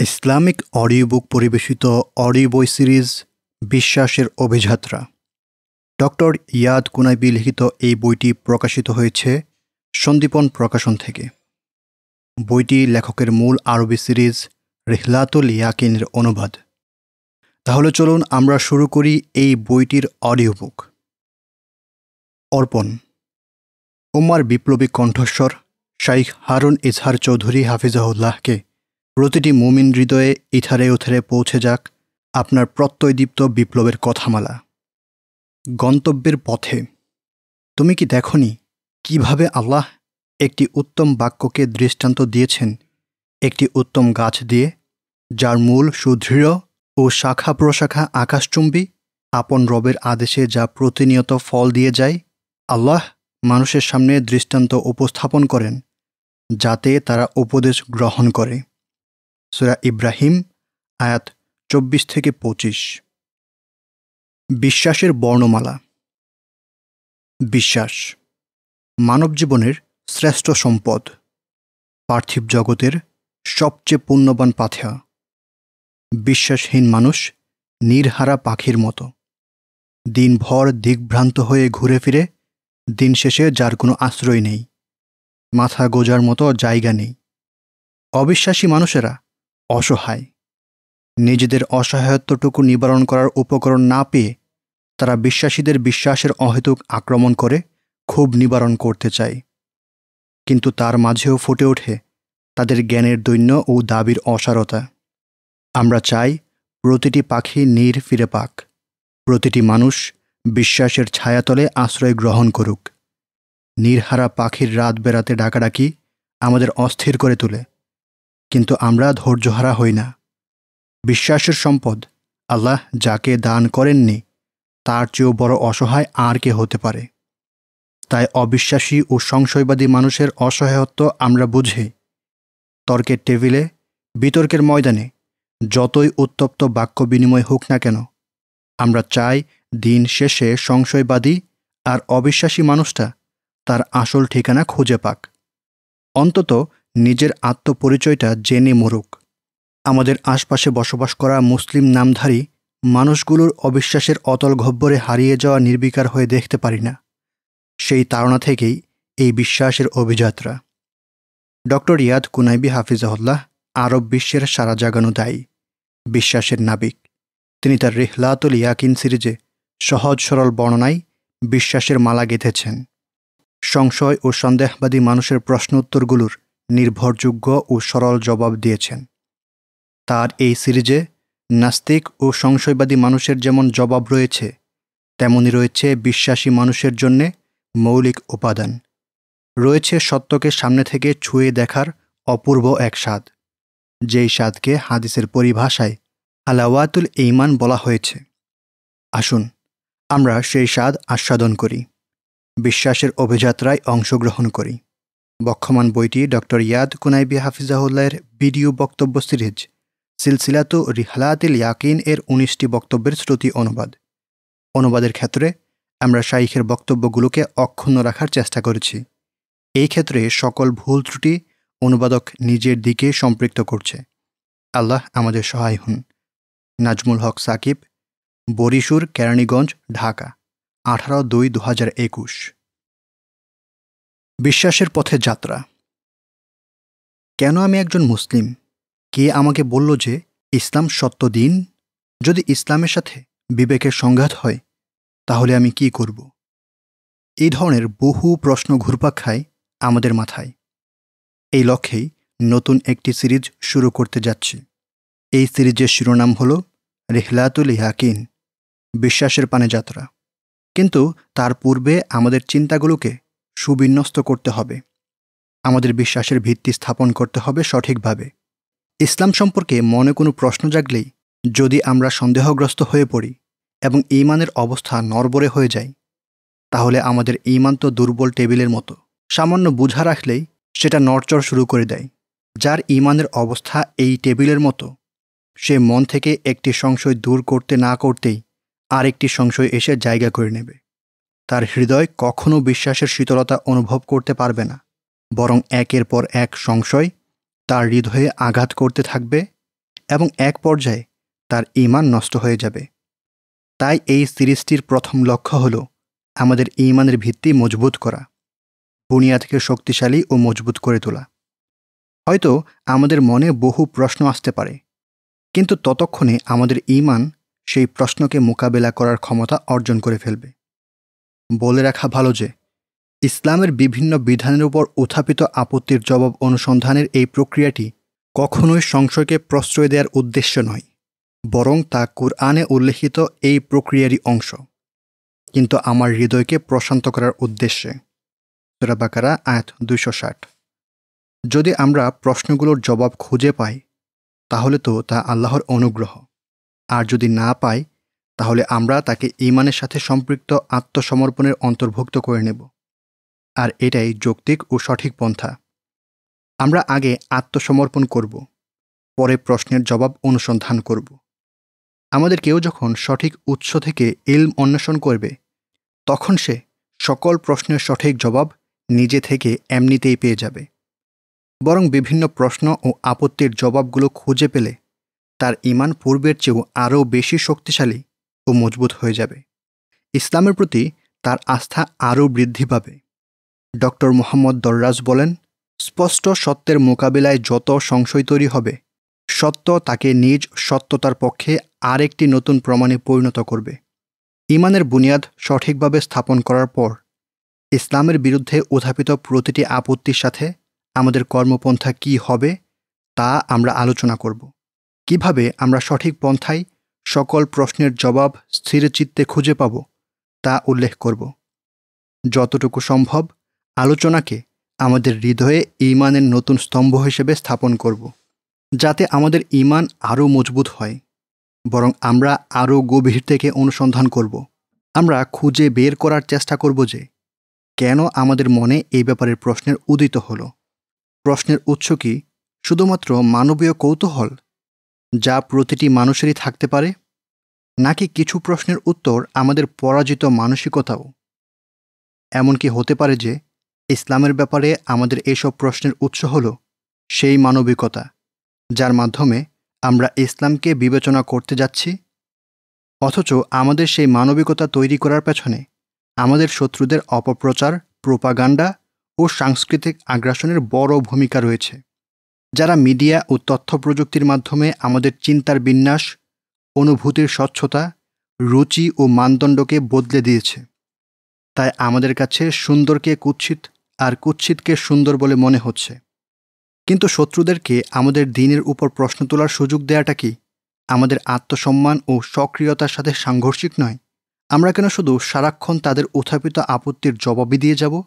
Islamic audio book পরিবেশিত audio বই series বিশ্বাসের অভিযাত্রা। ডক্টর ইয়াদ কুনাইবি লিখিত এই বইটি প্রকাশিত হয়েছে সন্দীপন প্রকাশন থেকে। বইটি লেখকের মূল আরবি সিরিজ রিহলাতুল ইয়াকিনের অনুবাদ। তাহলে চলুন আমরা শুরু করি এই বইটির অডিও বুক অর্পণ। ওমার বিপ্লবী কণ্ঠস্বর শাইখ হারুন ইজহার চৌধুরী হাফিজাহুল্লাহকে প্রতিটি মুমিন হৃদয়ে ইথারে উথারে পৌঁছে যাক আপনার প্রত্যয়দীপ্ত বিপ্লবের কথামালা। গন্তব্যের পথে। তুমি কি দেখনি কীভাবে আল্লাহ একটি উত্তম বাক্যকে দৃষ্টান্ত দিয়েছেন? একটি উত্তম গাছ দিয়ে, যার মূল সুদৃঢ় ও শাখা প্রশাখা আকাশচুম্বী আপন রবের আদেশে যা প্রতিনিয়ত ফল দিয়ে যায়, আল্লাহ মানুষের সামনে দৃষ্টান্ত উপস্থাপন করেন, যাতে তারা উপদেশ গ্রহণ করে। সুরা ইব্রাহিম, আয়াত চব্বিশ থেকে পঁচিশ। বিশ্বাসের বর্ণমালা। বিশ্বাস, মানব জীবনের শ্রেষ্ঠ সম্পদ, পার্থিব জগতের সবচেয়ে পুণ্যবান পাথা বিশ্বাসহীন মানুষ নির্হারা পাখির মতো। দিনভর দিগ্ভ্রান্ত হয়ে ঘুরে ফিরে, দিন শেষে যার কোনো আশ্রয় নেই। মাথা গোজার মতো জায়গা নেই। অবিশ্বাসী মানুষেরা অসহায়। নিজেদের অসহায়ত্বটুকু নিবারণ করার উপকরণ না পেয়ে তারা বিশ্বাসীদের বিশ্বাসের অহেতুক আক্রমণ করে খুব নিবারণ করতে চায়। কিন্তু তার মাঝেও ফুটে ওঠে তাদের জ্ঞানের দৈন্য ও দাবির অসারতা। আমরা চাই প্রতিটি পাখি নীর ফিরে পাক। প্রতিটি মানুষ বিশ্বাসের ছায়াতলে আশ্রয় গ্রহণ করুক। নির্হারা পাখির রাত বেড়াতে ডাকাডাকি আমাদের অস্থির করে তোলে। কিন্তু আমরা ধৈর্যহারা হই না। বিশ্বাসের সম্পদ আল্লাহ যাকে দান করেননি, তার চেয়েও বড় অসহায় আর কে হতে পারে। তাই অবিশ্বাসী ও সংশয়বাদী মানুষের অসহায়ত্ব আমরা বুঝি। তর্কের টেবিলে, বিতর্কের ময়দানে, যতই উত্তপ্ত বাক্য বিনিময় হোক না কেন, আমরা চাই দিন শেষে সংশয়বাদী আর অবিশ্বাসী মানুষটা তার আসল ঠিকানা খুঁজে পাক। অন্তত নিজের আত্মপরিচয়টা জেনে মরুক। আমাদের আশপাশে বসবাস করা মুসলিম নামধারী মানুষগুলোর অবিশ্বাসের অতল গহ্বরে হারিয়ে যাওয়া নির্বিকার হয়ে দেখতে পারি না। সেই তাড়না থেকেই এই বিশ্বাসের অভিযাত্রা। ডক্টর ইয়াদ কুনাইবি হাফিজাহুল্লাহ আরব বিশ্বের সারা জাগানো দায়ী, বিশ্বাসের নাবিক। তিনি তার রেহলাতুল ইয়াকিন সিরিজে সহজ সরল বর্ণনায় বিশ্বাসের মালা গেঁথেছেন। সংশয় ও সন্দেহবাদী মানুষের প্রশ্ন উত্তরগুলোর নির্ভরযোগ্য ও সরল জবাব দিয়েছেন। তার এই সিরিজে নাস্তিক ও সংশয়বাদী মানুষের যেমন জবাব রয়েছে, তেমনই রয়েছে বিশ্বাসী মানুষের জন্যে মৌলিক উপাদান। রয়েছে সত্যকে সামনে থেকে ছুঁয়ে দেখার অপূর্ব এক স্বাদ, যেই স্বাদকে হাদিসের পরিভাষায় আলাওয়াতুল ইমান বলা হয়েছে। আসুন, আমরা সেই স্বাদ আস্বাদন করি, বিশ্বাসের অভিযাত্রায় অংশগ্রহণ করি। বক্ষমান বইটি ডক্টর ইয়াদ কুনাইবি হাফিজাহুল্লাহের ভিডিও বক্তব্য সিরিজ, সিলসিলাত রিহালাতিল ইয়াকিন এর উনিশটি বক্তব্যের শ্রুতি অনুবাদ। অনুবাদের ক্ষেত্রে আমরা শাইখের বক্তব্যগুলোকে অক্ষুণ্ণ রাখার চেষ্টা করেছি। এই ক্ষেত্রে সকল ভুল ত্রুটি অনুবাদক নিজের দিকে সম্পৃক্ত করছে। আল্লাহ আমাদের সহায় হন। নাজমুল হক সাকিব বরিশুর কেরানীগঞ্জ, ঢাকা, আঠারো দুই দু হাজার একুশ। বিশ্বাসের পথে যাত্রা। কেন আমি একজন মুসলিম? কে আমাকে বলল যে ইসলাম সত্য দিন? যদি ইসলামের সাথে বিবেকের সংঘাত হয়, তাহলে আমি কি করব? এই ধরনের বহু প্রশ্ন ঘুরপাক খায় আমাদের মাথায়। এই লক্ষ্যেই নতুন একটি সিরিজ শুরু করতে যাচ্ছি। এই সিরিজের শিরোনাম হল রেহলাতুল ইয়াকিন, বিশ্বাসের পানে যাত্রা। কিন্তু তার পূর্বে আমাদের চিন্তাগুলোকে সুবিন্যস্ত করতে হবে। আমাদের বিশ্বাসের ভিত্তি স্থাপন করতে হবে সঠিকভাবে। ইসলাম সম্পর্কে মনে কোনো প্রশ্ন জাগলেই যদি আমরা সন্দেহগ্রস্ত হয়ে পড়ি এবং ইমানের অবস্থা নরবরে হয়ে যায়, তাহলে আমাদের ইমান তো দুর্বল টেবিলের মতো। সামান্য বুঝা রাখলেই সেটা নড়চড় শুরু করে দেয়। যার ইমানের অবস্থা এই টেবিলের মতো, সে মন থেকে একটি সংশয় দূর করতে না করতেই আরেকটি সংশয় এসে জায়গা করে নেবে। তার হৃদয় কখনো বিশ্বাসের শীতলতা অনুভব করতে পারবে না, বরং একের পর এক সংশয় তার হৃদয়ে আঘাত করতে থাকবে এবং এক পর্যায়ে তার ইমান নষ্ট হয়ে যাবে। তাই এই সিরিজটির প্রথম লক্ষ্য হল আমাদের ইমানের ভিত্তি মজবুত করা বুনিয়াদকে শক্তিশালী ও মজবুত করে তোলা। হয়তো আমাদের মনে বহু প্রশ্ন আসতে পারে, কিন্তু ততক্ষণে আমাদের ইমান সেই প্রশ্নকে মোকাবেলা করার ক্ষমতা অর্জন করে ফেলবে। বলে রাখা ভালো যে, ইসলামের বিভিন্ন বিধানের উপর উত্থাপিত আপত্তির জবাব অনুসন্ধানের এই প্রক্রিয়াটি কখনোই সংশয়কে প্রশ্রয় দেওয়ার উদ্দেশ্য নয়, বরং তা কুরআনে উল্লেখিত এই প্রক্রিয়ারই অংশ। কিন্তু আমার হৃদয়কে প্রশান্ত করার উদ্দেশ্যে সুরাবাকারা আয়াত দুইশো ষাট। যদি আমরা প্রশ্নগুলোর জবাব খুঁজে পাই, তাহলে তো তা আল্লাহর অনুগ্রহ। আর যদি না পাই তাহলে আমরা তাকে ইমানের সাথে সম্পৃক্ত আত্মসমর্পণের অন্তর্ভুক্ত করে নেব। আর এটাই যৌক্তিক ও সঠিক পন্থা। আমরা আগে আত্মসমর্পণ করব, পরে প্রশ্নের জবাব অনুসন্ধান করব। আমাদের কেউ যখন সঠিক উৎস থেকে ইলম অন্বেষণ করবে, তখন সে সকল প্রশ্নের সঠিক জবাব নিজে থেকে এমনিতেই পেয়ে যাবে। বরং বিভিন্ন প্রশ্ন ও আপত্তির জবাবগুলো খুঁজে পেলে তার ইমান পূর্বের চেয়েও আরও বেশি শক্তিশালী ও মজবুত হয়ে যাবে। ইসলামের প্রতি তার আস্থা আরও বৃদ্ধি পাবে। ডক্টর মোহাম্মদ দররাজ বলেন, স্পষ্ট সত্যের মোকাবিলায় যত সংশয় তৈরি হবে, সত্য তাকে নিজ সত্যতার পক্ষে আরেকটি নতুন প্রমাণে পরিণত করবে। ইমানের বুনিয়াদ সঠিকভাবে স্থাপন করার পর, ইসলামের বিরুদ্ধে উত্থাপিত প্রতিটি আপত্তির সাথে আমাদের কর্মপন্থা কি হবে তা আমরা আলোচনা করব। কীভাবে আমরা সঠিক পন্থায় সকল প্রশ্নের জবাব স্থিরচিত্তে খুঁজে পাব, তা উল্লেখ করব। যতটুকু সম্ভব আলোচনাকে আমাদের হৃদয়ে ইমানের নতুন স্তম্ভ হিসেবে স্থাপন করব, যাতে আমাদের ইমান আরও মজবুত হয়, বরং আমরা আরও গভীর থেকে অনুসন্ধান করব। আমরা খুঁজে বের করার চেষ্টা করব যে, কেন আমাদের মনে এই ব্যাপারের প্রশ্নের উদিত হলো? প্রশ্নের উৎস কি? শুধুমাত্র মানবীয় কৌতূহল? যা প্রতিটি মানুষেরই থাকতে পারে? নাকি কিছু প্রশ্নের উত্তর আমাদের পরাজিত মানসিকতাও? এমনকি হতে পারে যে, ইসলামের ব্যাপারে আমাদের এসব প্রশ্নের উৎস হল সেই মানবিকতা, যার মাধ্যমে আমরা ইসলামকে বিবেচনা করতে যাচ্ছি? অথচ আমাদের সেই মানবিকতা তৈরি করার পেছনে আমাদের শত্রুদের অপপ্রচার, প্রোপাগান্ডা ও সাংস্কৃতিক আগ্রাসনের বড় ভূমিকা রয়েছে। যারা মিডিয়া ও তথ্য প্রযুক্তির মাধ্যমে আমাদের চিন্তার বিন্যাস, অনুভূতির স্বচ্ছতা, রুচি ও মানদণ্ডকে বদলে দিয়েছে। তাই আমাদের কাছে সুন্দরকে কুৎসিত আর কুৎসিতকে সুন্দর বলে মনে হচ্ছে। কিন্তু শত্রুদেরকে আমাদের দিনের উপর প্রশ্ন তোলার সুযোগ দেওয়াটা কি? আমাদের আত্মসম্মান ও সক্রিয়তার সাথে সাংঘর্ষিক নয়। আমরা কেন শুধু সারাক্ষণ তাদের উত্থাপিত আপত্তির জবাবই দিয়ে যাব?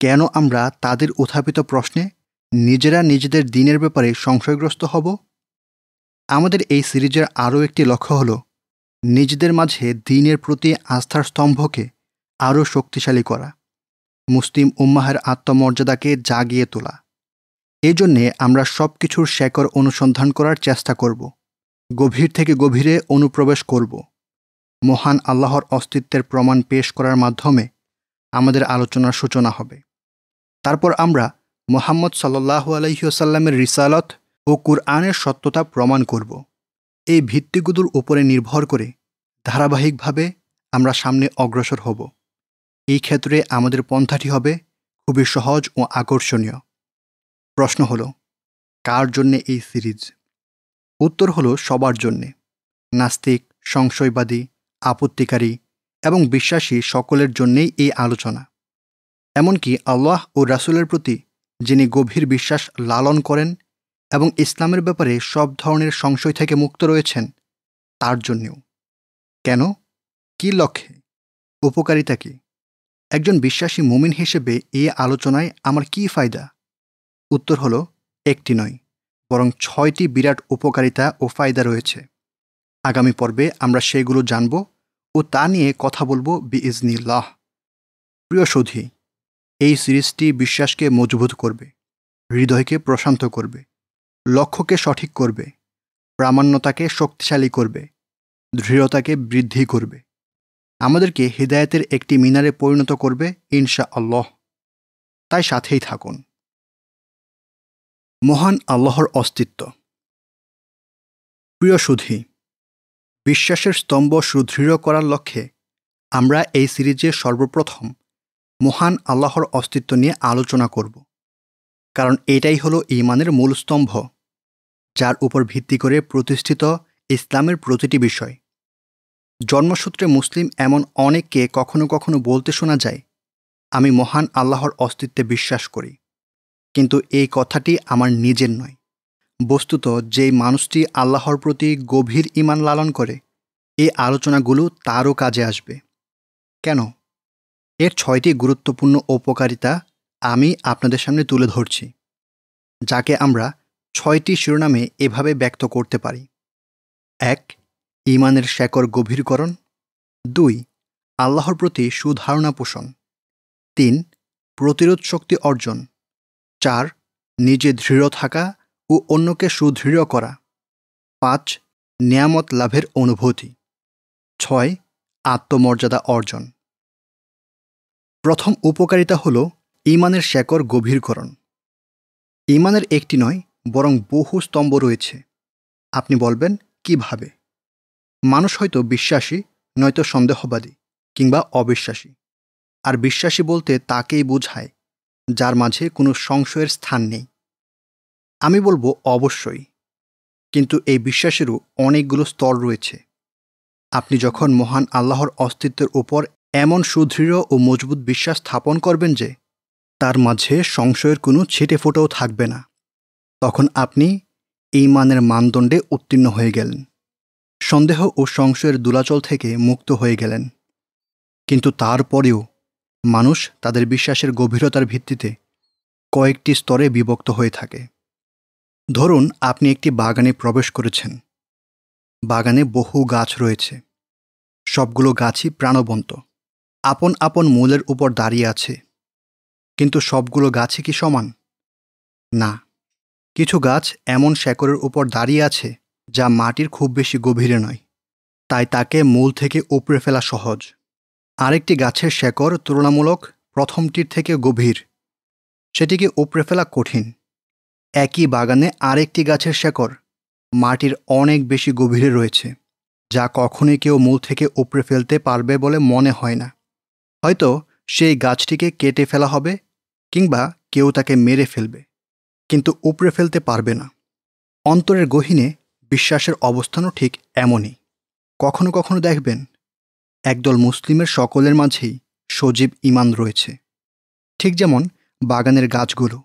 কেন আমরা তাদের উত্থাপিত প্রশ্নে নিজেরা নিজেদের দিনের ব্যাপারে সংশয়গ্রস্ত হব? আমাদের এই সিরিজের আরও একটি লক্ষ্য হল, নিজেদের মাঝে দিনের প্রতি আস্থার স্তম্ভকে আরও শক্তিশালী করা, মুসলিম উম্মাহের আত্মমর্যাদাকে জাগিয়ে তোলা। এজন্যে আমরা সব কিছুর শেকড় অনুসন্ধান করার চেষ্টা করব, গভীর থেকে গভীরে অনুপ্রবেশ করব। মহান আল্লাহর অস্তিত্বের প্রমাণ পেশ করার মাধ্যমে আমাদের আলোচনার সূচনা হবে। তারপর আমরা মোহাম্মদ সাল্লাহু আলহিউসাল্লামের রিসালত ও কুরআনের সত্যতা প্রমাণ করব। এই ভিত্তিগুলোর উপরে নির্ভর করে ধারাবাহিকভাবে আমরা সামনে অগ্রসর হব। এই ক্ষেত্রে আমাদের পন্থাটি হবে খুবই সহজ ও আকর্ষণীয়। প্রশ্ন হলো, কার জন্যে এই সিরিজ? উত্তর হলো সবার জন্যে। নাস্তিক, সংশয়বাদী, আপত্তিকারী এবং বিশ্বাসী সকলের জন্যেই এই আলোচনা। এমনকি আল্লাহ ও রাসুলের প্রতি যিনি গভীর বিশ্বাস লালন করেন এবং ইসলামের ব্যাপারে সব ধরনের সংশয় থেকে মুক্ত রয়েছেন, তার জন্যেও। কেন? কি লক্ষ্যে? উপকারিতা কি? একজন বিশ্বাসী মুমিন হিসেবে এ আলোচনায় আমার কি ফায়দা? উত্তর হল, একটি নয়, বরং ছয়টি বিরাট উপকারিতা ও ফায়দা রয়েছে। আগামী পর্বে আমরা সেগুলো জানব ও তা নিয়ে কথা বলব বি বিইজনিল্লাহ। প্রিয় সধী এই সিরিজটি বিশ্বাসকে মজবুত করবে, হৃদয়কে প্রশান্ত করবে, লক্ষ্যকে সঠিক করবে, প্রামাণ্যতাকে শক্তিশালী করবে, দৃঢ়তাকে বৃদ্ধি করবে। আমাদেরকে হৃদায়তের একটি মিনারে পরিণত করবে ইনশা আল্লাহ তাই সাথেই থাকুন। মহান আল্লাহর অস্তিত্ব। প্রিয় সুধী, বিশ্বাসের স্তম্ভ সুদৃঢ় করার লক্ষ্যে আমরা এই সিরিজে সর্বপ্রথম মহান আল্লাহর অস্তিত্ব নিয়ে আলোচনা করব। কারণ এটাই হলো ইমানের মূল স্তম্ভ, যার উপর ভিত্তি করে প্রতিষ্ঠিত ইসলামের প্রতিটি বিষয়। জন্মসূত্রে মুসলিম এমন অনেককে কখনো কখনো বলতে শোনা যায়, আমি মহান আল্লাহর অস্তিত্বে বিশ্বাস করি। কিন্তু এই কথাটি আমার নিজের নয়। বস্তুত যেই মানুষটি আল্লাহর প্রতি গভীর ইমান লালন করে, এই আলোচনাগুলো তারও কাজে আসবে। কেন? এর ছয়টি গুরুত্বপূর্ণ উপকারিতা আমি আপনাদের সামনে তুলে ধরছি, যাকে আমরা ছয়টি শিরোনামে এভাবে ব্যক্ত করতে পারি। এক ইমানের শেকর গভীরকরণ। দুই, আল্লাহর প্রতি সুধারণা পোষণ। তিন, প্রতিরোধ শক্তি অর্জন। চার, নিজে দৃঢ় থাকা ও অন্যকে সুদৃঢ় করা। পাঁচ, নিয়ামত লাভের অনুভূতি। ছয়, আত্মমর্যাদা অর্জন। প্রথম উপকারিতা হল ইমানের শেকর গভীরকরণ। ইমানের একটি নয়, বরং বহু স্তম্ভ রয়েছে। আপনি বলবেন, কীভাবে? মানুষ হয়তো বিশ্বাসী, নয়তো সন্দেহবাদী, কিংবা অবিশ্বাসী। আর বিশ্বাসী বলতে তাকেই বোঝায়, যার মাঝে কোনো সংশয়ের স্থান নেই। আমি বলব, অবশ্যই। কিন্তু এই বিশ্বাসেরও অনেকগুলো স্তর রয়েছে। আপনি যখন মহান আল্লাহর অস্তিত্বের উপর এমন সুদৃঢ় ও মজবুত বিশ্বাস স্থাপন করবেন যে, তার মাঝে সংশয়ের কোনো ছিটে ফোটাও থাকবে না। তখন আপনি এই মানের মানদণ্ডে উত্তীর্ণ হয়ে গেলেন। সন্দেহ ও সংশয়ের দুলাচল থেকে মুক্ত হয়ে গেলেন। কিন্তু তারপরেও মানুষ তাদের বিশ্বাসের গভীরতার ভিত্তিতে কয়েকটি স্তরে বিভক্ত হয়ে থাকে। ধরুন, আপনি একটি বাগানে প্রবেশ করেছেন। বাগানে বহু গাছ রয়েছে। সবগুলো গাছই প্রাণবন্ত। আপন আপন মূলের উপর দাঁড়িয়ে আছে। কিন্তু সবগুলো গাছই কি সমান? না। কিছু গাছ এমন শেকড়ের উপর দাঁড়িয়ে আছে, যা মাটির খুব বেশি গভীরে নয়। তাই তাকে মূল থেকে উপড়ে ফেলা সহজ। আরেকটি গাছের শেকড় তুলনামূলক প্রথমটির থেকে গভীর। সেটিকে উপড়ে ফেলা কঠিন। একই বাগানে আরেকটি গাছের শেকড় মাটির অনেক বেশি গভীরে রয়েছে, যা কখনোই কেউ মূল থেকে উপড়ে ফেলতে পারবে বলে মনে হয় না। হয়তো সেই গাছটিকে কেটে ফেলা হবে কিংবা কেউ তাকে মেরে ফেলবে, কিন্তু উপড়ে ফেলতে পারবে না। অন্তরের গহীনে বিশ্বাসের অবস্থানও ঠিক এমনই। কখনো কখনো দেখবেন, একদল মুসলিমের সকলের মাঝেই সজীব ইমান রয়েছে। ঠিক যেমন বাগানের গাছগুলো।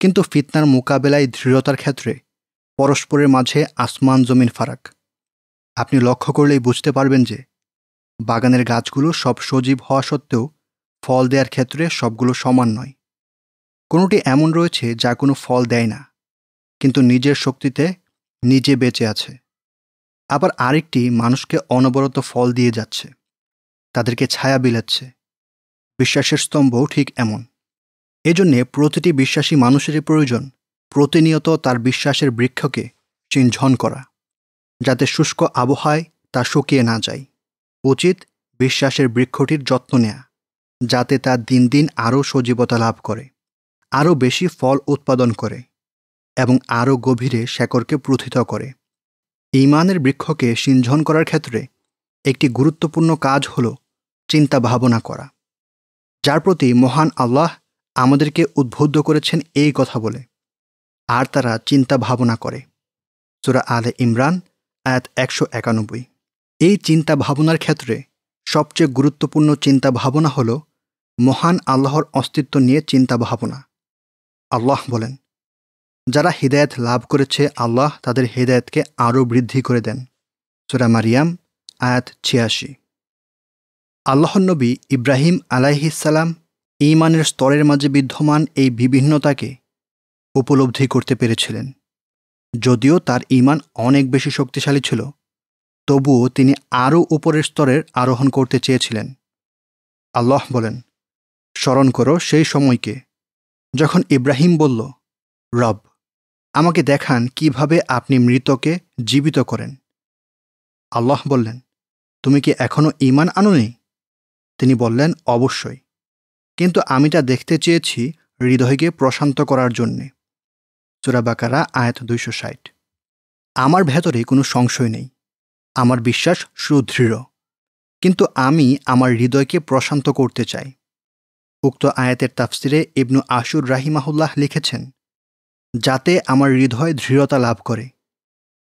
কিন্তু ফিতনার মোকাবেলায় দৃঢ়তার ক্ষেত্রে পরস্পরের মাঝে আসমান জমিন ফারাক। আপনি লক্ষ্য করলেই বুঝতে পারবেন যে বাগানের গাছগুলো সব সজীব হওয়া সত্ত্বেও ফল দেওয়ার ক্ষেত্রে সবগুলো সমান নয়। কোনোটি এমন রয়েছে যা কোনো ফল দেয় না, কিন্তু নিজের শক্তিতে নিজে বেঁচে আছে। আবার আরেকটি মানুষকে অনবরত ফল দিয়ে যাচ্ছে, তাদেরকে ছায়া বিলাচ্ছে। বিশ্বাসের স্তম্ভও ঠিক এমন। এজন্যে প্রতিটি বিশ্বাসী মানুষেরই প্রয়োজন প্রতিনিয়ত তার বিশ্বাসের বৃক্ষকে চিনঝন করা, যাতে শুষ্ক আবহাওয়ায় তা শুকিয়ে না যায়। উচিত বিশ্বাসের বৃক্ষটির যত্ন নেয়া, যাতে তা দিন দিন আরও সজীবতা লাভ করে, আরও বেশি ফল উৎপাদন করে, এবং আরও গভীরে শেকড়কে প্রথিত করে। ইমানের বৃক্ষকে সিঞ্ঝন করার ক্ষেত্রে একটি গুরুত্বপূর্ণ কাজ হল চিন্তা ভাবনা করা, যার প্রতি মহান আল্লাহ আমাদেরকে উদ্বুদ্ধ করেছেন এই কথা বলে, আর তারা চিন্তা ভাবনা করে। সুরা আলে ইমরান, আয়াত একশো একানব্বই। এই চিন্তা ভাবনার ক্ষেত্রে সবচেয়ে গুরুত্বপূর্ণ চিন্তা ভাবনা হল মহান আল্লাহর অস্তিত্ব নিয়ে চিন্তা ভাবনা আল্লাহ বলেন, যারা হৃদায়ত লাভ করেছে আল্লাহ তাদের হৃদায়তকে আরও বৃদ্ধি করে দেন। সুরা মারিয়াম, আয়াত ছিয়াশি। আল্লাহনবী ইব্রাহিম আলাইহিসাল্লাম ইমানের স্তরের মাঝে বিদ্যমান এই বিভিন্নতাকে উপলব্ধি করতে পেরেছিলেন। যদিও তার ইমান অনেক বেশি শক্তিশালী ছিল তবুও তিনি আরও উপরের স্তরের আরোহণ করতে চেয়েছিলেন। আল্লাহ বলেন, স্মরণ করো সেই সময়কে, যখন ইব্রাহিম বলল, রব, আমাকে দেখান কীভাবে আপনি মৃতকে জীবিত করেন। আল্লাহ বললেন, তুমি কি এখনও ইমান আনোনি? তিনি বললেন, অবশ্যই, কিন্তু আমি তা দেখতে চেয়েছি হৃদয়কে প্রশান্ত করার জন্যে। চোরাবাকারা আয়াত দুইশো ষাট। আমার ভেতরে কোনো সংশয় নেই। আমার বিশ্বাস সুদৃঢ়। কিন্তু আমি আমার হৃদয়কে প্রশান্ত করতে চাই। উক্ত আয়াতের তাফসিরে ইবনু আশুর রাহিমাহুল্লাহ লিখেছেন, যাতে আমার হৃদয় দৃঢ়তা লাভ করে।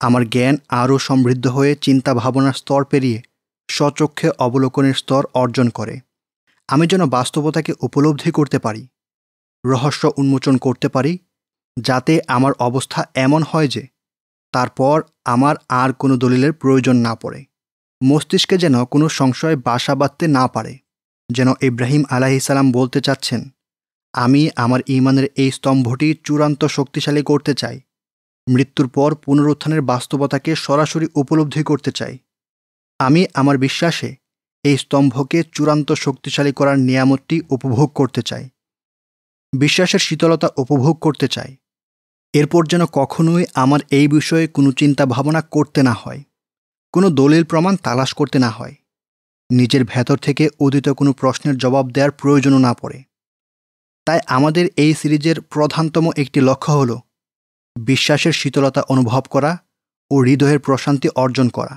আমার জ্ঞান আরও সমৃদ্ধ হয়ে চিন্তা ভাবনার স্তর পেরিয়ে স্বচক্ষে অবলোকনের স্তর অর্জন করে। আমি যেন বাস্তবতাকে উপলব্ধি করতে পারি, রহস্য উন্মোচন করতে পারি, যাতে আমার অবস্থা এমন হয় যে তারপর আমার আর কোনো দলিলের প্রয়োজন না পড়ে। মস্তিষ্কে যেন কোনো সংশয় বাসা বাঁধতে না পারে। যেন ইব্রাহিম আলাহিসাল্লাম বলতে চাচ্ছেন, আমি আমার ইমানের এই স্তম্ভটি চূড়ান্ত শক্তিশালী করতে চাই। মৃত্যুর পর পুনরুত্থানের বাস্তবতাকে সরাসরি উপলব্ধি করতে চাই। আমি আমার বিশ্বাসে এই স্তম্ভকে চূড়ান্ত শক্তিশালী করার নিয়ামতটি উপভোগ করতে চাই। বিশ্বাসের শীতলতা উপভোগ করতে চাই। এরপর যেন কখনোই আমার এই বিষয়ে কোনো চিন্তা ভাবনা করতে না হয়, কোনো দলিল প্রমাণ তালাশ করতে না হয়। নিজের ভেতর থেকে উদিত কোনো প্রশ্নের জবাব দেওয়ার প্রয়োজনও না পড়ে। তাই আমাদের এই সিরিজের প্রধানতম একটি লক্ষ্য হল বিশ্বাসের শীতলতা অনুভব করা ও হৃদয়ের প্রশান্তি অর্জন করা।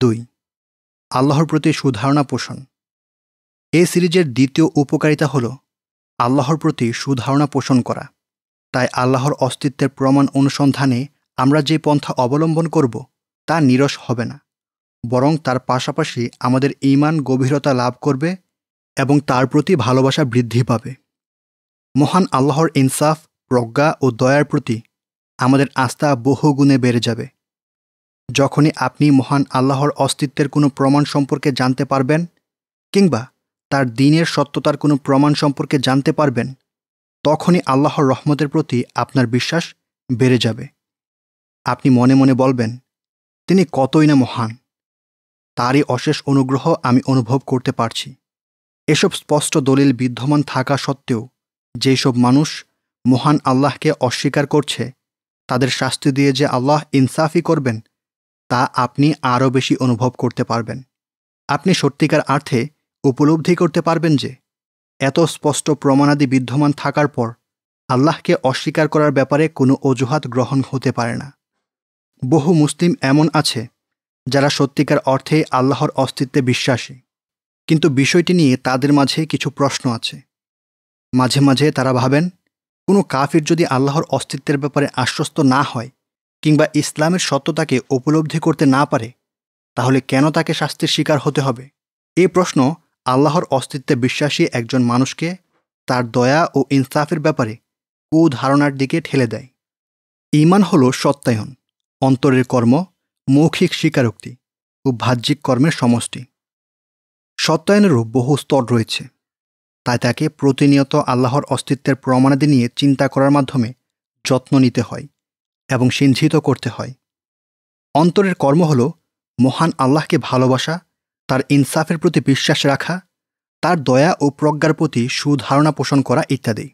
দুই, আল্লাহর প্রতি সুধারণা পোষণ। এই সিরিজের দ্বিতীয় উপকারিতা হল আল্লাহর প্রতি সুধারণা পোষণ করা। তাই আল্লাহর অস্তিত্বের প্রমাণ অনুসন্ধানে আমরা যে পন্থা অবলম্বন করব, তা নিরস হবে না। বরং তার পাশাপাশি আমাদের ইমান গভীরতা লাভ করবে এবং তার প্রতি ভালোবাসা বৃদ্ধি পাবে। মহান আল্লাহর ইনসাফ, প্রজ্ঞা ও দয়ার প্রতি আমাদের আস্থা বহুগুণে বেড়ে যাবে। যখনই আপনি মহান আল্লাহর অস্তিত্বের কোনো প্রমাণ সম্পর্কে জানতে পারবেন কিংবা তার দিনের সত্যতার কোনো প্রমাণ সম্পর্কে জানতে পারবেন তখনই আল্লাহর রহমতের প্রতি আপনার বিশ্বাস বেড়ে যাবে। আপনি মনে মনে বলবেন, তিনি কতই না মহান। তারই অশেষ অনুগ্রহ আমি অনুভব করতে পারছি। এসব স্পষ্ট দলিল বিদ্যমান থাকা সত্ত্বেও যেসব মানুষ মহান আল্লাহকে অস্বীকার করছে, তাদের শাস্তি দিয়ে যে আল্লাহ ইনসাফি করবেন, তা আপনি আরও বেশি অনুভব করতে পারবেন। আপনি সত্যিকার অর্থে উপলব্ধি করতে পারবেন যে এত স্পষ্ট প্রমাণাদি বিদ্যমান থাকার পর আল্লাহকে অস্বীকার করার ব্যাপারে কোনো অজুহাত গ্রহণ হতে পারে না। বহু মুসলিম এমন আছে যারা সত্যিকার অর্থে আল্লাহর অস্তিত্বে বিশ্বাসী। কিন্তু বিষয়টি নিয়ে তাদের মাঝে কিছু প্রশ্ন আছে। মাঝে মাঝে তারা ভাবেন, কোনো কাফির যদি আল্লাহর অস্তিত্বের ব্যাপারে আশ্বস্ত না হয় কিংবা ইসলামের সত্যতাকে উপলব্ধি করতে না পারে, তাহলে কেন তাকে শাস্তির শিকার হতে হবে? এই প্রশ্ন আল্লাহর অস্তিত্বে বিশ্বাসী একজন মানুষকে তার দয়া ও ইনসাফের ব্যাপারে কুধারণার দিকে ঠেলে দেয়। ইমান হল সত্যায়ন, অন্তরের কর্ম, মৌখিক স্বীকারোক্তি ও বাহ্যিক কর্মের সমষ্টি। সত্যায়নেরও বহু স্তর রয়েছে। তাই তাকে প্রতিনিয়ত আল্লাহর অস্তিত্বের প্রমাণাদি নিয়ে চিন্তা করার মাধ্যমে যত্ন নিতে হয় এবং সিঞ্চিত করতে হয়। অন্তরের কর্ম হল মহান আল্লাহকে ভালোবাসা তার ইনসাফের প্রতি বিশ্বাস রাখা, তার দয়া ও প্রজ্ঞার প্রতি সুধারণা পোষণ করা ইত্যাদি।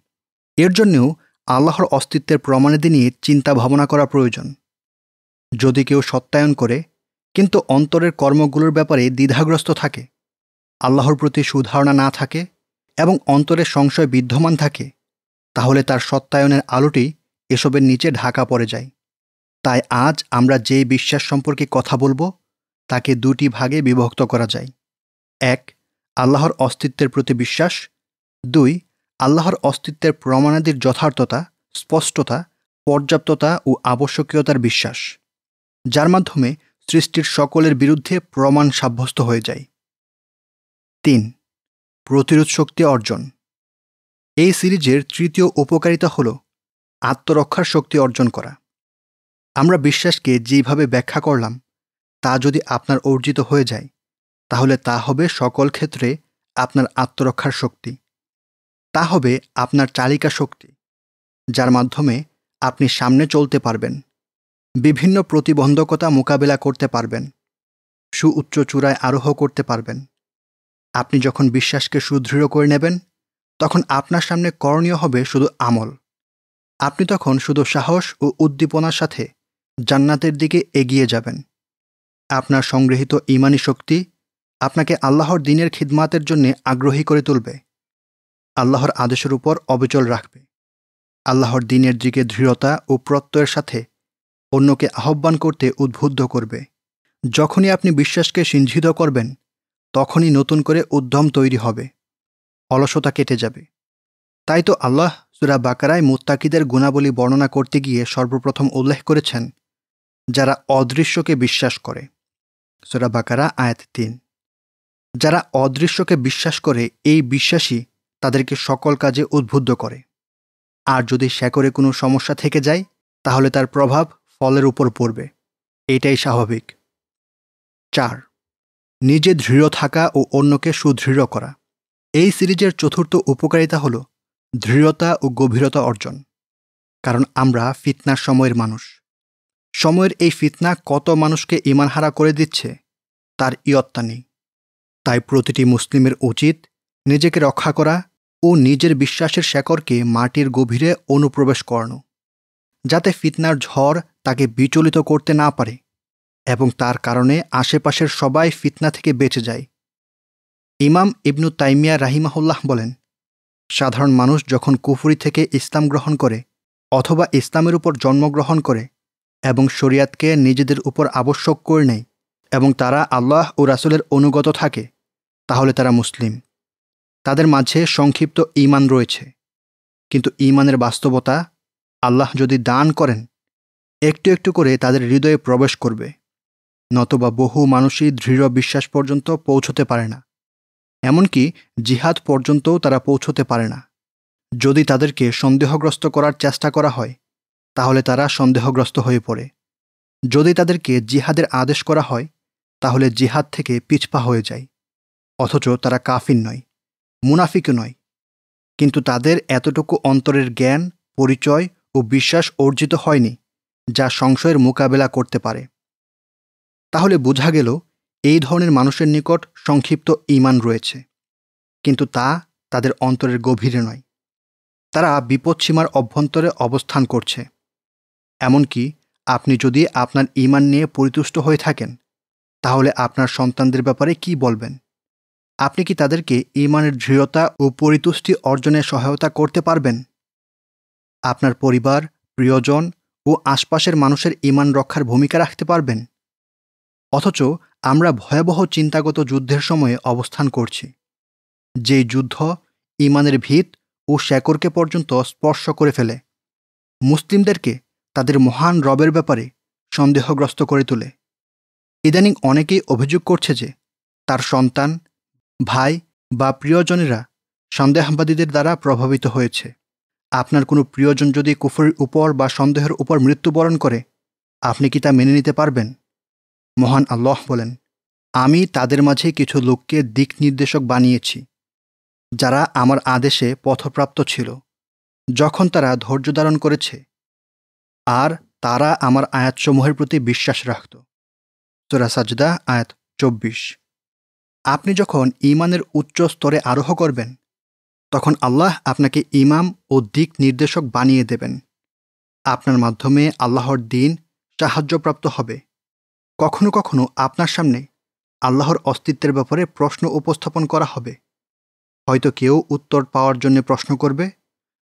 এর জন্যও আল্লাহর অস্তিত্বের প্রমাণাদি নিয়ে চিন্তা ভাবনা করা প্রয়োজন। যদি কেউ সত্যায়ন করে, কিন্তু অন্তরের কর্মগুলোর ব্যাপারে দ্বিধাগ্রস্ত থাকে, আল্লাহর প্রতি সুধারণা না থাকে এবং অন্তরে সংশয় বিদ্যমান থাকে, তাহলে তার সত্যায়নের আলোটি এসবের নিচে ঢাকা পড়ে যায়। তাই আজ আমরা যে বিশ্বাস সম্পর্কে কথা বলব তাকে দুটি ভাগে বিভক্ত করা যায়। এক, আল্লাহর অস্তিত্বের প্রতি বিশ্বাস। দুই, আল্লাহর অস্তিত্বের প্রমাণাদির যথার্থতা, স্পষ্টতা, পর্যাপ্ততা ও আবশ্যকীয়তার বিশ্বাস, যার মাধ্যমে সৃষ্টির সকলের বিরুদ্ধে প্রমাণ সাব্যস্ত হয়ে যায়। তিন, প্রতিরোধ শক্তি অর্জন। এই সিরিজের তৃতীয় উপকারিতা হল আত্মরক্ষার শক্তি অর্জন করা। আমরা বিশ্বাসকে যেভাবে ব্যাখ্যা করলাম তা যদি আপনার অর্জিত হয়ে যায়, তাহলে তা হবে সকল ক্ষেত্রে আপনার আত্মরক্ষার শক্তি। তা হবে আপনার চালিকা শক্তি, যার মাধ্যমে আপনি সামনে চলতে পারবেন, বিভিন্ন প্রতিবন্ধকতা মোকাবেলা করতে পারবেন, সুউচ্চ চূড়ায় আরোহ করতে পারবেন। আপনি যখন বিশ্বাসকে সুদৃঢ় করে নেবেন, তখন আপনার সামনে করণীয় হবে শুধু আমল। আপনি তখন শুধু সাহস ও উদ্দীপনার সাথে জান্নাতের দিকে এগিয়ে যাবেন। আপনার সংগৃহীত ইমানি শক্তি আপনাকে আল্লাহর দিনের খিদমাতের জন্য আগ্রহী করে তুলবে। আল্লাহর আদেশের উপর অবিচল রাখবে। আল্লাহর দিনের দিকে দৃঢ়তা ও প্রত্যয়ের সাথে অন্যকে আহ্বান করতে উদ্বুদ্ধ করবে। যখনই আপনি বিশ্বাসকে সিঞ্জিত করবেন, তখনই নতুন করে উদ্যম তৈরি হবে। অলসতা কেটে যাবে। তাই তো আল্লাহ সুরা বাকারায় মুত্তাকিদের গুণাবলী বর্ণনা করতে গিয়ে সর্বপ্রথম উল্লেখ করেছেন, যারা অদৃশ্যকে বিশ্বাস করে। সুরা বাকারা আয়াত তিন। যারা অদৃশ্যকে বিশ্বাস করে, এই বিশ্বাসই তাদেরকে সকল কাজে উদ্বুদ্ধ করে। আর যদি শেকরে কোনো সমস্যা থেকে যায়, তাহলে তার প্রভাব ফলের উপর পড়বে। এটাই স্বাভাবিক। চার, নিজে দৃঢ় থাকা ও অন্যকে সুদৃঢ় করা। এই সিরিজের চতুর্থ উপকারিতা হল দৃঢ়তা ও গভীরতা অর্জন। কারণ আমরা ফিতনার সময়ের মানুষ। সময়ের এই ফিতনা কত মানুষকে ইমানহারা করে দিচ্ছে, তার ইয়ত্তা নেই। তাই প্রতিটি মুসলিমের উচিত নিজেকে রক্ষা করা ও নিজের বিশ্বাসের শেকরকে মাটির গভীরে অনুপ্রবেশ করানো, যাতে ফিতনার ঝড় তাকে বিচলিত করতে না পারে এবং তার কারণে আশেপাশের সবাই ফিতনা থেকে বেঁচে যায়। ইমাম ইবনু তাইমিয়া রাহিমাহুল্লাহ বলেন, সাধারণ মানুষ যখন কুফুরি থেকে ইসলাম গ্রহণ করে অথবা ইসলামের উপর জন্মগ্রহণ করে এবং শরিয়াতকে নিজেদের উপর আবশ্যক করে নেয় এবং তারা আল্লাহ ও রাসুলের অনুগত থাকে, তাহলে তারা মুসলিম। তাদের মাঝে সংক্ষিপ্ত ইমান রয়েছে, কিন্তু ইমানের বাস্তবতা আল্লাহ যদি দান করেন, একটু একটু করে তাদের হৃদয়ে প্রবেশ করবে, নতবা বহু মানুষই দৃঢ় বিশ্বাস পর্যন্ত পৌঁছতে পারে না। এমনকি জিহাদ পর্যন্তও তারা পৌঁছতে পারে না। যদি তাদেরকে সন্দেহগ্রস্ত করার চেষ্টা করা হয় তাহলে তারা সন্দেহগ্রস্ত হয়ে পড়ে। যদি তাদেরকে জিহাদের আদেশ করা হয়, তাহলে জিহাদ থেকে পিছপা হয়ে যায়। অথচ তারা কাফিন নয়, মুনাফিকও নয়। কিন্তু তাদের এতটুকু অন্তরের জ্ঞান, পরিচয় ও বিশ্বাস অর্জিত হয়নি, যা সংশয়ের মোকাবেলা করতে পারে। তাহলে বোঝা গেল, এই ধরনের মানুষের নিকট সংক্ষিপ্ত ইমান রয়েছে। কিন্তু তা তাদের অন্তরের গভীরে নয়। তারা বিপদসীমার অভ্যন্তরে অবস্থান করছে। এমনকি আপনি যদি আপনার ইমান নিয়ে পরিতুষ্ট হয়ে থাকেন, তাহলে আপনার সন্তানদের ব্যাপারে কি বলবেন? আপনি কি তাদেরকে ইমানের দৃঢ়তা ও পরিতুষ্টি অর্জনে সহায়তা করতে পারবেন? আপনার পরিবার, প্রিয়জন ও আশপাশের মানুষের ইমান রক্ষার ভূমিকা রাখতে পারবেন। অথচ আমরা ভয়াবহ চিন্তাগত যুদ্ধের সময়ে অবস্থান করছি। যেই যুদ্ধ ইমানের ভিত ও শেকরকে পর্যন্ত স্পর্শ করে ফেলে। মুসলিমদেরকে তাদের মহান রবের ব্যাপারে সন্দেহগ্রস্ত করে তোলে। ইদানিং অনেকেই অভিযোগ করছে যে, তার সন্তান, ভাই বা প্রিয়জনেরা সন্দেহবাদীদের দ্বারা প্রভাবিত হয়েছে। আপনার কোনো প্রিয়জন যদি কুফরের উপর বা সন্দেহের উপর মৃত্যুবরণ করে, আপনি কি তা মেনে নিতে পারবেন? মহান আল্লাহ বলেন, আমি তাদের মাঝে কিছু লোককে দিক নির্দেশক বানিয়েছি, যারা আমার আদেশে পথপ্রাপ্ত ছিল। যখন তারা ধৈর্য ধারণ করেছে আর তারা আমার আয়াতসমূহের প্রতি বিশ্বাস রাখত। তোরা সাজদা, আয়াত চব্বিশ। আপনি যখন ইমানের উচ্চ স্তরে আরোহ করবেন, তখন আল্লাহ আপনাকে ইমাম ও দিক নির্দেশক বানিয়ে দেবেন। আপনার মাধ্যমে আল্লাহর দিন সাহায্যপ্রাপ্ত হবে। কখনো কখনো আপনার সামনে আল্লাহর অস্তিত্বের ব্যাপারে প্রশ্ন উপস্থাপন করা হবে। হয়তো কেউ উত্তর পাওয়ার জন্য প্রশ্ন করবে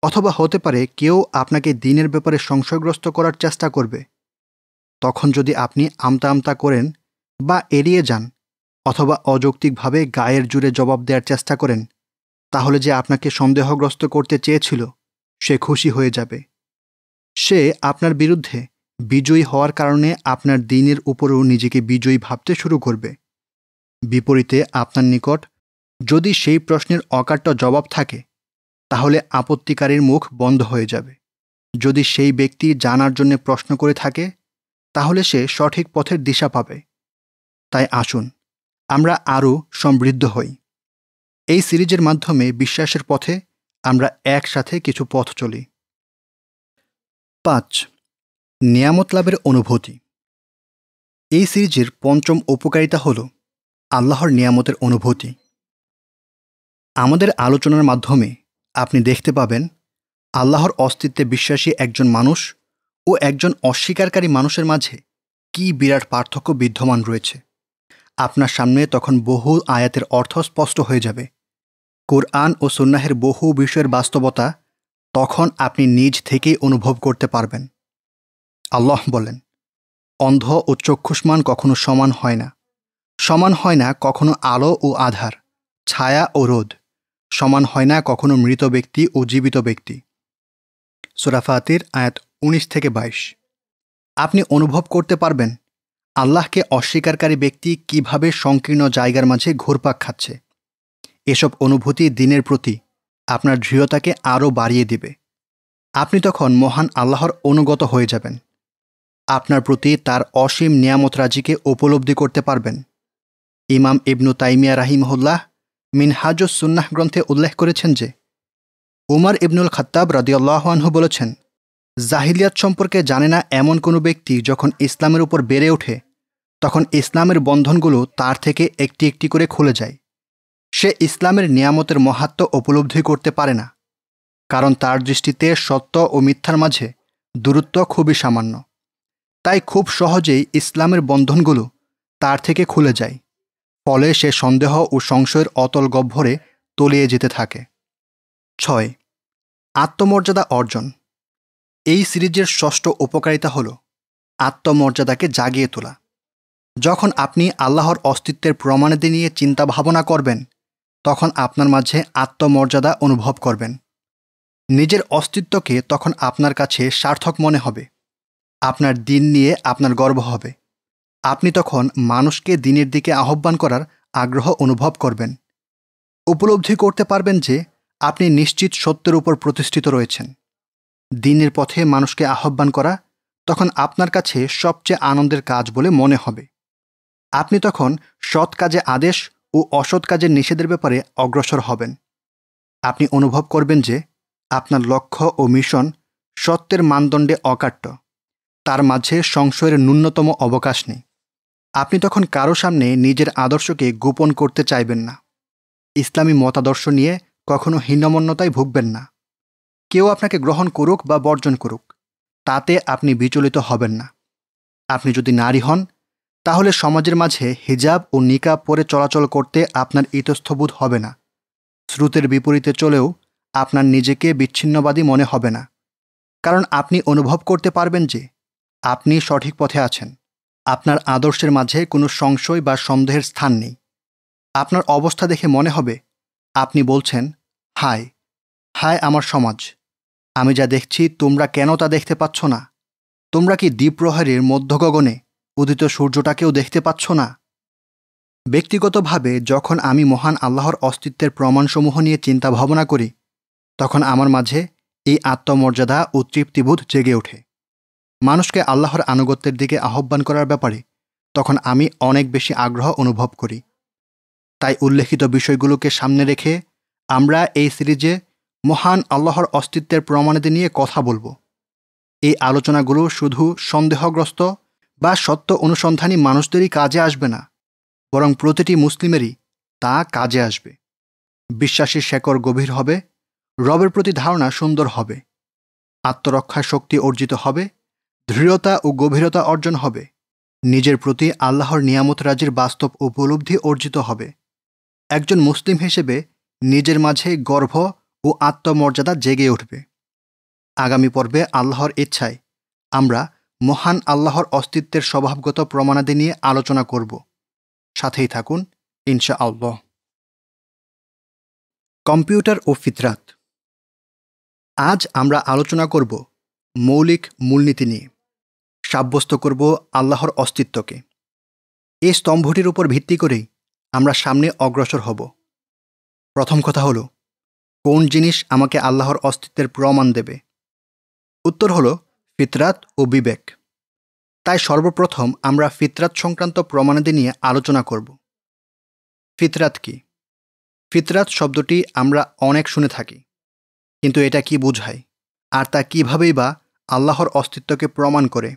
অথবা হতে পারে কেউ আপনাকে দিনের ব্যাপারে সংশয়গ্রস্ত করার চেষ্টা করবে। তখন যদি আপনি আমতা আমতা করেন বা এড়িয়ে যান অথবা অযৌক্তিকভাবে গায়ের জুড়ে জবাব দেওয়ার চেষ্টা করেন, তাহলে যে আপনাকে সন্দেহগ্রস্ত করতে চেয়েছিল, সে খুশি হয়ে যাবে। সে আপনার বিরুদ্ধে বিজয়ী হওয়ার কারণে আপনার দিনের উপরেও নিজেকে বিজয়ী ভাবতে শুরু করবে। বিপরীতে আপনার নিকট যদি সেই প্রশ্নের অকাট্য জবাব থাকে তাহলে আপত্তিকারীর মুখ বন্ধ হয়ে যাবে। যদি সেই ব্যক্তি জানার জন্য প্রশ্ন করে থাকে, তাহলে সে সঠিক পথের দিশা পাবে। তাই আসুন, আমরা আরও সমৃদ্ধ হই। এই সিরিজের মাধ্যমে বিশ্বাসের পথে আমরা একসাথে কিছু পথ চলি। পাঁচ, নিয়ামত লাভের অনুভূতি। এই সিরিজের পঞ্চম উপকারিতা হল আল্লাহর নিয়ামতের অনুভূতি। আমাদের আলোচনার মাধ্যমে আপনি দেখতে পাবেন আল্লাহর অস্তিত্বে বিশ্বাসী একজন মানুষ ও একজন অস্বীকারী মানুষের মাঝে কি বিরাট পার্থক্য বিদ্যমান রয়েছে। আপনার সামনে তখন বহু আয়াতের অর্থ স্পষ্ট হয়ে যাবে। কোরআন ও সুন্নাহের বহু বিষয়ের বাস্তবতা তখন আপনি নিজ থেকেই অনুভব করতে পারবেন। আল্লাহ বলেন, অন্ধ ও চক্ষুষ্মান কখনো সমান হয় না। সমান হয় না কখনো আলো ও আধার, ছায়া ও রোদ। সমান হয় না কখনো মৃত ব্যক্তি ও জীবিত ব্যক্তি। সুরাফাতির আয়াত উনিশ থেকে বাইশ। আপনি অনুভব করতে পারবেন, আল্লাহকে অস্বীকারী ব্যক্তি কীভাবে সংকীর্ণ জায়গার মাঝে ঘুরপাক খাচ্ছে। এসব অনুভূতি দিনের প্রতি আপনার দৃঢ়তাকে আরও বাড়িয়ে দিবে। আপনি তখন মহান আল্লাহর অনুগত হয়ে যাবেন। আপনার প্রতি তার অসীম নিয়ামত রাজিকে উপলব্ধি করতে পারবেন। ইমাম ইবনু তাইমিয়া রাহিমহুল্লাহ মিনহাজুস সুন্নাহ গ্রন্থে উল্লেখ করেছেন যে, উমার ইবনুল খত্তাব রাদিয়াল্লাহানহু বলেছেন, জাহিলিয়াত সম্পর্কে জানে না এমন কোনো ব্যক্তি যখন ইসলামের উপর বেড়ে ওঠে, তখন ইসলামের বন্ধনগুলো তার থেকে একটি একটি করে খুলে যায়। সে ইসলামের নিয়ামতের মহাত্ম উপলব্ধি করতে পারে না, কারণ তার দৃষ্টিতে সত্য ও মিথ্যার মাঝে দূরত্ব খুবই সামান্য। তাই খুব সহজেই ইসলামের বন্ধনগুলো তার থেকে খুলে যায়। ফলে সে সন্দেহ ও সংশয়ের অতল গহ্বরে তলিয়ে যেতে থাকে। ছয়, আত্মমর্যাদা অর্জন। এই সিরিজের ষষ্ঠ উপকারিতা হল আত্মমর্যাদাকে জাগিয়ে তোলা। যখন আপনি আল্লাহর অস্তিত্বের প্রমাণাদি নিয়ে চিন্তা ভাবনা করবেন, তখন আপনার মাঝে আত্মমর্যাদা অনুভব করবেন। নিজের অস্তিত্বকে তখন আপনার কাছে সার্থক মনে হবে। আপনার দিন নিয়ে আপনার গর্ব হবে। আপনি তখন মানুষকে দিনের দিকে আহ্বান করার আগ্রহ অনুভব করবেন। উপলব্ধি করতে পারবেন যে, আপনি নিশ্চিত সত্যের উপর প্রতিষ্ঠিত রয়েছেন। দিনের পথে মানুষকে আহ্বান করা তখন আপনার কাছে সবচেয়ে আনন্দের কাজ বলে মনে হবে। আপনি তখন সৎ কাজে আদেশ ও অসৎ কাজের নিষেধের ব্যাপারে অগ্রসর হবেন। আপনি অনুভব করবেন যে, আপনার লক্ষ্য ও মিশন সত্যের মানদণ্ডে অকাট্য। তার মাঝে সংশয়ের ন্যূনতম অবকাশ নেই। আপনি তখন কারও সামনে নিজের আদর্শকে গোপন করতে চাইবেন না। ইসলামী মতাদর্শ নিয়ে কখনো হীনমন্যতায় ভুগবেন না। কেউ আপনাকে গ্রহণ করুক বা বর্জন করুক, তাতে আপনি বিচলিত হবেন না। আপনি যদি নারী হন, তাহলে সমাজের মাঝে হিজাব ও নিকাব পরে চলাচল করতে আপনার ইতস্থবোধ হবে না। স্রোতের বিপরীতে চলেও আপনার নিজেকে বিচ্ছিন্নবাদী মনে হবে না। কারণ আপনি অনুভব করতে পারবেন যে আপনি সঠিক পথে আছেন। আপনার আদর্শের মাঝে কোনো সংশয় বা সন্দেহের স্থান নেই। আপনার অবস্থা দেখে মনে হবে, আপনি বলছেন, হায় হায় আমার সমাজ, আমি যা দেখছি তোমরা কেন তা দেখতে পাচ্ছ না? তোমরা কি দ্বীপ্রহরীর মধ্যগগনে উদিত সূর্যটাকেও দেখতে পাচ্ছ না? ব্যক্তিগতভাবে যখন আমি মহান আল্লাহর অস্তিত্বের প্রমাণসমূহ নিয়ে চিন্তা ভাবনা করি, তখন আমার মাঝে এই আত্মমর্যাদা ও তৃপ্তিবোধ জেগে ওঠে। মানুষকে আল্লাহর আনুগত্যের দিকে আহ্বান করার ব্যাপারে তখন আমি অনেক বেশি আগ্রহ অনুভব করি। তাই উল্লেখিত বিষয়গুলোকে সামনে রেখে আমরা এই সিরিজে মহান আল্লাহর অস্তিত্বের প্রমাণাদি নিয়ে কথা বলব। এই আলোচনাগুলো শুধু সন্দেহগ্রস্ত বা সত্য অনুসন্ধানী মানুষদেরই কাজে আসবে না, বরং প্রতিটি মুসলিমেরই তা কাজে আসবে। বিশ্বাসী শেকর গভীর হবে, রবের প্রতি ধারণা সুন্দর হবে, আত্মরক্ষার শক্তি অর্জিত হবে দৃঢ়তা ও গভীরতা অর্জন হবে। নিজের প্রতি আল্লাহর নিয়ামত রাজির বাস্তব উপলব্ধি অর্জিত হবে। একজন মুসলিম হিসেবে নিজের মাঝে গর্ভ ও আত্মমর্যাদা জেগে উঠবে। আগামী পর্বে আল্লাহর ইচ্ছায় আমরা মহান আল্লাহর অস্তিত্বের স্বভাবগত প্রমাণাদি নিয়ে আলোচনা করব। সাথেই থাকুন ইনশা আল্লাহ কম্পিউটার ও ফিতরাত। আজ আমরা আলোচনা করব মৌলিক মূলনীতি নিয়ে। সাব্যস্ত করব আল্লাহর অস্তিত্বকে। এই স্তম্ভটির উপর ভিত্তি করেই আমরা সামনে অগ্রসর হব। প্রথম কথা হলো, কোন জিনিস আমাকে আল্লাহর অস্তিত্বের প্রমাণ দেবে? উত্তর হলো, ফিতরাত ও বিবেক। তাই সর্বপ্রথম আমরা ফিতরাত সংক্রান্ত প্রমাণাদি নিয়ে আলোচনা করব। ফিতরাত কি? ফিতরাত শব্দটি আমরা অনেক শুনে থাকি, কিন্তু এটা কি বোঝায়? আর তা কীভাবেই বা আল্লাহর অস্তিত্বকে প্রমাণ করে?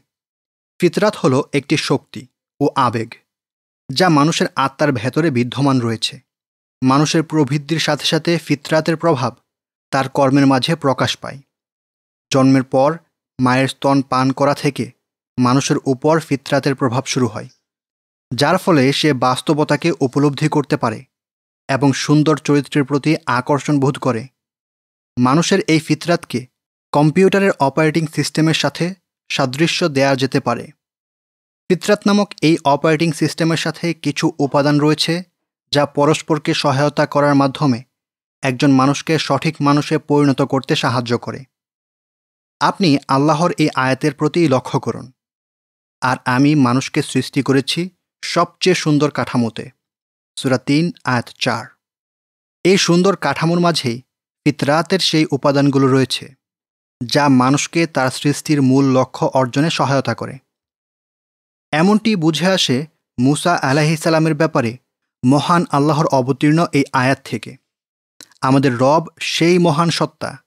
ফিতরাত হলো একটি শক্তি ও আবেগ, যা মানুষের আত্মার ভেতরে বিদ্যমান রয়েছে। মানুষের প্রবৃদ্ধির সাথে সাথে ফিতরাতের প্রভাব তার কর্মের মাঝে প্রকাশ পায়। জন্মের পর মায়ের স্তন পান করা থেকে মানুষের উপর ফিতরাতের প্রভাব শুরু হয়, যার ফলে সে বাস্তবতাকে উপলব্ধি করতে পারে এবং সুন্দর চরিত্রের প্রতি আকর্ষণ বোধ করে। মানুষের এই ফিতরাতকে কম্পিউটারের অপারেটিং সিস্টেমের সাথে সাদৃশ্য দেয়া যেতে পারে। ফিতরাত নামক এই অপারেটিং সিস্টেমের সাথে কিছু উপাদান রয়েছে, যা পরস্পরকে সহায়তা করার মাধ্যমে একজন মানুষকে সঠিক মানুষে পরিণত করতে সাহায্য করে। আপনি আল্লাহর এই আয়াতের প্রতি লক্ষ্য করুন। আর আমি মানুষকে সৃষ্টি করেছি সবচেয়ে সুন্দর কাঠামোতে। সুরা তিন, আয়াত চার। এই সুন্দর কাঠামোর মাঝেই ফিতরাতের সেই উপাদানগুলো রয়েছে। যা মানুষকে তার সৃষ্টির মূল লক্ষ্য অর্জনে সহায়তা করে। এমনটি বুঝে আসে মুসা আলাহিসাল্লামের ব্যাপারে মহান আল্লাহর অবতীর্ণ এই আয়াত থেকে। আমাদের রব সেই মহান সত্তা,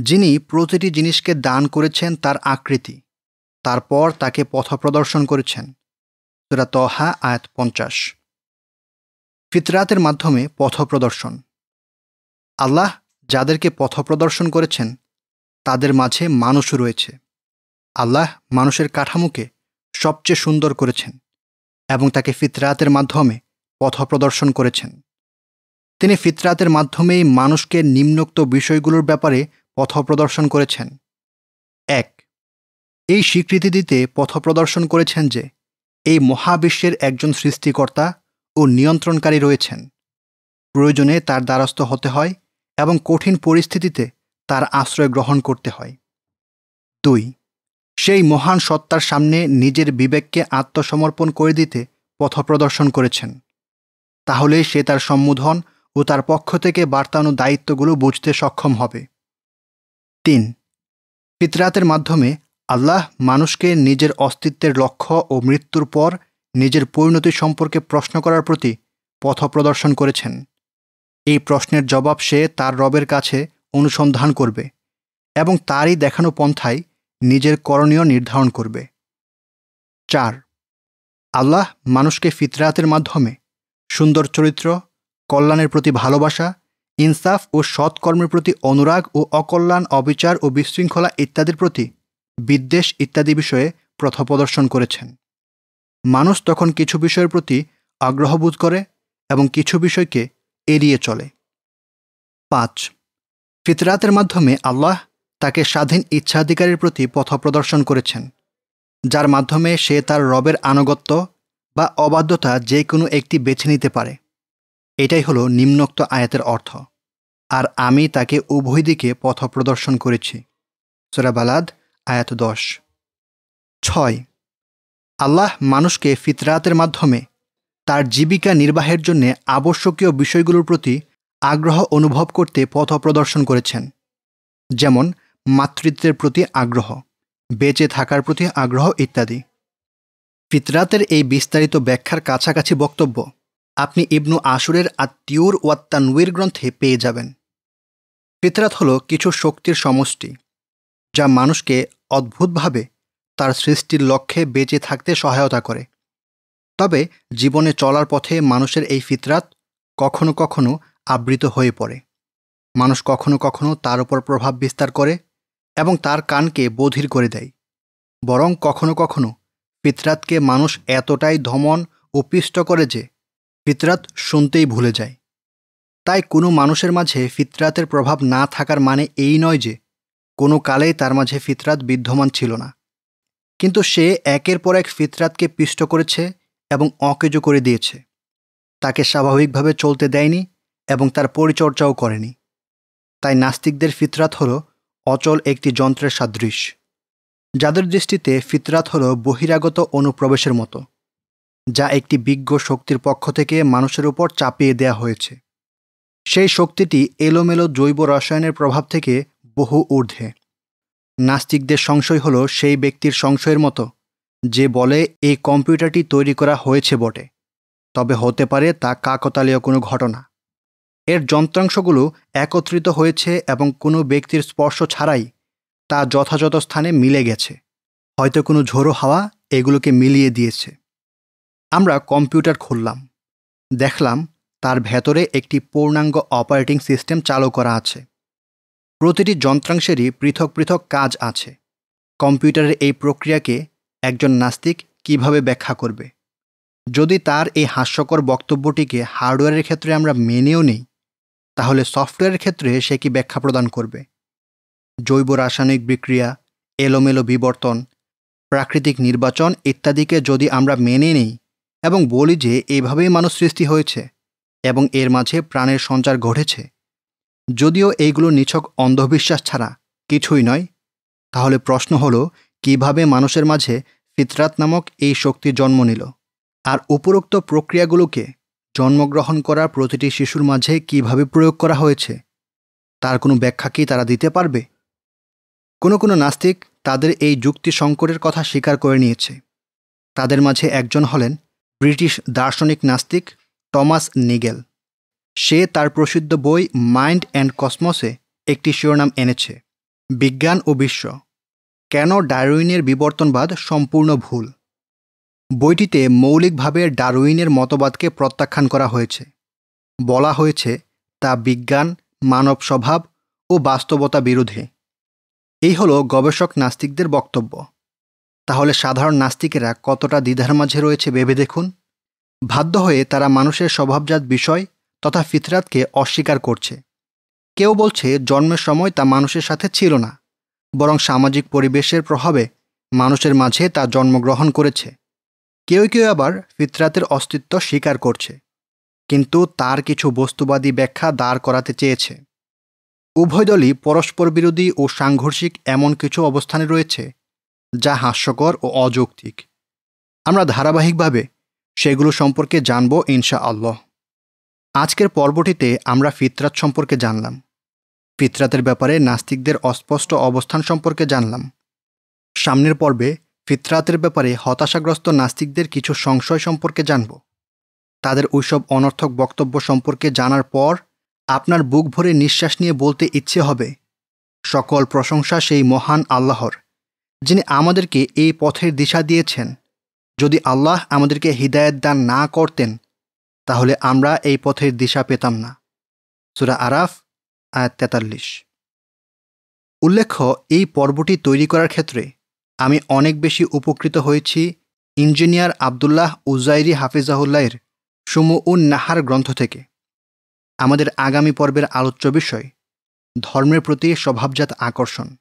যিনি প্রতিটি জিনিসকে দান করেছেন তার আকৃতি, তারপর তাকে পথ প্রদর্শন করেছেন। সুরা তহা আয়াত পঞ্চাশ। ফিতরাতের মাধ্যমে পথ প্রদর্শন। আল্লাহ যাদেরকে পথ প্রদর্শন করেছেন তাদের মাঝে মানুষও রয়েছে। আল্লাহ মানুষের কাঠামোকে সবচেয়ে সুন্দর করেছেন এবং তাকে ফিতরাতের মাধ্যমে পথ প্রদর্শন করেছেন। তিনি ফিতরাতের মাধ্যমেই মানুষকে নিম্নোক্ত বিষয়গুলোর ব্যাপারে পথ প্রদর্শন করেছেন। এক, এই স্বীকৃতি দিতে পথ প্রদর্শন করেছেন যে এই মহাবিশ্বের একজন সৃষ্টিকর্তা ও নিয়ন্ত্রণকারী রয়েছেন। প্রয়োজনে তার দ্বারস্থ হতে হয় এবং কঠিন পরিস্থিতিতে তার আশ্রয় গ্রহণ করতে হয়। দুই, সেই মহান সত্তার সামনে নিজের বিবেককে আত্মসমর্পণ করে দিতে পথপ্রদর্শন করেছেন। তাহলে সে তার সম্বোধন ও তার পক্ষ থেকে বার্তানো দায়িত্বগুলো বুঝতে সক্ষম হবে। তিন পিতরাতের মাধ্যমে আল্লাহ মানুষকে নিজের অস্তিত্বের লক্ষ্য ও মৃত্যুর পর নিজের পরিণতি সম্পর্কে প্রশ্ন করার প্রতি পথপ্রদর্শন করেছেন। এই প্রশ্নের জবাব সে তার রবের কাছে অনুসন্ধান করবে এবং তারই দেখানো পন্থায় নিজের করণীয় নির্ধারণ করবে। চার, আল্লাহ মানুষকে ফিতরাতের মাধ্যমে সুন্দর চরিত্র, কল্যাণের প্রতি ভালোবাসা, ইনসাফ ও সৎকর্মের প্রতি অনুরাগ ও অকল্যাণ, অবিচার ও বিশৃঙ্খলা ইত্যাদির প্রতি বিদ্বেষ ইত্যাদি বিষয়ে প্রথপ্রদর্শন করেছেন। মানুষ তখন কিছু বিষয়ের প্রতি আগ্রহবোধ করে এবং কিছু বিষয়কে এড়িয়ে চলে। পাঁচ ফিতরাতের মাধ্যমে আল্লাহ তাকে স্বাধীন ইচ্ছাধিকারের প্রতি পথপ্রদর্শন করেছেন, যার মাধ্যমে সে তার রবের আনুগত্য বা অবাধ্যতা যে কোনো একটি বেছে নিতে পারে। এটাই হলো নিম্নোক্ত আয়াতের অর্থ। আর আমি তাকে উভয় দিকে পথ প্রদর্শন করেছি সোরাবালাদ আয়াত দশ। ছয়। আল্লাহ মানুষকে ফিতরাতের মাধ্যমে তার জীবিকা নির্বাহের জন্য আবশ্যকীয় বিষয়গুলোর প্রতি আগ্রহ অনুভব করতে পথ প্রদর্শন করেছেন, যেমন মাতৃত্বের প্রতি আগ্রহ, বেঁচে থাকার প্রতি আগ্রহ ইত্যাদি। ফিতরাতের এই বিস্তারিত ব্যাখ্যার কাছাকাছি বক্তব্য আপনি ইবনু আশুরের আত্মিউর ওয়াত্তানউইর গ্রন্থে পেয়ে যাবেন। ফিতরাত হল কিছু শক্তির সমষ্টি যা মানুষকে অদ্ভুতভাবে তার সৃষ্টির লক্ষ্যে বেঁচে থাকতে সহায়তা করে। তবে জীবনে চলার পথে মানুষের এই ফিতরাত কখনো কখনো আবৃত হয়ে পড়ে। মানুষ কখনো কখনো তার উপর প্রভাব বিস্তার করে এবং তার কানকে বধির করে দেয়। বরং কখনো কখনো ফিতরাতকে মানুষ এতটাই ধমন ও পিষ্ট করে যে ফিতরাত শুনতেই ভুলে যায়। তাই কোনো মানুষের মাঝে ফিতরাতের প্রভাব না থাকার মানে এই নয় যে কোনো কালেই তার মাঝে ফিতরাত বিদ্যমান ছিল না। কিন্তু সে একের পর এক ফিতরাতকে পিষ্ট করেছে এবং অকেজো করে দিয়েছে। তাকে স্বাভাবিকভাবে চলতে দেয়নি এবং তার পরিচর্যাও করেনি। তাই নাস্তিকদের ফিতরাত হল অচল একটি যন্ত্রের সাদৃশ। যাদের দৃষ্টিতে ফিতরাত হল বহিরাগত অনুপ্রবেশের মতো, যা একটি বিজ্ঞ শক্তির পক্ষ থেকে মানুষের উপর চাপিয়ে দেয়া হয়েছে। সেই শক্তিটি এলোমেলো জৈব রসায়নের প্রভাব থেকে বহু ঊর্ধ্বে। নাস্তিকদের সংশয় হলো সেই ব্যক্তির সংশয়ের মতো, যে বলে, এই কম্পিউটারটি তৈরি করা হয়েছে বটে। তবে হতে পারে তা কাকতালীয় কোনো ঘটনা। এর যন্ত্রাংশগুলো একত্রিত হয়েছে এবং কোনো ব্যক্তির স্পর্শ ছাড়াই তা যথাযথ স্থানে মিলে গেছে। হয়তো কোনো ঝোড়ো হাওয়া এগুলোকে মিলিয়ে দিয়েছে। আমরা কম্পিউটার খুললাম। দেখলাম তার ভেতরে একটি পূর্ণাঙ্গ অপারেটিং সিস্টেম চালু করা আছে। প্রতিটি যন্ত্রাংশেরই পৃথক পৃথক কাজ আছে। কম্পিউটারের এই প্রক্রিয়াকে একজন নাস্তিক কীভাবে ব্যাখ্যা করবে? যদি তার এই হাস্যকর বক্তব্যটিকে হার্ডওয়্যারের ক্ষেত্রে আমরা মেনেও নেই তাহলে সফটওয়্যারের ক্ষেত্রে সে কি ব্যাখ্যা প্রদান করবে? জৈব রাসায়নিক বিক্রিয়া, এলোমেলো বিবর্তন, প্রাকৃতিক নির্বাচন ইত্যাদিকে যদি আমরা মেনে নিই এবং বলি যে এইভাবেই মানুষ সৃষ্টি হয়েছে এবং এর মাঝে প্রাণের সঞ্চার ঘটেছে, যদিও এইগুলো নিছক অন্ধবিশ্বাস ছাড়া কিছুই নয়, তাহলে প্রশ্ন হলো, কীভাবে মানুষের মাঝে ফিতরাত নামক এই শক্তি জন্ম নিল? আর উপরোক্ত প্রক্রিয়াগুলোকে জন্মগ্রহণ করা প্রতিটি শিশুর মাঝে কীভাবে প্রয়োগ করা হয়েছে, তার কোনো ব্যাখ্যা কি তারা দিতে পারবে? কোনো কোনো নাস্তিক তাদের এই যুক্তি সংকটের কথা স্বীকার করে নিয়েছে। তাদের মাঝে একজন হলেন ব্রিটিশ দার্শনিক নাস্তিক টমাস নিগেল। সে তার প্রসিদ্ধ বই মাইন্ড অ্যান্ড কসমসে একটি শিরোনাম এনেছে, বিজ্ঞান ও বিশ্ব। কেন ডারউইনের বিবর্তনবাদ সম্পূর্ণ ভুল? বইটিতে মৌলিকভাবে ডারউইনের মতবাদকে প্রত্যাখ্যান করা হয়েছে। বলা হয়েছে, তা বিজ্ঞান, মানব স্বভাব ও বাস্তবতা বিরোধী এই হলো গবেষক নাস্তিকদের বক্তব্য। তাহলে সাধারণ নাস্তিকেরা কতটা দ্বিধার মাঝে রয়েছে ভেবে দেখুন। বাধ্য হয়ে তারা মানুষের স্বভাবজাত বিষয় তথা ফিতরাতকে অস্বীকার করছে। কেউ বলছে, জন্মের সময় তা মানুষের সাথে ছিল না, বরং সামাজিক পরিবেশের প্রভাবে মানুষের মাঝে তা জন্মগ্রহণ করেছে। কেউ কেউ আবার ফিতরাতের অস্তিত্ব স্বীকার করছে, কিন্তু তার কিছু বস্তুবাদী ব্যাখ্যা দাঁড় করাতে চেয়েছে। উভয় দলই পরস্পর বিরোধী ও সাংঘর্ষিক এমন কিছু অবস্থানে রয়েছে, যা হাস্যকর ও অযৌক্তিক। আমরা ধারাবাহিকভাবে সেগুলো সম্পর্কে জানব ইনশা আল্লাহ আজকের পর্বটিতে আমরা ফিতরাত সম্পর্কে জানলাম। ফিতরাতের ব্যাপারে নাস্তিকদের অস্পষ্ট অবস্থান সম্পর্কে জানলাম। সামনের পর্বে ফিতরাতের ব্যাপারে হতাশাগ্রস্ত নাস্তিকদের কিছু সংশয় সম্পর্কে জানব। তাদের ওইসব অনর্থক বক্তব্য সম্পর্কে জানার পর আপনার বুক ভরে নিঃশ্বাস নিয়ে বলতে ইচ্ছে হবে, সকল প্রশংসা সেই মহান আল্লাহর, যিনি আমাদেরকে এই পথের দিশা দিয়েছেন। যদি আল্লাহ আমাদেরকে হৃদায়ত দান না করতেন, তাহলে আমরা এই পথের দিশা পেতাম না। সুরা আরাফ, আয়াত তেতাল্লিশ। উল্লেখ্য, এই পর্বটি তৈরি করার ক্ষেত্রে আমি অনেক বেশি উপকৃত হয়েছি ইঞ্জিনিয়ার আবদুল্লাহ উজাইরি হাফিজাহুল্লাহের সুমু উন নাহার গ্রন্থ থেকে। আমাদের আগামী পর্বের আলোচ্য বিষয়, ধর্মের প্রতি স্বভাবজাত আকর্ষণ।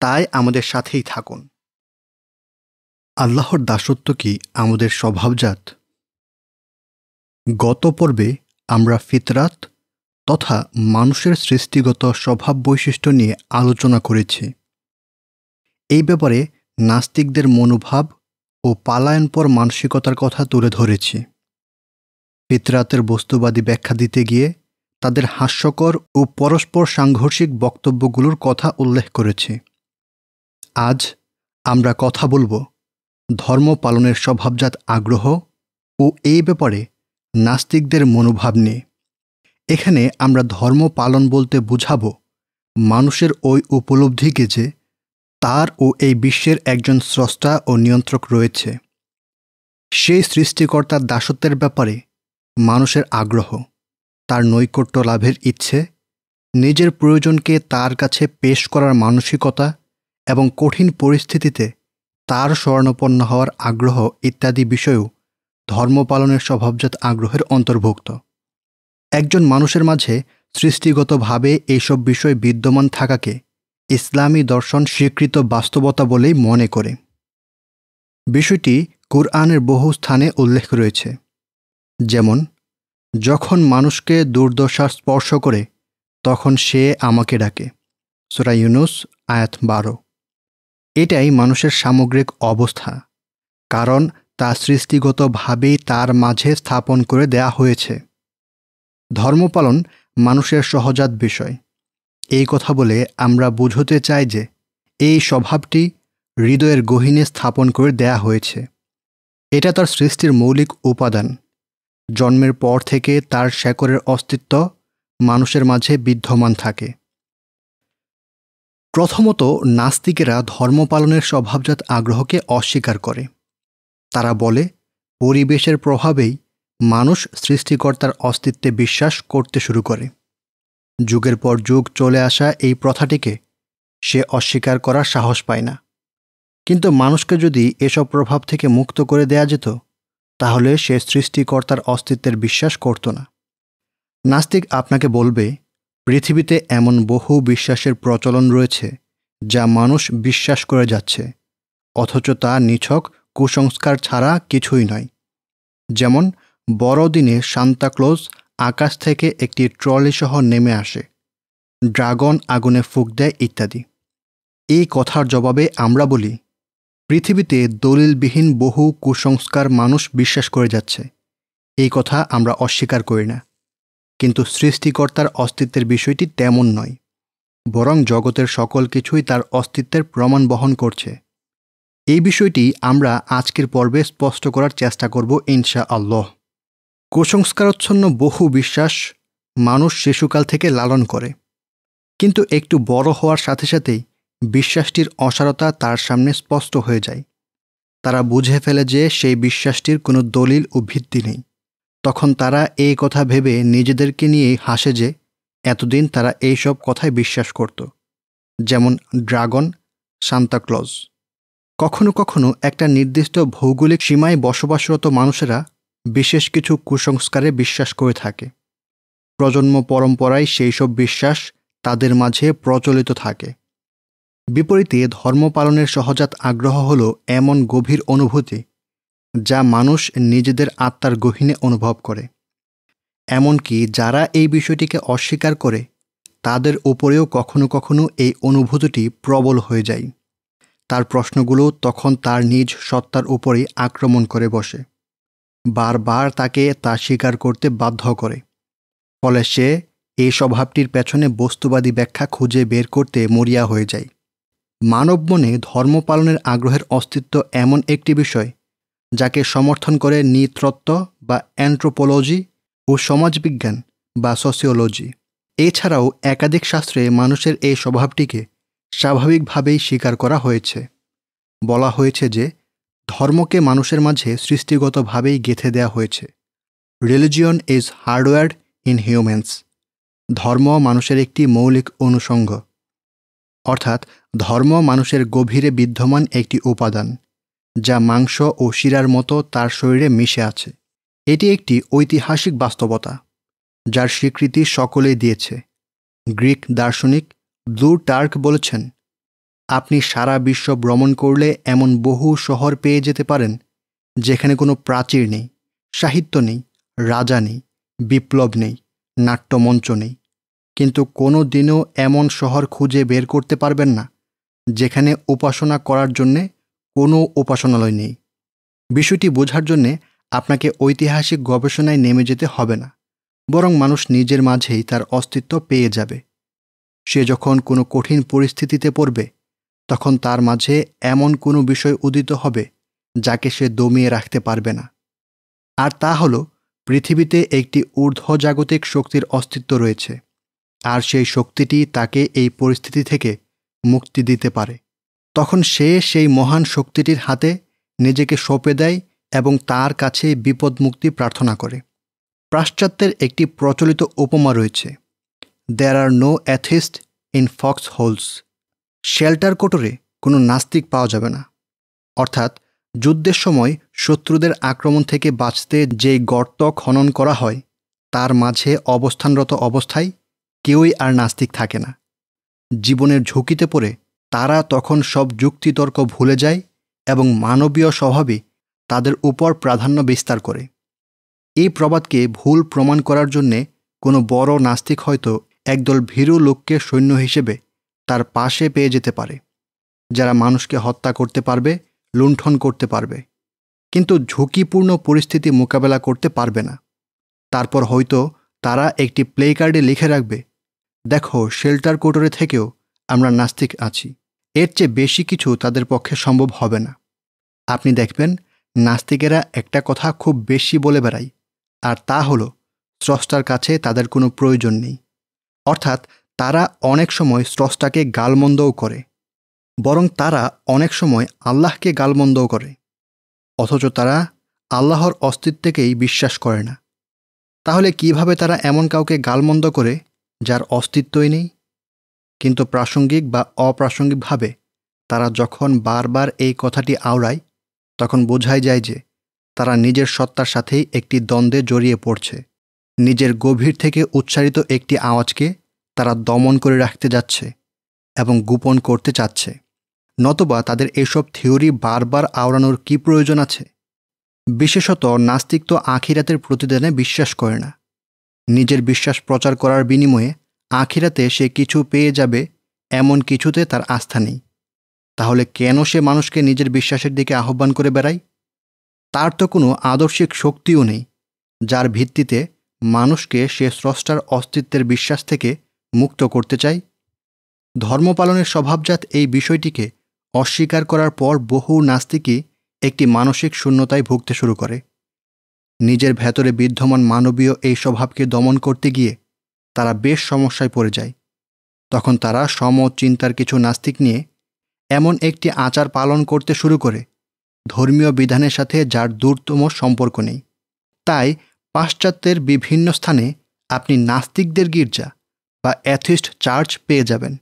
তাই আমাদের সাথেই থাকুন। আল্লাহর দাসত্ব কি আমাদের স্বভাবজাত? গত পর্বে আমরা ফিতরাত তথা মানুষের সৃষ্টিগত স্বভাব বৈশিষ্ট্য নিয়ে আলোচনা করেছি। এই ব্যাপারে নাস্তিকদের মনোভাব ও পালায়নপর মানসিকতার কথা তুলে ধরেছি। ফিতরাতের বস্তুবাদী ব্যাখ্যা দিতে গিয়ে তাদের হাস্যকর ও পরস্পর সাংঘর্ষিক বক্তব্যগুলোর কথা উল্লেখ করেছি। আজ আমরা কথা বলব ধর্ম পালনের স্বভাবজাত আগ্রহ ও এই ব্যাপারে নাস্তিকদের মনোভাব নিয়ে। এখানে আমরা ধর্ম পালন বলতে বুঝাবো মানুষের ওই উপলব্ধিকে যে তার ও এই বিশ্বের একজন স্রষ্টা ও নিয়ন্ত্রক রয়েছে। সেই সৃষ্টিকর্তার দাসত্বের ব্যাপারে মানুষের আগ্রহ, তার নৈকট্য লাভের ইচ্ছে, নিজের প্রয়োজনকে তার কাছে পেশ করার মানসিকতা এবং কঠিন পরিস্থিতিতে তার স্বর্ণপন্ন হওয়ার আগ্রহ ইত্যাদি বিষয়েও ধর্ম পালনের স্বভাবজাত আগ্রহের অন্তর্ভুক্ত। একজন মানুষের মাঝে সৃষ্টিগতভাবে এইসব বিষয় বিদ্যমান থাকাকে ইসলামী দর্শন স্বীকৃত বাস্তবতা বলেই মনে করে। বিষয়টি কুরআনের বহু স্থানে উল্লেখ রয়েছে। যেমন, যখন মানুষকে দুর্দশার স্পর্শ করে, তখন সে আমাকে ডাকে। সোরা ইউনুস, আয়াত বারো। এটাই মানুষের সামগ্রিক অবস্থা, কারণ তা সৃষ্টিগতভাবেই তার মাঝে স্থাপন করে দেয়া হয়েছে। ধর্মপালন মানুষের সহজাত বিষয়। এই কথা বলে আমরা বুঝতে চাই যে এই স্বভাবটি হৃদয়ের গহীনে স্থাপন করে দেয়া হয়েছে। এটা তার সৃষ্টির মৌলিক উপাদান। জন্মের পর থেকে তার শেকরের অস্তিত্ব মানুষের মাঝে বিদ্যমান থাকে। প্রথমত, নাস্তিকেরা ধর্ম পালনের স্বভাবজাত আগ্রহকে অস্বীকার করে। তারা বলে, পরিবেশের প্রভাবেই মানুষ সৃষ্টিকর্তার অস্তিত্বে বিশ্বাস করতে শুরু করে। যুগের পর যুগ চলে আসা এই প্রথাটিকে সে অস্বীকার করার সাহস পায় না। কিন্তু মানুষকে যদি এসব প্রভাব থেকে মুক্ত করে দেয়া যেত, তাহলে সে সৃষ্টিকর্তার অস্তিত্বের বিশ্বাস করত না। নাস্তিক আপনাকে বলবে, পৃথিবীতে এমন বহু বিশ্বাসের প্রচলন রয়েছে, যা মানুষ বিশ্বাস করে যাচ্ছে, অথচ তা নিছক কুসংস্কার ছাড়া কিছুই নয়। যেমন বড়দিনে সান্তাক্লোজ আকাশ থেকে একটি ট্রলিসহ নেমে আসে। ড্রাগন আগুনে ফুক দেয় ইত্যাদি। এই কথার জবাবে আমরা বলি, পৃথিবীতে দলিলবিহীন বহু কুসংস্কার মানুষ বিশ্বাস করে যাচ্ছে। এই কথা আমরা অস্বীকার করি না। কিন্তু সৃষ্টিকর্তার অস্তিত্বের বিষয়টি তেমন নয়, বরং জগতের সকল কিছুই তার অস্তিত্বের প্রমাণ বহন করছে। এই বিষয়টি আমরা আজকের পর্বে স্পষ্ট করার চেষ্টা করব ইনশা আল্লাহ কুসংস্কারচ্ছন্ন বহু বিশ্বাস মানুষ শিশুকাল থেকে লালন করে। কিন্তু একটু বড় হওয়ার সাথে সাথেই বিশ্বাসটির অসারতা তার সামনে স্পষ্ট হয়ে যায়। তারা বুঝে ফেলে যে সেই বিশ্বাসটির কোনো দলিল ও ভিত্তি নেই। তখন তারা এই কথা ভেবে নিজেদেরকে নিয়েই হাসে যে এতদিন তারা এইসব কথায় বিশ্বাস করত। যেমন ড্রাগন সান্তাক্লজ কখনো কখনো একটা নির্দিষ্ট ভৌগোলিক সীমায় বসবাসরত মানুষেরা বিশেষ কিছু কুসংস্কারে বিশ্বাস করে থাকে। প্রজন্ম পরম্পরায় সেই সব বিশ্বাস তাদের মাঝে প্রচলিত থাকে। বিপরীতে ধর্ম পালনের সহজাত আগ্রহ হল এমন গভীর অনুভূতি যা মানুষ নিজেদের আত্মার গহীনে অনুভব করে। এমনকি যারা এই বিষয়টিকে অস্বীকার করে, তাদের উপরেও কখনো কখনো এই অনুভূতিটি প্রবল হয়ে যায়। তার প্রশ্নগুলো তখন তার নিজ সত্তার উপরেই আক্রমণ করে বসে। বারবার তাকে তা স্বীকার করতে বাধ্য করে। ফলে সে এই স্বভাবটির পেছনে বস্তুবাদী ব্যাখ্যা খুঁজে বের করতে মরিয়া হয়ে যায়। মানব মনে ধর্ম পালনের আগ্রহের অস্তিত্ব এমন একটি বিষয়, যাকে সমর্থন করে নৃতত্ত্ব বা অ্যান্থ্রোপোলজি ও সমাজবিজ্ঞান বা সোসিওলজি। এছাড়াও একাধিক শাস্ত্রে মানুষের এই স্বভাবটিকে স্বাভাবিকভাবেই স্বীকার করা হয়েছে। বলা হয়েছে যে ধর্মকে মানুষের মাঝে সৃষ্টিগতভাবেই গেঁথে দেওয়া হয়েছে। Religion is hardwired in humans ধর্ম মানুষের একটি মৌলিক অনুষঙ্গ। অর্থাৎ, ধর্ম মানুষের গভীরে বিদ্যমান একটি উপাদান, যা মাংস ও শিরার মতো তার শরীরে মিশে আছে। এটি একটি ঐতিহাসিক বাস্তবতা, যার স্বীকৃতি সকলেই দিয়েছে। গ্রিক দার্শনিক ব্লু টার্ক বলেছেন আপনি সারা বিশ্ব ভ্রমণ করলে এমন বহু শহর পেয়ে যেতে পারেন, যেখানে কোনো প্রাচীর নেই, সাহিত্য নেই, রাজা নেই, বিপ্লব নেই, নাট্যমঞ্চ নেই। কিন্তু কোনো দিনও এমন শহর খুঁজে বের করতে পারবেন না, যেখানে উপাসনা করার জন্যে কোনো উপাসনালয় নেই। বিষয়টি বোঝার জন্যে আপনাকে ঐতিহাসিক গবেষণায় নেমে যেতে হবে না, বরং মানুষ নিজের মাঝেই তার অস্তিত্ব পেয়ে যাবে। সে যখন কোনো কঠিন পরিস্থিতিতে পড়বে তখন তার মাঝে এমন কোনো বিষয় উদিত হবে যাকে সে দমিয়ে রাখতে পারবে না। আর তা হল, পৃথিবীতে একটি ঊর্ধ্বজাগতিক শক্তির অস্তিত্ব রয়েছে, আর সেই শক্তিটি তাকে এই পরিস্থিতি থেকে মুক্তি দিতে পারে। তখন সে সেই মহান শক্তিটির হাতে নিজেকে সঁপে দেয় এবং তার কাছে বিপদ মুক্তি প্রার্থনা করে। পাশ্চাত্যের একটি প্রচলিত উপমা রয়েছে there are no atheist in foxholes shelter কোটরে কোনো নাস্তিক পাওয়া যাবে না। অর্থাৎ যুদ্ধের সময় শত্রুদের আক্রমণ থেকে বাঁচতে যেই গর্ত খনন করা হয়, তার মাঝে অবস্থানরত অবস্থায় কেউই আর নাস্তিক থাকে না। জীবনের ঝুঁকিতে পড়ে তারা তখন সব যুক্তিতর্ক ভুলে যায় এবং মানবীয় স্বভাবে তাদের উপর প্রাধান্য বিস্তার করে। এই প্রবাদকে ভুল প্রমাণ করার জন্যে কোনো বড় নাস্তিক হয়তো একদল ভীরু লোককে সৈন্য হিসেবে তার পাশে পেয়ে যেতে পারে। যারা মানুষকে হত্যা করতে পারবে, লুণ্ঠন করতে পারবে। কিন্তু ঝুঁকিপূর্ণ পরিস্থিতি মোকাবেলা করতে পারবে না। তারপর হয়তো তারা একটি প্লে কার্ডে লিখে রাখবে, দেখো, শেল্টার কোটরে থেকেও আমরা নাস্তিক আছি। এর চেয়ে বেশি কিছু তাদের পক্ষে সম্ভব হবে না। আপনি দেখবেন, নাস্তিকেরা একটা কথা খুব বেশি বলে বেড়ায়, আর তা হলো, স্রষ্টার কাছে তাদের কোনো প্রয়োজন নেই। অর্থাৎ তারা অনেক সময় স্রষ্টাকে গালমন্দও করে, বরং তারা অনেক সময় আল্লাহকে গালমন্দও করে, অথচ তারা আল্লাহর অস্তিত্বকেই বিশ্বাস করে না। তাহলে কীভাবে তারা এমন কাউকে গালমন্দ করে, যার অস্তিত্বই নেই? কিন্তু প্রাসঙ্গিক বা অপ্রাসঙ্গিকভাবে তারা যখন বারবার এই কথাটি আওড়ায়, তখন বোঝাই যায় যে তারা নিজের সত্তার সাথেই একটি দ্বন্দ্বে জড়িয়ে পড়ছে। নিজের গভীর থেকে উচ্চারিত একটি আওয়াজকে তারা দমন করে রাখতে যাচ্ছে এবং গোপন করতে চাচ্ছে, নতবা তাদের এসব থিওরি বারবার আওড়ানোর কি প্রয়োজন আছে? বিশেষত নাস্তিক তো আখিরাতের প্রতিদানে বিশ্বাস করে না। নিজের বিশ্বাস প্রচার করার বিনিময়ে আখিরাতে সে কিছু পেয়ে যাবে এমন কিছুতে তার আস্থা নেই। তাহলে কেন সে মানুষকে নিজের বিশ্বাসের দিকে আহ্বান করে বেড়ায়? তার তো কোনো আদর্শিক শক্তিও নেই, যার ভিত্তিতে মানুষকে সে স্রষ্টার অস্তিত্বের বিশ্বাস থেকে মুক্ত করতে চাই। ধর্ম পালনের স্বভাবজাত এই বিষয়টিকে অস্বীকার করার পর বহু নাস্তিকই একটি মানসিক শূন্যতায় ভুগতে শুরু করে। নিজের ভেতরে বিদ্যমান মানবীয় এই স্বভাবকে দমন করতে গিয়ে তারা বেশ সমস্যায় পড়ে যায়। তখন তারা সম চিন্তার কিছু নাস্তিক নিয়ে এমন একটি আচার পালন করতে শুরু করে, ধর্মীয় বিধানের সাথে যার দূরতম সম্পর্ক নেই। তাই পাশ্চাত্যের বিভিন্ন স্থানে আপনি নাস্তিকদের গির্জা বা অ্যাথিস্ট চার্চ পেয়ে যাবেন।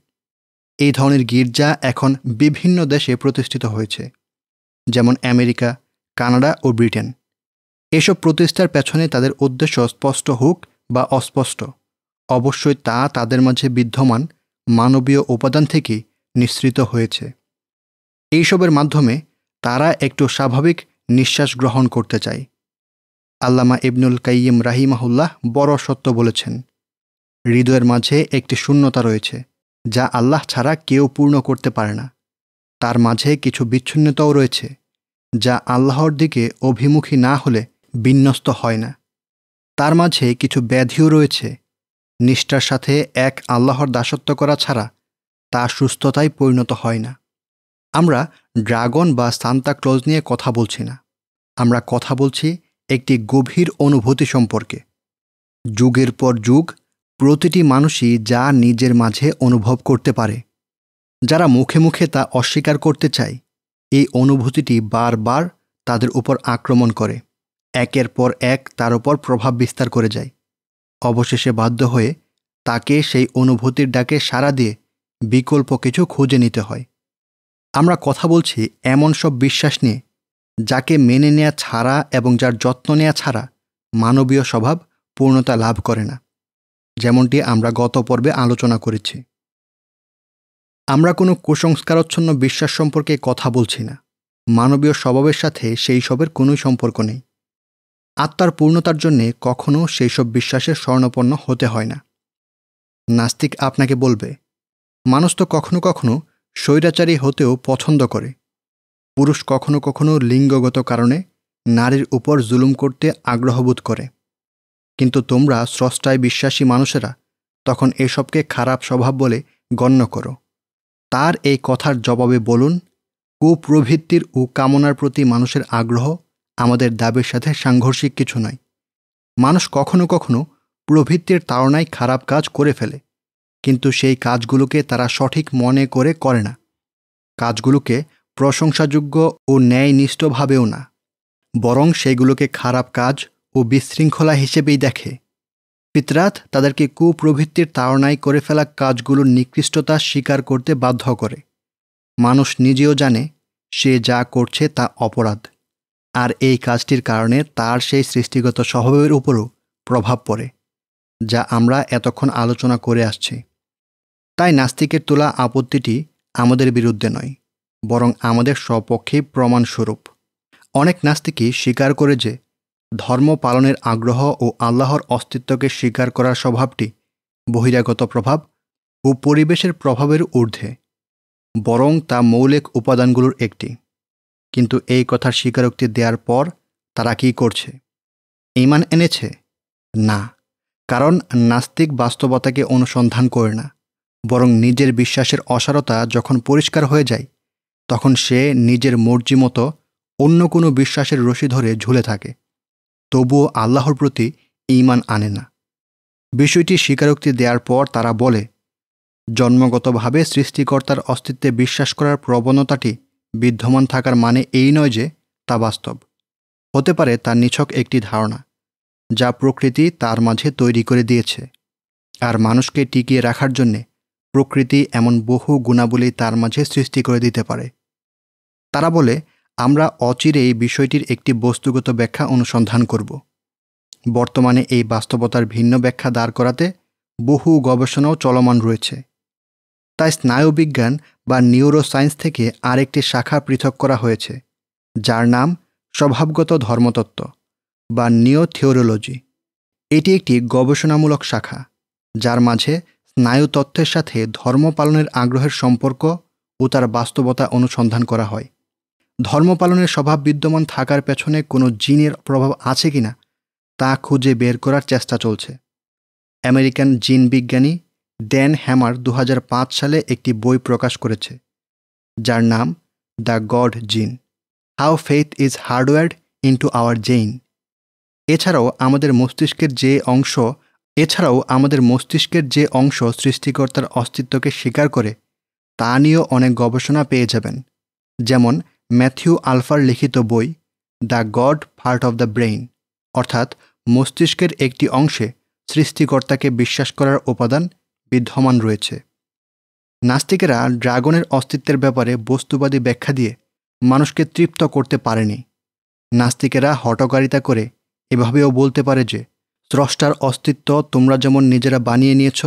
এই ধরনের গির্জা এখন বিভিন্ন দেশে প্রতিষ্ঠিত হয়েছে, যেমন আমেরিকা, কানাডা ও ব্রিটেন। এসব প্রতিষ্ঠার পেছনে তাদের উদ্দেশ্য স্পষ্ট হোক বা অস্পষ্ট, অবশ্যই তা তাদের মাঝে বিদ্যমান, মানবীয় উপাদান থেকেই নিঃসৃত হয়েছে। এইসবের মাধ্যমে তারা একটু স্বাভাবিক নিঃশ্বাস গ্রহণ করতে চায়। আল্লামা ইবনুল কাইয়িম রাহিমাহুল্লাহ বড় সত্য বলেছেন। হৃদয়ের মাঝে একটি শূন্যতা রয়েছে, যা আল্লাহ ছাড়া কেউ পূর্ণ করতে পারে না। তার মাঝে কিছু বিচ্ছিন্নতাও রয়েছে, যা আল্লাহর দিকে অভিমুখী না হলে বিন্যস্ত হয় না। তার মাঝে কিছু ব্যাধিও রয়েছে, নিষ্ঠার সাথে এক আল্লাহর দাসত্ব করা ছাড়া তা সুস্থতায় পরিণত হয় না। আমরা ড্রাগন বা সান্তা ক্লজ নিয়ে কথা বলছি না। আমরা কথা বলছি একটি গভীর অনুভূতি সম্পর্কে। যুগের পর যুগ প্রতিটি মানুষই যা নিজের মাঝে অনুভব করতে পারে। যারা মুখে মুখে তা অস্বীকার করতে চায়, এই অনুভূতিটি বারবার তাদের উপর আক্রমণ করে। একের পর এক তার উপর প্রভাব বিস্তার করে যায়। অবশেষে বাধ্য হয়ে তাকে সেই অনুভূতির ডাকে সাড়া দিয়ে বিকল্প কিছু খুঁজে নিতে হয়। আমরা কথা বলছি এমন সব বিশ্বাস নিয়ে, যাকে মেনে নেয়া ছাড়া এবং যার যত্ন নেয়া ছাড়া মানবীয় স্বভাব পূর্ণতা লাভ করে না। যেমনটি আমরা গত পর্বে আলোচনা করেছি। আমরা কোনো কুসংস্কারচ্ছন্ন বিশ্বাস সম্পর্কে কথা বলছি না। মানবীয় স্বভাবের সাথে সেই সবের কোনোই সম্পর্ক নেই। আত্মার পূর্ণতার জন্যে কখনও সেই সব বিশ্বাসের স্বর্ণপন্ন হতে হয় না। নাস্তিক আপনাকে বলবে মানুষ তো কখনো কখনো স্বৈরাচারী হতেও পছন্দ করে। পুরুষ কখনো কখনো লিঙ্গগত কারণে নারীর উপর জুলুম করতে আগ্রহবোধ করে। কিন্তু তোমরা স্রষ্টায় বিশ্বাসী মানুষেরা তখন এসবকে খারাপ স্বভাব বলে গণ্য করো। তার এই কথার জবাবে বলুন, কুপ্রবৃত্তির ও কামনার প্রতি মানুষের আগ্রহ আমাদের দাবির সাথে সাংঘর্ষিক কিছু নয়। মানুষ কখনো কখনো প্রবৃত্তির তাড়নায় খারাপ কাজ করে ফেলে, কিন্তু সেই কাজগুলোকে তারা সঠিক মনে করে করে না। কাজগুলোকে প্রশংসাযোগ্য ও ন্যায়নিষ্ঠভাবেও না, বরং সেগুলোকে খারাপ কাজ ও বিশৃঙ্খলা হিসেবেই দেখে। পিতরাত তাদেরকে কুপ্রবৃত্তির তাড়নায় করে ফেলা কাজগুলোর নিকৃষ্টতা স্বীকার করতে বাধ্য করে। মানুষ নিজেও জানে, সে যা করছে তা অপরাধ। আর এই কাজটির কারণে তার সেই সৃষ্টিগত স্বভাবের উপরও প্রভাব পড়ে, যা আমরা এতক্ষণ আলোচনা করে আসছি। তাই নাস্তিকের তোলা আপত্তিটি আমাদের বিরুদ্ধে নয়, বরং আমাদের স্বপক্ষেই প্রমাণস্বরূপ। অনেক নাস্তিকই স্বীকার করে যে ধর্ম পালনের আগ্রহ ও আল্লাহর অস্তিত্বকে স্বীকার করার স্বভাবটি বহিরাগত প্রভাব ও পরিবেশের প্রভাবের ঊর্ধ্বে, বরং তা মৌলিক উপাদানগুলোর একটি। কিন্তু এই কথার স্বীকারোক্তি দেওয়ার পর তারা কী করছে? ইমান এনেছে? না, কারণ নাস্তিক বাস্তবতাকে অনুসন্ধান করে না, বরং নিজের বিশ্বাসের অসারতা যখন পরিষ্কার হয়ে যায়, তখন সে নিজের মর্জি মতো অন্য কোনো বিশ্বাসের রশি ধরে ঝুলে থাকে। তবুও আল্লাহর প্রতি ইমান আনে না। বিষয়টি স্বীকারোক্তি দেওয়ার পর তারা বলে, জন্মগতভাবে সৃষ্টিকর্তার অস্তিত্বে বিশ্বাস করার প্রবণতাটি বিদ্যমান থাকার মানে এই নয় যে তা বাস্তব। হতে পারে তার নিছক একটি ধারণা, যা প্রকৃতি তার মাঝে তৈরি করে দিয়েছে। আর মানুষকে টিকিয়ে রাখার জন্যে প্রকৃতি এমন বহু গুণাবলী তার মাঝে সৃষ্টি করে দিতে পারে। তারা বলে আমরা অচিরেই বিষয়টির একটি বস্তুগত ব্যাখ্যা অনুসন্ধান করব। বর্তমানে এই বাস্তবতার ভিন্ন ব্যাখ্যা দাঁড় করাতে বহু গবেষণাও চলমান রয়েছে। তাই স্নায়ুবিজ্ঞান বা নিউরোসায়েন্স থেকে আরেকটি শাখা পৃথক করা হয়েছে, যার নাম স্বভাবগত ধর্মতত্ত্ব বা নিও থিওরোলজি এটি একটি গবেষণামূলক শাখা, যার মাঝে স্নায়ুতত্ত্বের সাথে ধর্ম পালনের আগ্রহের সম্পর্ক ও তার বাস্তবতা অনুসন্ধান করা হয়। ধর্ম পালনের স্বভাব বিদ্যমান থাকার পেছনে কোনো জিনের প্রভাব আছে কিনা তা খুঁজে বের করার চেষ্টা চলছে। আমেরিকান জিন বিজ্ঞানী ড্যান হ্যামার দু হাজার পাঁচ সালে একটি বই প্রকাশ করেছে, যার নাম the God gene, how faith is hardwired into our genes. এছাড়াও আমাদের মস্তিষ্কের যে অংশ, এছাড়াও আমাদের মস্তিষ্কের যে অংশ সৃষ্টিকর্তার অস্তিত্বকে স্বীকার করে, তা নিয়েও অনেক গবেষণা পেয়ে যাবেন, যেমন ম্যাথিউ আলফার লিখিত বই, the God part of the brain অর্থাৎ মস্তিষ্কের একটি অংশে সৃষ্টিকর্তাকে বিশ্বাস করার উপাদান বিদ্যমান রয়েছে। নাস্তিকেরা ড্রাগনের অস্তিত্বের ব্যাপারে বস্তুবাদী ব্যাখ্যা দিয়ে মানুষকে তৃপ্ত করতে পারেনি। নাস্তিকেরা হটকারিতা করে এভাবেও বলতে পারে যে, স্রষ্টার অস্তিত্ব তোমরা যেমন নিজেরা বানিয়ে নিয়েছ,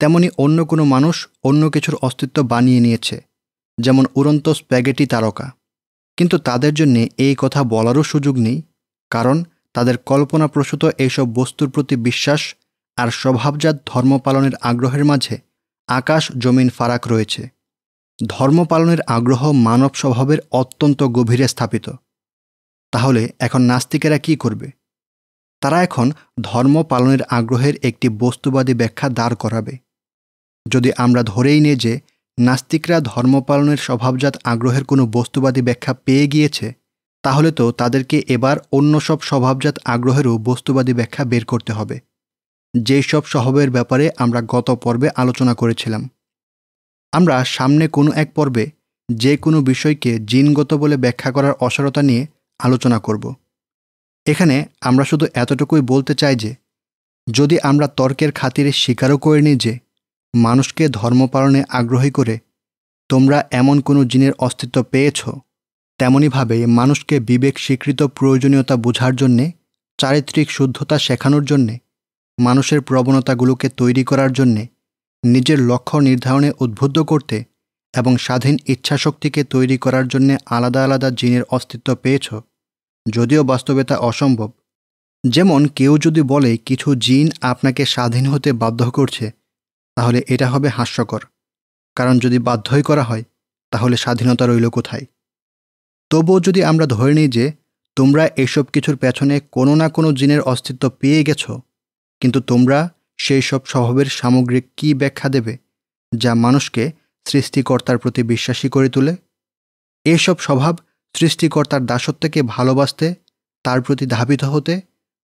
তেমনি অন্য কোনো মানুষ অন্য কিছুর অস্তিত্ব বানিয়ে নিয়েছে যেমন উড়ন্ত স্প্যাগেটি তারকা। কিন্তু তাদের জন্য এই কথা বলারও সুযোগ নেই, কারণ তাদের কল্পনাপ্রসূত এইসব বস্তুর প্রতি বিশ্বাস আর স্বভাবজাত ধর্ম পালনের আগ্রহের মাঝে আকাশ জমিন ফারাক রয়েছে। ধর্ম পালনের আগ্রহ মানব স্বভাবের অত্যন্ত গভীরে স্থাপিত। তাহলে এখন নাস্তিকেরা কি করবে? তারা এখন ধর্ম পালনের আগ্রহের একটি বস্তুবাদী ব্যাখ্যা দাঁড় করাবে। যদি আমরা ধরেই নিই যে নাস্তিকরা ধর্ম পালনের স্বভাবজাত আগ্রহের কোনো বস্তুবাদী ব্যাখ্যা পেয়ে গিয়েছে, তাহলে তো তাদেরকে এবার অন্য সব স্বভাবজাত আগ্রহেরও বস্তুবাদী ব্যাখ্যা বের করতে হবে। যেই সব স্বভাবের ব্যাপারে আমরা গত পর্বে আলোচনা করেছিলাম। আমরা সামনে কোনো এক পর্বে যে কোনো বিষয়কে জিনগত বলে ব্যাখ্যা করার অসারতা নিয়ে আলোচনা করব। এখানে আমরা শুধু এতটুকুই বলতে চাই যে, যদি আমরা তর্কের খাতিরে স্বীকারও করে নিই যে মানুষকে ধর্ম পালনে আগ্রহী করে তোমরা এমন কোনো জিনের অস্তিত্ব পেয়েছ? তেমনইভাবে মানুষকে বিবেক স্বীকৃত প্রয়োজনীয়তা বোঝার জন্যে, চারিত্রিক শুদ্ধতা শেখানোর জন্যে, মানুষের প্রবণতাগুলোকে তৈরি করার জন্যে, নিজের লক্ষ্য নির্ধারণে উদ্বুদ্ধ করতে এবং স্বাধীন ইচ্ছাশক্তিকে তৈরি করার জন্যে আলাদা আলাদা জিনের অস্তিত্ব পেয়েছ? যদিও বাস্তবেতা অসম্ভব। যেমন কেউ যদি বলে, কিছু জিন আপনাকে স্বাধীন হতে বাধ্য করছে। তাহলে এটা হবে হাস্যকর। কারণ যদি বাধ্যই করা হয়, তাহলে স্বাধীনতা রইল কোথায়? তবুও যদি আমরা ধরে নিই যে, তোমরা এসব কিছুর পেছনে কোনো না কোনো জিনের অস্তিত্ব পেয়ে গেছ, কিন্তু তোমরা সেই সব স্বভাবের সামগ্রিক কী ব্যাখ্যা দেবে, যা মানুষকে সৃষ্টিকর্তার প্রতি বিশ্বাসী করে তোলে? এসব স্বভাব সৃষ্টিকর্তার দাসত্বকে ভালোবাসতে, তার প্রতি ধাবিত হতে,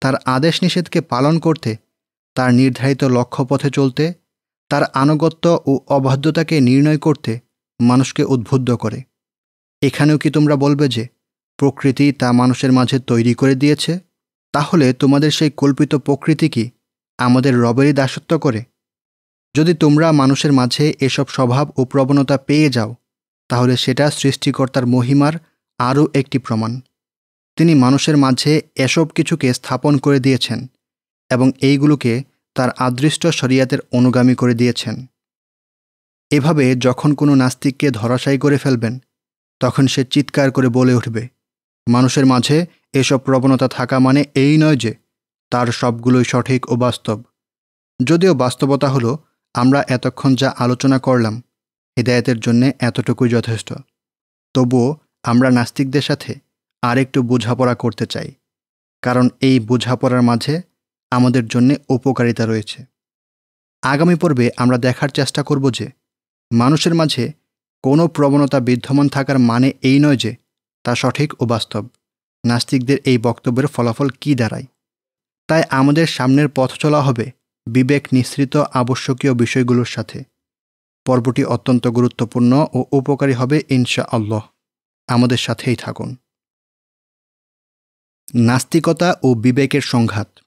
তার আদেশ নিষেধকে পালন করতে, তার নির্ধারিত লক্ষ্যপথে চলতে তার আনুগত্য ও অবাধ্যতাকে নির্ণয় করতে মানুষকে উদ্বুদ্ধ করে। এখানেও কি তোমরা বলবে যে, প্রকৃতি তা মানুষের মাঝে তৈরি করে দিয়েছে? তাহলে তোমাদের সেই কল্পিত প্রকৃতি কি আমাদের রবেরই দাসত্ব করে? যদি তোমরা মানুষের মাঝে এসব স্বভাব ও প্রবণতা পেয়ে যাও, তাহলে সেটা সৃষ্টিকর্তার মহিমার আরও একটি প্রমাণ। তিনি মানুষের মাঝে এসব কিছুকে স্থাপন করে দিয়েছেন এবং এইগুলোকে তার আদৃষ্ট শরিয়াতের অনুগামী করে দিয়েছেন। এভাবে যখন কোনো নাস্তিককে ধরাশায়ী করে ফেলবেন, তখন সে চিৎকার করে বলে উঠবে, মানুষের মাঝে এসব প্রবণতা থাকা মানে এই নয় যে তার সবগুলোই সঠিক ও বাস্তব। যদিও বাস্তবতা হলো, আমরা এতক্ষণ যা আলোচনা করলাম, হৃদায়তের জন্যে এতটুকুই যথেষ্ট। তবুও আমরা নাস্তিকদের সাথে আরেকটু বোঝাপড়া করতে চাই, কারণ এই বোঝাপড়ার মাঝে আমাদের জন্যে উপকারিতা রয়েছে। আগামী পর্বে আমরা দেখার চেষ্টা করব যে, মানুষের মাঝে কোনো প্রবণতা বিদ্যমান থাকার মানে এই নয় যে, তা সঠিক ও বাস্তব। নাস্তিকদের এই বক্তব্যের ফলাফল কি দাঁড়ায়? তাই আমাদের সামনের পথ চলা হবে বিবেক নিঃসৃত আবশ্যকীয় বিষয়গুলোর সাথে। পর্বটি অত্যন্ত গুরুত্বপূর্ণ ও উপকারী হবে ইনশা আল্লাহ আমাদের সাথেই থাকুন। নাস্তিকতা ও বিবেকের সংঘাত।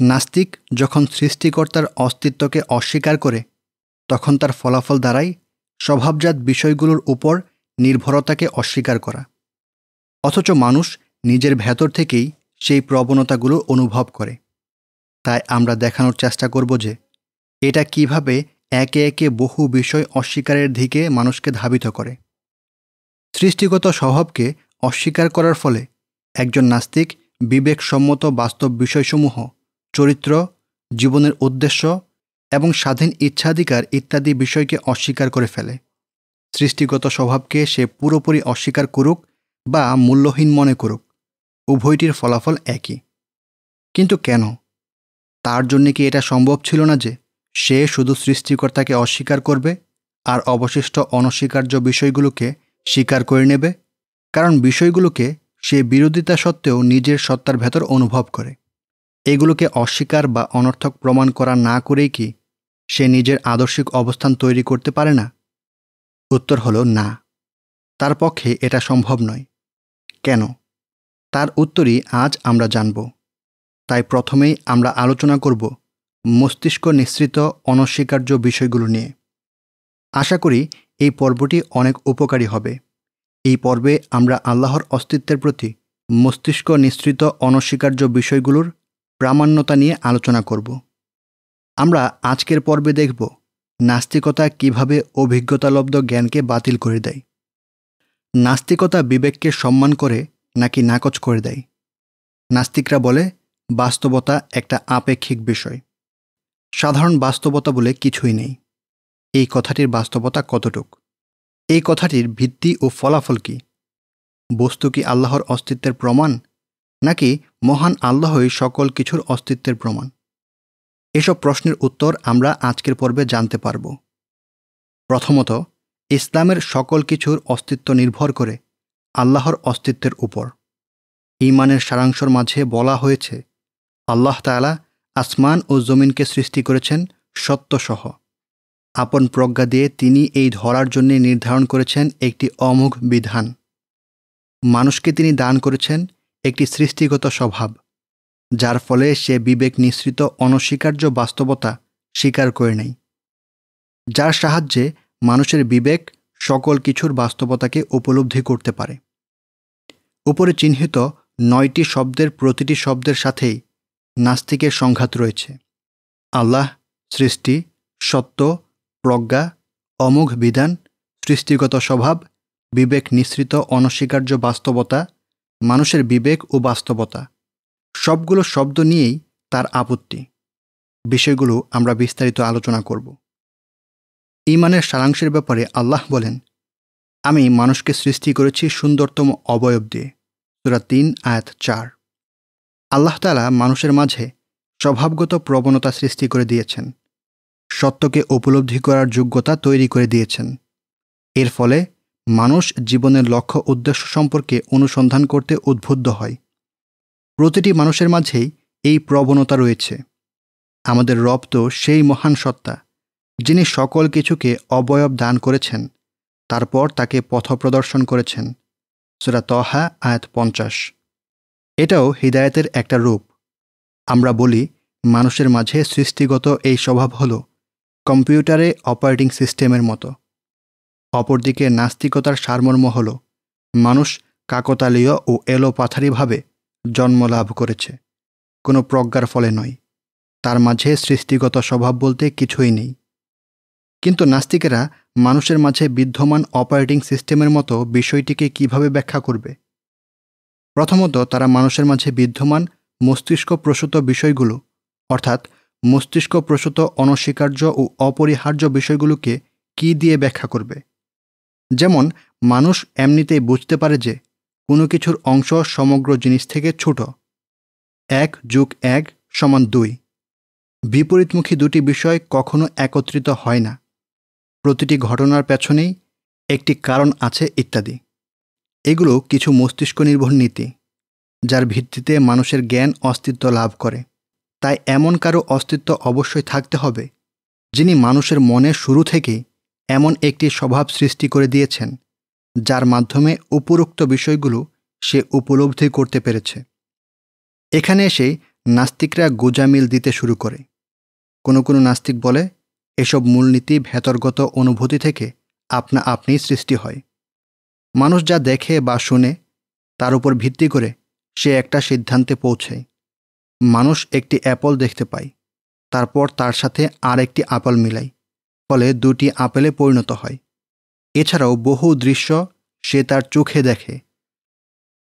নাস্তিক যখন সৃষ্টিকর্তার অস্তিত্বকে অস্বীকার করে, তখন তার ফলাফল দ্বারাই স্বভাবজাত বিষয়গুলোর উপর নির্ভরতাকে অস্বীকার করা। অথচ মানুষ নিজের ভেতর থেকেই সেই প্রবণতাগুলো অনুভব করে। তাই আমরা দেখানোর চেষ্টা করব যে, এটা কীভাবে একে একে বহু বিষয় অস্বীকারের দিকে মানুষকে ধাবিত করে। সৃষ্টিগত স্বভাবকে অস্বীকার করার ফলে একজন নাস্তিক বিবেকসম্মত বাস্তব বিষয়সমূহ চরিত্র, জীবনের উদ্দেশ্য এবং স্বাধীন ইচ্ছাধিকার ইত্যাদি বিষয়কে অস্বীকার করে ফেলে। সৃষ্টিগত স্বভাবকে সে পুরোপুরি অস্বীকার করুক বা মূল্যহীন মনে করুক, উভয়টির ফলাফল একই। কিন্তু কেন? তার জন্যে কি এটা সম্ভব ছিল না যে সে শুধু সৃষ্টিকর্তাকে অস্বীকার করবে আর অবশিষ্ট অনস্বীকার্য বিষয়গুলোকে স্বীকার করে নেবে? কারণ বিষয়গুলোকে সে বিরোধিতা সত্ত্বেও নিজের সত্তার ভেতর অনুভব করে। এগুলোকে অস্বীকার বা অনর্থক প্রমাণ করা না করেই কি সে নিজের আদর্শিক অবস্থান তৈরি করতে পারে না? উত্তর হলো না। তার পক্ষে এটা সম্ভব নয়। কেন? তার উত্তরই আজ আমরা জানব। তাই প্রথমেই আমরা আলোচনা করব মস্তিষ্ক নিঃসৃত অনস্বীকার্য বিষয়গুলো নিয়ে। আশা করি এই পর্বটি অনেক উপকারী হবে। এই পর্বে আমরা আল্লাহর অস্তিত্বের প্রতি মস্তিষ্ক নিঃসৃত অনস্বীকার্য বিষয়গুলোর প্রামাণ্যতা নিয়ে আলোচনা করব। আমরা আজকের পর্বে দেখব নাস্তিকতা কীভাবে অভিজ্ঞতালব্ধ জ্ঞানকে বাতিল করে দেয়। নাস্তিকতা বিবেককে সম্মান করে নাকি নাকচ করে দেয়? নাস্তিকরা বলে, বাস্তবতা একটা আপেক্ষিক বিষয়। সাধারণ বাস্তবতা বলে কিছুই নেই। এই কথাটির বাস্তবতা কতটুক? এই কথাটির ভিত্তি ও ফলাফল কি? বস্তু কি আল্লাহর অস্তিত্বের প্রমাণ? নাকি মহান আল্লাহই সকল কিছুর অস্তিত্বের প্রমাণ? এসব প্রশ্নের উত্তর আমরা আজকের পর্বে জানতে পারব। প্রথমত, ইসলামের সকল কিছুর অস্তিত্ব নির্ভর করে আল্লাহর অস্তিত্বের উপর। ইমানের সারাংশর মাঝে বলা হয়েছে, আল্লাহ তালা আসমান ও জমিনকে সৃষ্টি করেছেন সত্যসহ। আপন প্রজ্ঞা দিয়ে তিনি এই ধরার জন্য নির্ধারণ করেছেন একটি অমোঘ বিধান। মানুষকে তিনি দান করেছেন একটি সৃষ্টিগত স্বভাব, যার ফলে সে বিবেক নিঃসৃত অনস্বীকার্য বাস্তবতা স্বীকার করে নেয়, যার সাহায্যে মানুষের বিবেক সকল কিছুর বাস্তবতাকে উপলব্ধি করতে পারে। উপরে চিহ্নিত নয়টি শব্দের প্রতিটি শব্দের সাথেই নাস্তিকের সংঘাত রয়েছে। আল্লাহ, সৃষ্টি, সত্য, প্রজ্ঞা, অমোঘ বিধান, সৃষ্টিগত স্বভাব, বিবেক নিঃসৃত অনস্বীকার্য বাস্তবতা মানুষের বিবেক ও বাস্তবতা। সবগুলো শব্দ নিয়েই তার আপত্তি। বিষয়গুলো আমরা বিস্তারিত আলোচনা করব। ইমানের সারাংশের ব্যাপারে আল্লাহ বলেন, আমি মানুষকে সৃষ্টি করেছি সুন্দরতম অবয়ব দিয়ে। সুরা তিন, আয়াত চার। আল্লাহ তালা মানুষের মাঝে স্বভাবগত প্রবণতা সৃষ্টি করে দিয়েছেন। সত্যকে উপলব্ধি করার যোগ্যতা তৈরি করে দিয়েছেন। এর ফলে মানুষ জীবনের লক্ষ্য উদ্দেশ্য সম্পর্কে অনুসন্ধান করতে উদ্বুদ্ধ হয়। প্রতিটি মানুষের মাঝেই এই প্রবণতা রয়েছে। আমাদের রব তো সেই মহান সত্তা, যিনি সকল কিছুকে অবয়ব দান করেছেন, তারপর তাকে পথ প্রদর্শন করেছেন। সুরা তহা, আয়াত পঞ্চাশ। এটাও হৃদায়তের একটা রূপ। আমরা বলি, মানুষের মাঝে সৃষ্টিগত এই স্বভাব হল কম্পিউটারে অপারেটিং সিস্টেমের মতো। অপরদিকে নাস্তিকতার সারমর্ম হল, মানুষ কাকতালীয় ও এলোপাথারিভাবে জন্ম লাভ করেছে। কোনো প্রজ্ঞার ফলে নয়। তার মাঝে সৃষ্টিগত স্বভাব বলতে কিছুই নেই। কিন্তু নাস্তিকেরা মানুষের মাঝে বিদ্যমান অপারেটিং সিস্টেমের মতো বিষয়টিকে কীভাবে ব্যাখ্যা করবে? প্রথমত তারা মানুষের মাঝে বিদ্যমান মস্তিষ্ক প্রসূত বিষয়গুলো, অর্থাৎ মস্তিষ্ক প্রসূত অনস্বীকার্য ও অপরিহার্য বিষয়গুলোকে কি দিয়ে ব্যাখ্যা করবে? যেমন, মানুষ এমনিতেই বুঝতে পারে যে, কোনো কিছুর অংশ সমগ্র জিনিস থেকে ছোট। এক যুগ এক সমান দুই। বিপরীতমুখী দুটি বিষয় কখনো একত্রিত হয় না। প্রতিটি ঘটনার পেছনেই একটি কারণ আছে ইত্যাদি। এগুলো কিছু মস্তিষ্ক নির্ভর নীতি, যার ভিত্তিতে মানুষের জ্ঞান অস্তিত্ব লাভ করে। তাই এমন কারও অস্তিত্ব অবশ্যই থাকতে হবে, যিনি মানুষের মনে শুরু থেকেই এমন একটি স্বভাব সৃষ্টি করে দিয়েছেন, যার মাধ্যমে উপরোক্ত বিষয়গুলো সে উপলব্ধি করতে পেরেছে। এখানে এসে নাস্তিকরা গোজামিল দিতে শুরু করে। কোনো কোনো নাস্তিক বলে, এসব মূলনীতি ভেতরগত অনুভূতি থেকে আপনা আপনিই সৃষ্টি হয়। মানুষ যা দেখে বা শুনে, তার উপর ভিত্তি করে সে একটা সিদ্ধান্তে পৌঁছায় মানুষ একটি অ্যাপল দেখতে পায়, তারপর তার সাথে আর একটি আপল মিলাই ফলে দুটি আপেলে পরিণত হয়। এছাড়াও বহু দৃশ্য সে তার চোখে দেখে,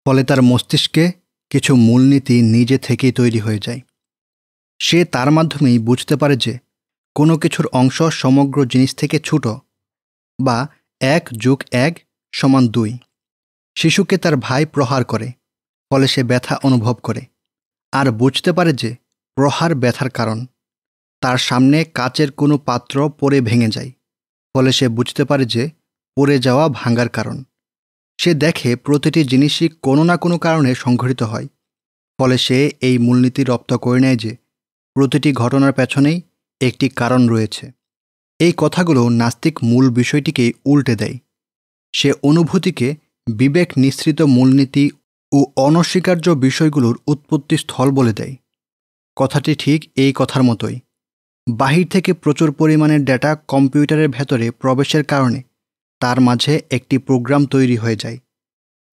ফলে তার মস্তিষ্কে কিছু মূলনীতি নিজে থেকেই তৈরি হয়ে যায়। সে তার মাধ্যমেই বুঝতে পারে যে কোনো কিছুর অংশ সমগ্র জিনিস থেকে ছোট বা এক যুগ এক সমান দুই। শিশুকে তার ভাই প্রহার করে, ফলে সে ব্যথা অনুভব করে, আর বুঝতে পারে যে প্রহার ব্যথার কারণ। তার সামনে কাচের কোনো পাত্র পরে ভেঙে যায়, ফলে সে বুঝতে পারে যে পড়ে যাওয়া ভাঙ্গার কারণ। সে দেখে প্রতিটি জিনিসই কোনো না কোনো কারণে সংঘটিত হয়, ফলে সে এই মূলনীতি রপ্ত করে নেয় যে প্রতিটি ঘটনার পেছনেই একটি কারণ রয়েছে। এই কথাগুলো নাস্তিক মূল বিষয়টিকেই উল্টে দেয়। সে অনুভূতিকে বিবেক নিঃসৃত মূলনীতি ও অনস্বীকার্য বিষয়গুলোর উৎপত্তি স্থল বলে দেয়। কথাটি ঠিক এই কথার মতোই। বাহির থেকে প্রচুর পরিমাণের ডেটা কম্পিউটারের ভেতরে প্রবেশের কারণে তার মাঝে একটি প্রোগ্রাম তৈরি হয়ে যায়,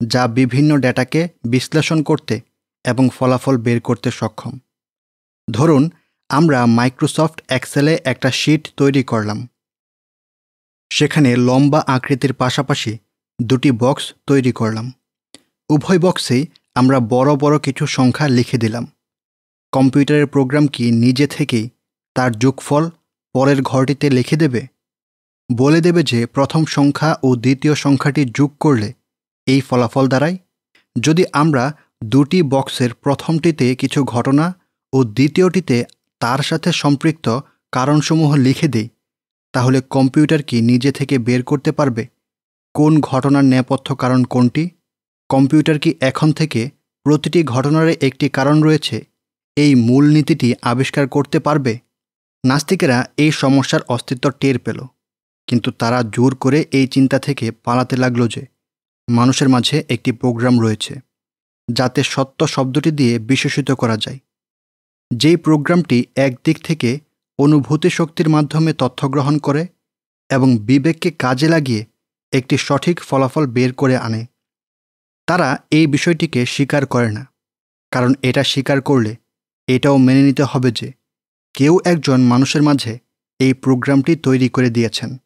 যা বিভিন্ন ডেটাকে বিশ্লেষণ করতে এবং ফলাফল বের করতে সক্ষম। ধরুন, আমরা মাইক্রোসফট এক্সেলে একটা শিট তৈরি করলাম। সেখানে লম্বা আকৃতির পাশাপাশি দুটি বক্স তৈরি করলাম। উভয় বক্সেই আমরা বড় বড় কিছু সংখ্যা লিখে দিলাম। কম্পিউটারের প্রোগ্রাম কি নিজে থেকেই তার যোগফল পরের ঘরটিতে লিখে দেবে। বলে দেবে যে প্রথম সংখ্যা ও দ্বিতীয় সংখ্যাটি যোগ করলে এই ফলাফল দাঁড়ায়। যদি আমরা দুটি বক্সের প্রথমটিতে কিছু ঘটনা ও দ্বিতীয়টিতে তার সাথে সম্পৃক্ত কারণসমূহ লিখে দিই, তাহলে কম্পিউটার কি নিজে থেকে বের করতে পারবে? কোন ঘটনার নেপথ্য কারণ কোনটি? কম্পিউটার কি এখন থেকে প্রতিটি ঘটনার একটি কারণ রয়েছে? এই মূল নীতিটি আবিষ্কার করতে পারবে? নাস্তিকেরা এই সমস্যার অস্তিত্ব টের পেল, কিন্তু তারা জোর করে এই চিন্তা থেকে পালাতে লাগল যে মানুষের মাঝে একটি প্রোগ্রাম রয়েছে, যাতে সত্য শব্দটি দিয়ে বিশেষিত করা যায়। যেই প্রোগ্রামটি একদিক থেকে অনুভূতি শক্তির মাধ্যমে তথ্য গ্রহণ করে এবং বিবেককে কাজে লাগিয়ে একটি সঠিক ফলাফল বের করে আনে, তারা এই বিষয়টিকে স্বীকার করে না, কারণ এটা স্বীকার করলে এটাও মেনে নিতে হবে যে কেউ একজন মানুষের মাঝে এই প্রোগ্রামটি তৈরি করে দিয়েছেন।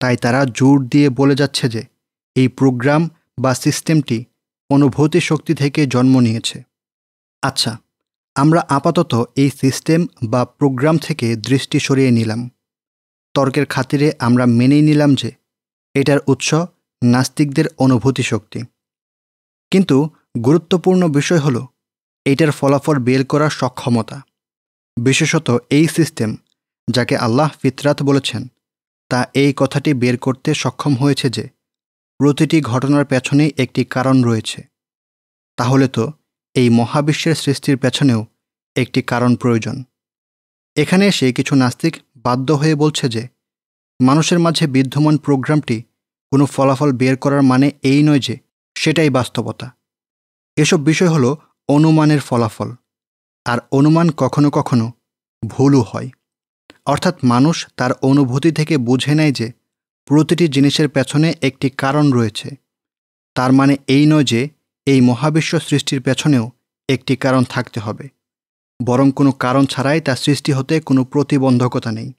তাই তারা জোর দিয়ে বলে যাচ্ছে যে এই প্রোগ্রাম বা সিস্টেমটি অনুভূতি শক্তি থেকে জন্ম নিয়েছে। আচ্ছা আমরা আপাতত এই সিস্টেম বা প্রোগ্রাম থেকে দৃষ্টি সরিয়ে নিলাম। তর্কের খাতিরে আমরা মেনেই নিলাম যে এটার উৎস নাস্তিকদের অনুভূতি শক্তি। কিন্তু গুরুত্বপূর্ণ বিষয় হল, এটার ফলাফল বের করার সক্ষমতা। বিশেষত এই সিস্টেম যাকে আল্লাহ ফিতরাত বলেছেন, তা এই কথাটি বের করতে সক্ষম হয়েছে যে প্রতিটি ঘটনার পেছনেই একটি কারণ রয়েছে। তাহলে তো এই মহাবিশ্বের সৃষ্টির পেছনেও একটি কারণ প্রয়োজন। এখানে এসে কিছু নাস্তিক বাধ্য হয়ে বলছে যে মানুষের মাঝে বিদ্যমান প্রোগ্রামটি কোনো ফলাফল বের করার মানে এই নয় যে সেটাই বাস্তবতা। এসব বিষয় হলো অনুমানের ফলাফল। আর অনুমান কখনো কখনো ভুলও হয়। অর্থাৎ মানুষ তার অনুভূতি থেকে বুঝে নেয় যে প্রতিটি জিনিসের পেছনে একটি কারণ রয়েছে। তার মানে এই নয় যে এই মহাবিশ্ব সৃষ্টির পেছনেও একটি কারণ থাকতে হবে। বরং কোনো কারণ ছাড়াই তা সৃষ্টি হতে কোনো প্রতিবন্ধকতা নেই।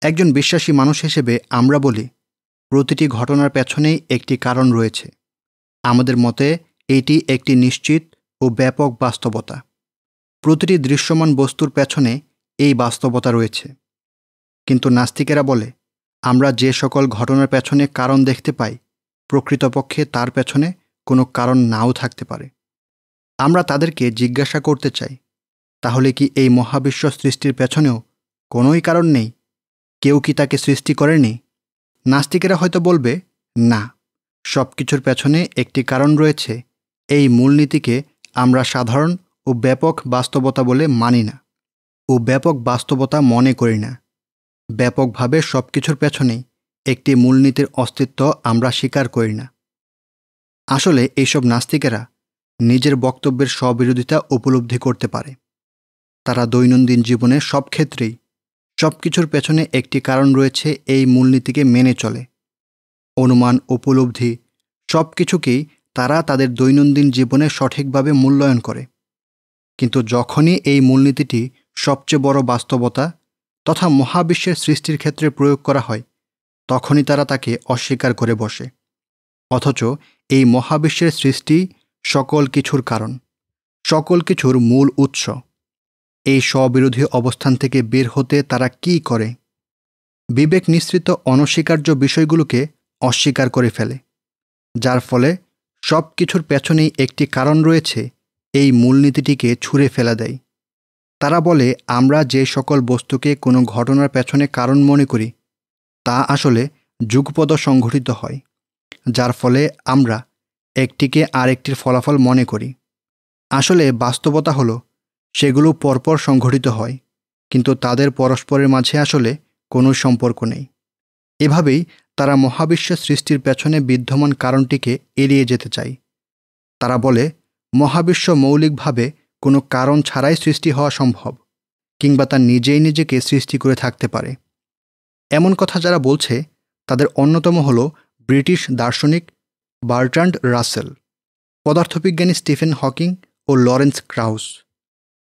একজন বিশ্বাসী মানুষ হিসেবে আমরা বলি, প্রতিটি ঘটনার পেছনেই একটি কারণ রয়েছে। আমাদের মতে এটি একটি নিশ্চিত ও ব্যাপক বাস্তবতা। প্রতিটি দৃশ্যমান বস্তুর পেছনে এই বাস্তবতা রয়েছে। কিন্তু নাস্তিকেরা বলে, আমরা যে সকল ঘটনার পেছনে কারণ দেখতে পাই, প্রকৃতপক্ষে তার পেছনে কোনো কারণ নাও থাকতে পারে। আমরা তাদেরকে জিজ্ঞাসা করতে চাই, তাহলে কি এই মহাবিশ্ব সৃষ্টির পেছনেও কোনোই কারণ নেই? কেউ কি তাকে সৃষ্টি করেনি? নাস্তিকেরা হয়তো বলবে, না সব কিছুর পেছনে একটি কারণ রয়েছে, এই মূলনীতিকে আমরা সাধারণ ও ব্যাপক বাস্তবতা বলে মানি না। ও ব্যাপক বাস্তবতা মনে করি না। ব্যাপকভাবে সব কিছুর পেছনেই একটি মূলনীতির অস্তিত্ব আমরা স্বীকার করি না। আসলে এইসব নাস্তিকেরা নিজের বক্তব্যের স্ববিরোধিতা উপলব্ধি করতে পারে। তারা দৈনন্দিন জীবনে সব ক্ষেত্রেই সব কিছুর পেছনে একটি কারণ রয়েছে এই মূলনীতিকে মেনে চলে। অনুমান, উপলব্ধি সব কিছুকেই তারা তাদের দৈনন্দিন জীবনে সঠিকভাবে মূল্যায়ন করে। কিন্তু যখনই এই মূলনীতিটি সবচেয়ে বড় বাস্তবতা তথা মহাবিশ্বের সৃষ্টির ক্ষেত্রে প্রয়োগ করা হয়, তখনই তারা তাকে অস্বীকার করে বসে। অথচ এই মহাবিশ্বের সৃষ্টি সকল কিছুর কারণ, সকল কিছুর মূল উৎস। এই স্ববিরোধী অবস্থান থেকে বের হতে তারা কি করে? বিবেক নিঃসৃত অনস্বীকার্য বিষয়গুলোকে অস্বীকার করে ফেলে, যার ফলে সব কিছুর পেছনেই একটি কারণ রয়েছে এই মূলনীতিটিকে ছুঁড়ে ফেলা দেয়। তারা বলে, আমরা যে সকল বস্তুকে কোনো ঘটনার পেছনে কারণ মনে করি, তা আসলে যুগপদ সংঘটিত হয়, যার ফলে আমরা একটিকে আরেকটির ফলাফল মনে করি। আসলে বাস্তবতা হলো, সেগুলো পরপর সংঘটিত হয়, কিন্তু তাদের পরস্পরের মাঝে আসলে কোনো সম্পর্ক নেই। এভাবেই তারা মহাবিশ্বের সৃষ্টির পেছনে বিদ্যমান কারণটিকে এড়িয়ে যেতে চায়। তারা বলে মহাবিশ্ব মৌলিকভাবে কোনো কারণ ছাড়াই সৃষ্টি হওয়া সম্ভব, কিংবা তা নিজেই নিজেকে সৃষ্টি করে থাকতে পারে। এমন কথা যারা বলছে, তাদের অন্যতম হল ব্রিটিশ দার্শনিক বার্ট্রান্ড রাসেল, পদার্থবিজ্ঞানী স্টিফেন হকিং ও লরেন্স ক্রাউস।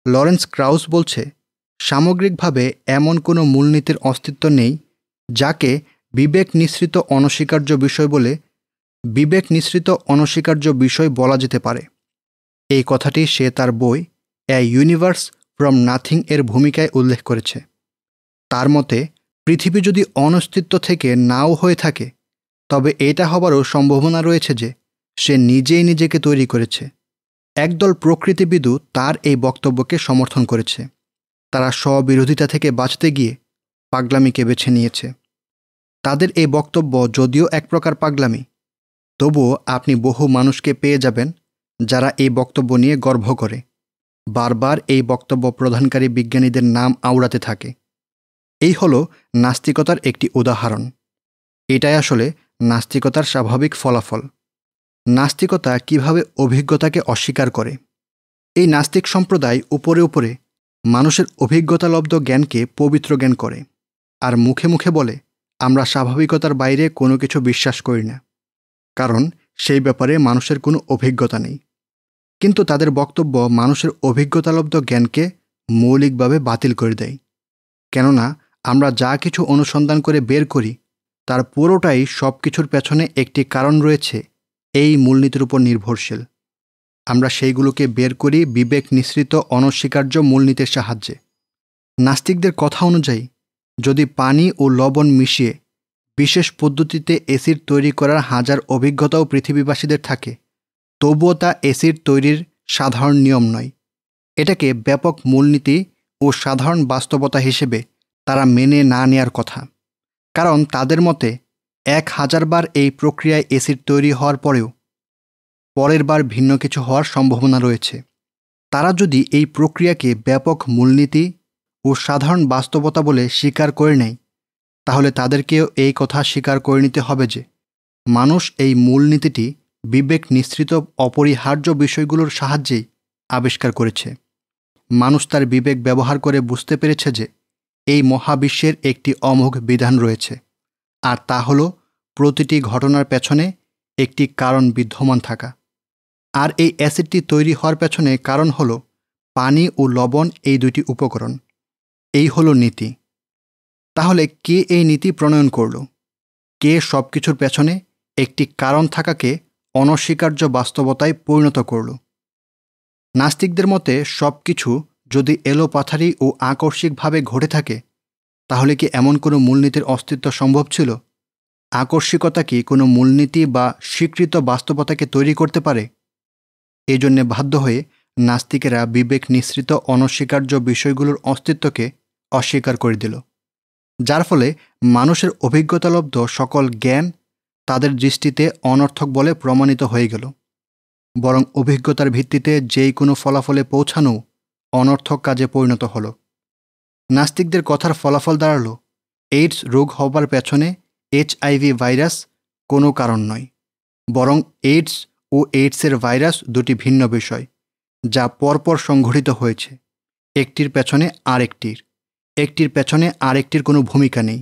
লরেন্স ক্রাউস বলছে, সামগ্রিকভাবে এমন কোনো মূলনীতির অস্তিত্ব নেই, যাকে বিবেক নিঃসৃত অনস্বীকার্য বিষয় বলে বিবেক নিঃসৃত অনস্বীকার্য বিষয় বলা যেতে পারে। এই কথাটি সে তার বই এ ইউনিভার্স ফ্রম নাথিং এর ভূমিকায় উল্লেখ করেছে। তার মতে, পৃথিবী যদি অনস্তিত্ব থেকে নাও হয়ে থাকে, তবে এটা হবারও সম্ভাবনা রয়েছে যে সে নিজেই নিজেকে তৈরি করেছে। একদল প্রকৃতিবিদু তার এই বক্তব্যকে সমর্থন করেছে। তারা স্ববিরোধিতা থেকে বাঁচতে গিয়ে পাগলামিকে বেছে নিয়েছে। তাদের এই বক্তব্য যদিও এক প্রকার পাগলামি, তবুও আপনি বহু মানুষকে পেয়ে যাবেন যারা এই বক্তব্য নিয়ে গর্ব করে, বারবার এই বক্তব্য প্রদানকারী বিজ্ঞানীদের নাম আওড়াতে থাকে। এই হল নাস্তিকতার একটি উদাহরণ। এটাই আসলে নাস্তিকতার স্বাভাবিক ফলাফল। নাস্তিকতা কীভাবে অভিজ্ঞতাকে অস্বীকার করে? এই নাস্তিক সম্প্রদায় উপরে উপরে মানুষের অভিজ্ঞতালব্ধ জ্ঞানকে পবিত্র জ্ঞান করে আর মুখে মুখে বলে, আমরা স্বাভাবিকতার বাইরে কোনো কিছু বিশ্বাস করি না। কারণ সেই ব্যাপারে মানুষের কোনো অভিজ্ঞতা নেই। কিন্তু তাদের বক্তব্য মানুষের অভিজ্ঞতালব্ধ জ্ঞানকে মৌলিকভাবে বাতিল করে দেয়। কেননা, আমরা যা কিছু অনুসন্ধান করে বের করি, তার পুরোটাই সব কিছুর পেছনে একটি কারণ রয়েছে, এই মূলনীতির উপর নির্ভরশীল। আমরা সেইগুলোকে বের করি বিবেক নিঃসৃত অনস্বীকার্য মূলনীতির সাহায্যে। নাস্তিকদের কথা অনুযায়ী, যদি পানি ও লবণ মিশিয়ে বিশেষ পদ্ধতিতে এসিড তৈরি করার হাজার অভিজ্ঞতাও পৃথিবীবাসীদের থাকে তবুও তা এসিড তৈরির সাধারণ নিয়ম নয়। এটাকে ব্যাপক মূলনীতি ও সাধারণ বাস্তবতা হিসেবে তারা মেনে না নেয়ার কথা। কারণ তাদের মতে, এক হাজারবার এই প্রক্রিয়ায় এসিড তৈরি হওয়ার পরেও পরের বার ভিন্ন কিছু হওয়ার সম্ভাবনা রয়েছে। তারা যদি এই প্রক্রিয়াকে ব্যাপক মূলনীতি ও সাধারণ বাস্তবতা বলে স্বীকার করে নেয়, তাহলে তাদেরকেও এই কথা স্বীকার করে নিতে হবে যে, মানুষ এই মূলনীতিটি বিবেক নিঃসৃত অপরিহার্য বিষয়গুলোর সাহায্যেই আবিষ্কার করেছে। মানুষ তার বিবেক ব্যবহার করে বুঝতে পেরেছে যে এই মহাবিশ্বের একটি অমোঘ বিধান রয়েছে, আর তা হল প্রতিটি ঘটনার পেছনে একটি কারণ বিদ্যমান থাকা। আর এই অ্যাসিডটি তৈরি হওয়ার পেছনে কারণ হল পানি ও লবণ এই দুটি উপকরণ। এই হলো নীতি। তাহলে কে এই নীতি প্রণয়ন করল? কে সব কিছুর পেছনে একটি কারণ থাকাকে অনস্বীকার্য বাস্তবতায় পরিণত করল। নাস্তিকদের মতে সব কিছু যদি এলোপাথারি ও আকস্মিকভাবে ঘটে থাকে, তাহলে কি এমন কোনো মূলনীতির অস্তিত্ব সম্ভব ছিল? আকস্মিকতা কি কোনো মূলনীতি বা স্বীকৃত বাস্তবতাকে তৈরি করতে পারে? এই জন্যে বাধ্য হয়ে নাস্তিকেরা বিবেক নিঃসৃত অনস্বীকার্য বিষয়গুলোর অস্তিত্বকে অস্বীকার করে দিল। যার ফলে মানুষের অভিজ্ঞতালব্ধ সকল জ্ঞান তাদের দৃষ্টিতে অনর্থক বলে প্রমাণিত হয়ে গেল। বরং অভিজ্ঞতার ভিত্তিতে যেই কোনো ফলাফলে পৌঁছানো অনর্থক কাজে পরিণত হল। নাস্তিকদের কথার ফলাফল দাঁড়াল, এইডস রোগ হবার পেছনে এইচআইভি ভাইরাস কোনো কারণ নয়, বরং এইডস ও এইডসের ভাইরাস দুটি ভিন্ন বিষয়, যা পরপর সংঘটিত হয়েছে। একটির পেছনে আরেকটির, একটির পেছনে আরেকটির কোনো ভূমিকা নেই,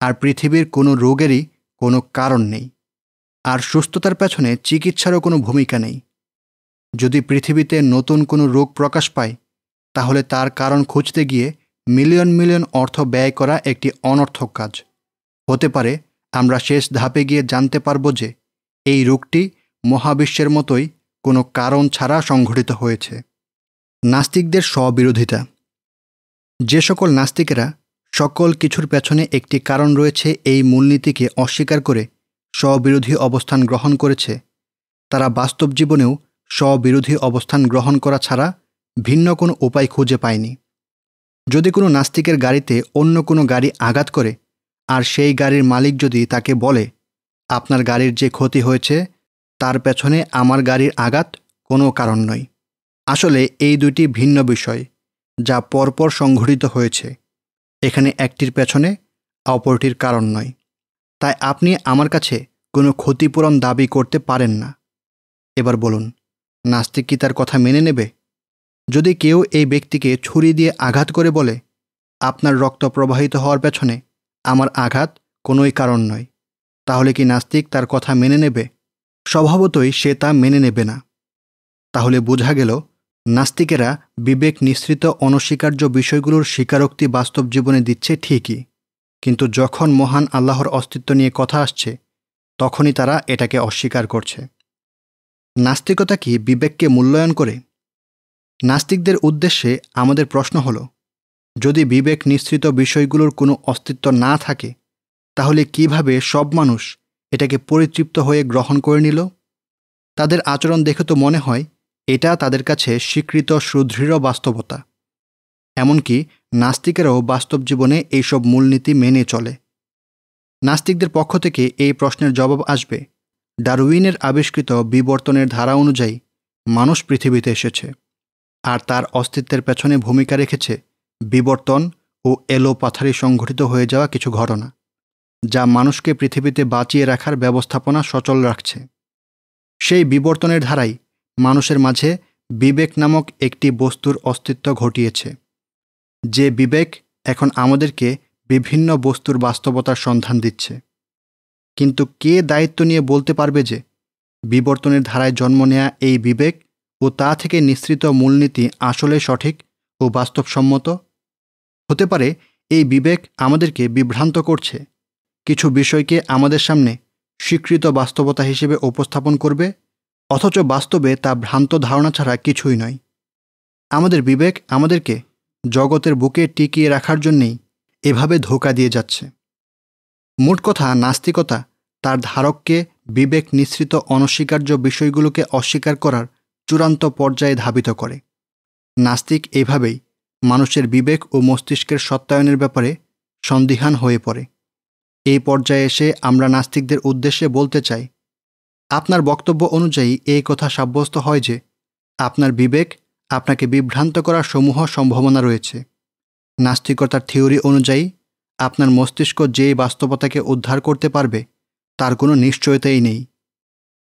আর পৃথিবীর কোনো রোগেরই কোনো কারণ নেই। আর সুস্থতার পেছনে চিকিৎসারও কোনো ভূমিকা নেই। যদি পৃথিবীতে নতুন কোনো রোগ প্রকাশ পায়, তাহলে তার কারণ খুঁজতে গিয়ে মিলিয়ন মিলিয়ন অর্থ ব্যয় করা একটি অনর্থক কাজ। হতে পারে আমরা শেষ ধাপে গিয়ে জানতে পারব যে এই রোগটি মহাবিশ্বের মতোই কোনো কারণ ছাড়া সংঘটিত হয়েছে। নাস্তিকদের স্ববিরোধিতা। যে সকল নাস্তিকেরা সকল কিছুর পেছনে একটি কারণ রয়েছে এই মূলনীতিকে অস্বীকার করে স্ববিরোধী অবস্থান গ্রহণ করেছে। তারা বাস্তব জীবনেও স্ববিরোধী অবস্থান গ্রহণ করা ছাড়া ভিন্ন কোনো উপায় খুঁজে পায়নি। যদি কোনো নাস্তিকের গাড়িতে অন্য কোনো গাড়ি আঘাত করে, আর সেই গাড়ির মালিক যদি তাকে বলে, আপনার গাড়ির যে ক্ষতি হয়েছে, তার পেছনে আমার গাড়ির আঘাত কোনো কারণ নয়। আসলে এই দুটি ভিন্ন বিষয়, যা পরপর সংঘটিত হয়েছে। এখানে একটির পেছনে অপরটির কারণ নয়। তাই আপনি আমার কাছে কোনো ক্ষতিপূরণ দাবি করতে পারেন না। এবার বলুন, নাস্তিক কি তার কথা মেনে নেবে? যদি কেউ এই ব্যক্তিকে ছুরি দিয়ে আঘাত করে বলে, আপনার রক্ত প্রবাহিত হওয়ার পেছনে আমার আঘাত কোনোই কারণ নয়, তাহলে কি নাস্তিক তার কথা মেনে নেবে? স্বভাবতই সে তা মেনে নেবে না। তাহলে বোঝা গেল নাস্তিকেরা বিবেক নিঃসৃত অনস্বীকার্য বিষয়গুলোর স্বীকারোক্তি বাস্তব জীবনে দিচ্ছে ঠিকই। কিন্তু যখন মহান আল্লাহর অস্তিত্ব নিয়ে কথা আসছে, তখনই তারা এটাকে অস্বীকার করছে। নাস্তিকতা কি বিবেককে মূল্যায়ন করে? নাস্তিকদের উদ্দেশ্যে আমাদের প্রশ্ন হল, যদি বিবেক নিঃসৃত বিষয়গুলোর কোনো অস্তিত্ব না থাকে, তাহলে কীভাবে সব মানুষ এটাকে পরিতৃপ্ত হয়ে গ্রহণ করে নিল? তাদের আচরণ দেখে তো মনে হয় এটা তাদের কাছে স্বীকৃত সুদৃঢ় বাস্তবতা। এমনকি নাস্তিকেরাও বাস্তব জীবনে এইসব মূলনীতি মেনে চলে। নাস্তিকদের পক্ষ থেকে এই প্রশ্নের জবাব আসবে, ডারউইনের আবিষ্কৃত বিবর্তনের ধারা অনুযায়ী মানুষ পৃথিবীতে এসেছে, আর তার অস্তিত্বের পেছনে ভূমিকা রেখেছে বিবর্তন ও এলো পাথারি সংঘটিত হয়ে যাওয়া কিছু ঘটনা, যা মানুষকে পৃথিবীতে বাঁচিয়ে রাখার ব্যবস্থাপনা সচল রাখছে। সেই বিবর্তনের ধারাই মানুষের মাঝে বিবেক নামক একটি বস্তুর অস্তিত্ব ঘটিয়েছে, যে বিবেক এখন আমাদেরকে বিভিন্ন বস্তুর বাস্তবতার সন্ধান দিচ্ছে। কিন্তু কে দায়িত্ব নিয়ে বলতে পারবে যে বিবর্তনের ধারায় জন্ম নেয়া এই বিবেক ও তা থেকে নিঃসৃত মূলনীতি আসলে সঠিক ও বাস্তবসম্মত? হতে পারে এই বিবেক আমাদেরকে বিভ্রান্ত করছে, কিছু বিষয়কে আমাদের সামনে স্বীকৃত বাস্তবতা হিসেবে উপস্থাপন করবে অথচ বাস্তবে তা ভ্রান্ত ধারণা ছাড়া কিছুই নয়। আমাদের বিবেক আমাদেরকে জগতের বুকে টিকিয়ে রাখার জন্যেই এভাবে ধোকা দিয়ে যাচ্ছে। মোট কথা, নাস্তিকতা তার ধারককে বিবেক নিঃসৃত অনস্বীকার্য বিষয়গুলোকে অস্বীকার করার চূড়ান্ত পর্যায়ে ধাবিত করে। নাস্তিক এভাবেই মানুষের বিবেক ও মস্তিষ্কের সত্যায়নের ব্যাপারে সন্দিহান হয়ে পড়ে। এই পর্যায়ে এসে আমরা নাস্তিকদের উদ্দেশ্যে বলতে চাই আপনার বক্তব্য অনুযায়ী এই কথা সাব্যস্ত হয় যে, আপনার বিবেক আপনাকে বিভ্রান্ত করার সমূহ সম্ভাবনা রয়েছে। নাস্তিকতার থিওরি অনুযায়ী, আপনার মস্তিষ্ক যে বাস্তবতাকে উদ্ধার করতে পারবে, তার কোনো নিশ্চয়তাই নেই।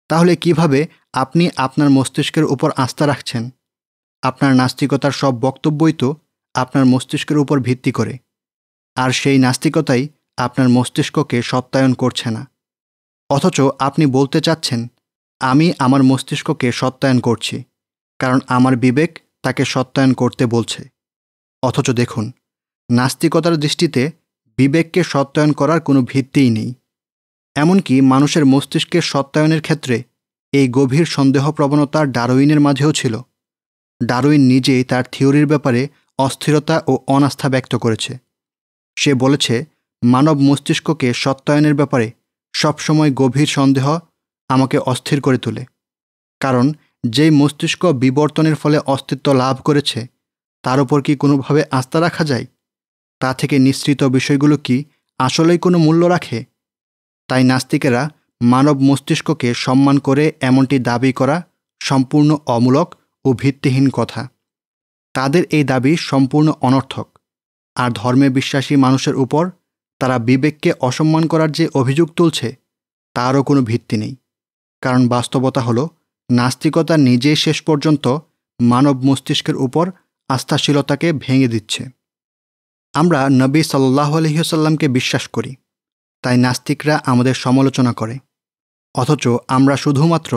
তাহলে কীভাবে আপনি আপনার মস্তিষ্কের উপর আস্থা রাখছেন? আপনার নাস্তিকতার সব বক্তব্যই তো আপনার মস্তিষ্কের উপর ভিত্তি করে। আর সেই নাস্তিকতাই আপনার মস্তিষ্ককে সত্যায়ন করছে না। অথচ আপনি বলতে চাচ্ছেন, আমি আমার মস্তিষ্ককে সত্যায়ন করছি, কারণ আমার বিবেক তাকে সত্যায়ন করতে বলছে। অথচ দেখুন, নাস্তিকতার দৃষ্টিতে বিবেককে সত্যায়ন করার কোনো ভিত্তিই নেই। এমনকি মানুষের মস্তিষ্কের সত্যায়নের ক্ষেত্রে এই গভীর সন্দেহ প্রবণতা ডারউইনের মাঝেও ছিল। ডারউইন নিজেই তার থিওরির ব্যাপারে অস্থিরতা ও অনাস্থা ব্যক্ত করেছে। সে বলেছে, মানব মস্তিষ্ককে সত্যায়নের ব্যাপারে সবসময় গভীর সন্দেহ আমাকে অস্থির করে তোলে। কারণ যেই মস্তিষ্ক বিবর্তনের ফলে অস্তিত্ব লাভ করেছে, তার উপর কি কোনোভাবে আস্থা রাখা যায়? তা থেকে নিঃসৃত বিষয়গুলো কি আসলেই কোনো মূল্য রাখে? তাই নাস্তিকেরা মানব মস্তিষ্ককে সম্মান করে এমনটি দাবি করা সম্পূর্ণ অমূলক ও ভিত্তিহীন কথা। তাদের এই দাবি সম্পূর্ণ অনর্থক। আর ধর্মে বিশ্বাসী মানুষের উপর তারা বিবেককে অসম্মান করার যে অভিযোগ তুলছে, তারও কোনো ভিত্তি নেই। কারণ বাস্তবতা হল, নাস্তিকতা নিজে শেষ পর্যন্ত মানব মস্তিষ্কের উপর আস্থাশীলতাকে ভেঙে দিচ্ছে। আমরা নবী সাল্লাহ আলহিহসাল্লামকে বিশ্বাস করি, তাই নাস্তিকরা আমাদের সমালোচনা করে। অথচ আমরা শুধুমাত্র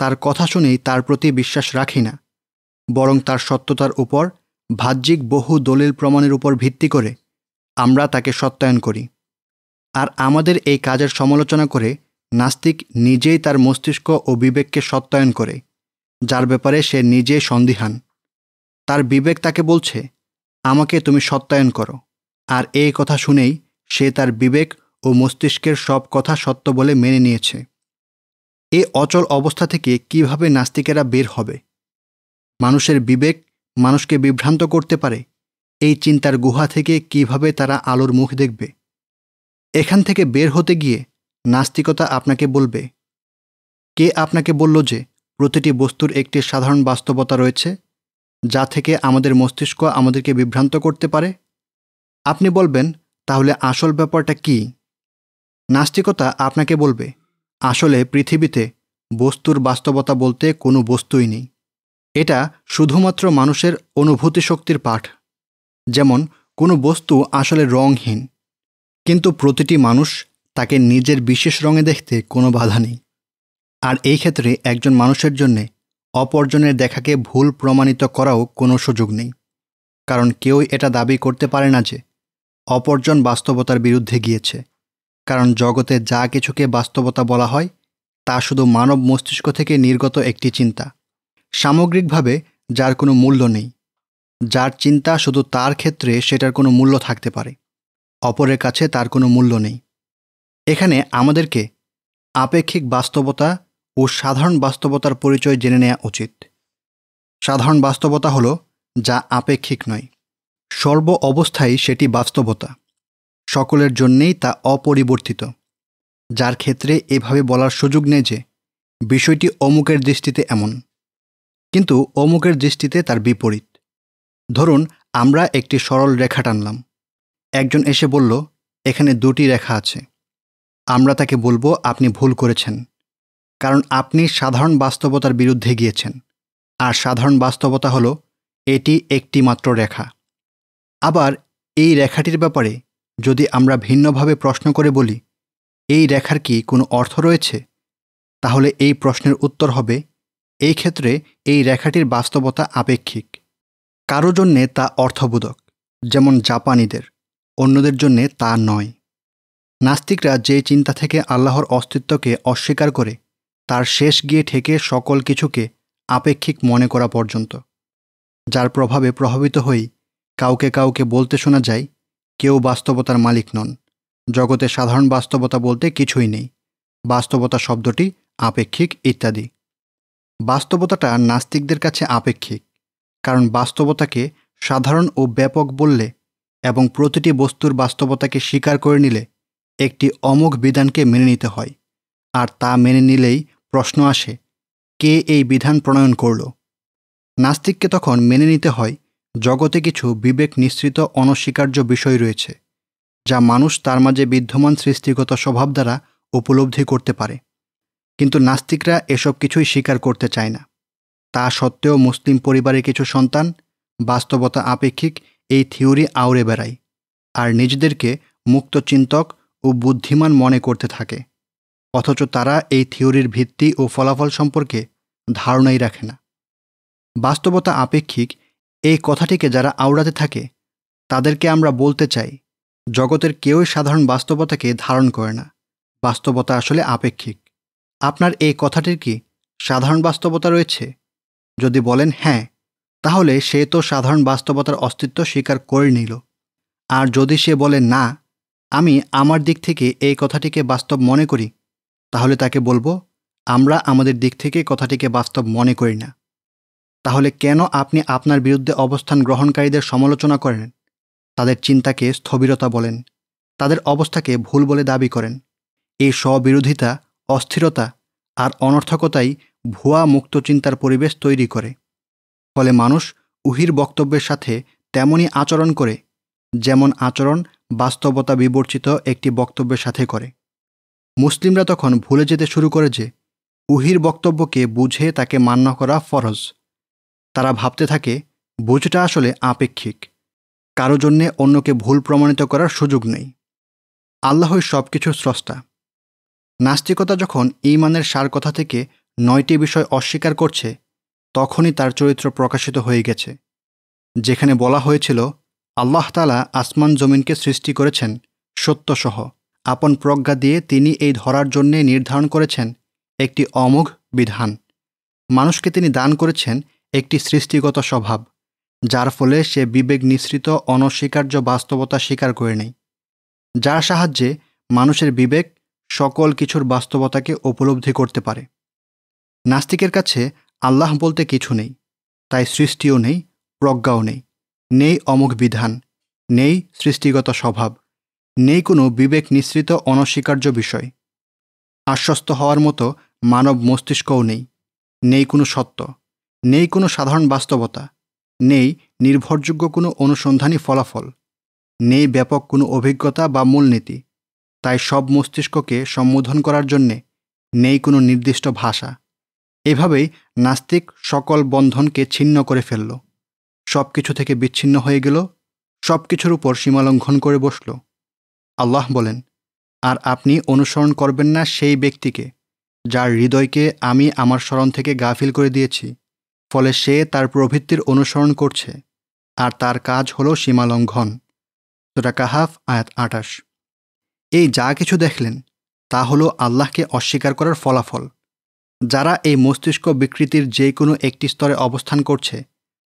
তার কথা শুনেই তার প্রতি বিশ্বাস রাখি না, বরং তার সত্যতার উপর বাহ্যিক বহু দলিল প্রমাণের উপর ভিত্তি করে আমরা তাকে সত্যায়ন করি। আর আমাদের এই কাজের সমালোচনা করে নাস্তিক নিজেই তার মস্তিষ্ক ও বিবেককে সত্যায়ন করে, যার ব্যাপারে সে নিজে সন্দিহান। তার বিবেক তাকে বলছে, আমাকে তুমি সত্যায়ন করো। আর এই কথা শুনেই সে তার বিবেক ও মস্তিষ্কের সব কথা সত্য বলে মেনে নিয়েছে। এ অচল অবস্থা থেকে কীভাবে নাস্তিকেরা বের হবে? মানুষের বিবেক মানুষকে বিভ্রান্ত করতে পারে? এই চিন্তার গুহা থেকে কীভাবে তারা আলোর মুখ দেখবে? এখান থেকে বের হতে গিয়ে নাস্তিকতা আপনাকে বলবে। কে আপনাকে বলল যে প্রতিটি বস্তুর একটি সাধারণ বাস্তবতা রয়েছে, যা থেকে আমাদের মস্তিষ্ক আমাদেরকে বিভ্রান্ত করতে পারে? আপনি বলবেন, তাহলে আসল ব্যাপারটা কি? নাস্তিকতা আপনাকে বলবে, আসলে পৃথিবীতে বস্তুর বাস্তবতা বলতে কোনো বস্তুই নেই। এটা শুধুমাত্র মানুষের অনুভূতি শক্তির পাঠ। যেমন, কোনো বস্তু আসলে রঙহীন, কিন্তু প্রতিটি মানুষ তাকে নিজের বিশেষ রঙে দেখতে কোনো বাধা নেই। আর এই ক্ষেত্রে একজন মানুষের জন্যে অপরজনের দেখাকে ভুল প্রমাণিত করাও কোনো সুযোগ নেই, কারণ কেউই এটা দাবি করতে পারে না যে, অপরজন বাস্তবতার বিরুদ্ধে গিয়েছে। কারণ জগতে যা কিছুকে বাস্তবতা বলা হয়, তা শুধু মানব মস্তিষ্ক থেকে নির্গত একটি চিন্তা। সামগ্রিকভাবে যার কোনো মূল্য নেই। যার চিন্তা শুধু তার ক্ষেত্রে সেটার কোনো মূল্য থাকতে পারে, অপরের কাছে তার কোনো মূল্য নেই। এখানে আমাদেরকে আপেক্ষিক বাস্তবতা ও সাধারণ বাস্তবতার পরিচয় জেনে নেওয়া উচিত। সাধারণ বাস্তবতা হলো যা আপেক্ষিক নয়। সর্ব অবস্থায় সেটি বাস্তবতা। সকলের জন্যেই তা অপরিবর্তিত। যার ক্ষেত্রে এভাবে বলার সুযোগ নেই যে বিষয়টি অমুকের দৃষ্টিতে এমন, কিন্তু অমুকের দৃষ্টিতে তার বিপরীত। ধরুন, আমরা একটি সরল রেখা টানলাম। একজন এসে বলল, এখানে দুটি রেখা আছে। আমরা তাকে বলব, আপনি ভুল করেছেন। কারণ আপনি সাধারণ বাস্তবতার বিরুদ্ধে গিয়েছেন। আর সাধারণ বাস্তবতা হলো, এটি একটি মাত্র রেখা। আবার, এই রেখাটির ব্যাপারে যদি আমরা ভিন্নভাবে প্রশ্ন করে বলি, এই রেখার কি কোনো অর্থ রয়েছে? তাহলে এই প্রশ্নের উত্তর হবে, এই ক্ষেত্রে এই রেখাটির বাস্তবতা আপেক্ষিক। কারও জন্যে তা অর্থবোধক, যেমন জাপানিদের, অন্যদের জন্যে তা নয়। নাস্তিকরা যে চিন্তা থেকে আল্লাহর অস্তিত্বকে অস্বীকার করে, তার শেষ গিয়ে ঠেকে সকল কিছুকে আপেক্ষিক মনে করা পর্যন্ত। যার প্রভাবে প্রভাবিত হই, কাউকে কাউকে বলতে শোনা যায়, কেউ বাস্তবতার মালিক নন। জগতে সাধারণ বাস্তবতা বলতে কিছুই নেই। বাস্তবতা শব্দটি আপেক্ষিক ইত্যাদি। বাস্তবতাটা নাস্তিকদের কাছে আপেক্ষিক। কারণ বাস্তবতাকে সাধারণ ও ব্যাপক বললে এবং প্রতিটি বস্তুর বাস্তবতাকে স্বীকার করে নিলে একটি অমোঘ বিধানকে মেনে নিতে হয়। আর তা মেনে নিলেই প্রশ্ন আসে, কে এই বিধান প্রণয়ন করল? নাস্তিককে তখন মেনে নিতে হয়, জগতে কিছু বিবেক নিঃসৃত অনস্বীকার্য বিষয় রয়েছে, যা মানুষ তার মাঝে বিদ্যমান সৃষ্টিগত স্বভাব দ্বারা উপলব্ধি করতে পারে। কিন্তু নাস্তিকরা এসব কিছুই স্বীকার করতে চায় না। তা সত্ত্বেও মুসলিম পরিবারের কিছু সন্তান বাস্তবতা আপেক্ষিক এই থিওরি আউড়ে বেড়ায় আর নিজেদেরকে মুক্ত চিন্তক ও বুদ্ধিমান মনে করতে থাকে। অথচ তারা এই থিওরির ভিত্তি ও ফলাফল সম্পর্কে ধারণাই রাখে না। বাস্তবতা আপেক্ষিক এই কথাটিকে যারা আওড়াতে থাকে, তাদেরকে আমরা বলতে চাই, জগতের কেউই সাধারণ বাস্তবতাকে ধারণ করে না। বাস্তবতা আসলে আপেক্ষিক। আপনার এই কথাটির কি সাধারণ বাস্তবতা রয়েছে? যদি বলেন হ্যাঁ তাহলে সে তো সাধারণ বাস্তবতার অস্তিত্ব স্বীকার করে নিল। আর যদি সে বলে, না, আমি আমার দিক থেকে এই কথাটিকে বাস্তব মনে করি, তাহলে তাকে বলব, আমরা আমাদের দিক থেকে কথাটিকে বাস্তব মনে করি না। তাহলে কেন আপনি আপনার বিরুদ্ধে অবস্থান গ্রহণকারীদের সমালোচনা করেন? তাদের চিন্তাকে স্থবিরতা বলেন। তাদের অবস্থাকে ভুল বলে দাবি করেন। এই স্ববিরোধিতা, অস্থিরতা আর অনর্থকতাই ভুয়া মুক্ত চিন্তার পরিবেশ তৈরি করে। ফলে মানুষ উহির বক্তব্যের সাথে তেমনই আচরণ করে, যেমন আচরণ বাস্তবতা বিবর্চিত একটি বক্তব্যের সাথে করে। মুসলিমরা তখন ভুলে যেতে শুরু করে যে, উহির বক্তব্যকে বুঝে তাকে মান্য করা ফরজ। তারা ভাবতে থাকে, বুঝটা আসলে আপেক্ষিক। কারও জন্যে অন্যকে ভুল প্রমাণিত করার সুযোগ নেই। আল্লাহই সব কিছুর স্রষ্টা। নাস্তিকতা যখন ইমানের সার কথা থেকে নয়টি বিষয় অস্বীকার করছে, তখনই তার চরিত্র প্রকাশিত হয়ে গেছে, যেখানে বলা হয়েছিল, আল্লাহ তালা আসমান জমিনকে সৃষ্টি করেছেন সত্যসহ। আপন প্রজ্ঞা দিয়ে তিনি এই ধরার জন্যে নির্ধারণ করেছেন একটি অমোঘ বিধান। মানুষকে তিনি দান করেছেন একটি সৃষ্টিগত স্বভাব, যার ফলে সে বিবেক নিঃসৃত, অনস্বীকার্য বাস্তবতা স্বীকার করে নেয়। যার সাহায্যে মানুষের বিবেক সকল কিছুর বাস্তবতাকে উপলব্ধি করতে পারে। নাস্তিকের কাছে আল্লাহ বলতে কিছু নেই, তাই সৃষ্টিও নেই, প্রজ্ঞাও নেই। নেই অমুক বিধান, নেই সৃষ্টিগত স্বভাব, নেই কোনো বিবেক নিঃসৃত অনস্বীকার্য বিষয়। আশ্বস্ত হওয়ার মতো মানব মস্তিষ্কও নেই নেই কোনো সত্য, নেই কোনো সাধারণ বাস্তবতা, নেই নির্ভরযোগ্য কোনো অনুসন্ধানী ফলাফল, নেই ব্যাপক কোনো অভিজ্ঞতা বা মূলনীতি, তাই সব মস্তিষ্ককে সম্বোধন করার জন্যে নেই কোনো নির্দিষ্ট ভাষা। এভাবেই নাস্তিক সকল বন্ধনকে ছিন্ন করে ফেলল। সব কিছু থেকে বিচ্ছিন্ন হয়ে গেল সব কিছুর উপর সীমালঙ্ঘন করে বসল। আল্লাহ বলেন, আর আপনি অনুসরণ করবেন না সেই ব্যক্তিকে, যার হৃদয়কে আমি আমার স্মরণ থেকে গাফিল করে দিয়েছি, ফলে সে তার প্রবৃত্তির অনুসরণ করছে, আর তার কাজ হল সীমালঙ্ঘন। তোরা কাহাফ, আয়াত আটাশ এই যা কিছু দেখলেন, তা হলো আল্লাহকে অস্বীকার করার ফলাফল। যারা এই মস্তিষ্ক বিকৃতির যে কোনো একটি স্তরে অবস্থান করছে,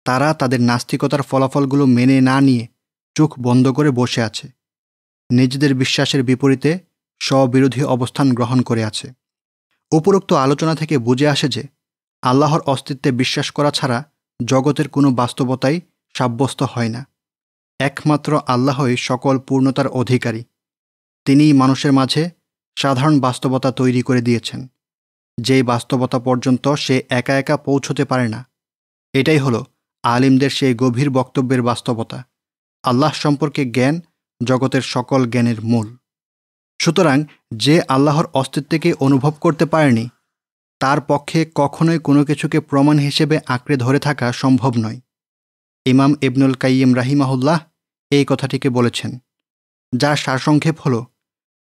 তারা তাদের নাস্তিকতার ফলাফলগুলো মেনে না নিয়ে চোখ বন্ধ করে বসে আছে। নিজেদের বিশ্বাসের বিপরীতে স্ববিরোধী অবস্থান গ্রহণ করে আছে। উপরোক্ত আলোচনা থেকে বুঝে আসে যে, আল্লাহর অস্তিত্বে বিশ্বাস করা ছাড়া জগতের কোনো বাস্তবতাই সাব্যস্ত হয় না। একমাত্র আল্লাহই সকল পূর্ণতার অধিকারী। তিনিই মানুষের মাঝে সাধারণ বাস্তবতা তৈরি করে দিয়েছেন। যেই বাস্তবতা পর্যন্ত সে একা একা পৌঁছতে পারে না। এটাই হলো আলিমদের সেই গভীর বক্তব্যের বাস্তবতা। আল্লাহ সম্পর্কে জ্ঞান জগতের সকল জ্ঞানের মূল। সুতরাং যে আল্লাহর অস্তিত্বকে অনুভব করতে পারেনি, তার পক্ষে কখনোই কোনো কিছুকে প্রমাণ হিসেবে আঁকড়ে ধরে থাকা সম্ভব নয়। ইমাম ইবনুল কাইয়িম রাহিমাহুল্লাহ এই কথাটিকে বলেছেন, যার সারসংক্ষেপ হল,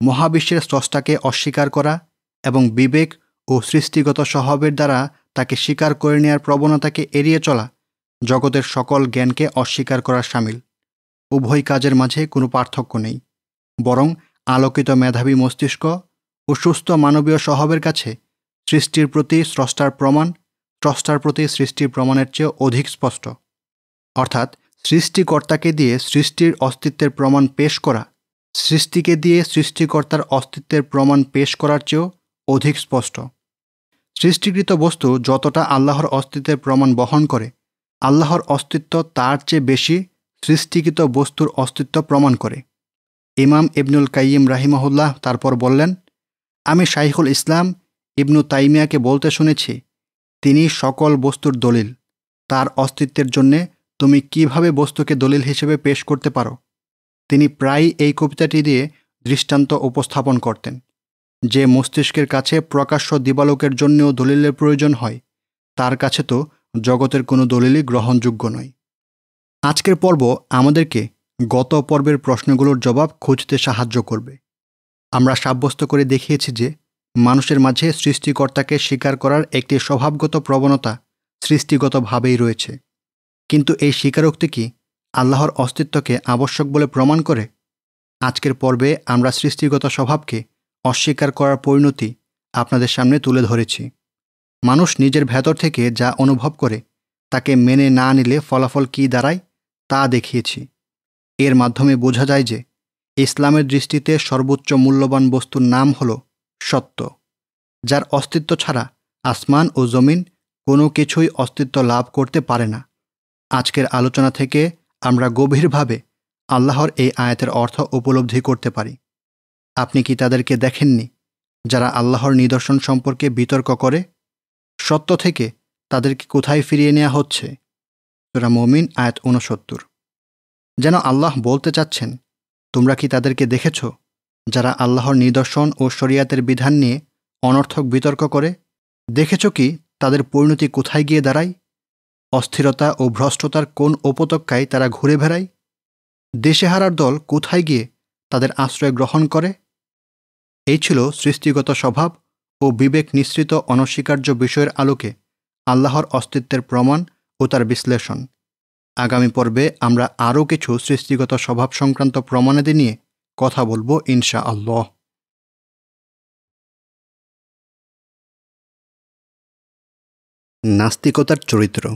মহাবিশ্বের স্রষ্টাকে অস্বীকার করা এবং বিবেক ও সৃষ্টিগত স্বভাবের দ্বারা তাকে স্বীকার করে নেওয়ার প্রবণতাকে এড়িয়ে চলা জগতের সকল জ্ঞানকে অস্বীকার করার সামিল। উভয় কাজের মাঝে কোনো পার্থক্য নেই। বরং আলোকিত মেধাবী মস্তিষ্ক ও সুস্থ মানবীয় স্বভাবের কাছে সৃষ্টির প্রতি স্রষ্টার প্রমাণ, স্রষ্টার প্রতি সৃষ্টির প্রমাণের চেয়ে অধিক স্পষ্ট। অর্থাৎ সৃষ্টিকর্তাকে দিয়ে সৃষ্টির অস্তিত্বের প্রমাণ পেশ করা, সৃষ্টিকে দিয়ে সৃষ্টিকর্তার অস্তিত্বের প্রমাণ পেশ করার চেয়েও অধিক স্পষ্ট। সৃষ্টিকৃত বস্তু যতটা আল্লাহর অস্তিত্বের প্রমাণ বহন করে, আল্লাহর অস্তিত্ব তার চেয়ে বেশি সৃষ্টিকৃত বস্তুর অস্তিত্ব প্রমাণ করে। ইমাম ইবনুল কাইয়িম রাহিমহুল্লাহ তারপর বললেন, আমি শাইখুল ইসলাম ইবনু তাইমিয়াকে বলতে শুনেছি, তিনি সকল বস্তুর দলিল। তার অস্তিত্বের জন্যে তুমি কীভাবে বস্তুকে দলিল হিসেবে পেশ করতে পারো? তিনি প্রায়ই এই কবিতাটি দিয়ে দৃষ্টান্ত উপস্থাপন করতেন। যে মস্তিষ্কের কাছে প্রকাশ্য দিবালোকের জন্যও দলিলের প্রয়োজন হয়, তার কাছে তো জগতের কোনো দলিলই গ্রহণযোগ্য নয়। আজকের পর্ব আমাদেরকে গত পর্বের প্রশ্নগুলোর জবাব খুঁজতে সাহায্য করবে। আমরা সাব্যস্ত করে দেখিয়েছি যে মানুষের মাঝে সৃষ্টিকর্তাকে স্বীকার করার একটি স্বভাবগত প্রবণতা সৃষ্টিগতভাবেই রয়েছে। কিন্তু এই স্বীকারোক্তি কি আল্লাহর অস্তিত্বকে আবশ্যক বলে প্রমাণ করে? আজকের পর্বে আমরা সৃষ্টিগত স্বভাবকে অস্বীকার করার পরিণতি আপনাদের সামনে তুলে ধরেছি। মানুষ নিজের ভেতর থেকে যা অনুভব করে, তাকে মেনে না নিলে ফলাফল কী দাঁড়ায়, তা দেখিয়েছি। এর মাধ্যমে বোঝা যায় যে, ইসলামের দৃষ্টিতে সর্বোচ্চ মূল্যবান বস্তুর নাম হল সত্য, যার অস্তিত্ব ছাড়া আসমান ও জমিন কোনো কিছুই অস্তিত্ব লাভ করতে পারে না। আজকের আলোচনা থেকে আমরা গভীরভাবে আল্লাহর এই আয়াতের অর্থ উপলব্ধি করতে পারি। আপনি কি তাদেরকে দেখেননি, যারা আল্লাহর নিদর্শন সম্পর্কে বিতর্ক করে? সত্য থেকে তাদেরকে কোথায় ফিরিয়ে নেওয়া হচ্ছে? তোরা মমিন, আয়াত ঊনসত্তর। যেন আল্লাহ বলতে চাচ্ছেন, তোমরা কি তাদেরকে দেখেছ, যারা আল্লাহর নিদর্শন ও শরিয়াতের বিধান নিয়ে অনর্থক বিতর্ক করে? দেখেছ কি তাদের পরিণতি কোথায় গিয়ে দাঁড়ায়? অস্থিরতা ও ভ্রষ্টতার কোন উপত্যকায় তারা ঘুরে বেড়ায়? দেশে হারার দল কোথায় গিয়ে তাদের আশ্রয় গ্রহণ করে? এই ছিল সৃষ্টিগত স্বভাব ও বিবেক নিঃসৃত অনস্বীকার্য বিষয়ের আলোকে আল্লাহর অস্তিত্বের প্রমাণ ও তার বিশ্লেষণ। আগামী পর্বে আমরা আরও কিছু সৃষ্টিগত স্বভাব সংক্রান্ত প্রমাণাদি নিয়ে কথা বলব ইনশা আল্লাহ নাস্তিকতার চরিত্র।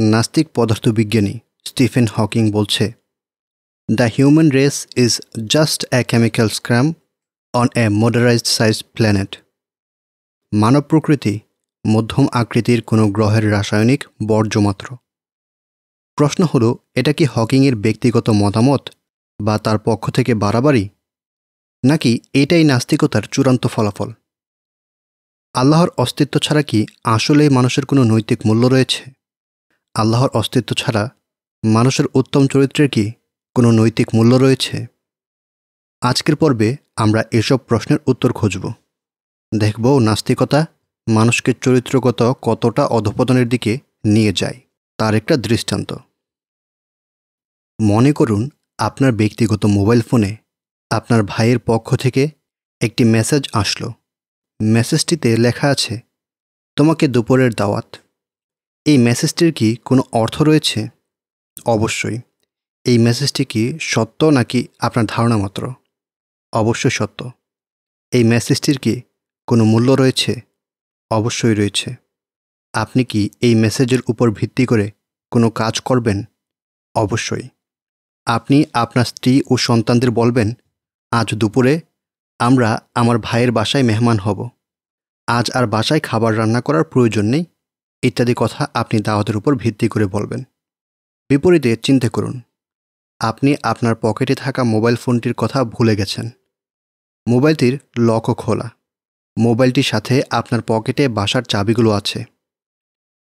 নাস্তিক পদার্থবিজ্ঞানী স্টিফেন হকিং বলছে the human race is just a chemical scum on a moderate size planet মানব প্রকৃতি মধ্যম আকৃতির কোনো গ্রহের রাসায়নিক বর্জ্য মাত্র প্রশ্ন হল, এটা কি হকিংয়ের ব্যক্তিগত মতামত বা তার পক্ষ থেকে বাড়াবাড়ি? নাকি এটাই নাস্তিকতার চূড়ান্ত ফলাফল? আল্লাহর অস্তিত্ব ছাড়া কি আসলেই মানুষের কোনো নৈতিক মূল্য রয়েছে? আল্লাহর অস্তিত্ব ছাড়া মানুষের উত্তম চরিত্রের কি কোনো নৈতিক মূল্য রয়েছে? আজকের পর্বে আমরা এসব প্রশ্নের উত্তর খুঁজব। দেখব নাস্তিকতা মানুষকে চরিত্রগত কতটা অধপতনের দিকে নিয়ে যায়, তার একটা দৃষ্টান্ত। মনে করুন, আপনার ব্যক্তিগত মোবাইল ফোনে আপনার ভাইয়ের পক্ষ থেকে একটি মেসেজ আসলো। মেসেজটিতে লেখা আছে, তোমাকে দুপুরের দাওয়াত। এই মেসেজটির কি কোনো অর্থ রয়েছে? অবশ্যই। এই মেসেজটি কি সত্য নাকি আপনার ধারণা মাত্র? অবশ্যই সত্য। এই মেসেজটির কি কোনো মূল্য রয়েছে? অবশ্যই রয়েছে। আপনি কি এই মেসেজের উপর ভিত্তি করে কোনো কাজ করবেন? অবশ্যই। আপনি আপনার স্ত্রী ও সন্তানদের বলবেন, আজ দুপুরে আমরা আমার ভাইয়ের বাসায় মেহমান হব। আজ আর বাসায় খাবার রান্না করার প্রয়োজন নেই। ইত্যাদি কথা আপনি দাওয়াতের উপর ভিত্তি করে বলবেন। বিপরীতে চিন্তা করুন। আপনি আপনার পকেটে থাকা মোবাইল ফোনটির কথা ভুলে গেছেন। মোবাইলটির লকও খোলা। মোবাইলটির সাথে আপনার পকেটে বাসার চাবিগুলো আছে।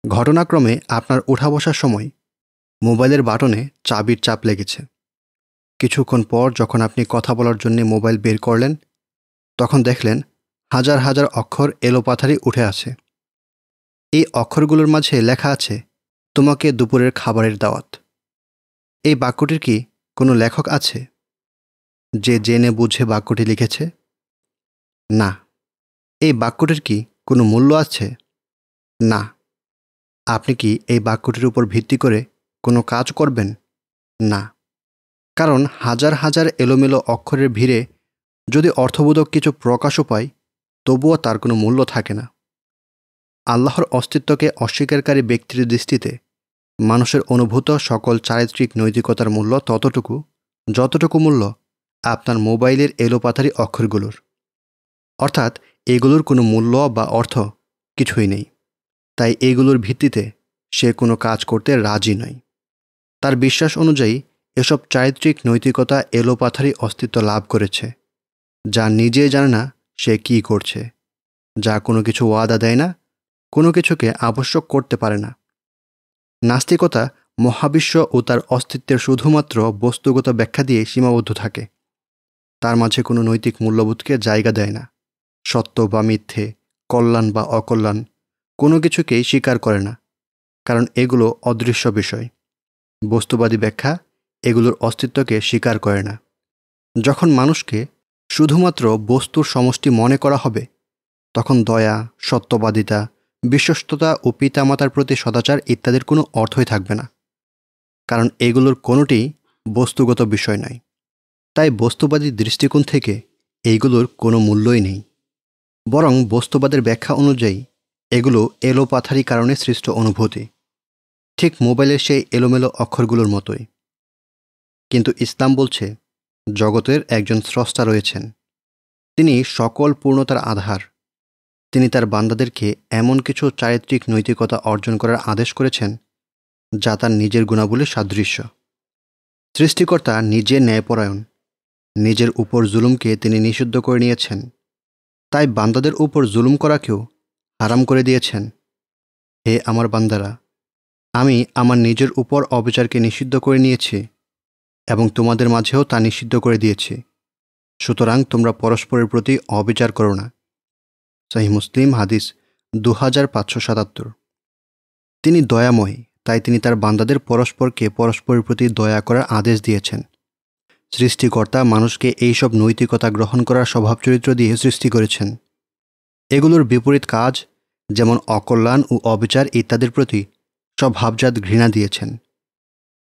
ঘটনাক্রমে আপনার উঠা বসার সময় মোবাইলের বাটনে চাবির চাপ লেগেছে। কিছুক্ষণ পর যখন আপনি কথা বলার জন্য মোবাইল বের করলেন, তখন দেখলেন হাজার হাজার অক্ষর এলোপাথারি উঠে আছে। এই অক্ষরগুলোর মাঝে লেখা আছে, তোমাকে দুপুরের খাবারের দাওয়াত। এই বাক্যটির কি কোনো লেখক আছে যে জেনে বুঝে বাক্যটি লিখেছে? না। এই বাক্যটির কি কোনো মূল্য আছে? না। আপনি কি এই বাক্যটির উপর ভিত্তি করে কোনো কাজ করবেন? না। কারণ হাজার হাজার এলোমেলো অক্ষরের ভিড়ে যদি অর্থবোধক কিছু প্রকাশও পায় তবুও তার কোনো মূল্য থাকে না। আল্লাহর অস্তিত্বকে অস্বীকারী ব্যক্তির দৃষ্টিতে মানুষের অনুভূত সকল চারিত্রিক নৈতিকতার মূল্য ততটুকু, যতটুকু মূল্য আপনার মোবাইলের এলোপাথারি অক্ষরগুলোর। অর্থাৎ এগুলোর কোনো মূল্য বা অর্থ কিছুই নেই। তাই এগুলোর ভিত্তিতে সে কোনো কাজ করতে রাজি নয়। তার বিশ্বাস অনুযায়ী এসব চারিত্রিক নৈতিকতা এলোপাথারি অস্তিত্ব লাভ করেছে। যা নিজে জানে না সে কি করছে। যা কোনো কিছু ওয়াদা দেয় না, কোনো কিছুকে আবশ্যক করতে পারে না। নাস্তিকতা, মহাবিশ্ব ও তার অস্তিত্বের শুধুমাত্র বস্তুগত ব্যাখ্যা দিয়ে সীমাবদ্ধ থাকে। তার মাঝে কোনো নৈতিক মূল্যবোধকে জায়গা দেয় না। সত্য বা মিথ্যে, কল্যাণ বা অকল্যাণ, কোনো কিছুকেই স্বীকার করে না, কারণ এগুলো অদৃশ্য বিষয়। বস্তুবাদী ব্যাখ্যা এগুলোর অস্তিত্বকে স্বীকার করে না। যখন মানুষকে শুধুমাত্র বস্তুর সমষ্টি মনে করা হবে, তখন দয়া, সত্যবাদিতা বিশ্বস্ততা ও পিতামাতার প্রতি সদাচার ইত্যাদির কোনো অর্থই থাকবে না। কারণ এগুলোর কোনোটি বস্তুগত বিষয় নয়। তাই বস্তুবাদী দৃষ্টিকোণ থেকে এইগুলোর কোনো মূল্যই নেই। বরং বস্তুবাদের ব্যাখ্যা অনুযায়ী, এগুলো এলোপাথারি কারণে সৃষ্ট অনুভূতি। ঠিক মোবাইলের সেই এলোমেলো অক্ষরগুলোর মতোই। কিন্তু ইসলাম বলছে, জগতের একজন স্রষ্টা রয়েছেন। তিনি সকল পূর্ণতার আধার। তিনি তার বান্দাদেরকে এমন কিছু চারিত্রিক নৈতিকতা অর্জন করার আদেশ করেছেন, যা তার নিজের গুণাবলীর সাদৃশ্য। সৃষ্টিকর্তা নিজে ন্যায়পরায়ণ, নিজের উপর জুলুমকে তিনি নিষিদ্ধ করে নিয়েছেন, তাই বান্দাদের উপর জুলুম করাকেও হারাম করে দিয়েছেন। হে আমার বান্দারা, আমি আমার নিজের উপর অবিচারকে নিষিদ্ধ করে নিয়েছি এবং তোমাদের মাঝেও তা নিষিদ্ধ করে দিয়েছি। সুতরাং তোমরা পরস্পরের প্রতি অবিচার করো না। সাহি মুসলিম হাদিস দু হাজার পাঁচশো সাতাত্তর। তিনি দয়াময়, তাই তিনি তার বান্দাদের পরস্পরকে পরস্পরের প্রতি দয়া করার আদেশ দিয়েছেন। সৃষ্টিকর্তা মানুষকে এইসব নৈতিকতা গ্রহণ করার স্বভাব চরিত্র দিয়ে সৃষ্টি করেছেন। এগুলোর বিপরীত কাজ, যেমন অকল্যাণ ও অবিচার ইত্যাদির প্রতি স্বভাবজাত ঘৃণা দিয়েছেন।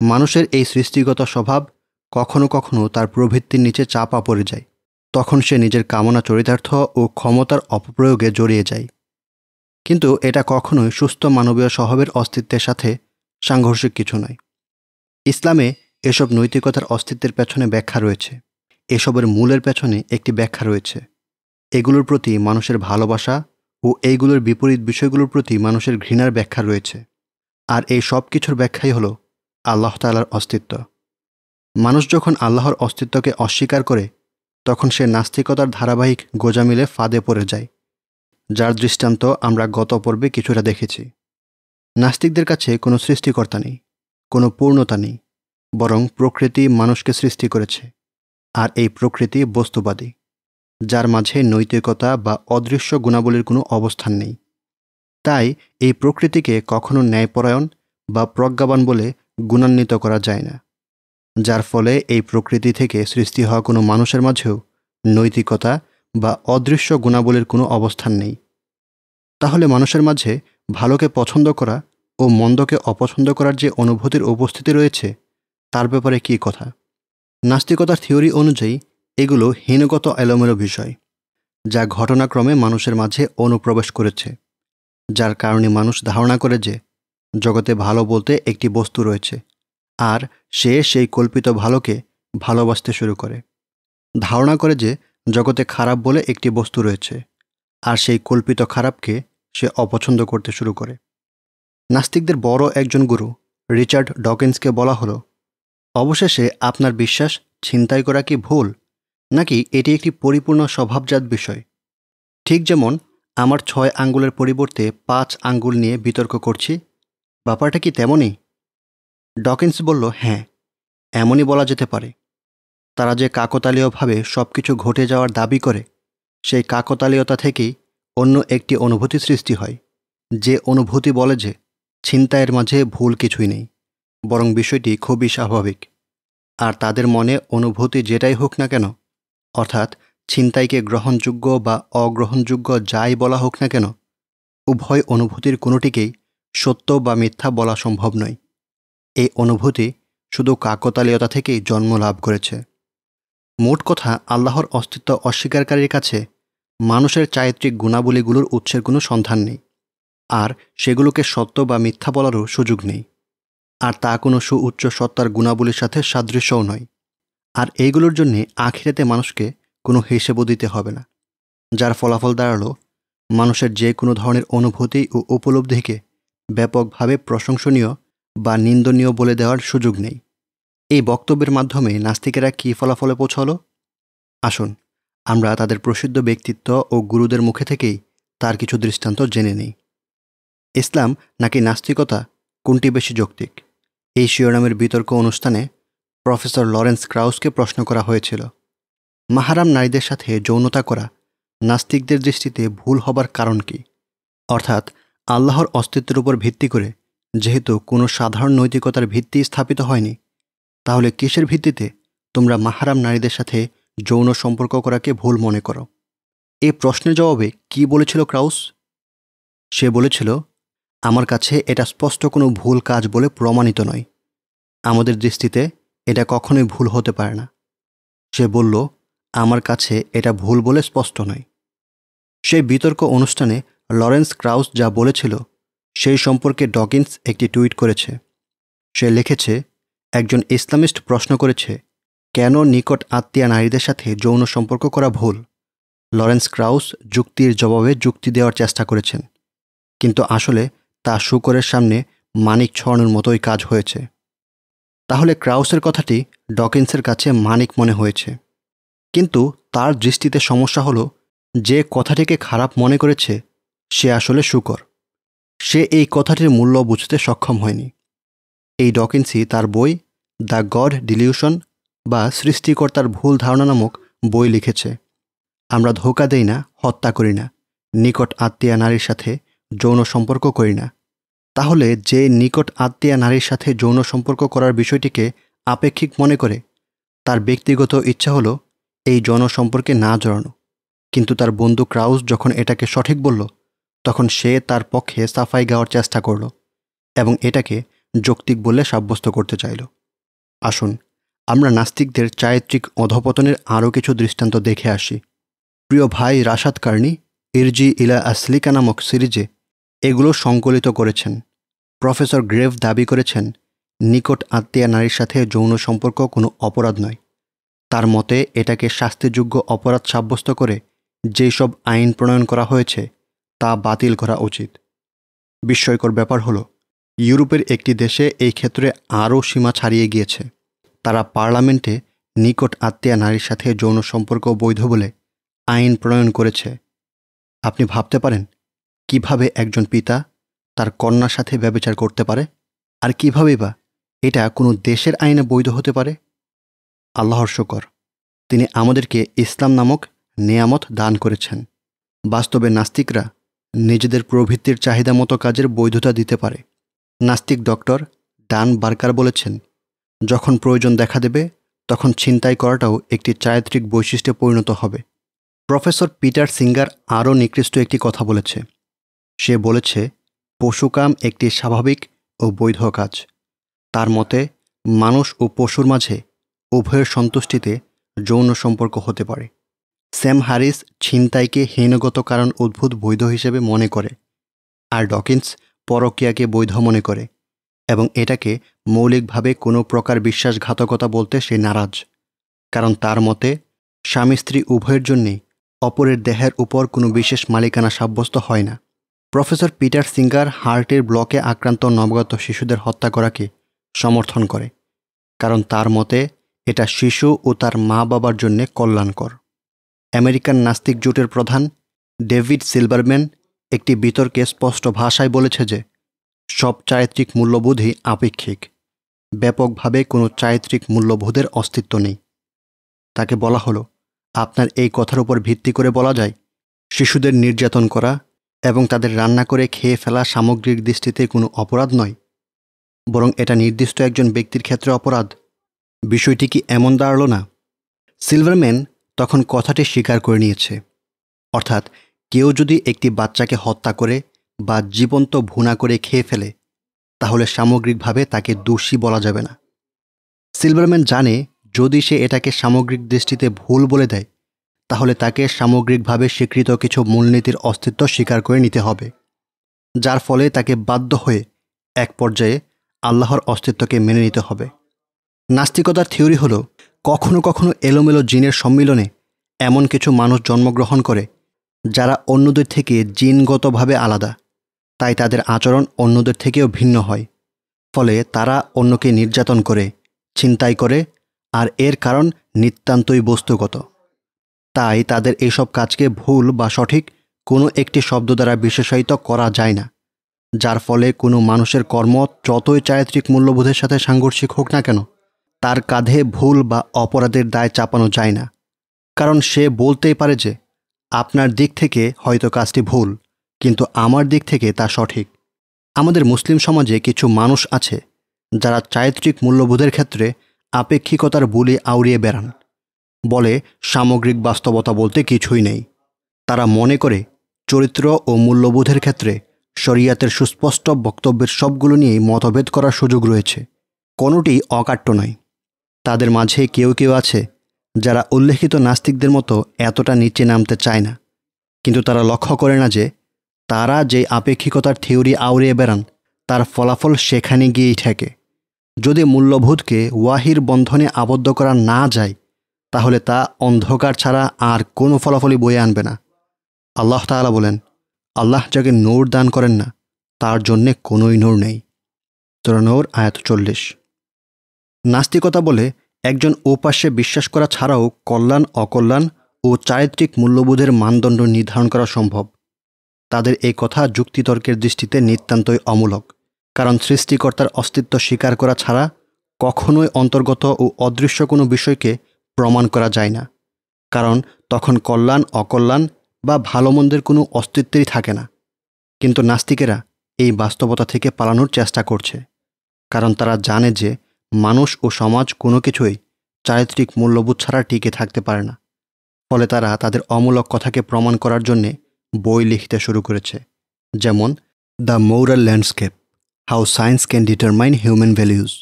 মানুষের এই সৃষ্টিগত স্বভাব কখনো কখনো তার প্রবৃত্তির নিচে চাপা পড়ে যায়। তখন সে নিজের কামনা চরিতার্থ ও ক্ষমতার অপপ্রয়োগে জড়িয়ে যায়। কিন্তু এটা কখনোই সুস্থ মানবীয় স্বভাবের অস্তিত্বের সাথে সাংঘর্ষিক কিছু নয়। ইসলামে এসব নৈতিকতার অস্তিত্বের পেছনে ব্যাখ্যা রয়েছে। এসবের মূলের পেছনে একটি ব্যাখ্যা রয়েছে। এগুলোর প্রতি মানুষের ভালোবাসা ও এইগুলোর বিপরীত বিষয়গুলোর প্রতি মানুষের ঘৃণার ব্যাখ্যা রয়েছে। আর এই সব কিছুর ব্যাখ্যাই হল আল্লাহ তালার অস্তিত্ব। মানুষ যখন আল্লাহর অস্তিত্বকে অস্বীকার করে তখন সে নাস্তিকতার ধারাবাহিক গোজামিলে ফাঁদে পড়ে যায়, যার দৃষ্টান্ত আমরা গত পর্বে কিছুটা দেখেছি। নাস্তিকদের কাছে কোনো সৃষ্টিকর্তা নেই, কোনো পূর্ণতা নেই, বরং প্রকৃতি মানুষকে সৃষ্টি করেছে, আর এই প্রকৃতি বস্তুবাদী, যার মাঝে নৈতিকতা বা অদৃশ্য গুণাবলীর কোনো অবস্থান নেই। তাই এই প্রকৃতিকে কখনো ন্যায়পরায়ণ বা প্রজ্ঞাবান বলে গুণান্বিত করা যায় না। যার ফলে এই প্রকৃতি থেকে সৃষ্টি হওয়া কোনো মানুষের মাঝেও নৈতিকতা বা অদৃশ্য গুণাবলীর কোনো অবস্থান নেই। তাহলে মানুষের মাঝে ভালোকে পছন্দ করা ও মন্দকে অপছন্দ করার যে অনুভূতির উপস্থিতি রয়েছে, তার ব্যাপারে কী কথা? নাস্তিকতার থিওরি অনুযায়ী, এগুলো হীনগত এলোমেলো বিষয়, যা ঘটনাক্রমে মানুষের মাঝে অনুপ্রবেশ করেছে, যার কারণে মানুষ ধারণা করে যে, জগতে ভালো বলতে একটি বস্তু রয়েছে। আর সে সেই কল্পিত ভালোকে ভালোবাসতে শুরু করে। ধারণা করে যে জগতে খারাপ বলে একটি বস্তু রয়েছে, আর সেই কল্পিত খারাপকে সে অপছন্দ করতে শুরু করে। নাস্তিকদের বড় একজন গুরু রিচার্ড ডকিন্সকে বলা হলো, অবশেষে আপনার বিশ্বাস ছিনতাই করা কি ভুল, নাকি এটি একটি পরিপূর্ণ স্বভাবজাত বিষয়? ঠিক যেমন আমার ছয় আঙ্গুলের পরিবর্তে পাঁচ আঙ্গুল নিয়ে বিতর্ক করছি, ব্যাপারটা কি তেমনই? ডকিন্স বলল হ্যাঁ এমনই বলা যেতে পারে। তারা যে কাকতালীয়ভাবে সব কিছু ঘটে যাওয়ার দাবি করে, সেই কাকতালীয়তা থেকেই অন্য একটি অনুভূতি সৃষ্টি হয়। যে অনুভূতি বলে যে, ছিনতাইয়ের মাঝে ভুল কিছুই নেই, বরং বিষয়টি খুবই স্বাভাবিক। আর তাদের মনে অনুভূতি যেটাই হোক না কেন, অর্থাৎ ছিনতাইকে গ্রহণযোগ্য বা অগ্রহণযোগ্য যাই বলা হোক না কেন, উভয় অনুভূতির কোনোটিকেই সত্য বা মিথ্যা বলা সম্ভব নয়। এই অনুভূতি শুধু কাকতালীয়তা থেকেই জন্ম লাভ করেছে। মোট কথা, আল্লাহর অস্তিত্ব অস্বীকারীর কাছে মানুষের চারিত্রিক গুণাবলীগুলোর উৎসের কোনো সন্ধান নেই। আর সেগুলোকে সত্য বা মিথ্যা বলারও সুযোগ নেই। আর তা কোনো সুউচ্চ সত্তার গুণাবলীর সাথে সাদৃশ্যও নয়। আর এইগুলোর জন্যে আখিরাতে মানুষকে কোনো হিসেবও দিতে হবে না। যার ফলাফল দাঁড়াল, মানুষের যে কোনো ধরনের অনুভূতি ও উপলব্ধিকে ব্যাপকভাবে প্রশংসনীয় বা নিন্দনীয় বলে দেওয়ার সুযোগ নেই। এই বক্তব্যের মাধ্যমে নাস্তিকেরা কী ফলাফলে পৌঁছালো? আসুন, আমরা তাদের প্রসিদ্ধ ব্যক্তিত্ব ও গুরুদের মুখে থেকেই তার কিছু দৃষ্টান্ত জেনে নিই। ইসলাম নাকি নাস্তিকতা? কোনটি বেশি যৌক্তিক? এই শিরোনামের বিতর্ক অনুষ্ঠানে প্রফেসর লরেন্স ক্রাউসকে প্রশ্ন করা হয়েছিল। মাহারাম নারীদের সাথে যৌনতা করা নাস্তিকদের দৃষ্টিতে ভুল হবার কারণ কি? অর্থাৎ আল্লাহর অস্তিত্বের উপর ভিত্তি করে যেহেতু কোনো সাধারণ নৈতিকতার ভিত্তি স্থাপিত হয়নি, তাহলে কিসের ভিত্তিতে তোমরা মাহারাম নারীদের সাথে যৌন সম্পর্ক করাকে ভুল মনে করো? এই প্রশ্নের জবাবে কি বলেছিল ক্রাউস? সে বলেছিল, আমার কাছে এটা স্পষ্ট কোনো ভুল কাজ বলে প্রমাণিত নয়। আমাদের দৃষ্টিতে এটা কখনোই ভুল হতে পারে না। সে বলল, আমার কাছে এটা ভুল বলে স্পষ্ট নয়। সেই বিতর্ক অনুষ্ঠানে লরেন্স ক্রাউস যা বলেছিল সেই সম্পর্কে ডকিন্স একটি টুইট করেছে। সে লিখেছে, একজন ইসলামিস্ট প্রশ্ন করেছে, কেন নিকট আত্মীয় নারীদের সাথে যৌন সম্পর্ক করা ভুল? লরেন্স ক্রাউস যুক্তির জবাবে যুক্তি দেওয়ার চেষ্টা করেছেন, কিন্তু আসলে তা শুকরের সামনে মানিক ছড়ানোর মতোই কাজ হয়েছে। তাহলে ক্রাউসের কথাটি ডকিন্সের কাছে মানিক মনে হয়েছে। কিন্তু তার দৃষ্টিতে সমস্যা হলো, যে কথাটিকে খারাপ মনে করেছে, সে আসলে শুকর। সে এই কথাটির মূল্য বুঝতে সক্ষম হয়নি। এই ডকিন্সি তার বই দ্য গড ডিলিউশন বা সৃষ্টিকর্তার ভুল ধারণা নামক বই লিখেছে। আমরা ধোকা দেই না, হত্যা করি না, নিকট আত্মীয়া নারীর সাথে যৌন সম্পর্ক করি না। তাহলে যে নিকট আত্মীয়া নারীর সাথে যৌন সম্পর্ক করার বিষয়টিকে আপেক্ষিক মনে করে, তার ব্যক্তিগত ইচ্ছা হলো এই যৌন সম্পর্কে না জড়ানো। কিন্তু তার বন্ধু ক্রাউস যখন এটাকে সঠিক বলল তখন সে তার পক্ষে সাফাই গাওয়ার চেষ্টা করল এবং এটাকে যৌক্তিক বলে সাব্যস্ত করতে চাইল। আসুন, আমরা নাস্তিকদের চারিত্রিক অধপতনের আরও কিছু দৃষ্টান্ত দেখে আসি। প্রিয় ভাই রাশাদ কার্নি ইরজি ইলা আসলিকা নামক সিরিজে এগুলো সংকলিত করেছেন। প্রফেসর গ্রেভ দাবি করেছেন, নিকট আত্মীয় নারীর সাথে যৌন সম্পর্ক কোনো অপরাধ নয়। তার মতে এটাকে শাস্তিযোগ্য অপরাধ সাব্যস্ত করে যেই সব আইন প্রণয়ন করা হয়েছে তা বাতিল করা উচিত। বিস্ময়কর ব্যাপার হলো, ইউরোপের একটি দেশে এই ক্ষেত্রে আরও সীমা ছাড়িয়ে গিয়েছে। তারা পার্লামেন্টে নিকট আত্মীয়া নারীর সাথে যৌন সম্পর্ক বৈধ বলে আইন প্রণয়ন করেছে। আপনি ভাবতে পারেন, কীভাবে একজন পিতা তার কন্যার সাথে ব্যবচার করতে পারে? আর কিভাবেই বা এটা কোনো দেশের আইনে বৈধ হতে পারে? আল্লাহর শকর, তিনি আমাদেরকে ইসলাম নামক নেয়ামত দান করেছেন। বাস্তবে নাস্তিকরা নিজেদের প্রবৃত্তির চাহিদা মতো কাজের বৈধতা দিতে পারে। নাস্তিক ডক্টর ডান বার্কার বলেছেন, যখন প্রয়োজন দেখা দেবে, তখন ছিনতাই করাটাও একটি চারিত্রিক বৈশিষ্ট্যে পরিণত হবে। প্রফেসর পিটার সিঙ্গার আরও নিকৃষ্ট একটি কথা বলেছে। সে বলেছে, পশুকাম একটি স্বাভাবিক ও বৈধ কাজ। তার মতে, মানুষ ও পশুর মাঝে উভয়ের সন্তুষ্টিতে যৌন সম্পর্ক হতে পারে। স্যাম হ্যারিস ছিনতাইকে হীনগত কারণ উদ্ভূত বৈধ হিসেবে মনে করে, আর ডকিন্স পরকিয়াকে বৈধ মনে করে, এবং এটাকে মৌলিকভাবে কোনো প্রকার বিশ্বাসঘাতকতা বলতে সে নারাজ, কারণ তার মতে, স্বামী স্ত্রী উভয়ের জন্যেই অপরের দেহের উপর কোনো বিশেষ মালিকানা সাব্যস্ত হয় না। প্রফেসর পিটার সিঙ্গার হার্টের ব্লকে আক্রান্ত নবগত শিশুদের হত্যা করাকে সমর্থন করে, কারণ তার মতে, এটা শিশু ও তার মা বাবার জন্যে কল্যাণকর। আমেরিকান নাস্তিক জোটের প্রধান ডেভিড সিলভারম্যান একটি বিতর্কে স্পষ্ট ভাষায় বলেছে যে, সব চারিত্রিক মূল্যবোধই আপেক্ষিক। ব্যাপকভাবে কোনো চারিত্রিক মূল্যবোধের অস্তিত্ব নেই। তাকে বলা হলো, আপনার এই কথার উপর ভিত্তি করে বলা যায়, শিশুদের নির্যাতন করা এবং তাদের রান্না করে খেয়ে ফেলা সামগ্রিক দৃষ্টিতে কোনো অপরাধ নয়, বরং এটা নির্দিষ্ট একজন ব্যক্তির ক্ষেত্রে অপরাধ। বিষয়টি কি এমন দাঁড়াল না? সিলভারম্যান তখন কথাটি স্বীকার করে নিয়েছে। অর্থাৎ কেউ যদি একটি বাচ্চাকে হত্যা করে বা জীবন্ত ভুনা করে খেয়ে ফেলে, তাহলে সামগ্রিকভাবে তাকে দোষী বলা যাবে না। সিলভারম্যান জানে, যদি সে এটাকে সামগ্রিক দৃষ্টিতে ভুল বলে দেয়, তাহলে তাকে সামগ্রিকভাবে স্বীকৃত কিছু মূলনীতির অস্তিত্ব স্বীকার করে নিতে হবে, যার ফলে তাকে বাধ্য হয়ে এক পর্যায়ে আল্লাহর অস্তিত্বকে মেনে নিতে হবে। নাস্তিকতার থিওরি হলো কখনো কখনো এলোমেলো জিনের সম্মিলনে এমন কিছু মানুষ জন্মগ্রহণ করে, যারা অন্যদের থেকে জিনগতভাবে আলাদা। তাই তাদের আচরণ অন্যদের থেকেও ভিন্ন হয়। ফলে তারা অন্যকে নির্যাতন করে, ছিনতাই করে, আর এর কারণ নিতান্তই বস্তুগত। তাই তাদের এইসব কাজকে ভুল বা সঠিক কোনো একটি শব্দ দ্বারা বিশেষায়িত করা যায় না, যার ফলে কোনো মানুষের কর্ম যতই চারিত্রিক মূল্যবোধের সাথে সাংঘর্ষিক হোক না কেন। তার কাঁধে ভুল বা অপরাধের দায় চাপানো যায় না। কারণ সে বলতেই পারে যে, আপনার দিক থেকে হয়তো কাজটি ভুল, কিন্তু আমার দিক থেকে তা সঠিক। আমাদের মুসলিম সমাজে কিছু মানুষ আছে, যারা চারিত্রিক মূল্যবোধের ক্ষেত্রে আপেক্ষিকতার বুলি আউড়িয়ে বেড়ান। বলে সামগ্রিক বাস্তবতা বলতে কিছুই নেই। তারা মনে করে চরিত্র ও মূল্যবোধের ক্ষেত্রে শরিয়াতের সুস্পষ্ট বক্তব্যের সবগুলো নিয়েই মতভেদ করার সুযোগ রয়েছে। কোনোটি অকাট্য নয়। তাদের মাঝে কেউ কেউ আছে যারা উল্লেখিত নাস্তিকদের মতো এতটা নিচে নামতে চায় না। কিন্তু তারা লক্ষ্য করে না যে তারা যে আপেক্ষিকতার থিওরি আউড়িয়ে বেড়ান, তার ফলাফল সেখানে গিয়েই ঠেকে। যদি মূল্যবোধকে ওয়াহির বন্ধনে আবদ্ধ করা না যায়, তাহলে তা অন্ধকার ছাড়া আর কোনো ফলাফলই বয়ে আনবে না। আল্লাহ তাআলা বলেন, আল্লাহ যাকে নূর দান করেন না, তার জন্যে কোনোই নূর নেই। তোরানোর আয়াত চল্লিশ। নাস্তিকতা বলে একজন ওপাশে বিশ্বাস করা ছাড়াও কল্যাণ, অকল্যাণ ও চারিত্রিক মূল্যবোধের মানদণ্ড নির্ধারণ করা সম্ভব। তাদের এই কথা যুক্তিতর্কের দৃষ্টিতে নিতান্তই অমূলক, কারণ সৃষ্টিকর্তার অস্তিত্ব স্বীকার করা ছাড়া কখনোই অন্তর্গত ও অদৃশ্য কোনো বিষয়কে প্রমাণ করা যায় না, কারণ তখন কল্যাণ, অকল্যাণ বা ভালো মন্দের কোনো অস্তিত্বই থাকে না। কিন্তু নাস্তিকেরা এই বাস্তবতা থেকে পালানোর চেষ্টা করছে, কারণ তারা জানে যে মানুষ ও সমাজ কোনো কিছুই চারিত্রিক মূল্যবোধ ছাড়া টিকে থাকতে পারে না। ফলে তারা তাদের অমূলক কথাকে প্রমাণ করার জন্যে বই লিখতে শুরু করেছে, যেমন the moral landscape, how science can Determine human Values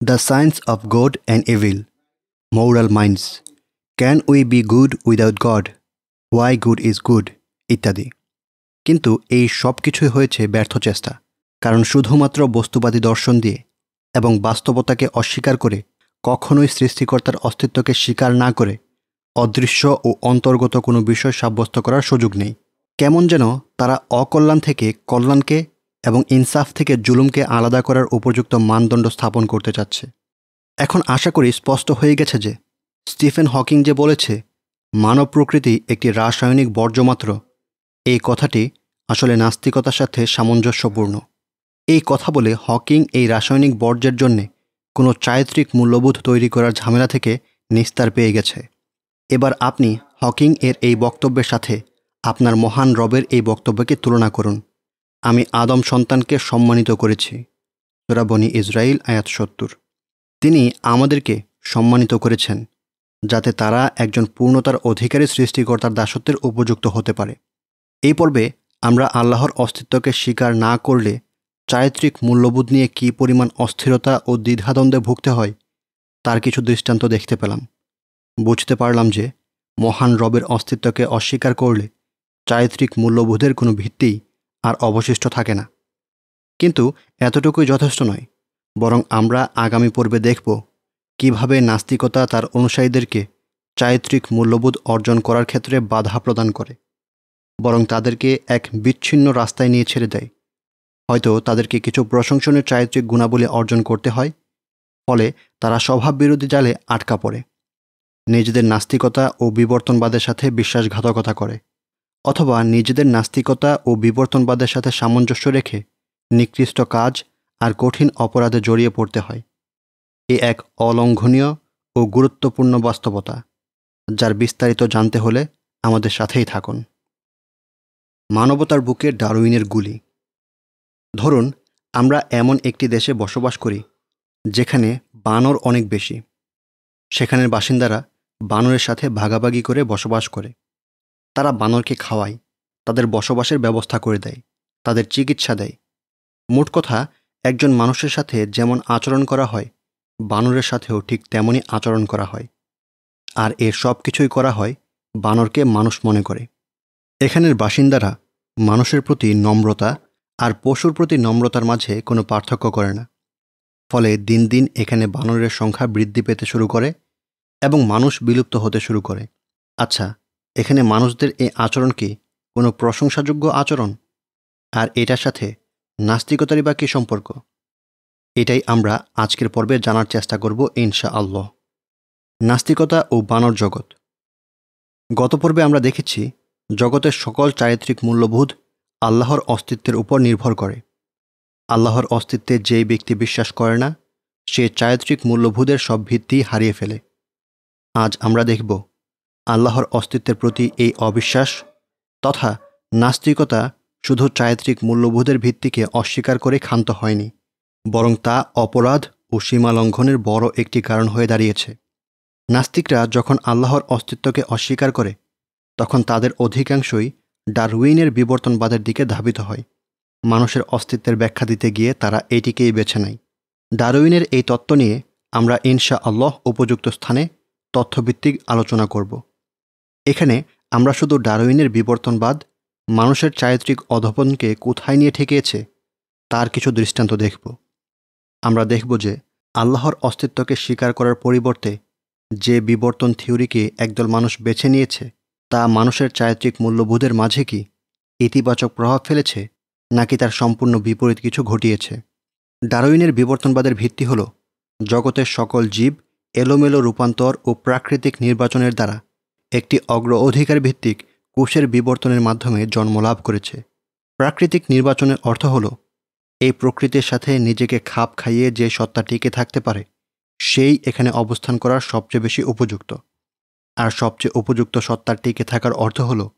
the science of Good and evil moral Minds can we be good without God Why good is good ইত্যাদি। কিন্তু এই সব কিছুই হয়েছে ব্যর্থ চেষ্টা, কারণ শুধুমাত্র বস্তুবাদী দর্শন দিয়ে এবং বাস্তবতাকে অস্বীকার করে, কখনোই সৃষ্টিকর্তার অস্তিত্বকে স্বীকার না করে, অদৃশ্য ও অন্তর্গত কোনো বিষয় সাব্যস্ত করার সুযোগ নেই। কেমন যেন তারা অকল্যাণ থেকে কল্যাণকে এবং ইনসাফ থেকে জুলুমকে আলাদা করার উপযুক্ত মানদণ্ড স্থাপন করতে চাচ্ছে। এখন আশা করি স্পষ্ট হয়ে গেছে যে, স্টিফেন হকিং যে বলেছে, মানব প্রকৃতি একটি রাসায়নিক বর্জ্যমাত্র, এই কথাটি আসলে নাস্তিকতার সাথে সামঞ্জস্যপূর্ণ। এই কথা বলে হকিং এই রাসায়নিক বর্জ্যের জন্যে কোনো চারিত্রিক মূল্যবোধ তৈরি করার ঝামেলা থেকে নিস্তার পেয়ে গেছে। এবার আপনি হকিং এর এই বক্তব্যের সাথে আপনার মহান রবের এই বক্তব্যকে তুলনা করুন। আমি আদম সন্তানকে সম্মানিত করেছি। সোরাবনি ইসরায়েল আয়াত সত্তর। তিনি আমাদেরকে সম্মানিত করেছেন যাতে তারা একজন পূর্ণতার অধিকারী সৃষ্টিকর্তার দাসত্বের উপযুক্ত হতে পারে। এই পর্বে আমরা আল্লাহর অস্তিত্বকে স্বীকার না করলে চারিত্রিক মূল্যবোধ নিয়ে কী পরিমাণ অস্থিরতা ও দ্বিধাদ্বন্দ্বে ভুগতে হয়, তার কিছু দৃষ্টান্ত দেখতে পেলাম। বুঝতে পারলাম যে, মহান রবের অস্তিত্বকে অস্বীকার করলে চারিত্রিক মূল্যবোধের কোনো ভিত্তিই আর অবশিষ্ট থাকে না। কিন্তু এতটুকুই যথেষ্ট নয়, বরং আমরা আগামী পর্বে দেখব কীভাবে নাস্তিকতা তার অনুসারীদেরকে চারিত্রিক মূল্যবোধ অর্জন করার ক্ষেত্রে বাধা প্রদান করে, বরং তাদেরকে এক বিচ্ছিন্ন রাস্তায় নিয়ে ছেড়ে দেয়। হয়তো তাদেরকে কিছু প্রশংসনীয় চারিত্রিক গুণাবলী অর্জন করতে হয়, ফলে তারা স্বভাব বিরোধী জালে আটকা পড়ে। নিজেদের নাস্তিকতা ও বিবর্তনবাদের সাথে বিশ্বাসঘাতকতা করে, অথবা নিজেদের নাস্তিকতা ও বিবর্তনবাদের সাথে সামঞ্জস্য রেখে নিকৃষ্ট কাজ আর কঠিন অপরাধে জড়িয়ে পড়তে হয়। এ এক অলঙ্ঘনীয় ও গুরুত্বপূর্ণ বাস্তবতা, যার বিস্তারিত জানতে হলে আমাদের সাথেই থাকুন। মানবতার বুকে ডারউইনের গুলি। ধরুন, আমরা এমন একটি দেশে বসবাস করি, যেখানে বানর অনেক বেশি। সেখানের বাসিন্দারা বানরের সাথে ভাগাভাগি করে বসবাস করে। তারা বানরকে খাওয়ায়, তাদের বসবাসের ব্যবস্থা করে দেয়, তাদের চিকিৎসা দেয়। মোট কথা, একজন মানুষের সাথে যেমন আচরণ করা হয়, বানরের সাথেও ঠিক তেমনই আচরণ করা হয়। আর এর সব কিছুই করা হয় বানরকে মানুষ মনে করে। এখানের বাসিন্দারা মানুষের প্রতি নম্রতা আর পশুর প্রতি নম্রতার মাঝে কোনো পার্থক্য করে না। ফলে দিন দিন এখানে বানরের সংখ্যা বৃদ্ধি পেতে শুরু করে এবং মানুষ বিলুপ্ত হতে শুরু করে। আচ্ছা এখানে মানুষদের এই আচরণ কি কোনো প্রশংসাযোগ্য আচরণ? আর এটার সাথে নাস্তিকতারই বা কী সম্পর্ক? এটাই আমরা আজকের পর্বে জানার চেষ্টা করব ইনশা আল্লাহ নাস্তিকতা ও বানর জগৎ। গত পর্বে আমরা দেখেছি, জগতের সকল চারিত্রিক মূল্যবোধ আল্লাহর অস্তিত্বের উপর নির্ভর করে। আল্লাহর অস্তিত্বে যেই ব্যক্তি বিশ্বাস করে না, সে চারিত্রিক মূল্যবোধের সব ভিত্তি হারিয়ে ফেলে। আজ আমরা দেখব আল্লাহর অস্তিত্বের প্রতি এই অবিশ্বাস তথা নাস্তিকতা শুধু চারিত্রিক মূল্যবোধের ভিত্তিকে অস্বীকার করে ক্ষান্ত হয়নি, বরং তা অপরাধ ও সীমা লঙ্ঘনের বড় একটি কারণ হয়ে দাঁড়িয়েছে। নাস্তিকরা যখন আল্লাহর অস্তিত্বকে অস্বীকার করে, তখন তাদের অধিকাংশই ডারউইনের বিবর্তনবাদের দিকে ধাবিত হয়। মানুষের অস্তিত্বের ব্যাখ্যা দিতে গিয়ে তারা এটিকেই বেছে নেয়। ডারউইনের এই তত্ত্ব নিয়ে আমরা ইনশা আল্লাহ উপযুক্ত স্থানে তথ্যভিত্তিক আলোচনা করব। এখানে আমরা শুধু ডারউইনের বিবর্তনবাদ, মানুষের চারিত্রিক অধপনকে কোথায় নিয়ে ঠেকিয়েছে, তার কিছু দৃষ্টান্ত দেখব। আমরা দেখব যে আল্লাহর অস্তিত্বকে স্বীকার করার পরিবর্তে যে বিবর্তন থিওরিকে একদল মানুষ বেছে নিয়েছে তা মানুষের চারিত্রিক মূল্যবোধের মাঝে কি ইতিবাচক প্রভাব ফেলেছে, নাকি তার সম্পূর্ণ বিপরীত কিছু ঘটিয়েছে? ডারউইনের বিবর্তনবাদের ভিত্তি হল, জগতের সকল জীব এলোমেলো রূপান্তর ও প্রাকৃতিক নির্বাচনের দ্বারা একটি অগ্র অধিকার ভিত্তিক কোষের বিবর্তনের মাধ্যমে জন্ম লাভ করেছে। প্রাকৃতিক নির্বাচনের অর্থ হল, এই প্রকৃতির সাথে নিজেকে খাপ খাইয়ে যে সত্তা টিকে থাকতে পারে, সেই এখানে অবস্থান করার সবচেয়ে বেশি উপযুক্ত। আর সবচেয়ে উপযুক্ত সত্তার টিকে থাকার অর্থ হল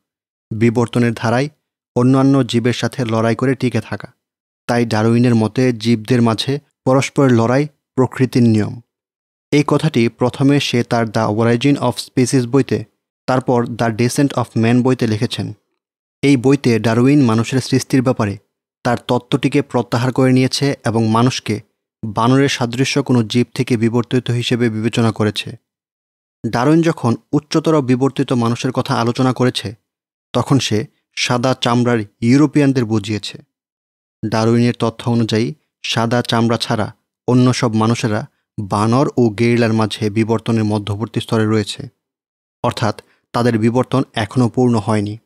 বিবর্তনের ধারায় অন্যান্য জীবের সাথে লড়াই করে টিকে থাকা। তাই ডারউইনের মতে জীবদের মাঝে পরস্পরের লড়াই প্রকৃতির নিয়ম। এই কথাটি প্রথমে সে তার দ্য অরাইজিন অফ স্পিসিস বইতে, তারপর দ্য ডেসেন্ট অফ ম্যান বইতে লিখেছেন। এই বইতে ডারউইন মানুষের সৃষ্টির ব্যাপারে তার তত্ত্বটিকে প্রত্যাহার করে নিয়েছে এবং মানুষকে বানরের সাদৃশ্য কোনো জীব থেকে বিবর্তিত হিসেবে বিবেচনা করেছে। ডারউইন যখন উচ্চতর বিবর্তিত মানুষের কথা আলোচনা করেছে, তখন সে সাদা চামড়ার ইউরোপিয়ানদের বুঝিয়েছে। ডারউইনের তথ্য অনুযায়ী, সাদা চামড়া ছাড়া অন্য সব মানুষেরা বানর ও গেরিলার মাঝে বিবর্তনের মধ্যবর্তী স্তরে রয়েছে। অর্থাৎ তাদের বিবর্তন এখনও পূর্ণ হয়নি।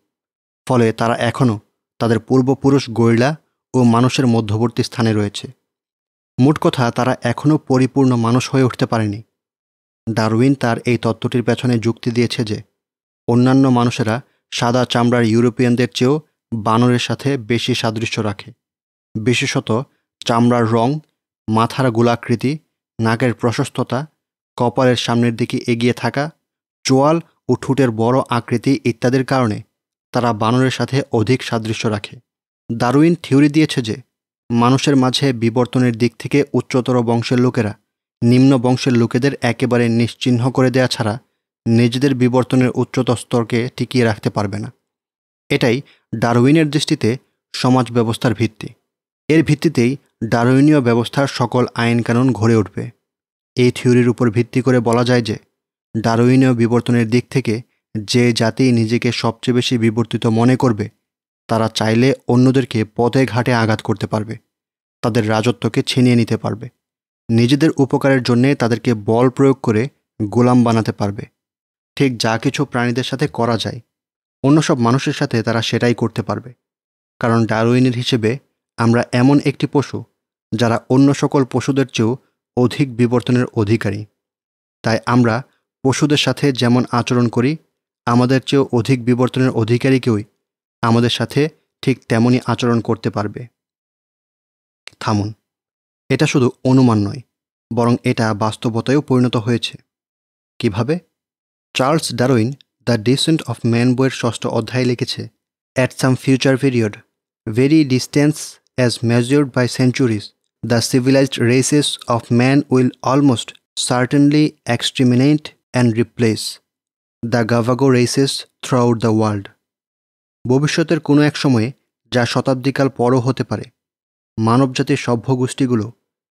ফলে তারা এখনও তাদের পূর্বপুরুষ গরিলা ও মানুষের মধ্যবর্তী স্থানে রয়েছে। মোট কথা, তারা এখনও পরিপূর্ণ মানুষ হয়ে উঠতে পারেনি। ডারউইন তার এই তত্ত্বটির পেছনে যুক্তি দিয়েছে যে, অন্যান্য মানুষেরা সাদা চামড়ার ইউরোপিয়ানদের চেয়েও বানরের সাথে বেশি সাদৃশ্য রাখে। বিশেষত চামড়ার রং, মাথার গোলাকৃতি, নাকের প্রশস্ততা, কপালের সামনের দিকে এগিয়ে থাকা, চোয়াল ও ঠোঁটের বড় আকৃতি ইত্যাদির কারণে তারা বানরের সাথে অধিক সাদৃশ্য রাখে। দারুইন থিওরি দিয়েছে যে, মানুষের মাঝে বিবর্তনের দিক থেকে উচ্চতর বংশের লোকেরা নিম্ন বংশের লোকেদের একেবারে নিশ্চিহ্ন করে দেয়া ছাড়া নিজেদের বিবর্তনের উচ্চতর স্তরকে টিকিয়ে রাখতে পারবে না। এটাই ডারউইনের দৃষ্টিতে সমাজ ব্যবস্থার ভিত্তি। এর ভিত্তিতেই ডারউইনীয় ব্যবস্থার সকল আইনকানুন ঘরে উঠবে। এই থিওরির উপর ভিত্তি করে বলা যায় যে, ডারউইনীয় বিবর্তনের দিক থেকে যে জাতি নিজেকে সবচেয়ে বেশি বিবর্তিত মনে করবে, তারা চাইলে অন্যদেরকে পথে ঘাটে আঘাত করতে পারবে, তাদের রাজত্বকে ছিনিয়ে নিতে পারবে। নিজেদের উপকারের জন্যে তাদেরকে বল প্রয়োগ করে গোলাম বানাতে পারবে। ঠিক যা কিছু প্রাণীদের সাথে করা যায়, অন্য সব মানুষের সাথে তারা সেটাই করতে পারবে। কারণ ডারউইনের হিসেবে আমরা এমন একটি পশু, যারা অন্য সকল পশুদের চেয়েও অধিক বিবর্তনের অধিকারী। তাই আমরা পশুদের সাথে যেমন আচরণ করি, আমাদের চেয়েও অধিক বিবর্তনের অধিকারীকেই আমাদের সাথে ঠিক তেমনই আচরণ করতে পারবে। থামুন। এটা শুধু অনুমান নয়, বরং এটা বাস্তবতায়ও পরিণত হয়েছে। কীভাবে? Charles Darwin the descent of man বইয়ের ষষ্ঠ অধ্যায়ে লিখেছে at some future period very distance as measured by centuries the civilised races of man will almost certainly exterminate and replace the savage races throughout the world ভবিষ্যতের কোনো এক সময়ে যা শতাব্দীকাল পরও হতে পারে, মানবজাতির সভ্য গোষ্ঠীগুলো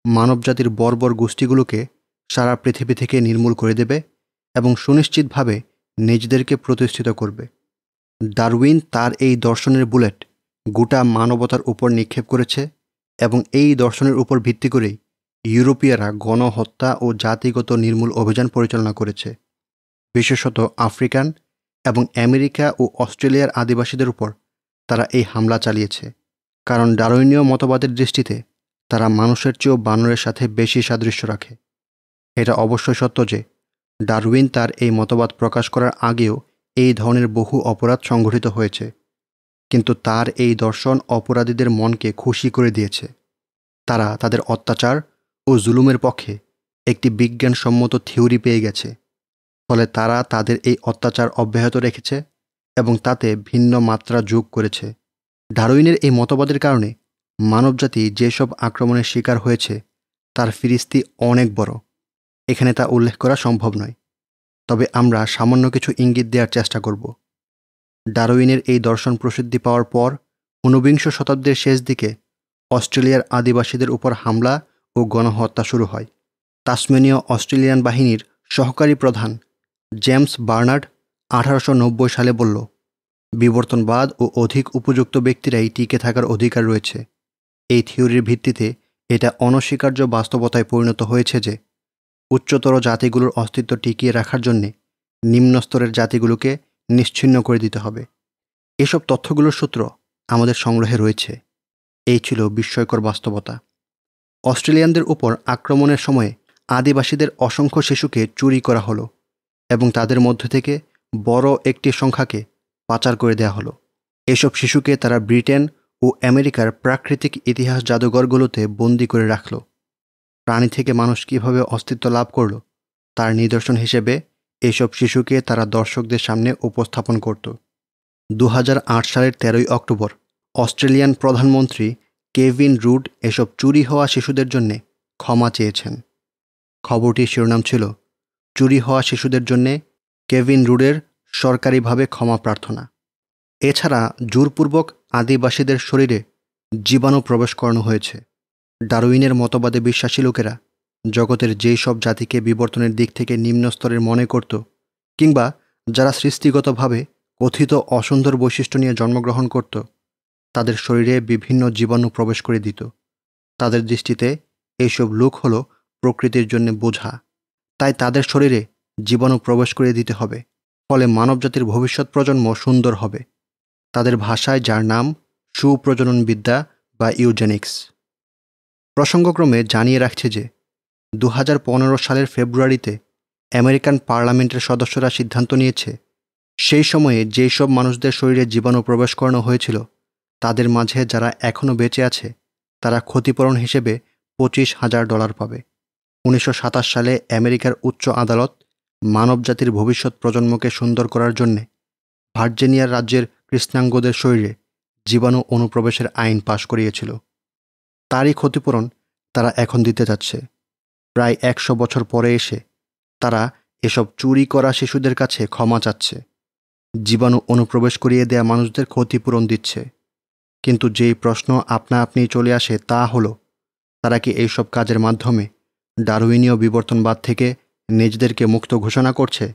মানবজাতির বর্বর গোষ্ঠীগুলোকে সারা পৃথিবী থেকে নির্মূল করে দেবে এবং সুনিশ্চিতভাবে নিজেদেরকে প্রতিষ্ঠিত করবে। ডারউইন তার এই দর্শনের বুলেট গোটা মানবতার উপর নিক্ষেপ করেছে এবং এই দর্শনের উপর ভিত্তি করেই ইউরোপীয়রা গণহত্যা ও জাতিগত নির্মূল অভিযান পরিচালনা করেছে। বিশেষত আফ্রিকান এবং আমেরিকা ও অস্ট্রেলিয়ার আদিবাসীদের উপর তারা এই হামলা চালিয়েছে। কারণ ডারুইনীয় মতবাদের দৃষ্টিতে তারা মানুষের চেয়েও বানরের সাথে বেশি সাদৃশ্য রাখে। এটা অবশ্যই সত্য যে, ডারউইন তার এই মতবাদ প্রকাশ করার আগেও এই ধরনের বহু অপরাধ সংঘটিত হয়েছে। কিন্তু তার এই দর্শন অপরাধীদের মনকে খুশি করে দিয়েছে। তারা তাদের অত্যাচার ও জুলুমের পক্ষে একটি বিজ্ঞানসম্মত থিওরি পেয়ে গেছে। ফলে তারা তাদের এই অত্যাচার অব্যাহত রেখেছে এবং তাতে ভিন্ন মাত্রা যোগ করেছে। ডারউইনের এই মতবাদের কারণে মানবজাতি যেসব আক্রমণের শিকার হয়েছে, তার ফিরিস্তি অনেক বড়। এখানে তা উল্লেখ করা সম্ভব নয়। তবে আমরা সামান্য কিছু ইঙ্গিত দেওয়ার চেষ্টা করব। ডারউইনের এই দর্শন প্রসিদ্ধি পাওয়ার পর, ঊনবিংশ শতাব্দীর শেষ দিকে অস্ট্রেলিয়ার আদিবাসীদের উপর হামলা ও গণহত্যা শুরু হয়। তাসমেনীয় অস্ট্রেলিয়ান বাহিনীর সহকারী প্রধান জেমস বার্নার্ড আঠারোশো নব্বই সালে বলল, বিবর্তনবাদ ও অধিক উপযুক্ত ব্যক্তিরাই টিকে থাকার অধিকার রয়েছে। এই থিওরির ভিত্তিতে এটা অনস্বীকার্য বাস্তবতায় পরিণত হয়েছে যে উচ্চতর জাতিগুলোর অস্তিত্ব টিকিয়ে রাখার জন্যে নিম্নস্তরের জাতিগুলোকে নিশ্চিন্ন করে দিতে হবে। এসব তথ্যগুলোর সূত্র আমাদের সংগ্রহে রয়েছে। এই ছিল বিস্ময়কর বাস্তবতা। অস্ট্রেলিয়ানদের উপর আক্রমণের সময়ে আদিবাসীদের অসংখ্য শিশুকে চুরি করা হলো এবং তাদের মধ্য থেকে বড় একটি সংখ্যাকে পাচার করে দেওয়া হলো। এসব শিশুকে তারা ব্রিটেন ও আমেরিকার প্রাকৃতিক ইতিহাস জাদুঘরগুলোতে বন্দি করে রাখল। প্রাণী থেকে মানুষ কীভাবে অস্তিত্ব লাভ করল, তার নিদর্শন হিসেবে এসব শিশুকে তারা দর্শকদের সামনে উপস্থাপন করত। দু হাজার আট সালের তেরোই অক্টোবর, অস্ট্রেলিয়ান প্রধানমন্ত্রী কেভিন রুড এসব চুরি হওয়া শিশুদের জন্যে ক্ষমা চেয়েছেন। খবরটির শিরোনাম ছিল, চুরি হওয়া শিশুদের জন্যে কেভিন রুডের সরকারিভাবে ক্ষমা প্রার্থনা। এছাড়া জোরপূর্বক আদিবাসীদের শরীরে জীবাণু প্রবেশ করানো হয়েছে। ডারউইনের মতবাদে বিশ্বাসী লোকেরা জগতের যেই সব জাতিকে বিবর্তনের দিক থেকে নিম্ন স্তরের মনে করত কিংবা যারা সৃষ্টিগতভাবে কথিত অসুন্দর বৈশিষ্ট্য নিয়ে জন্মগ্রহণ করত, তাদের শরীরে বিভিন্ন জীবাণু প্রবেশ করে দিত। তাদের দৃষ্টিতে এইসব লোক হল প্রকৃতির জন্য বোঝা। তাই তাদের শরীরে জীবাণু প্রবেশ করে দিতে হবে, ফলে মানবজাতির ভবিষ্যৎ প্রজন্ম সুন্দর হবে। তাদের ভাষায় যার নাম সুপ্রজননবিদ্যা বা ইউজেনিক্স। প্রসঙ্গক্রমে জানিয়ে রাখছে যে দু হাজার পনেরো সালের ফেব্রুয়ারিতে আমেরিকান পার্লামেন্টের সদস্যরা সিদ্ধান্ত নিয়েছে, সেই সময়ে যেই সব মানুষদের শরীরে জীবাণু প্রবেশ করানো হয়েছিল, তাদের মাঝে যারা এখনও বেঁচে আছে, তারা ক্ষতিপূরণ হিসেবে পঁচিশ হাজার ডলার পাবে। উনিশশো সাতাশ সালে আমেরিকার উচ্চ আদালত মানবজাতির ভবিষ্যৎ প্রজন্মকে সুন্দর করার জন্যে ভার্জিনিয়ার রাজ্যের কৃষ্ণাঙ্গদের শরীরে জীবাণু অনুপ্রবেশের আইন পাশ করিয়েছিল। তারই ক্ষতিপূরণ তারা এখন দিতে যাচ্ছে। প্রায় একশো বছর পরে এসে তারা এসব চুরি করা শিশুদের কাছে ক্ষমা চাচ্ছে। জীবাণু অনুপ্রবেশ করিয়ে দেয়া মানুষদের ক্ষতিপূরণ দিচ্ছে। কিন্তু যেই প্রশ্ন আপনা আপনি চলে আসে তা হলো, তারা কি এইসব কাজের মাধ্যমে ডারউইনীয় বিবর্তনবাদ থেকে নিজেদেরকে মুক্ত ঘোষণা করছে?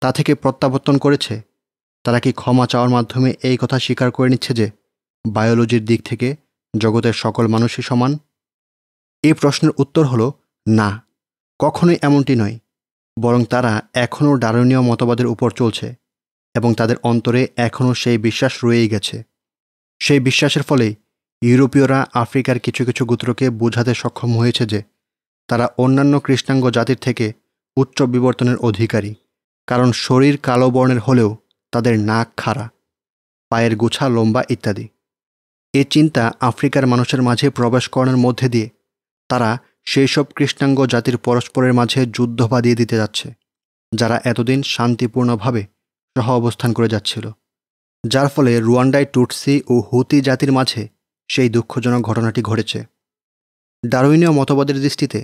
তা থেকে প্রত্যাবর্তন করেছে? তারা কি ক্ষমা চাওয়ার মাধ্যমে এই কথা স্বীকার করে নিচ্ছে যে বায়োলজির দিক থেকে জগতের সকল মানুষই সমান? এই প্রশ্নের উত্তর হলো, না, কখনোই এমনটি নয়। বরং তারা এখনও ডারণীয় মতবাদের উপর চলছে এবং তাদের অন্তরে এখনও সেই বিশ্বাস রয়েই গেছে। সেই বিশ্বাসের ফলেই ইউরোপীয়রা আফ্রিকার কিছু কিছু গোত্রকে বোঝাতে সক্ষম হয়েছে যে তারা অন্যান্য কৃষ্ণাঙ্গ জাতির থেকে উচ্চ বিবর্তনের অধিকারী। কারণ শরীর কালো বর্ণের হলেও তাদের নাক খাড়া, পায়ের গুছা লম্বা ইত্যাদি। এ চিন্তা আফ্রিকার মানুষের মাঝে প্রবেশ করানোর মধ্যে দিয়ে তারা সেই সব কৃষ্ণাঙ্গ জাতির পরস্পরের মাঝে যুদ্ধ বাঁধিয়ে দিতে যাচ্ছে, যারা এতদিন শান্তিপূর্ণভাবে সহ অবস্থান করে যাচ্ছিল। যার ফলে রুয়ান্ডায় টুটসি ও হুতি জাতির মাঝে সেই দুঃখজনক ঘটনাটি ঘটেছে। ডারউইনীয় মতবাদের দৃষ্টিতে,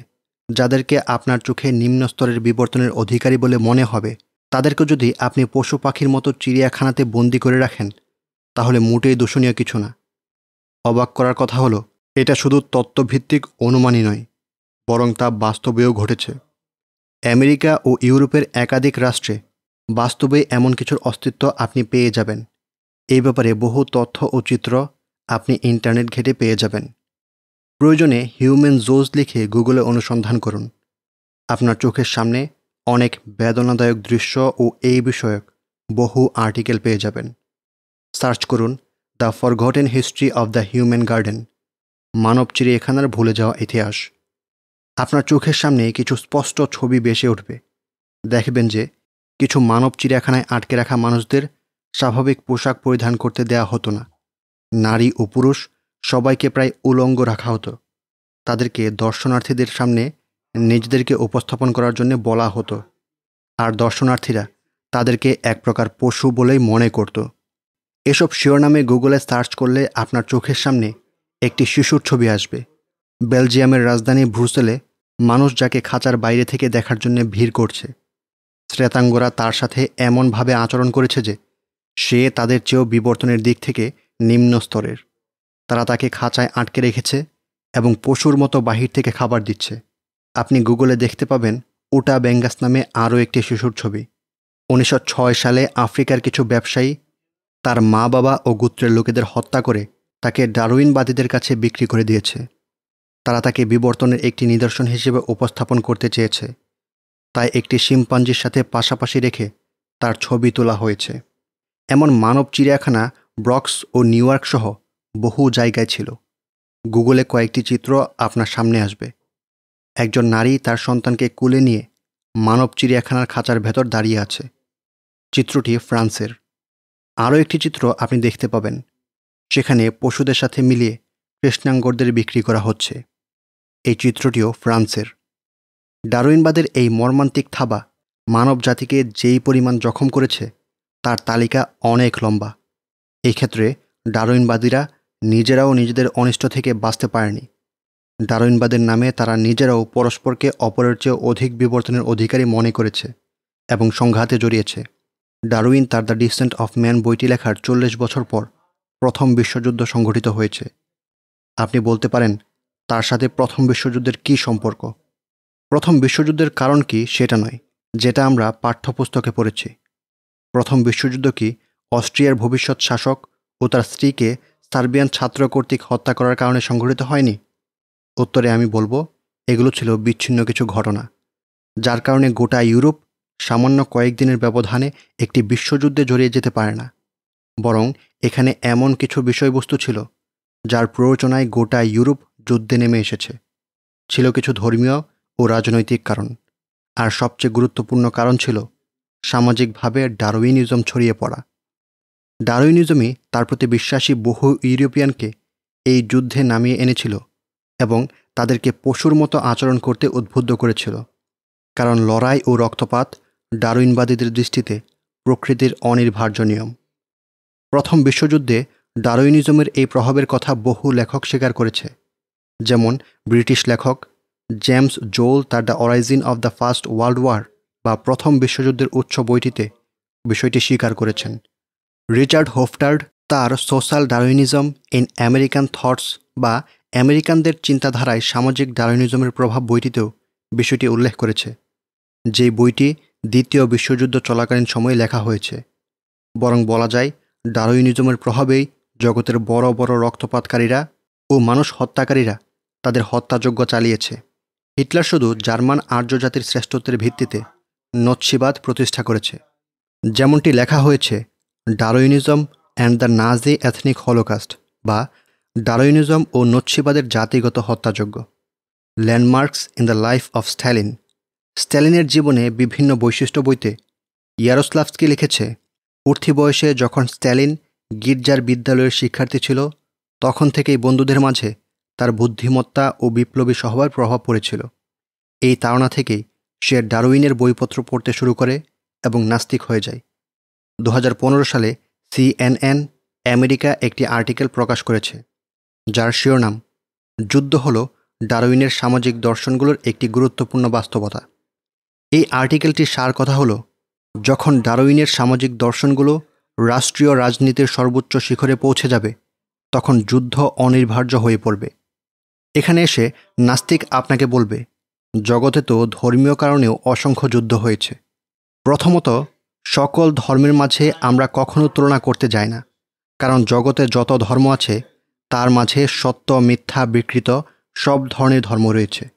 যাদেরকে আপনার চোখে নিম্ন স্তরের বিবর্তনের অধিকারী বলে মনে হবে তাদেরকে যদি আপনি পশু পাখির মতো চিড়িয়াখানাতে বন্দি করে রাখেন, তাহলে মোটেই দূষণীয় কিছু না। অবাক করার কথা হলো, এটা শুধু তত্ত্বভিত্তিক অনুমানই নয়, বরং তা বাস্তবেও ঘটেছে। আমেরিকা ও ইউরোপের একাধিক রাষ্ট্রে বাস্তবে এমন কিছুর অস্তিত্ব আপনি পেয়ে যাবেন। এই ব্যাপারে বহু তথ্য ও চিত্র আপনি ইন্টারনেট ঘেটে পেয়ে যাবেন। প্রয়োজনে হিউম্যান জোজ লিখে গুগলে অনুসন্ধান করুন। আপনার চোখের সামনে অনেক বেদনাদায়ক দৃশ্য ও এই বিষয়ক বহু আর্টিকেল পেয়ে যাবেন। সার্চ করুন the forgotten history of the human garden. মানব চিড়িয়াখানার ভুলে যাওয়া ইতিহাস। আপনার চোখের সামনে কিছু স্পষ্ট ছবি বেসে উঠবে। দেখবেন যে কিছু মানব চিড়িয়াখানায় আটকে রাখা মানুষদের স্বাভাবিক পোশাক পরিধান করতে দেয়া হতো না। নারী ও পুরুষ সবাইকে প্রায় উলঙ্গ রাখা হতো। তাদেরকে দর্শনার্থীদের সামনে নিজেদেরকে উপস্থাপন করার জন্য বলা হতো। আর দর্শনার্থীরা তাদেরকে এক প্রকার পশু বলেই মনে করত। এসব শিরোনামে গুগলে সার্চ করলে আপনার চোখের সামনে একটি শিশুর ছবি আসবে। বেলজিয়ামের রাজধানী ব্রুসেলে মানুষ যাকে খাঁচার বাইরে থেকে দেখার জন্য ভিড় করছে। শ্রেতাঙ্গরা তার সাথে এমনভাবে আচরণ করেছে যে সে তাদের চেয়েও বিবর্তনের দিক থেকে নিম্ন স্তরের। তারা তাকে খাঁচায় আটকে রেখেছে এবং পশুর মতো বাহির থেকে খাবার দিচ্ছে। আপনি গুগলে দেখতে পাবেন ওটা বেঙ্গাস নামে আরও একটি শিশুর ছবি। উনিশশো ছয় সালে আফ্রিকার কিছু ব্যবসায়ী তার মা বাবা ও গোত্রের লোকেদের হত্যা করে তাকে ডারউইনবাদীদের কাছে বিক্রি করে দিয়েছে। তারা তাকে বিবর্তনের একটি নিদর্শন হিসেবে উপস্থাপন করতে চেয়েছে। তাই একটি শিম্পাঞ্জির সাথে পাশাপাশি রেখে তার ছবি তোলা হয়েছে। এমন মানব চিড়িয়াখানা, ব্রক্স ও নিউ সহ বহু জায়গায় ছিল। গুগলে কয়েকটি চিত্র আপনার সামনে আসবে। একজন নারী তার সন্তানকে কুলে নিয়ে মানব চিড়িয়াখানার খাঁচার ভেতর দাঁড়িয়ে আছে। চিত্রটি ফ্রান্সের। আরও একটি চিত্র আপনি দেখতে পাবেন। সেখানে পশুদের সাথে মিলিয়ে কৃষ্ণাঙ্গরদের বিক্রি করা হচ্ছে। এই চিত্রটিও ফ্রান্সের। ডারুইনবাদের এই মর্মান্তিক থাবা মানব জাতিকে যেই পরিমাণ জখম করেছে, তার তালিকা অনেক লম্বা। এই ক্ষেত্রে ডারুইনবাদীরা নিজেরাও নিজেদের অনিষ্ট থেকে বাঁচতে পারেনি। ডারুইনবাদের নামে তারা নিজেরাও পরস্পরকে অপরের চেয়ে অধিক বিবর্তনের অধিকারী মনে করেছে এবং সংঘাতে জড়িয়েছে। ডারউইন তার দ্য ডিসেন্ট অফ ম্যান বইটি লেখার চল্লিশ বছর পর প্রথম বিশ্বযুদ্ধ সংঘটিত হয়েছে। আপনি বলতে পারেন, তার সাথে প্রথম বিশ্বযুদ্ধের কী সম্পর্ক? প্রথম বিশ্বযুদ্ধের কারণ কি সেটা নয়, যেটা আমরা পাঠ্যপুস্তকে পড়েছি। প্রথম বিশ্বযুদ্ধ কি অস্ট্রিয়ার ভবিষ্যৎ শাসক ও তার স্ত্রীকে সার্বিয়ান ছাত্র কর্তৃক হত্যা করার কারণে সংঘটিত হয়নি? উত্তরে আমি বলব, এগুলো ছিল বিচ্ছিন্ন কিছু ঘটনা, যার কারণে গোটা ইউরোপ সামান্য কয়েকদিনের ব্যবধানে একটি বিশ্বযুদ্ধে জড়িয়ে যেতে পারে না, বরং এখানে এমন কিছু বিষয়বস্তু ছিল, যার প্ররোচনায় গোটা ইউরোপ যুদ্ধে নেমে এসেছে। ছিল কিছু ধর্মীয় ও রাজনৈতিক কারণ, আর সবচেয়ে গুরুত্বপূর্ণ কারণ ছিল সামাজিকভাবে ডারউইনিজম ছড়িয়ে পড়া। ডারউইনিজমই তার প্রতি বিশ্বাসী বহু ইউরোপিয়ানকে এই যুদ্ধে নামিয়ে এনেছিল এবং তাদেরকে পশুর মতো আচরণ করতে উদ্বুদ্ধ করেছিল। কারণ লড়াই ও রক্তপাত ডারউইনবাদীদের দৃষ্টিতে প্রকৃতির অনির্ভার্য নিয়ম প্রথম বিশ্বযুদ্ধে ডারুইনিজমের এই প্রভাবের কথা বহু লেখক স্বীকার করেছে। যেমন ব্রিটিশ লেখক জেমস জোল তার the origin of the first world war বা প্রথম বিশ্বযুদ্ধের উচ্চ বইটিতে বিষয়টি স্বীকার করেছেন। রিচার্ড হোফটার্ড তার social Darwinism in American thoughts বা আমেরিকানদের চিন্তাধারায় সামাজিক ডারউইনিজমের প্রভাব বইটিতেও বিষয়টি উল্লেখ করেছে যে বইটি দ্বিতীয় বিশ্বযুদ্ধ চলাকালীন সময়ে লেখা হয়েছে। বরং বলা যায়, ডারউইনিজমের প্রভাবেই জগতের বড় বড় রক্তপাতকারীরা ও মানুষ হত্যাকারীরা তাদের হত্যাযজ্ঞ চালিয়েছে। হিটলার শুধু জার্মান আর্য জাতির শ্রেষ্ঠত্বের ভিত্তিতে নৎসিবাদ প্রতিষ্ঠা করেছে। যেমনটি লেখা হয়েছে Darwinism and the Nazi ethnic Holocaust বা ডারোইনিজম ও নৎসিবাদের জাতিগত হত্যাযজ্ঞ landmarks in the life of Stalin. স্ট্যালিনের জীবনে বিভিন্ন বৈশিষ্ট্য বইতে ইয়ারোস্লাভস্কি লিখেছে উর্থি বয়সে যখন স্ট্যালিন গির্জার বিদ্যালয়ের শিক্ষার্থী ছিল, তখন থেকেই বন্ধুদের মাঝে তার বুদ্ধিমত্তা ও বিপ্লবী স্বভাবের প্রভাব পড়েছিল। এই তাড়না থেকেই সে ডারউইনের বইপত্র পড়তে শুরু করে এবং নাস্তিক হয়ে যায়। দু হাজার পনেরো সালে সিএনএন আমেরিকা একটি আর্টিকেল প্রকাশ করেছে। যার শিরোনাম, যুদ্ধ হল ডারউইনের সামাজিক দর্শনগুলোর একটি গুরুত্বপূর্ণ বাস্তবতা। এই আর্টিকেলটির সার কথা হলো, যখন ডারউইনের সামাজিক দর্শনগুলো রাষ্ট্রীয় রাজনীতির সর্বোচ্চ শিখরে পৌঁছে যাবে, তখন যুদ্ধ অনির্বার্য হয়ে পড়বে। এখানে এসে নাস্তিক আপনাকে বলবে, জগতে তো ধর্মীয় কারণেও অসংখ্য যুদ্ধ হয়েছে। প্রথমত, সকল ধর্মের মাঝে আমরা কখনো তুলনা করতে যাই না, কারণ জগতে যত ধর্ম আছে তার মাঝে সত্য, মিথ্যা, বিকৃত সব ধরনের ধর্ম রয়েছে।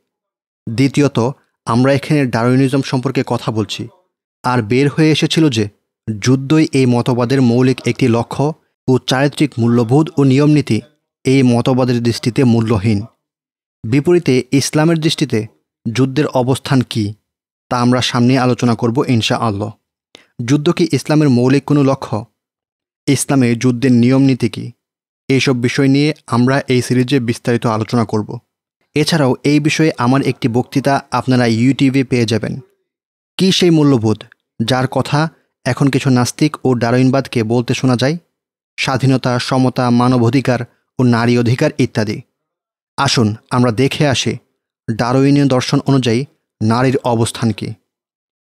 দ্বিতীয়ত, আমরা এখানে ডারউইনিজম সম্পর্কে কথা বলছি। আর বের হয়ে এসেছিল যে, যুদ্ধই এই মতবাদের মৌলিক একটি লক্ষ্য ও চারিত্রিক মূল্যবোধ ও নিয়মনীতি এই মতবাদের দৃষ্টিতে মূল্যহীন। বিপরীতে, ইসলামের দৃষ্টিতে যুদ্ধের অবস্থান কি, তা আমরা সামনে আলোচনা করব ইনশা আল্লাহ যুদ্ধ কি ইসলামের মৌলিক কোনো লক্ষ্য? ইসলামে যুদ্ধের নিয়ম নীতি কী? এইসব বিষয় নিয়ে আমরা এই সিরিজে বিস্তারিত আলোচনা করব। এছাড়াও এই বিষয়ে আমার একটি বক্তৃতা আপনারা ইউটিউবে পেয়ে যাবেন। কি সেই মূল্যবোধ, যার কথা এখন কিছু নাস্তিক ও ডারইনবাদকে বলতে শোনা যায়? স্বাধীনতা, সমতা মানবাধিকার ও নারী অধিকার ইত্যাদি। আসুন আমরা দেখে আসি ডারউইনীয় দর্শন অনুযায়ী নারীর অবস্থান কী।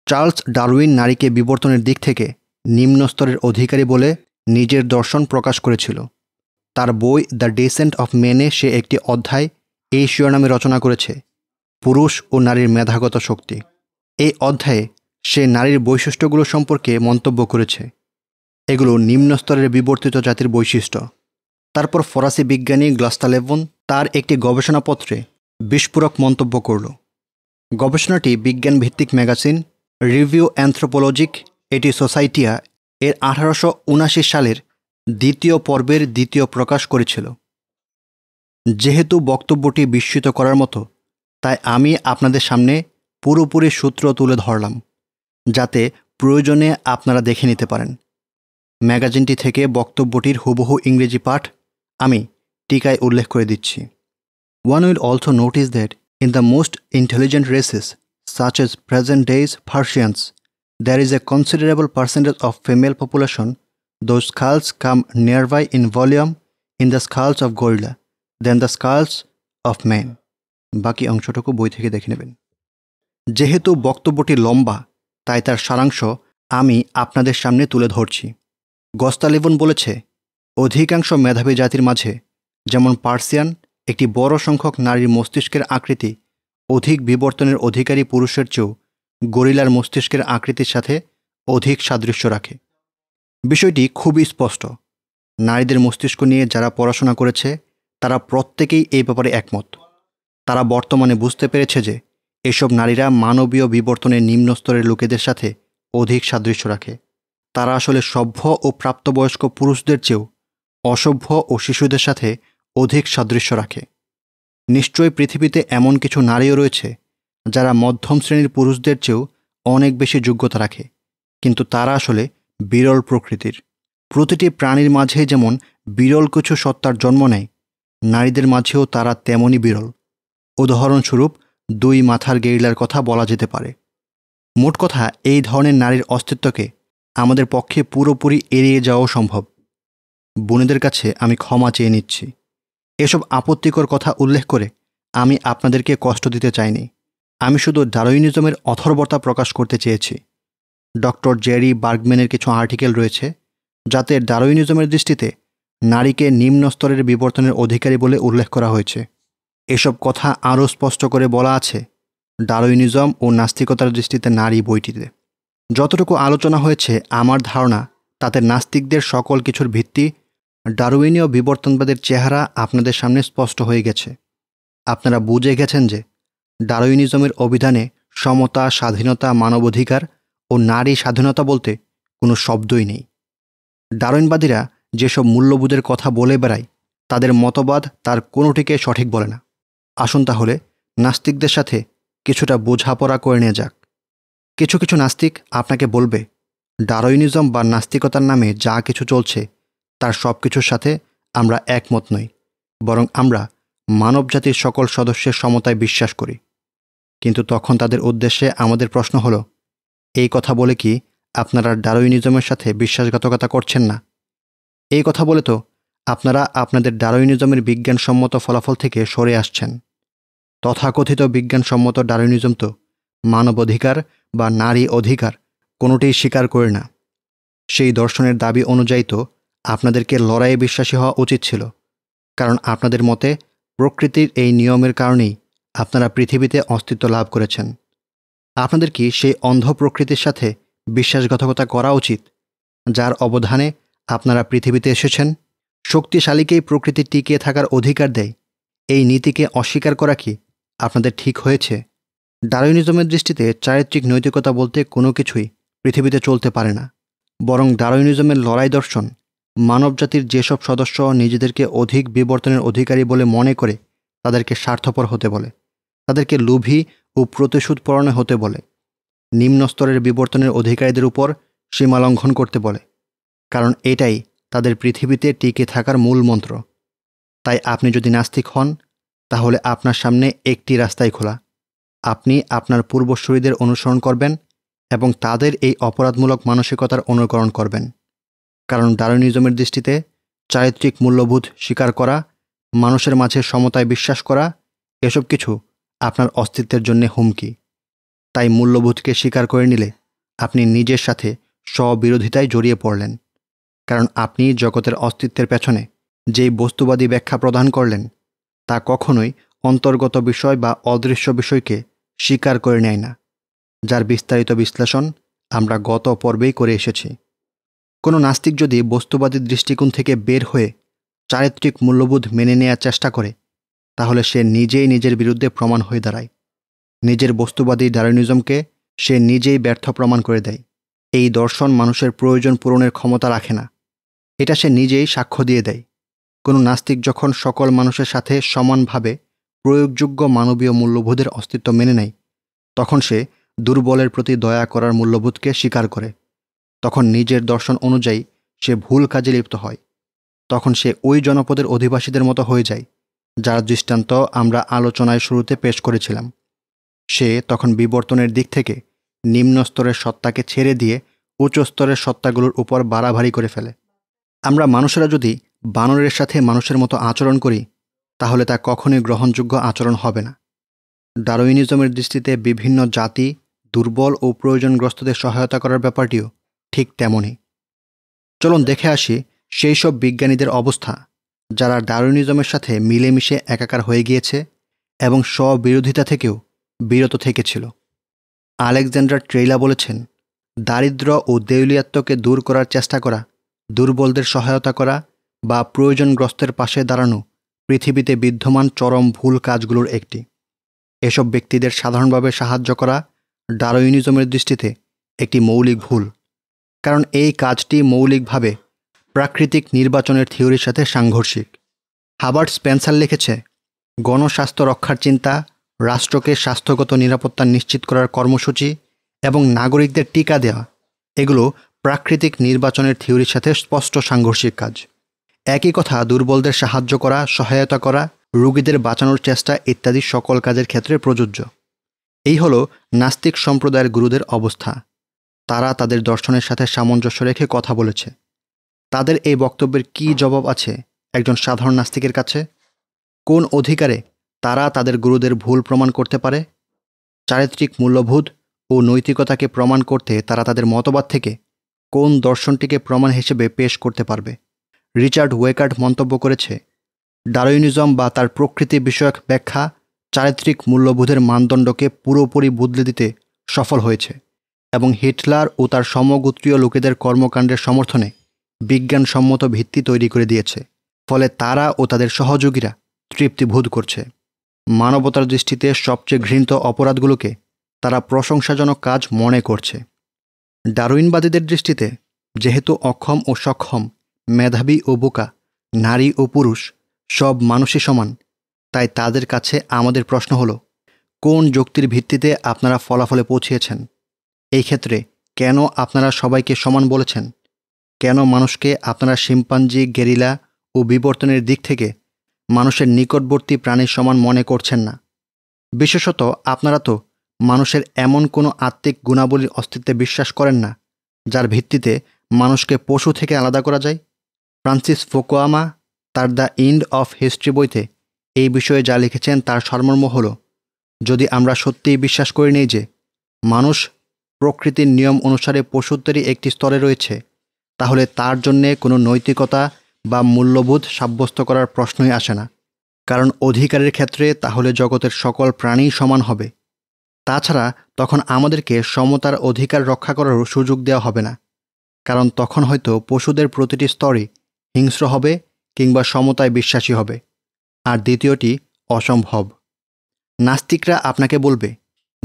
চার্লস ডারউইন নারীকে বিবর্তনের দিক থেকে নিম্ন স্তরের অধিকারী বলে নিজের দর্শন প্রকাশ করেছিল। তার বই দ্য ডেসেন্ট অফ মেনে সে একটি অধ্যায় এই শিরোনামে রচনা করেছে, পুরুষ ও নারীর মেধাগত শক্তি। এই অধ্যায়ে সে নারীর বৈশিষ্ট্যগুলো সম্পর্কে মন্তব্য করেছে। এগুলো নিম্ন স্তরের বিবর্তিত জাতির বৈশিষ্ট্য। তারপর ফরাসি বিজ্ঞানী গ্লাস্তালেভন তার একটি গবেষণাপত্রে বিস্ফোরক মন্তব্য করল। গবেষণাটি বিজ্ঞান ভিত্তিক ম্যাগাজিন রিভিউ অ্যান্থ্রোপোলজিক এটি সোসাইটিয়া এর আঠারোশো সালের দ্বিতীয় পর্বের দ্বিতীয় প্রকাশ করেছিল। যেহেতু বক্তব্যটি বিস্মিত করার মতো তাই আমি আপনাদের সামনে পুরোপুরি সূত্র তুলে ধরলাম যাতে প্রয়োজনে আপনারা দেখে নিতে পারেন। ম্যাগাজিনটি থেকে বক্তব্যটির হুবহু ইংরেজি পাঠ আমি টিকায় উল্লেখ করে দিচ্ছি। One will also notice that in the most intelligent races such as present day's Persians, there is a considerable percentage of female population, those skulls come nearby in volume in the skulls of gorilla than the skulls of men. বাকি অংশটুকু বই থেকে দেখে নেবেন। যেহেতু বক্তব্যটি লম্বা, তাই তার সারাংশ আমি আপনাদের সামনে তুলে ধরছি। গস্তালেবন বলেছে, অধিকাংশ মেধাবী জাতির মাঝে, যেমন পার্সিয়ান, একটি বড় সংখ্যক নারীর মস্তিষ্কের আকৃতি, অধিক বিবর্তনের অধিকারী পুরুষের চেয়েও গরিলার মস্তিষ্কের আকৃতির সাথে অধিক সাদৃশ্য রাখে। বিষয়টি খুবই স্পষ্ট। নারীদের মস্তিষ্ক নিয়ে যারা পড়াশোনা করেছে, তারা প্রত্যেকেই এই ব্যাপারে একমত। তারা বর্তমানে বুঝতে পেরেছে যে, এসব নারীরা মানবীয় বিবর্তনের নিম্ন স্তরের লোকেদের সাথে অধিক সাদৃশ্য রাখে। তারা আসলে সভ্য ও প্রাপ্তবয়স্ক পুরুষদের চেয়েও অসভ্য ও শিশুদের সাথে অধিক সাদৃশ্য রাখে। নিশ্চয়ই পৃথিবীতে এমন কিছু নারীও রয়েছে, যারা মধ্যম শ্রেণির পুরুষদের চেয়েও অনেক বেশি যোগ্যতা রাখে। কিন্তু তারা আসলে বিরল প্রকৃতির। প্রতিটি প্রাণীর মাঝে যেমন বিরল কিছু সত্তার জন্ম নেয়, নারীদের মাঝেও তারা তেমনই বিরল। উদাহরণস্বরূপ, দুই মাথার গেরিলার কথা বলা যেতে পারে। মোট কথা, এই ধরনের নারীর অস্তিত্বকে আমাদের পক্ষে পুরোপুরি এড়িয়ে যাওয়াও সম্ভব। বোনেদের কাছে আমি ক্ষমা চেয়ে নিচ্ছি। এসব আপত্তিকর কথা উল্লেখ করে আমি আপনাদেরকে কষ্ট দিতে চাইনি। আমি শুধু ডারোইনিজমের অথর্বতা প্রকাশ করতে চেয়েছি। ডক্টর জেরি বার্গম্যানের কিছু আর্টিকেল রয়েছে যাতে ডারোইনিজমের দৃষ্টিতে নারীকে নিম্ন স্তরের বিবর্তনের অধিকারী বলে উল্লেখ করা হয়েছে। এসব কথা আরও স্পষ্ট করে বলা আছে ডারোইনিজম ও নাস্তিকতার দৃষ্টিতে নারী বইটিতে। যতটুকু আলোচনা হয়েছে, আমার ধারণা তাতে নাস্তিকদের সকল কিছুর ভিত্তি ডারউইনীয় বিবর্তনবাদের চেহারা আপনাদের সামনে স্পষ্ট হয়ে গেছে। আপনারা বুঝে গেছেন যে ডারউইনিজমের অভিধানে সমতা, স্বাধীনতা, মানবাধিকার ও নারী স্বাধীনতা বলতে কোনো শব্দই নেই। ডারউইনবাদীরা যেসব মূল্যবোধের কথা বলে বেড়ায়, তাদের মতবাদ তার কোনোটিকে সঠিক বলে না। আসুন তাহলে নাস্তিকদের সাথে কিছুটা বোঝাপড়া করে নিয়ে যাক। কিছু কিছু নাস্তিক আপনাকে বলবে ডারোইনিজম বা নাস্তিকতার নামে যা কিছু চলছে, তার সব কিছুর সাথে আমরা একমত নই, বরং আমরা মানবজাতির সকল সদস্যের সমতায় বিশ্বাস করি। কিন্তু তখন তাদের উদ্দেশ্যে আমাদের প্রশ্ন হলো এই কথা বলে কি আপনারা ডারোইনিজমের সাথে বিশ্বাসঘাতকতা করছেন না? এই কথা বলে তো আপনারা আপনাদের ডারোইনিজমের বিজ্ঞানসম্মত ফলাফল থেকে সরে আসছেন। তথাকথিত বিজ্ঞানসম্মত ডারোইনিজম তো মানব অধিকার বা নারী অধিকার কোনোটিই স্বীকার করে না। সেই দর্শনের দাবি অনুযায়ী তো আপনাদেরকে লড়াইয়ে বিশ্বাসী হওয়া উচিত ছিল। কারণ আপনাদের মতে প্রকৃতির এই নিয়মের কারণেই আপনারা পৃথিবীতে অস্তিত্ব লাভ করেছেন। আপনাদের কি সেই অন্ধ প্রকৃতির সাথে বিশ্বাসঘাতকতা করা উচিত, যার অবধানে আপনারা পৃথিবীতে এসেছেন। শক্তিশালীকেই প্রকৃতি টিকিয়ে থাকার অধিকার দেয়? এই নীতিকে অস্বীকার করা কি আপনাদের ঠিক হয়েছে? ডারোইনিজমের দৃষ্টিতে চারিত্রিক নৈতিকতা বলতে কোনো কিছুই পৃথিবীতে চলতে পারে না। বরং ডারোইনিজমের লড়াই দর্শন, মানবজাতির যেসব সদস্য নিজেদেরকে অধিক বিবর্তনের অধিকারী বলে মনে করে তাদেরকে স্বার্থপর হতে বলে, তাদেরকে লোভী ও প্রতিশোধ পরণে হতে বলে। নিম্ন স্তরের বিবর্তনের অধিকারীদের উপর সীমা লঙ্ঘন করতে বলে, কারণ এটাই তাদের পৃথিবীতে টিকে থাকার মূল মন্ত্র। তাই আপনি যদি নাস্তিক হন, তাহলে আপনার সামনে একটি রাস্তাই খোলা। আপনি আপনার পূর্বসূরীদের অনুসরণ করবেন এবং তাদের এই অপরাধমূলক মানসিকতার অনুকরণ করবেন। কারণ ডারোনিজমের দৃষ্টিতে চারিত্রিক মূল্যবোধ স্বীকার করা, মানুষের মাঝে সমতায় বিশ্বাস করা, এসব কিছু আপনার অস্তিত্বের জন্য হুমকি। তাই মূল্যবোধকে স্বীকার করে নিলে আপনি নিজের সাথে স্ববিরোধিতায় জড়িয়ে পড়লেন। কারণ আপনি জগতের অস্তিত্বের পেছনে যেই বস্তুবাদী ব্যাখ্যা প্রদান করলেন, তা কখনোই অন্তর্গত বিষয় বা অদৃশ্য বিষয়কে স্বীকার করে নেয় না। যার বিস্তারিত বিশ্লেষণ আমরা গত পর্বেই করে এসেছি। কোনো নাস্তিক যদি বস্তুবাদী দৃষ্টিকোণ থেকে বের হয়ে চারিত্রিক মূল্যবোধ মেনে নেওয়ার চেষ্টা করে তাহলে সে নিজেই নিজের বিরুদ্ধে প্রমাণ হয়ে দাঁড়ায়। নিজের বস্তুবাদী ডারোনিজমকে সে নিজেই ব্যর্থ প্রমাণ করে দেয়। এই দর্শন মানুষের প্রয়োজন পূরণের ক্ষমতা রাখে না। এটা সে নিজেই সাক্ষ্য দিয়ে দেয়। কোনো নাস্তিক যখন সকল মানুষের সাথে সমানভাবে প্রয়োগযোগ্য মানবীয় মূল্যবোধের অস্তিত্ব মেনে নেয়, তখন সে দুর্বলের প্রতি দয়া করার মূল্যবোধকে স্বীকার করে। তখন নিজের দর্শন অনুযায়ী সে ভুল কাজে লিপ্ত হয়। তখন সে ওই জনপদের অধিবাসীদের মতো হয়ে যায়। যার দৃষ্টান্ত আমরা আলোচনায় শুরুতে পেশ করেছিলাম। সে তখন বিবর্তনের দিক থেকে নিম্ন স্তরের সত্তাকে ছেড়ে দিয়ে উচ্চ স্তরের সত্তাগুলোর উপর বাড়াভারি করে ফেলে। আমরা মানুষেরা যদি বানরের সাথে মানুষের মতো আচরণ করি, তাহলে তা কখনোই গ্রহণযোগ্য আচরণ হবে না। ডারোইনিজমের দৃষ্টিতে বিভিন্ন জাতি দুর্বল ও প্রয়োজনগ্রস্তদের সহায়তা করার ব্যাপারটিও ঠিক তেমনই। চলুন দেখে আসি সেই সব বিজ্ঞানীদের অবস্থা। যারা ডারুইনিজমের সাথে মিলেমিশে একাকার হয়ে গিয়েছে এবং স্ববিরোধিতা থেকেও বিরত থেকেছিল। আলেকজান্ডার ট্রেইলা বলেছেন, দারিদ্র ও দেউলিয়াত্বকে দূর করার চেষ্টা করা, দুর্বলদের সহায়তা করা বা প্রয়োজনগ্রস্তের পাশে দাঁড়ানো পৃথিবীতে বিদ্যমান চরম ভুল কাজগুলোর একটি। এসব ব্যক্তিদের সাধারণভাবে সাহায্য করা ডারোইনিজমের দৃষ্টিতে একটি মৌলিক ভুল। কারণ এই কাজটি মৌলিকভাবে প্রাকৃতিক নির্বাচনের থিওরির সাথে সাংঘর্ষিক। হাবার্ট স্পেন্সার লিখেছে, গণস্বাস্থ্য রক্ষার চিন্তা, রাষ্ট্রকে স্বাস্থ্যগত নিরাপত্তা নিশ্চিত করার কর্মসূচি এবং নাগরিকদের টিকা দেওয়া, এগুলো প্রাকৃতিক নির্বাচনের থিওরির সাথে স্পষ্ট সাংঘর্ষিক কাজ। একই কথা দুর্বলদের সাহায্য করা, সহায়তা করা, রোগীদের বাঁচানোর চেষ্টা ইত্যাদি সকল কাজের ক্ষেত্রে প্রযোজ্য। এই হল নাস্তিক সম্প্রদায়ের গুরুদের অবস্থা। তারা তাদের দর্শনের সাথে সামঞ্জস্য রেখে কথা বলেছে। তাদের এই বক্তব্যের কি জবাব আছে একজন সাধারণ নাস্তিকের কাছে? কোন অধিকারে তারা তাদের গুরুদের ভুল প্রমাণ করতে পারে? চারিত্রিক মূল্যবোধ ও নৈতিকতাকে প্রমাণ করতে তারা তাদের মতবাদ থেকে কোন দর্শনটিকে প্রমাণ হিসেবে পেশ করতে পারবে? রিচার্ড ওয়েকার্ড মন্তব্য করেছে ডারোইনিজম বা তার প্রকৃতি বিষয়ক ব্যাখ্যা চারিত্রিক মূল্যবোধের মানদণ্ডকে পুরোপুরি বদলে দিতে সফল হয়েছে এবং হিটলার ও তার সমগোত্রীয় লোকেদের কর্মকাণ্ডের সমর্থনে বিজ্ঞানসম্মত ভিত্তি তৈরি করে দিয়েছে। ফলে তারা ও তাদের সহযোগীরা তৃপ্তিবোধ করছে। মানবতার দৃষ্টিতে সবচেয়ে ঘৃণিত অপরাধগুলোকে তারা প্রশংসাজনক কাজ মনে করছে। ডারুইনবাদীদের দৃষ্টিতে যেহেতু অক্ষম ও সক্ষম, মেধাবী ও বোকা, নারী ও পুরুষ, সব মানুষই সমান, তাই তাদের কাছে আমাদের প্রশ্ন হলো, কোন যুক্তির ভিত্তিতে আপনারা ফলাফলে পৌঁছিয়েছেন? এই ক্ষেত্রে কেন আপনারা সবাইকে সমান বলেছেন? কেন মানুষকে আপনারা শিম্পাঞ্জি, গেরিলা ও বিবর্তনের দিক থেকে মানুষের নিকটবর্তী প্রাণীর সমান মনে করছেন না? বিশেষত আপনারা তো মানুষের এমন কোনো আত্মিক গুণাবলীর অস্তিত্বে বিশ্বাস করেন না, যার ভিত্তিতে মানুষকে পশু থেকে আলাদা করা যায়? ফ্রান্সিস ফোকোয়ামা, তার দ্য ইন্ড অফ হিস্ট্রি বইতে এই বিষয়ে যা লিখেছেন তার সর্মর্ম হল, যদি আমরা সত্যিই বিশ্বাস করি নেই যে মানুষ প্রকৃতির নিয়ম অনুসারে পশুত্বেরই একটি স্তরে রয়েছে তাহলে তার জন্যে কোনো নৈতিকতা বা মূল্যবোধ সাব্যস্ত করার প্রশ্নই আসে না। কারণ অধিকারের ক্ষেত্রে তাহলে জগতের সকল প্রাণী সমান হবে। তাছাড়া তখন আমাদেরকে সমতার অধিকার রক্ষা করারও সুযোগ দেওয়া হবে না। কারণ তখন হয়তো পশুদের প্রতিটি স্তরে হিংস্র হবে কিংবা সমতায় বিশ্বাসী হবে। আর দ্বিতীয়টি অসম্ভব। নাস্তিকরা আপনাকে বলবে,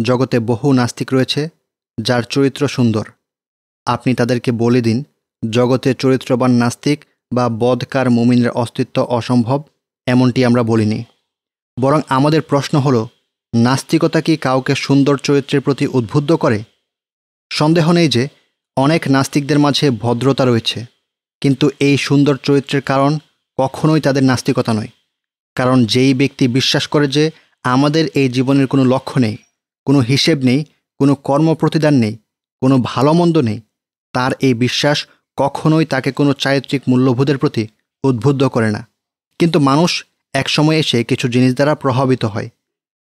জগতে বহু নাস্তিক রয়েছে, যার চরিত্র সুন্দর। আপনি তাদেরকে বলে দিন জগতে চরিত্রবান নাস্তিক বা বদকার মুমিনের অস্তিত্ব অসম্ভব, এমনটি আমরা বলিনি। বরং আমাদের প্রশ্ন হলো, নাস্তিকতা কি কাউকে সুন্দর চরিত্রের প্রতি উদ্বুদ্ধ করে? সন্দেহ নেই যে, অনেক নাস্তিকদের মাঝে ভদ্রতা রয়েছে, কিন্তু এই সুন্দর চরিত্রের কারণ কখনোই তাদের নাস্তিকতা নয়। কারণ যেই ব্যক্তি বিশ্বাস করে যে আমাদের এই জীবনের কোনো লক্ষ্য নেই, কোনো হিসেব নেই, কোনো কর্ম প্রতিদান নেই, কোনো ভালো মন্দ নেই, তার এই বিশ্বাস কখনোই তাকে কোনো চারিত্রিক মূল্যবোধের প্রতি উদ্বুদ্ধ করে না। কিন্তু মানুষ একসময় এসে কিছু জিনিস দ্বারা প্রভাবিত হয়,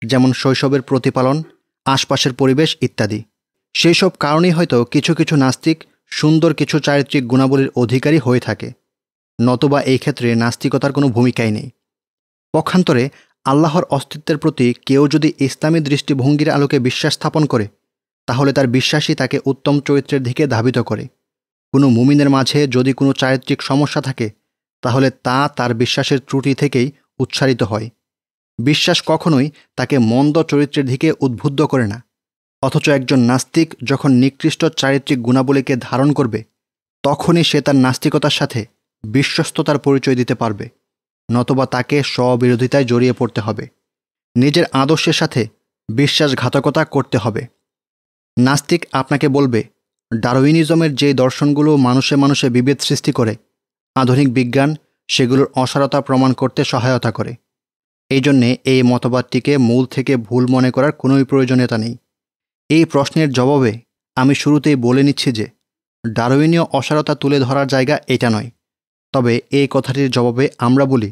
যেমন শৈশবের প্রতিপালন, আশপাশের পরিবেশ ইত্যাদি। সেই সব কারণেই হয়তো কিছু কিছু নাস্তিক সুন্দর কিছু চারিত্রিক গুণাবলীর অধিকারী হয়ে থাকে, নতবা এই ক্ষেত্রে নাস্তিকতার কোনো ভূমিকাই নেই। পক্ষান্তরে আল্লাহর অস্তিত্বের প্রতি কেউ যদি ইসলামী দৃষ্টিভঙ্গির আলোকে বিশ্বাস স্থাপন করে, তাহলে তার বিশ্বাসই তাকে উত্তম চরিত্রের দিকে ধাবিত করে। কোনো মুমিনের মাঝে যদি কোনো চারিত্রিক সমস্যা থাকে, তাহলে তা তার বিশ্বাসের ত্রুটি থেকেই উচ্চারিত হয়। বিশ্বাস কখনোই তাকে মন্দ চরিত্রের দিকে উদ্বুদ্ধ করে না, অথচ একজন নাস্তিক যখন নিকৃষ্ট চারিত্রিক গুণাবলীকে ধারণ করবে, তখনই সে তার নাস্তিকতার সাথে বিশ্বস্ততার পরিচয় দিতে পারবে, নতবা তাকে স্ববিরোধিতায় জড়িয়ে পড়তে হবে। নিজের আদর্শের সাথে বিশ্বাসঘাতকতা করতে হবে। নাস্তিক আপনাকে বলবে ডারউইনিজমের যে দর্শনগুলো মানুষে মানুষে বিভেদ সৃষ্টি করে, আধুনিক বিজ্ঞান সেগুলোর অসারতা প্রমাণ করতে সহায়তা করে। এই জন্যে এই মতবাদটিকে মূল থেকে ভুল মনে করার কোনোই প্রয়োজনীয়তা নেই। এই প্রশ্নের জবাবে আমি শুরুতেই বলে নিচ্ছি যে, ডারউইনীয় অসারতা তুলে ধরার জায়গা এটা নয়। তবে এই কথাটির জবাবে আমরা বলি,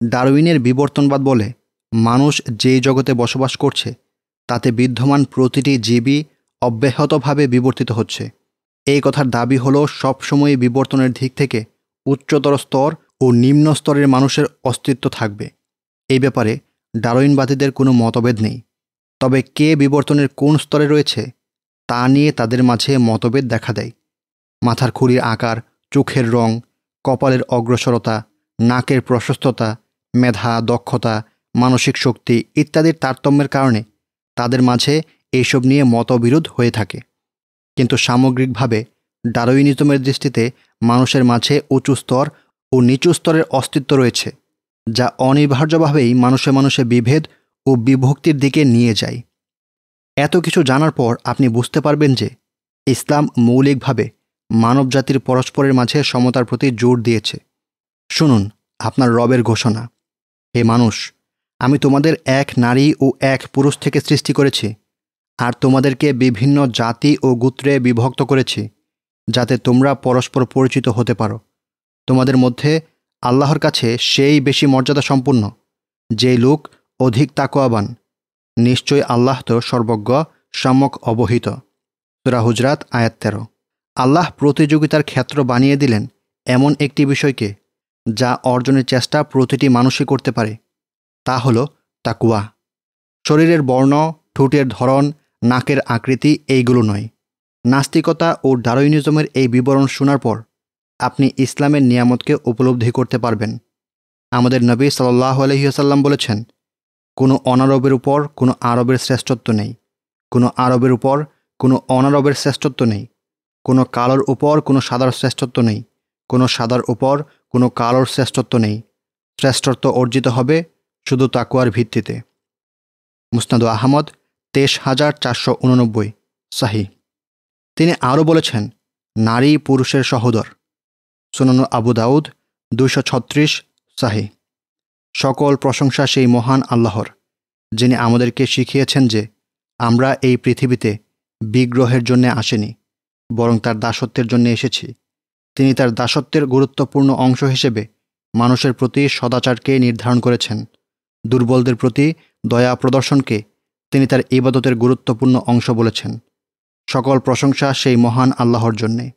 ডারউইনের বিবর্তনবাদ বলে মানুষ যেই জগতে বসবাস করছে, তাতে বিদ্যমান প্রতিটি জীবই অব্যাহতভাবে বিবর্তিত হচ্ছে। এই কথার দাবি হলো সবসময় বিবর্তনের দিক থেকে উচ্চতর স্তর ও নিম্ন স্তরের মানুষের অস্তিত্ব থাকবে। এই ব্যাপারে ডারোইনবাদীদের কোনো মতভেদ নেই। তবে কে বিবর্তনের কোন স্তরে রয়েছে, তা নিয়ে তাদের মাঝে মতভেদ দেখা দেয়। মাথার খুলির আকার, চোখের রং, কপালের অগ্রসরতা, নাকের প্রশস্ততা, মেধা, দক্ষতা, মানসিক শক্তি ইত্যাদির তারতম্যের কারণে তাদের মাঝে এইসব নিয়ে মতবিরোধ হয়ে থাকে। কিন্তু সামগ্রিকভাবে ডারোইনিজমের দৃষ্টিতে মানুষের মাঝে উঁচু স্তর ও নিচু স্তরের অস্তিত্ব রয়েছে, যা অনিবার্যভাবেই মানুষে মানুষে বিভেদ ও বিভক্তির দিকে নিয়ে যায়। এত কিছু জানার পর আপনি বুঝতে পারবেন যে, ইসলাম মৌলিকভাবে মানবজাতির পরস্পরের মাঝে সমতার প্রতি জোর দিয়েছে। শুনুন আপনার রবের ঘোষণা, হে মানুষ, আমি তোমাদের এক নারী ও এক পুরুষ থেকে সৃষ্টি করেছি। আর তোমাদেরকে বিভিন্ন জাতি ও গোত্রে বিভক্ত করেছি, যাতে তোমরা পরস্পর পরিচিত হতে পারো। তোমাদের মধ্যে আল্লাহর কাছে সেই বেশি মর্যাদা সম্পূর্ণ যে লোক অধিক তাকোয়াবান নিশ্চয় আল্লাহ তো সর্বজ্ঞ, সম্যক অবহিত। সুরা হুজরাত, আয়াত তেরো। আল্লাহ প্রতিযোগিতার ক্ষেত্র বানিয়ে দিলেন এমন একটি বিষয়কে, যা অর্জনের চেষ্টা প্রতিটি মানুষই করতে পারে। তা হল তাকুয়া শরীরের বর্ণ, ঠোঁটের ধরন নাকের আকৃতি এইগুলো নয়। নাস্তিকতা ও ডারোইনিজমের এই বিবরণ শোনার পর আপনি ইসলামের নিয়ামতকে উপলব্ধি করতে পারবেন। আমাদের নবী সাল্লাহ আলহিহাসাল্লাম বলেছেন, কোনো অনারবের উপর কোনো আরবের শ্রেষ্ঠত্ব নেই। কোনো আরবের উপর কোনো অনারবের শ্রেষ্ঠত্ব নেই। কোনো কালোর উপর কোনো সাদার শ্রেষ্ঠত্ব নেই। কোনো সাদার উপর কোনো কালোর শ্রেষ্ঠত্ব নেই। শ্রেষ্ঠত্ব অর্জিত হবে শুধু তাকুয়ার ভিত্তিতে। মুস্তাদ আহমদ তেইশ হাজার চারশো উননব্বই, সাহি। তিনি আরও বলেছেন, নারী পুরুষের সহোদর। সুনন আবু দাউদ, দুইশো ছত্রিশ, সাহি। সকল প্রশংসা সেই মহান আল্লাহর, যিনি আমাদেরকে শিখিয়েছেন যে আমরা এই পৃথিবীতে বিগ্রহের জন্যে আসেনি, বরং তার দাসত্বের জন্য এসেছি। তিনি তার দাসত্বের গুরুত্বপূর্ণ অংশ হিসেবে মানুষের প্রতি সদাচারকে নির্ধারণ করেছেন, দুর্বলদের প্রতি দয়া প্রদর্শনকে তিনি তার ইবাদতের গুরুত্বপূর্ণ অংশ বলেছেন। সকল প্রশংসা সেই মহান আল্লাহর জন্যে।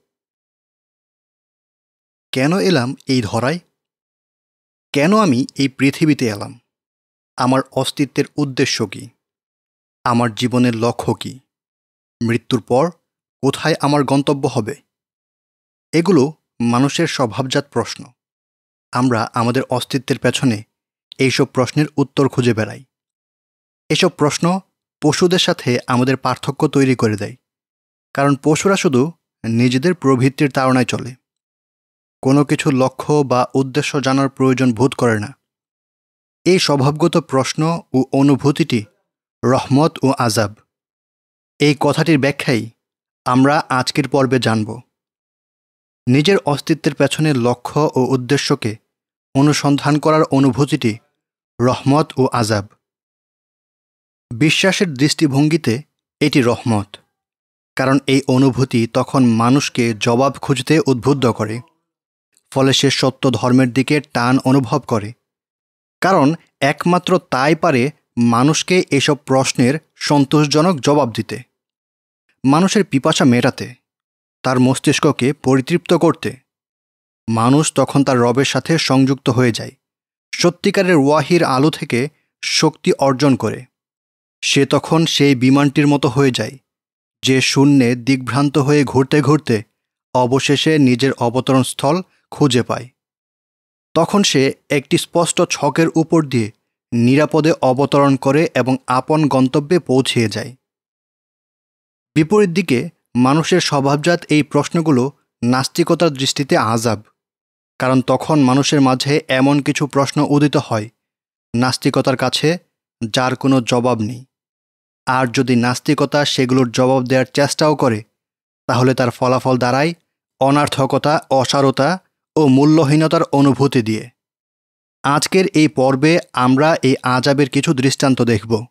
কেন এলাম এই ধরায়? কেন আমি এই পৃথিবীতে এলাম? আমার অস্তিত্বের উদ্দেশ্য কী? আমার জীবনের লক্ষ্য কী? মৃত্যুর পর কোথায় আমার গন্তব্য হবে? এগুলো মানুষের স্বভাবজাত প্রশ্ন। আমরা আমাদের অস্তিত্বের পেছনে এইসব প্রশ্নের উত্তর খুঁজে বেড়াই। এসব প্রশ্ন পশুদের সাথে আমাদের পার্থক্য তৈরি করে দেয়। কারণ পশুরা শুধু নিজেদের প্রবৃত্তির তাড়নায় চলে। কোনো কিছু লক্ষ্য বা উদ্দেশ্য জানার প্রয়োজন বোধ করে না। এই স্বভাবগত প্রশ্ন ও অনুভূতিটি রহমত ও আজাব এই কথাটির ব্যাখ্যাই আমরা আজকের পর্বে জানব। নিজের অস্তিত্বের পেছনে লক্ষ্য ও উদ্দেশ্যকে অনুসন্ধান করার অনুভূতিটি রহমত ও আজাব বিশ্বাসের দৃষ্টিভঙ্গিতে এটি রহমত, কারণ এই অনুভূতি তখন মানুষকে জবাব খুঁজতে উদ্বুদ্ধ করে, ফলে সে সত্য ধর্মের দিকে টান অনুভব করে। কারণ একমাত্র তাই পারে মানুষকে এসব প্রশ্নের সন্তোষজনক জবাব দিতে। মানুষের পিপাসা মেটাতে, তার মস্তিষ্ককে পরিতৃপ্ত করতে। মানুষ তখন তার রবের সাথে সংযুক্ত হয়ে যায়, সত্যিকারের ওয়াহির আলো থেকে শক্তি অর্জন করে। সে তখন সেই বিমানটির মতো হয়ে যায়, যে শূন্যে দিগ্ভ্রান্ত হয়ে ঘুরতে ঘুরতে অবশেষে নিজের অবতরণস্থল খুঁজে পায়। তখন সে একটি স্পষ্ট ছকের উপর দিয়ে নিরাপদে অবতরণ করে এবং আপন গন্তব্যে পৌঁছিয়ে যায়। বিপরীত দিকে মানুষের স্বভাবজাত এই প্রশ্নগুলো নাস্তিকতার দৃষ্টিতে আজাব, কারণ তখন মানুষের মাঝে এমন কিছু প্রশ্ন উদিত হয়, নাস্তিকতার কাছে যার কোনো জবাব নেই। আর যদি নাস্তিকতা সেগুলোর জবাব দেওয়ার চেষ্টাও করে, তাহলে তার ফলাফল দাঁড়ায় অনার্থকতা, অসারতা ও মূল্যহীনতার অনুভূতি দিয়ে। আজকের এই পর্বে আমরা এই আজাবের কিছু দৃষ্টান্ত দেখব।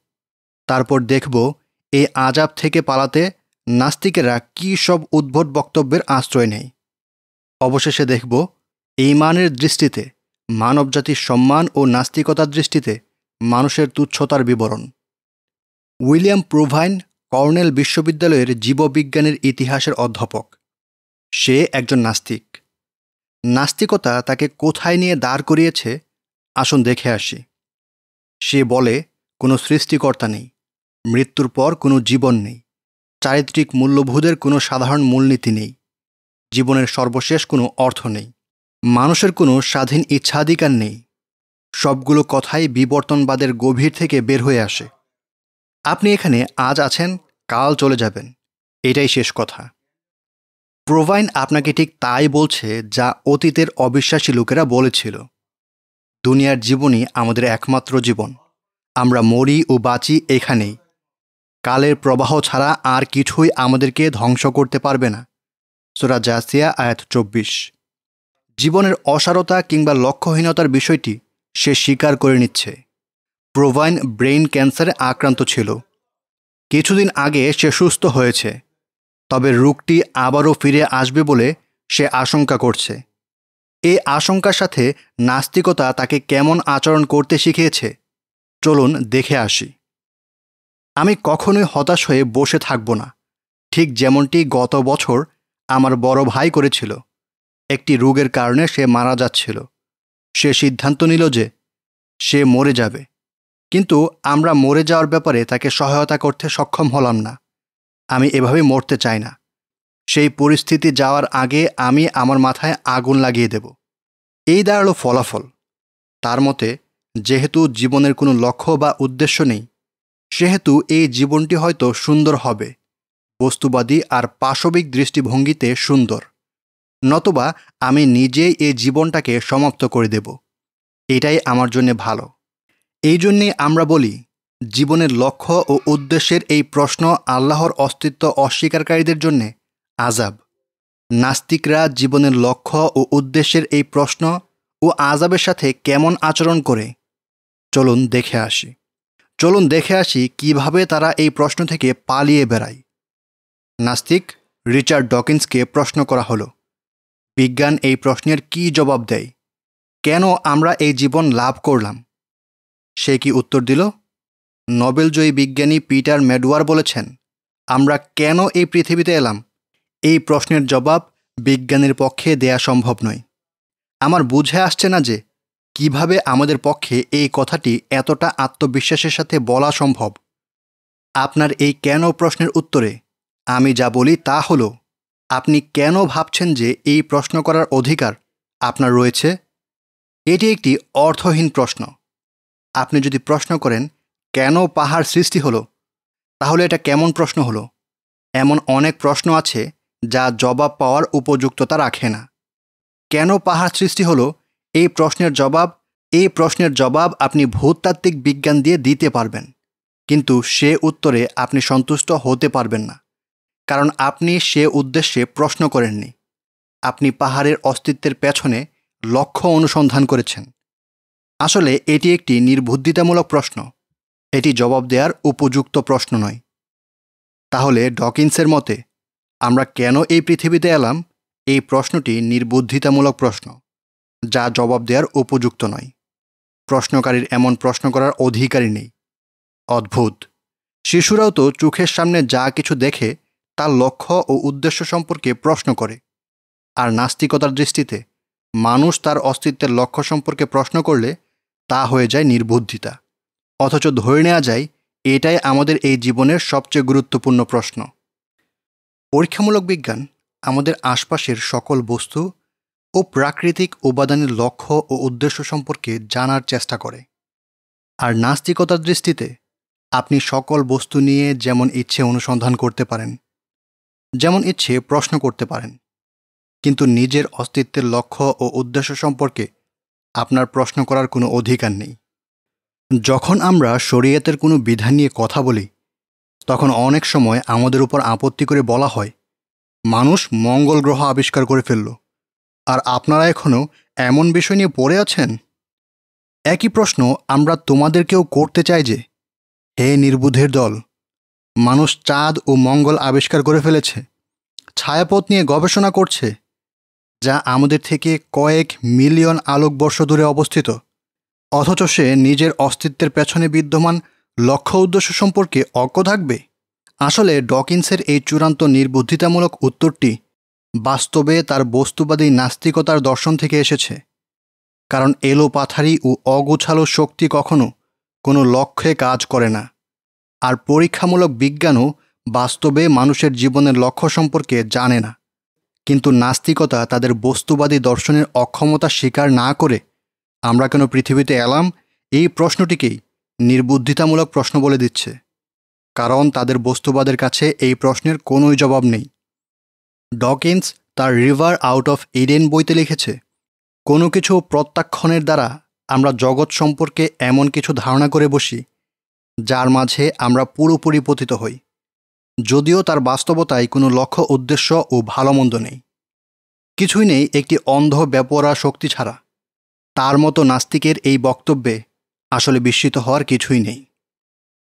তারপর দেখব এই আজাব থেকে পালাতে নাস্তিকেরা কী সব উদ্ভট বক্তব্যের আশ্রয় নেয়। অবশেষে দেখব এই মানের দৃষ্টিতে, মানবজাতির সম্মান ও নাস্তিকতার দৃষ্টিতে মানুষের তুচ্ছতার বিবরণ। উইলিয়াম প্রোভাইন কর্নেল বিশ্ববিদ্যালয়ের জীববিজ্ঞানের ইতিহাসের অধ্যাপক। সে একজন নাস্তিক। নাস্তিকতা তাকে কোথায় নিয়ে দাঁড় করিয়েছে, আসুন দেখে আসি। সে বলে, কোনো সৃষ্টিকর্তা নেই, মৃত্যুর পর কোনো জীবন নেই, চারিত্রিক মূল্যবোধের কোনো সাধারণ মূলনীতি নেই, জীবনের সর্বশেষ কোনো অর্থ নেই, মানুষের কোনো স্বাধীন ইচ্ছাধিকার নেই। সবগুলো কথাই বিবর্তনবাদের গভীর থেকে বের হয়ে আসে। আপনি এখানে আজ আছেন, কাল চলে যাবেন। এটাই শেষ কথা। প্রোভাইন আপনাকে ঠিক তাই বলছে যা অতীতের অবিশ্বাসী লোকেরা বলেছিল। দুনিয়ার জীবনই আমাদের একমাত্র জীবন। আমরা মরি ও বাঁচি এখানেই। কালের প্রবাহ ছাড়া আর কিছুই আমাদেরকে ধ্বংস করতে পারবে না। সোরা জাসিয়া, আয়াত চব্বিশ। জীবনের অসারতা কিংবা লক্ষ্যহীনতার বিষয়টি সে স্বীকার করে নিচ্ছে। প্রোভাইন ব্রেইন ক্যান্সারে আক্রান্ত ছিল। কিছুদিন আগে সে সুস্থ হয়েছে, তবে রোগটি আবারও ফিরে আসবে বলে সে আশঙ্কা করছে। এই আশঙ্কার সাথে নাস্তিকতা তাকে কেমন আচরণ করতে শিখিয়েছে, চলুন দেখে আসি। আমি কখনোই হতাশ হয়ে বসে থাকব না, ঠিক যেমনটি গত বছর আমার বড় ভাই করেছিল। একটি রোগের কারণে সে মারা যাচ্ছিল। সে সিদ্ধান্ত নিল যে সে মরে যাবে। কিন্তু আমরা মরে যাওয়ার ব্যাপারে তাকে সহায়তা করতে সক্ষম হলাম না। আমি এভাবে মরতে চাই না। সেই পরিস্থিতি যাওয়ার আগে আমি আমার মাথায় আগুন লাগিয়ে দেব। এই দাঁড়াল ফলাফল। তার মতে, যেহেতু জীবনের কোনো লক্ষ্য বা উদ্দেশ্য নেই, সেহেতু এই জীবনটি হয়তো সুন্দর হবে। বস্তুবাদী আর পাশবিক দৃষ্টিভঙ্গিতে সুন্দর। নতবা আমি নিজেই এই জীবনটাকে সমাপ্ত করে দেব। এটাই আমার জন্য ভালো। এই জন্যে আমরা বলি, জীবনের লক্ষ্য ও উদ্দেশ্যের এই প্রশ্ন আল্লাহর অস্তিত্ব অস্বীকারীদের জন্যে আজাব নাস্তিকরা জীবনের লক্ষ্য ও উদ্দেশ্যের এই প্রশ্ন ও আজাবের সাথে কেমন আচরণ করে? চলুন দেখে আসি। চলুন দেখে আসি কীভাবে তারা এই প্রশ্ন থেকে পালিয়ে বেড়ায়। নাস্তিক রিচার্ড ডকিন্সকে প্রশ্ন করা হলো বিজ্ঞান এই প্রশ্নের কি জবাব দেয়? কেন আমরা এই জীবন লাভ করলাম? সে কি উত্তর দিল? নোবেলজয়ী বিজ্ঞানী পিটার মেডওয়ার বলেছেন, আমরা কেন এই পৃথিবীতে এলাম? এই প্রশ্নের জবাব বিজ্ঞানের পক্ষে দেয়া সম্ভব নয়। আমার বুঝে আসছে না যে কীভাবে আমাদের পক্ষে এই কথাটি এতটা আত্মবিশ্বাসের সাথে বলা সম্ভব। আপনার এই কেন প্রশ্নের উত্তরে আমি যা বলি তা হল আপনি কেন ভাবছেন যে এই প্রশ্ন করার অধিকার আপনার রয়েছে? এটি একটি অর্থহীন প্রশ্ন। আপনি যদি প্রশ্ন করেন, কেন পাহাড় সৃষ্টি হলো? তাহলে এটা কেমন প্রশ্ন হলো? এমন অনেক প্রশ্ন আছে যা জবাব পাওয়ার উপযুক্ততা রাখে না। কেন পাহাড় সৃষ্টি হলো? এই প্রশ্নের জবাব, এই প্রশ্নের জবাব আপনি ভূতাত্ত্বিক বিজ্ঞান দিয়ে দিতে পারবেন। কিন্তু সে উত্তরে আপনি সন্তুষ্ট হতে পারবেন না। কারণ আপনি সে উদ্দেশ্যে প্রশ্ন করেননি। আপনি পাহাড়ের অস্তিত্বের পেছনে লক্ষ্য অনুসন্ধান করেছেন। আসলে এটি একটি নির্বুদ্ধিতামূলক প্রশ্ন। এটি জবাব দেওয়ার উপযুক্ত প্রশ্ন নয়। তাহলে ডকিন্সের মতে, আমরা কেন এই পৃথিবীতে এলাম? এই প্রশ্নটি নির্বুদ্ধিতামূলক প্রশ্ন, যা জবাব দেওয়ার উপযুক্ত নয়। প্রশ্নকারীর এমন প্রশ্ন করার অধিকারই নেই। অদ্ভুত! শিশুরাও তো চোখের সামনে যা কিছু দেখে তার লক্ষ্য ও উদ্দেশ্য সম্পর্কে প্রশ্ন করে। আর নাস্তিকতার দৃষ্টিতে মানুষ তার অস্তিত্বের লক্ষ্য সম্পর্কে প্রশ্ন করলে তা হয়ে যায় নির্বুদ্ধিতা। অথচ ধরে নেওয়া যায়, এটাই আমাদের এই জীবনের সবচেয়ে গুরুত্বপূর্ণ প্রশ্ন। পরীক্ষামূলক বিজ্ঞান আমাদের আশপাশের সকল বস্তু ও প্রাকৃতিক উপাদানের লক্ষ্য ও উদ্দেশ্য সম্পর্কে জানার চেষ্টা করে। আর নাস্তিকতার দৃষ্টিতে আপনি সকল বস্তু নিয়ে যেমন ইচ্ছে অনুসন্ধান করতে পারেন যেমন ইচ্ছে প্রশ্ন করতে পারেন। কিন্তু নিজের অস্তিত্বের লক্ষ্য ও উদ্দেশ্য সম্পর্কে আপনার প্রশ্ন করার কোনো অধিকার নেই। যখন আমরা শরীয়তের কোনো বিধান নিয়ে কথা বলি, তখন অনেক সময় আমাদের উপর আপত্তি করে বলা হয়, মানুষ মঙ্গল গ্রহ আবিষ্কার করে ফেলল। আর আপনারা এখনও এমন বিষয় নিয়ে পড়ে আছেন? একই প্রশ্ন আমরা তোমাদেরকেও করতে চাই যে, হে নির্বুধের দল মানুষ চাঁদ ও মঙ্গল আবিষ্কার করে ফেলেছে, ছায়াপথ নিয়ে গবেষণা করছে, যা আমাদের থেকে কয়েক মিলিয়ন আলোকবর্ষ দূরে অবস্থিত। অথচ সে নিজের অস্তিত্বের পেছনে বিদ্যমান লক্ষ্য উদ্দেশ্য সম্পর্কে অজ্ঞ থাকবে? আসলে ডকিন্সের এই চূড়ান্ত নির্বুদ্ধিতামূলক উত্তরটি বাস্তবে তার বস্তুবাদী নাস্তিকতার দর্শন থেকে এসেছে। কারণ এলো পাথারি ও অগোছালো শক্তি কখনো কোনো লক্ষ্যে কাজ করে না। আর পরীক্ষামূলক বিজ্ঞানও বাস্তবে মানুষের জীবনের লক্ষ্য সম্পর্কে জানে না। কিন্তু নাস্তিকতা তাদের বস্তুবাদী দর্শনের অক্ষমতা স্বীকার না করে আমরা কেন পৃথিবীতে এলাম, এই প্রশ্নটিকেই নির্বুদ্ধিতামূলক প্রশ্ন বলে দিচ্ছে। কারণ তাদের বস্তুবাদের কাছে এই প্রশ্নের কোনোই জবাব নেই। ডকিন্স তার রিভার আউট অফ ইডেন বইতে লিখেছে, কোনো কিছু প্রত্যাখ্যানের দ্বারা আমরা জগৎ সম্পর্কে এমন কিছু ধারণা করে বসি যার মাঝে আমরা পুরোপুরি পতিত হই, যদিও তার বাস্তবতায় কোনো লক্ষ্য, উদ্দেশ্য ও ভালো মন্দ নেই। কিছুই নেই একটি অন্ধ ব্যাপরা শক্তি ছাড়া। তার মতো নাস্তিকের এই বক্তব্যে আসলে বিস্মিত হওয়ার কিছুই নেই।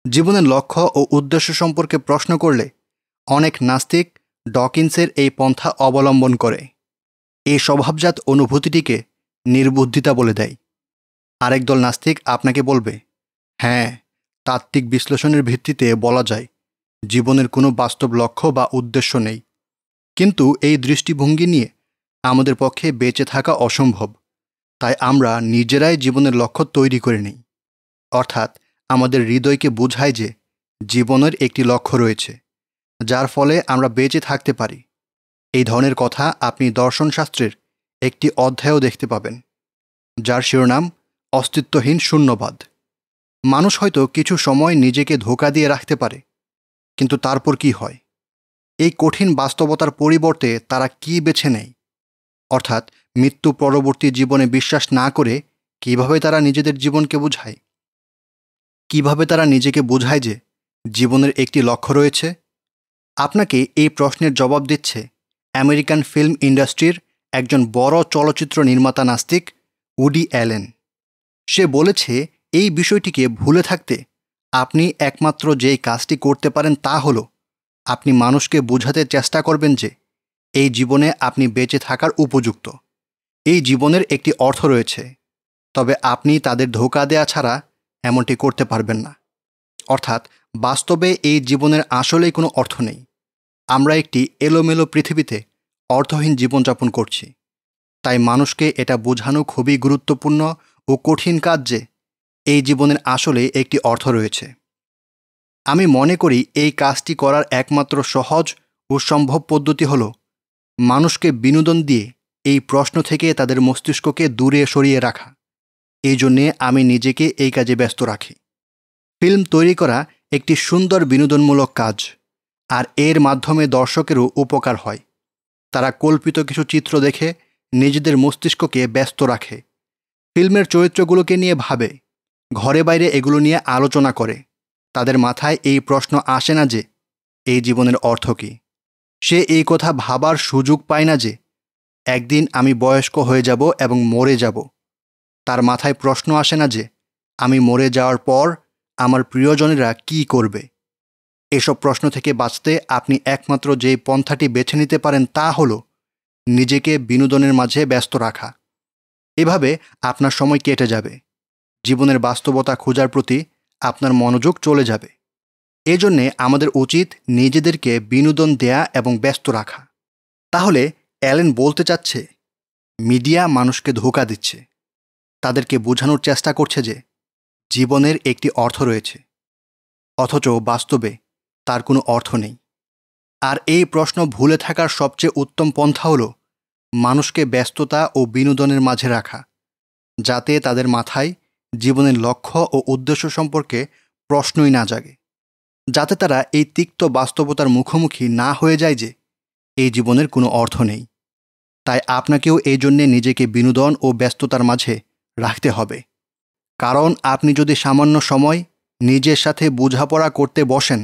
জীবনের লক্ষ্য ও উদ্দেশ্য সম্পর্কে প্রশ্ন করলে অনেক নাস্তিক ডকিন্সের এই পন্থা অবলম্বন করে। এই স্বভাবজাত অনুভূতিটিকে নির্বুদ্ধিতা বলে দেয়। আরেক দল নাস্তিক আপনাকে বলবে হ্যাঁ তাত্ত্বিক বিশ্লেষণের ভিত্তিতে বলা যায়, জীবনের কোনো বাস্তব লক্ষ্য বা উদ্দেশ্য নেই। কিন্তু এই দৃষ্টিভঙ্গি নিয়ে আমাদের পক্ষে বেঁচে থাকা অসম্ভব। তাই আমরা নিজেরাই জীবনের লক্ষ্য তৈরি করে নিই। অর্থাৎ আমাদের হৃদয়কে বোঝায় যে জীবনের একটি লক্ষ্য রয়েছে, যার ফলে আমরা বেঁচে থাকতে পারি। এই ধরনের কথা আপনি দর্শনশাস্ত্রের একটি অধ্যায়ও দেখতে পাবেন, যার শিরোনাম অস্তিত্বহীন শূন্যবাদ। মানুষ হয়তো কিছু সময় নিজেকে ধোকা দিয়ে রাখতে পারে, কিন্তু তারপর কি হয়? এই কঠিন বাস্তবতার পরিবর্তে তারা কি বেছে নেয়? অর্থাৎ মৃত্যু পরবর্তী জীবনে বিশ্বাস না করে কীভাবে তারা নিজেদের জীবনকে বোঝায়? কীভাবে তারা নিজেকে বোঝায় যে জীবনের একটি লক্ষ্য রয়েছে? আপনাকে এই প্রশ্নের জবাব দিচ্ছে আমেরিকান ফিল্ম ইন্ডাস্ট্রির একজন বড় চলচ্চিত্র নির্মাতা নাস্তিক উডি অ্যালেন। সে বলেছে এই বিষয়টিকে ভুলে থাকতে আপনি একমাত্র যেই কাজটি করতে পারেন তা হল, আপনি মানুষকে বোঝাতে চেষ্টা করবেন যে এই জীবনে আপনি বেঁচে থাকার উপযুক্ত। এই জীবনের একটি অর্থ রয়েছে, তবে আপনি তাদের ধোকা দেয়া ছাড়া এমনটি করতে পারবেন না। অর্থাৎ বাস্তবে এই জীবনের আসলেই কোনো অর্থ নেই। আমরা একটি এলোমেলো পৃথিবীতে অর্থহীন জীবনযাপন করছি। তাই মানুষকে এটা বোঝানো খুবই গুরুত্বপূর্ণ ও কঠিন কাজ যে এই জীবনের আসলে একটি অর্থ রয়েছে। আমি মনে করি এই কাজটি করার একমাত্র সহজ ও সম্ভব পদ্ধতি হল, মানুষকে বিনোদন দিয়ে এই প্রশ্ন থেকে তাদের মস্তিষ্ককে দূরে সরিয়ে রাখা। এই জন্যে আমি নিজেকে এই কাজে ব্যস্ত রাখি। ফিল্ম তৈরি করা একটি সুন্দর বিনোদনমূলক কাজ, আর এর মাধ্যমে দর্শকেরও উপকার হয়। তারা কল্পিত কিছু চিত্র দেখে নিজেদের মস্তিষ্ককে ব্যস্ত রাখে। ফিল্মের চরিত্রগুলোকে নিয়ে ভাবে ঘরে বাইরে এগুলো নিয়ে আলোচনা করে। তাদের মাথায় এই প্রশ্ন আসে না যে, এই জীবনের অর্থ কী? সে এই কথা ভাবার সুযোগ পায় না যে, একদিন আমি বয়স্ক হয়ে যাব এবং মরে যাব। তার মাথায় প্রশ্ন আসে না যে, আমি মরে যাওয়ার পর আমার প্রিয়জনেরা কি করবে? এসব প্রশ্ন থেকে বাঁচতে আপনি একমাত্র যেই পন্থাটি বেছে নিতে পারেন তা হল, নিজেকে বিনোদনের মাঝে ব্যস্ত রাখা। এভাবে আপনার সময় কেটে যাবে। জীবনের বাস্তবতা খোঁজার প্রতি আপনার মনোযোগ চলে যাবে। এজন্যে আমাদের উচিত নিজেদেরকে বিনোদন দেয়া এবং ব্যস্ত রাখা। তাহলে অ্যালেন বলতে চাচ্ছে, মিডিয়া মানুষকে ধোকা দিচ্ছে। তাদেরকে বোঝানোর চেষ্টা করছে যে জীবনের একটি অর্থ রয়েছে। অথচ বাস্তবে তার কোনো অর্থ নেই। আর এই প্রশ্ন ভুলে থাকার সবচেয়ে উত্তম পন্থা হল মানুষকে ব্যস্ততা ও বিনোদনের মাঝে রাখা, যাতে তাদের মাথায় জীবনের লক্ষ্য ও উদ্দেশ্য সম্পর্কে প্রশ্নই না জাগে, যাতে তারা এই তিক্ত বাস্তবতার মুখোমুখি না হয়ে যায় যে এই জীবনের কোনো অর্থ নেই। তাই আপনাকেও এই জন্যে নিজেকে বিনোদন ও ব্যস্ততার মাঝে রাখতে হবে। কারণ আপনি যদি সামান্য সময় নিজের সাথে বোঝাপড়া করতে বসেন,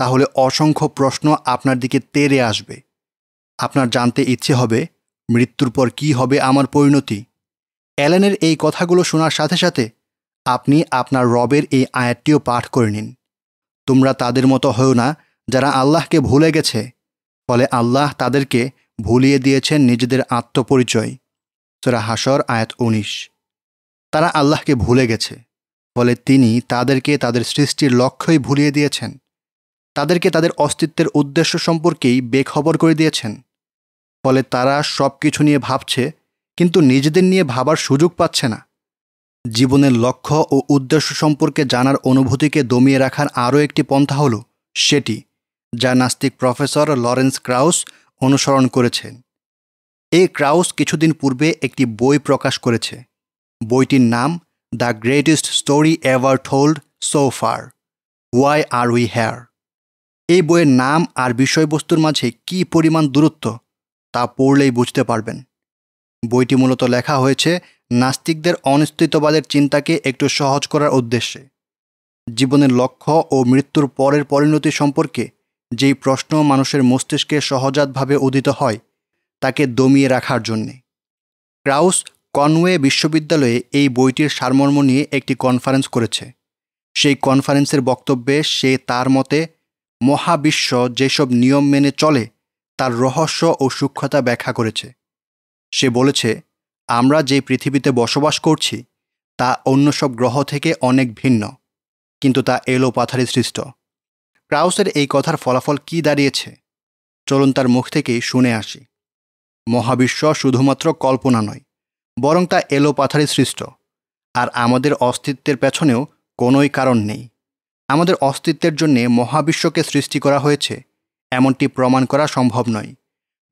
তাহলে অসংখ্য প্রশ্ন আপনার দিকে তেরে আসবে। আপনার জানতে ইচ্ছে হবে, মৃত্যুর পর কি হবে আমার পরিণতি? অ্যালেনের এই কথাগুলো শোনার সাথে সাথে আপনি আপনার রবের এই আয়াতটিও পাঠ করে নিন। তোমরা তাদের মতো হও না যারা আল্লাহকে ভুলে গেছে, ফলে আল্লাহ তাদেরকে ভুলিয়ে দিয়েছেন নিজেদের আত্মপরিচয়। সেরা হাসর আয়াত উনিশ। তারা আল্লাহকে ভুলে গেছে, ফলে তিনি তাদেরকে তাদের সৃষ্টির লক্ষ্যই ভুলিয়ে দিয়েছেন। তাদেরকে তাদের অস্তিত্বের উদ্দেশ্য সম্পর্কেই বেখবর করে দিয়েছেন, ফলে তারা সব কিছু নিয়ে ভাবছে কিন্তু নিজেদের নিয়ে ভাবার সুযোগ পাচ্ছে না। জীবনের লক্ষ্য ও উদ্দেশ্য সম্পর্কে জানার অনুভূতিকে দমিয়ে রাখার আরও একটি পন্থা হল সেটি, যা নাস্তিক প্রফেসর লরেন্স ক্রাউস অনুসরণ করেছেন। এই ক্রাউস কিছুদিন পূর্বে একটি বই প্রকাশ করেছে। বইটির নাম, the greatest story ever told so far why are we here? এই বইয়ের নাম আর বিষয়বস্তুর মাঝে কি পরিমাণ দূরত্ব, তা পড়লেই বুঝতে পারবেন। বইটি মূলত লেখা হয়েছে নাস্তিকদের অনিশ্চিতবাদের চিন্তাকে একটু সহজ করার উদ্দেশ্যে। জীবনের লক্ষ্য ও মৃত্যুর পরের পরিণতি সম্পর্কে যেই প্রশ্ন মানুষের মস্তিষ্কে সহজাতভাবে উদিত হয়, তাকে দমিয়ে রাখার জন্যে। ক্রাউস কনওয়ে বিশ্ববিদ্যালয়ে এই বইটির সারমর্ম নিয়ে একটি কনফারেন্স করেছে। সেই কনফারেন্সের বক্তব্যে সে তার মতে, মহাবিশ্ব যেসব নিয়ম মেনে চলে, তার রহস্য ও সূক্ষ্মতা ব্যাখ্যা করেছে। সে বলেছে, আমরা যে পৃথিবীতে বসবাস করছি, তা অন্য সব গ্রহ থেকে অনেক ভিন্ন, কিন্তু তা এলো পাথারি সৃষ্ট। ক্রাউসের এই কথার ফলাফল কি দাঁড়িয়েছে? চলুন তার মুখ থেকেই শুনে আসি। মহাবিশ্ব শুধুমাত্র কল্পনা নয়, বরং তা এলো পাথারি সৃষ্ট, আর আমাদের অস্তিত্বের পেছনেও কোনোই কারণ নেই। আমাদের অস্তিত্বের জন্যে মহাবিশ্বকে সৃষ্টি করা হয়েছে, এমনটি প্রমাণ করা সম্ভব নয়,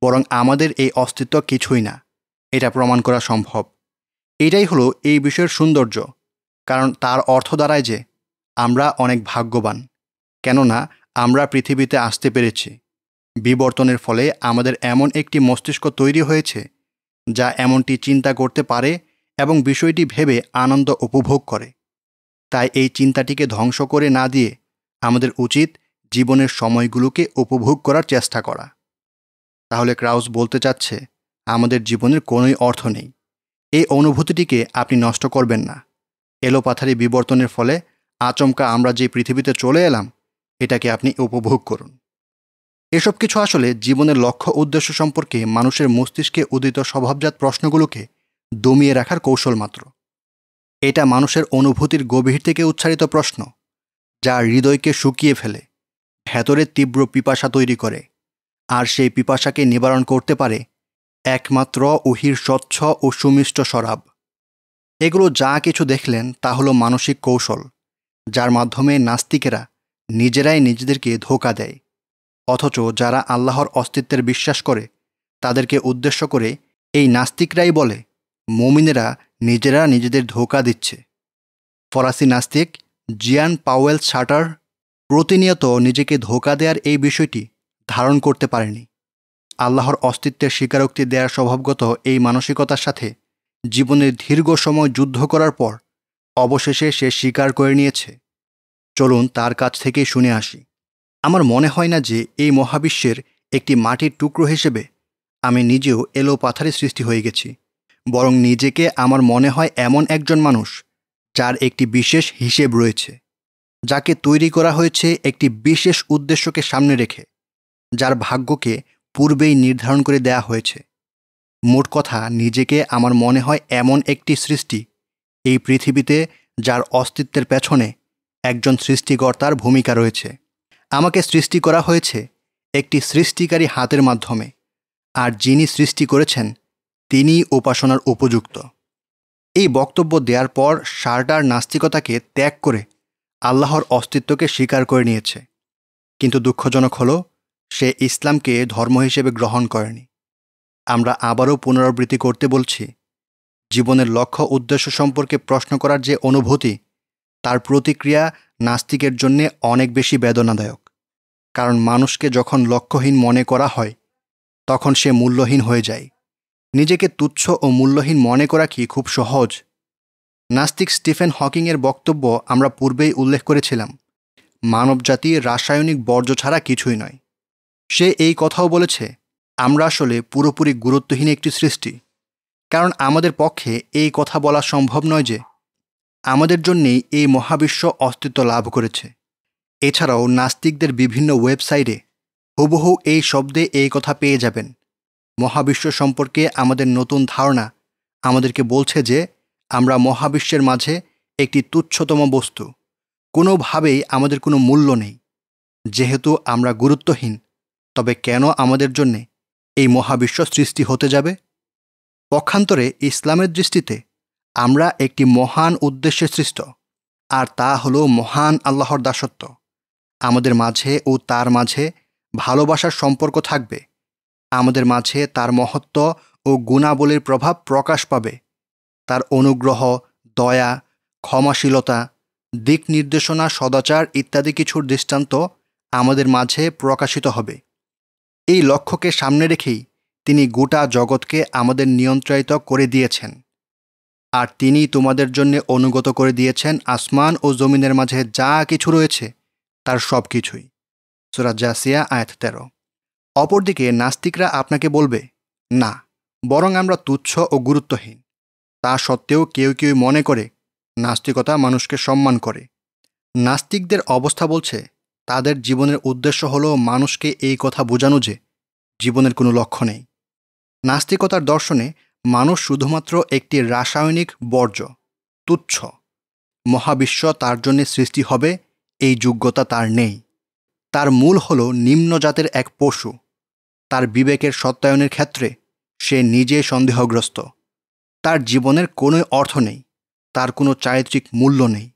বরং আমাদের এই অস্তিত্ব কিছুই না। এটা প্রমাণ করা সম্ভব। এটাই হলো এই বিষয়ের সৌন্দর্য, কারণ তার অর্থ দাঁড়ায় যে, আমরা অনেক ভাগ্যবান, কেননা আমরা পৃথিবীতে আসতে পেরেছি। বিবর্তনের ফলে আমাদের এমন একটি মস্তিষ্ক তৈরি হয়েছে, যা এমনটি চিন্তা করতে পারে এবং বিষয়টি ভেবে আনন্দ উপভোগ করে। তাই এই চিন্তাটিকে ধ্বংস করে না দিয়ে আমাদের উচিত জীবনের সময়গুলোকে উপভোগ করার চেষ্টা করা। তাহলে ক্রাউস বলতে চাচ্ছে আমাদের জীবনের কোনোই অর্থ নেই। এই অনুভূতিটিকে আপনি নষ্ট করবেন না। এলোপাথারি বিবর্তনের ফলে আচমকা আমরা যে পৃথিবীতে চলে এলাম, এটাকে আপনি উপভোগ করুন। এসব কিছু আসলে জীবনের লক্ষ্য উদ্দেশ্য সম্পর্কে মানুষের মস্তিষ্কে উদিত স্বভাবজাত প্রশ্নগুলোকে দমিয়ে রাখার কৌশল মাত্র। এটা মানুষের অনুভূতির গভীর থেকে উচ্চারিত প্রশ্ন, যা হৃদয়কে শুকিয়ে ফেলে, ভেতরে তীব্র পিপাসা তৈরি করে, আর সেই পিপাসাকে নিবারণ করতে পারে একমাত্র উহির স্বচ্ছ ও সুমিষ্ট শরাব এগুলো যা কিছু দেখলেন, তা হলো মানসিক কৌশল, যার মাধ্যমে নাস্তিকেরা নিজেরাই নিজেদেরকে ধোকা দেয়। অথচ যারা আল্লাহর অস্তিত্বের বিশ্বাস করে, তাদেরকে উদ্দেশ্য করে এই নাস্তিকরাই বলে, মমিনেরা নিজেরা নিজেদের ধোকা দিচ্ছে। ফরাসি নাস্তিক জিয়ান পাওয়েল শাটার প্রতিনিয়ত নিজেকে ধোকা দেওয়ার এই বিষয়টি ধারণ করতে পারেনি। আল্লাহর অস্তিত্বের স্বীকারোক্তি দেওয়ার স্বভাবগত এই মানসিকতার সাথে জীবনের দীর্ঘ সময় যুদ্ধ করার পর অবশেষে সে স্বীকার করে নিয়েছে। চলুন তার কাছ থেকেই শুনে আসি। আমার মনে হয় না যে এই মহাবিশ্বের একটি মাটির টুকরো হিসেবে আমি নিজেও এলো পাথারে সৃষ্টি হয়ে গেছি। বরং নিজেকে আমার মনে হয় এমন একজন মানুষ যার একটি বিশেষ হিসেব রয়েছে, যাকে তৈরি করা হয়েছে একটি বিশেষ উদ্দেশ্যকে সামনে রেখে, যার ভাগ্যকে পূর্বেই নির্ধারণ করে দেয়া হয়েছে। মোট কথা, নিজেকে আমার মনে হয় এমন একটি সৃষ্টি, এই পৃথিবীতে যার অস্তিত্বের পেছনে একজন সৃষ্টিকর্তার ভূমিকা রয়েছে। আমাকে সৃষ্টি করা হয়েছে একটি সৃষ্টিকারী হাতের মাধ্যমে, আর যিনি সৃষ্টি করেছেন তিনি উপাসনার উপযুক্ত। এই বক্তব্য দেওয়ার পর শারডার নাস্তিকতাকে ত্যাগ করে আল্লাহর অস্তিত্বকে স্বীকার করে নিয়েছে। কিন্তু দুঃখজনক হল সে ইসলামকে ধর্ম হিসেবে গ্রহণ করেনি। আমরা আবারও পুনরাবৃত্তি করতে বলছি, জীবনের লক্ষ্য উদ্দেশ্য সম্পর্কে প্রশ্ন করার যে অনুভূতি, তার প্রতিক্রিয়া নাস্তিকের জন্যে অনেক বেশি বেদনাদায়ক। কারণ মানুষকে যখন লক্ষ্যহীন মনে করা হয়, তখন সে মূল্যহীন হয়ে যায়। নিজেকে তুচ্ছ ও মূল্যহীন মনে করা কি খুব সহজ? নাস্তিক স্টিফেন হকিংয়ের বক্তব্য আমরা পূর্বেই উল্লেখ করেছিলাম, মানবজাতি রাসায়নিক বর্জ্য ছাড়া কিছুই নয়। সে এই কথাও বলেছে, আমরা আসলে পুরোপুরি গুরুত্বহীন একটি সৃষ্টি। কারণ আমাদের পক্ষে এই কথা বলা সম্ভব নয় যে আমাদের জন্যেই এই মহাবিশ্ব অস্তিত্ব লাভ করেছে। এছাড়াও নাস্তিকদের বিভিন্ন ওয়েবসাইটে হুবহু এই শব্দে এই কথা পেয়ে যাবেন। মহাবিশ্ব সম্পর্কে আমাদের নতুন ধারণা আমাদেরকে বলছে যে আমরা মহাবিশ্বের মাঝে একটি তুচ্ছতম বস্তু। কোনোভাবেই আমাদের কোনো মূল্য নেই। যেহেতু আমরা গুরুত্বহীন তবে কেন আমাদের জন্যে এই মহাবিশ্ব সৃষ্টি হতে যাবে? পক্ষান্তরে ইসলামের দৃষ্টিতে আমরা একটি মহান উদ্দেশ্যে সৃষ্ট, আর তা হল মহান আল্লাহর দাসত্ব। আমাদের মাঝে ও তার মাঝে ভালোবাসার সম্পর্ক থাকবে। আমাদের মাঝে তার মহত্ব ও গুণাবলীর প্রভাব প্রকাশ পাবে। তার অনুগ্রহ, দয়া, ক্ষমাশীলতা, দিক নির্দেশনা, সদাচার ইত্যাদি কিছুর দৃষ্টান্ত আমাদের মাঝে প্রকাশিত হবে। এই লক্ষ্যকে সামনে রেখেই তিনি গোটা জগৎকে আমাদের নিয়ন্ত্রিত করে দিয়েছেন। আর তিনি তোমাদের জন্য অনুগত করে দিয়েছেন আসমান ও জমিনের মাঝে যা কিছু রয়েছে, তার সব কিছুই। সুরাজ জাসিয়া, আয়াত তেরো। অপরদিকে নাস্তিকরা আপনাকে বলবে, না, বরং আমরা তুচ্ছ ও গুরুত্বহীন। তা সত্ত্বেও কেউ কেউ মনে করে, নাস্তিকতা মানুষকে সম্মান করে। নাস্তিকদের অবস্থা বলছে তাদের জীবনের উদ্দেশ্য হলো মানুষকে এই কথা বোঝানো যে জীবনের কোনো লক্ষ্য নেই। নাস্তিকতার দর্শনে মানুষ শুধুমাত্র একটি রাসায়নিক বর্জ্য, তুচ্ছ। মহাবিশ্ব তার জন্যে সৃষ্টি হবে, এই যোগ্যতা তার নেই। তার মূল হল নিম্ন জাতের এক পশু। তার বিবেকের সত্যায়নের ক্ষেত্রে সে নিজে সন্দেহগ্রস্ত। তার জীবনের কোনো অর্থ নেই, তার কোনো চারিত্রিক মূল্য নেই,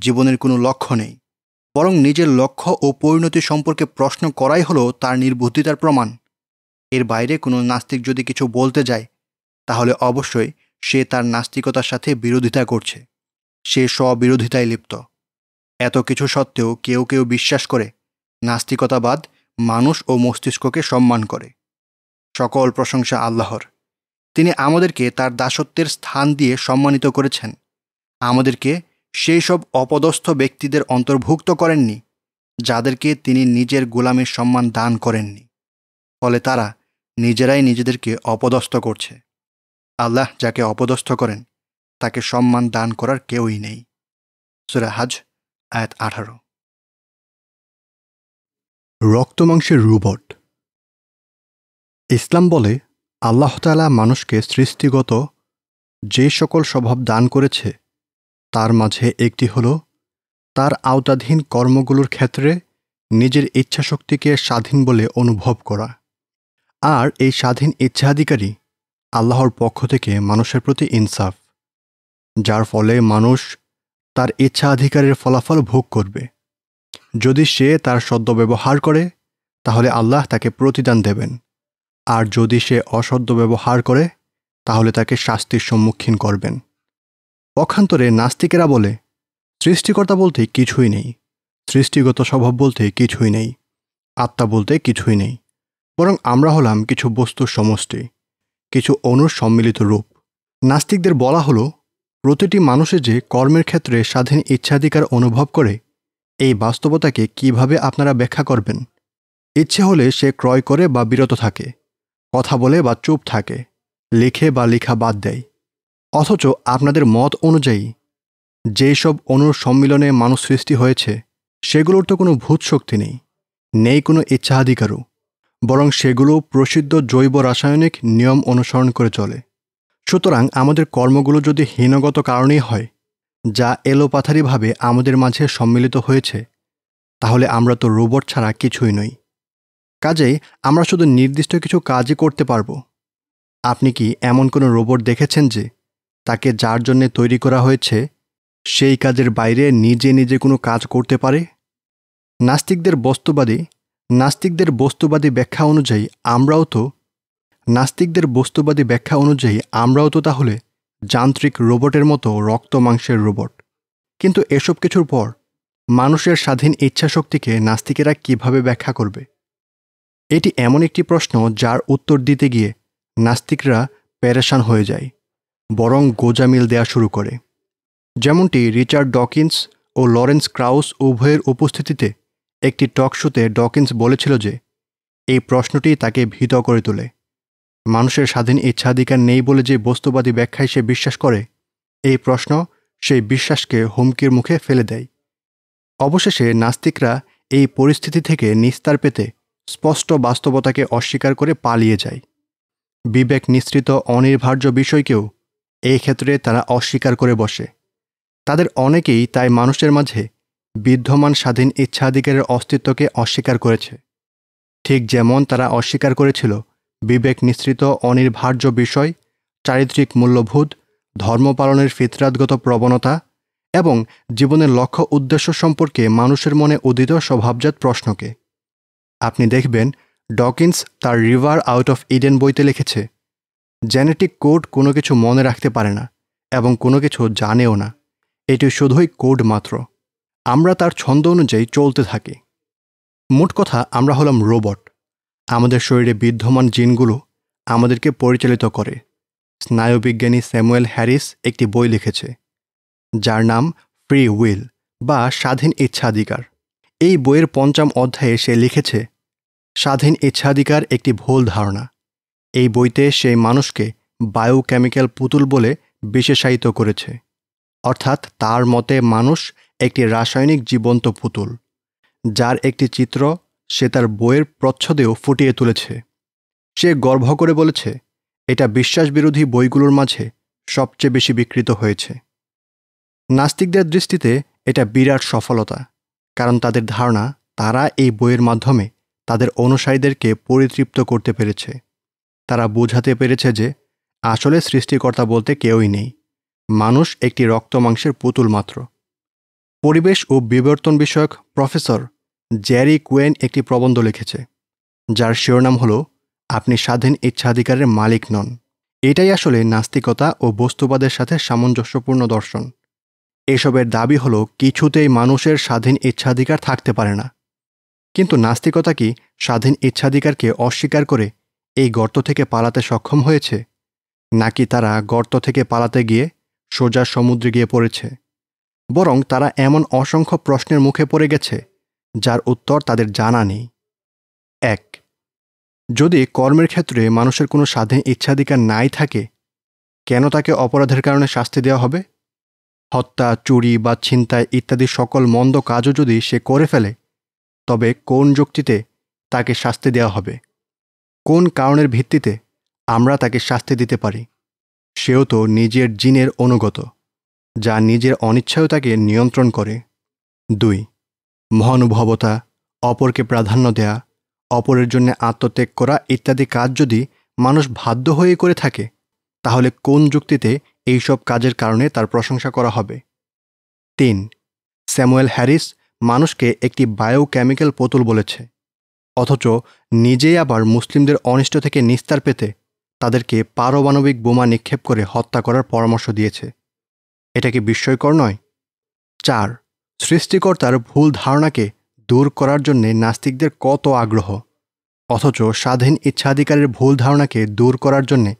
জীবনের কোনো লক্ষ্য নেই। বরং নিজের লক্ষ্য ও পরিণতি সম্পর্কে প্রশ্ন করাই হলো তার নির্বুদ্ধিতার প্রমাণ। এর বাইরে কোনো নাস্তিক যদি কিছু বলতে যায়, তাহলে অবশ্যই সে তার নাস্তিকতার সাথে বিরোধিতা করছে। সে স্ববিরোধিতায় লিপ্ত। এত কিছু সত্ত্বেও কেউ কেউ বিশ্বাস করে, নাস্তিকতাবাদ মানুষ ও মস্তিষ্ককে সম্মান করে। সকল প্রশংসা আল্লাহর। তিনি আমাদেরকে তার দাসত্বের স্থান দিয়ে সম্মানিত করেছেন। আমাদেরকে সেই সব অপদস্থ ব্যক্তিদের অন্তর্ভুক্ত করেননি, যাদেরকে তিনি নিজের গোলামের সম্মান দান করেননি। ফলে তারা নিজেরাই নিজেদেরকে অপদস্থ করছে। আল্লাহ যাকে অপদস্থ করেন, তাকে সম্মান দান করার কেউই নেই। সুরা হাজ, আয়াত আঠারো। রক্তমাংসের রুবট। ইসলাম বলে, আল্লাহ তালা মানুষকে সৃষ্টিগত যে সকল স্বভাব দান করেছে তার মাঝে একটি হল, তার আওতাধীন কর্মগুলোর ক্ষেত্রে নিজের ইচ্ছাশক্তিকে স্বাধীন বলে অনুভব করা। আর এই স্বাধীন ইচ্ছাধিকারী আল্লাহর পক্ষ থেকে মানুষের প্রতি ইনসাফ, যার ফলে মানুষ তার ইচ্ছাধিকারের ফলাফল ভোগ করবে। যদি সে তার সদ্য ব্যবহার করে, তাহলে আল্লাহ তাকে প্রতিদান দেবেন। আর যদি সে অসদ্য ব্যবহার করে, তাহলে তাকে শাস্তির সম্মুখীন করবেন। পক্ষান্তরে নাস্তিকেরা বলে, সৃষ্টিকর্তা বলতে কিছুই নেই, সৃষ্টিগত স্বভাব বলতে কিছুই নেই, আত্মা বলতে কিছুই নেই, বরং আমরা হলাম কিছু বস্তুর সমষ্টি, কিছু অনুর সম্মিলিত রূপ। নাস্তিকদের বলা হলো, প্রতিটি মানুষের যে কর্মের ক্ষেত্রে স্বাধীন ইচ্ছাধিকার অনুভব করে, এই বাস্তবতাকে কীভাবে আপনারা ব্যাখ্যা করবেন? ইচ্ছে হলে সে ক্রয় করে বা বিরত থাকে, কথা বলে বা চুপ থাকে, লিখে বা লেখা বাদ দেয়। অথচ আপনাদের মত অনুযায়ী যেই সব সম্মিলনে মানুষ সৃষ্টি হয়েছে, সেগুলোর তো কোনো ভূত শক্তি নেই নেই কোনো ইচ্ছাধিকারও, বরং সেগুলো প্রসিদ্ধ জৈব রাসায়নিক নিয়ম অনুসরণ করে চলে। সুতরাং আমাদের কর্মগুলো যদি হীনগত কারণেই হয়, যা এলোপাথারিভাবে আমাদের মাঝে সম্মিলিত হয়েছে, তাহলে আমরা তো রোবট ছাড়া কিছুই নই। কাজেই আমরা শুধু নির্দিষ্ট কিছু কাজই করতে পারব। আপনি কি এমন কোনো রোবট দেখেছেন যে তাকে যার জন্যে তৈরি করা হয়েছে, সেই কাজের বাইরে নিজে নিজে কোনো কাজ করতে পারে? নাস্তিকদের বস্তুবাদী নাস্তিকদের বস্তুবাদী ব্যাখ্যা অনুযায়ী আমরাও তো, নাস্তিকদের বস্তুবাদী ব্যাখ্যা অনুযায়ী আমরাও তো তাহলে যান্ত্রিক রোবটের মতো রক্ত মাংসের রোবট। কিন্তু এসব কিছুর পর মানুষের স্বাধীন ইচ্ছাশক্তিকে নাস্তিকেরা কীভাবে ব্যাখ্যা করবে? এটি এমন একটি প্রশ্ন যার উত্তর দিতে গিয়ে নাস্তিকরা প্যারেশান হয়ে যায়। বরং গোজামিল দেয়া শুরু করে। যেমনটি রিচার্ড ডকিন্স ও লরেন্স ক্রাউস উভয়ের উপস্থিতিতে একটি টক শোতে ডকিন্স বলেছিল যে, এই প্রশ্নটি তাকে ভীত করে তোলে। মানুষের স্বাধীন ইচ্ছাধিকার নেই বলে যে বস্তুবাদী ব্যাখ্যায় সে বিশ্বাস করে, এই প্রশ্ন সেই বিশ্বাসকে হুমকির মুখে ফেলে দেয়। অবশেষে নাস্তিকরা এই পরিস্থিতি থেকে নিস্তার পেতে স্পষ্ট বাস্তবতাকে অস্বীকার করে পালিয়ে যায়। বিবেক নিঃসৃত অনির্ভার্য বিষয়কেও এই ক্ষেত্রে তারা অস্বীকার করে বসে। তাদের অনেকেই তাই মানুষের মাঝে বিদ্যমান স্বাধীন ইচ্ছাধিকারের অস্তিত্বকে অস্বীকার করেছে। ঠিক যেমন তারা অস্বীকার করেছিল বিবেক নিঃসৃত অনির্ভার্য বিষয়, চারিত্রিক মূল্যবোধ, ধর্ম পালনের ফিতরাতগত প্রবণতা এবং জীবনের লক্ষ্য উদ্দেশ্য সম্পর্কে মানুষের মনে উদিত স্বভাবজাত প্রশ্নকে। আপনি দেখবেন, ডকিন্স তার রিভার আউট অফ ইডেন বইতে লিখেছে জেনেটিক কোড কোনো কিছু মনে রাখতে পারে না এবং কোনো কিছু জানেও না। এটি শুধুই কোড মাত্র। আমরা তার ছন্দ অনুযায়ী চলতে থাকি। মোট কথা, আমরা হলাম রোবট। আমাদের শরীরে বিদ্যমান জিনগুলো আমাদেরকে পরিচালিত করে। স্নায়ুবিজ্ঞানী স্যামুয়েল হ্যারিস একটি বই লিখেছে, যার নাম ফ্রি উইল বা স্বাধীন ইচ্ছাধিকার। এই বইয়ের পঞ্চম অধ্যায়ে সে লিখেছে, স্বাধীন ইচ্ছাধিকার একটি ভুল ধারণা। এই বইতে সেই মানুষকে বায়োকেমিক্যাল পুতুল বলে বিশেষায়িত করেছে। অর্থাৎ তার মতে মানুষ একটি রাসায়নিক জীবন্ত পুতুল, যার একটি চিত্র সে তার বইয়ের প্রচ্ছদেও ফুটিয়ে তুলেছে। সে গর্ব করে বলেছে, এটা বিশ্বাসবিরোধী বইগুলোর মাঝে সবচেয়ে বেশি বিকৃত হয়েছে। নাস্তিকদের দৃষ্টিতে এটা বিরাট সফলতা, কারণ তাদের ধারণা তারা এই বইয়ের মাধ্যমে তাদের অনুসারীদেরকে পরিতৃপ্ত করতে পেরেছে। তারা বোঝাতে পেরেছে যে আসলে সৃষ্টিকর্তা বলতে কেউই নেই। মানুষ একটি রক্তমাংসের পুতুল মাত্র। পরিবেশ ও বিবর্তন বিষয়ক প্রফেসর জ্যারি কুয়েন একটি প্রবন্ধ লিখেছে, যার শিরোনাম হল, আপনি স্বাধীন ইচ্ছাধিকারের মালিক নন। এটাই আসলে নাস্তিকতা ও বস্তুবাদের সাথে সামঞ্জস্যপূর্ণ দর্শন। এসবের দাবি হল, কিছুতেই মানুষের স্বাধীন ইচ্ছাধিকার থাকতে পারে না। কিন্তু নাস্তিকতা কি স্বাধীন ইচ্ছাধিকারকে অস্বীকার করে এই গর্ত থেকে পালাতে সক্ষম হয়েছে? নাকি তারা গর্ত থেকে পালাতে গিয়ে সোজা সমুদ্রে গিয়ে পড়েছে? বরং তারা এমন অসংখ্য প্রশ্নের মুখে পড়ে গেছে, যার উত্তর তাদের জানা নেই। এক, যদি কর্মের ক্ষেত্রে মানুষের কোনো স্বাধীন ইচ্ছাধিকার নাই থাকে, কেন তাকে অপরাধের কারণে শাস্তি দেওয়া হবে? হত্যা, চুরি বা ছিনতাই ইত্যাদি সকল মন্দ কাজও যদি সে করে ফেলে, তবে কোন যুক্তিতে তাকে শাস্তি দেওয়া হবে? কোন কারণের ভিত্তিতে আমরা তাকে শাস্তি দিতে পারি? সেও তো নিজের জিনের অনুগত, যা নিজের অনিচ্ছাও তাকে নিয়ন্ত্রণ করে। দুই, মহানুভবতা, অপরকে প্রাধান্য দেয়া, অপরের জন্য আত্মত্যাগ করা ইত্যাদি কাজ যদি মানুষ বাধ্য হয়ে করে থাকে, তাহলে কোন যুক্তিতে এইসব কাজের কারণে তার প্রশংসা করা হবে? তিন, স্যামুয়েল হ্যারিস মানুষকে একটি বায়োকেমিক্যাল পুতুল বলেছে। অথচ নিজেই আবার মুসলিমদের অনিষ্ট থেকে নিস্তার পেতে তাদেরকে পারমাণবিক বোমা নিক্ষেপ করে হত্যা করার পরামর্শ দিয়েছে। এটা কি বিস্ময়কর নয়? চার, সৃষ্টিকর্তার ভুল ধারণাকে দূর করার জন্যে নাস্তিকদের কত আগ্রহ? অথচ স্বাধীন ইচ্ছাধিকারের ভুল ধারণাকে দূর করার জন্যে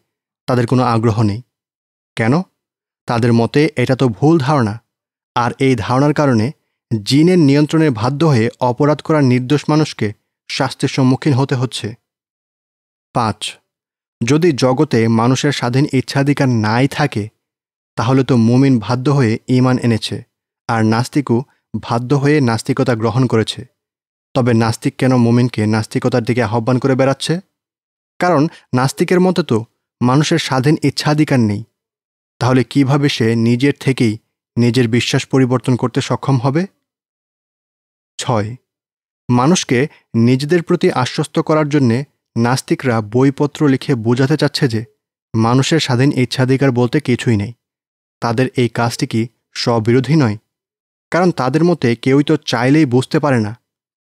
তাদের কোনো আগ্রহ নেই। কেন? তাদের মতে এটা তো ভুল ধারণা, আর এই ধারণার কারণে জিনের নিয়ন্ত্রণে বাধ্য হয়ে অপরাধ করার নির্দোষ মানুষকে শাস্তির সম্মুখীন হতে হচ্ছে। পাঁচ, যদি জগতে মানুষের স্বাধীন ইচ্ছাধিকার নাই থাকে, তাহলে তো মুমিন বাধ্য হয়ে ইমান এনেছে, আর নাস্তিকও বাধ্য হয়ে নাস্তিকতা গ্রহণ করেছে। তবে নাস্তিক কেন মুমিনকে নাস্তিকতার দিকে আহ্বান করে বেড়াচ্ছে? কারণ নাস্তিকের মতো তো মানুষের স্বাধীন ইচ্ছাধিকার নেই। তাহলে কীভাবে সে নিজের থেকেই নিজের বিশ্বাস পরিবর্তন করতে সক্ষম হবে? ছয় মানুষকে নিজেদের প্রতি আশ্বস্ত করার জন্যে নাস্তিকরা বইপত্র লিখে বোঝাতে চাচ্ছে যে, মানুষের স্বাধীন ইচ্ছাধিকার বলতে কিছুই নেই। তাদের এই কাজটি কি স্ববিরোধী নয়? কারণ তাদের মতে কেউই তো চাইলেই বুঝতে পারে না।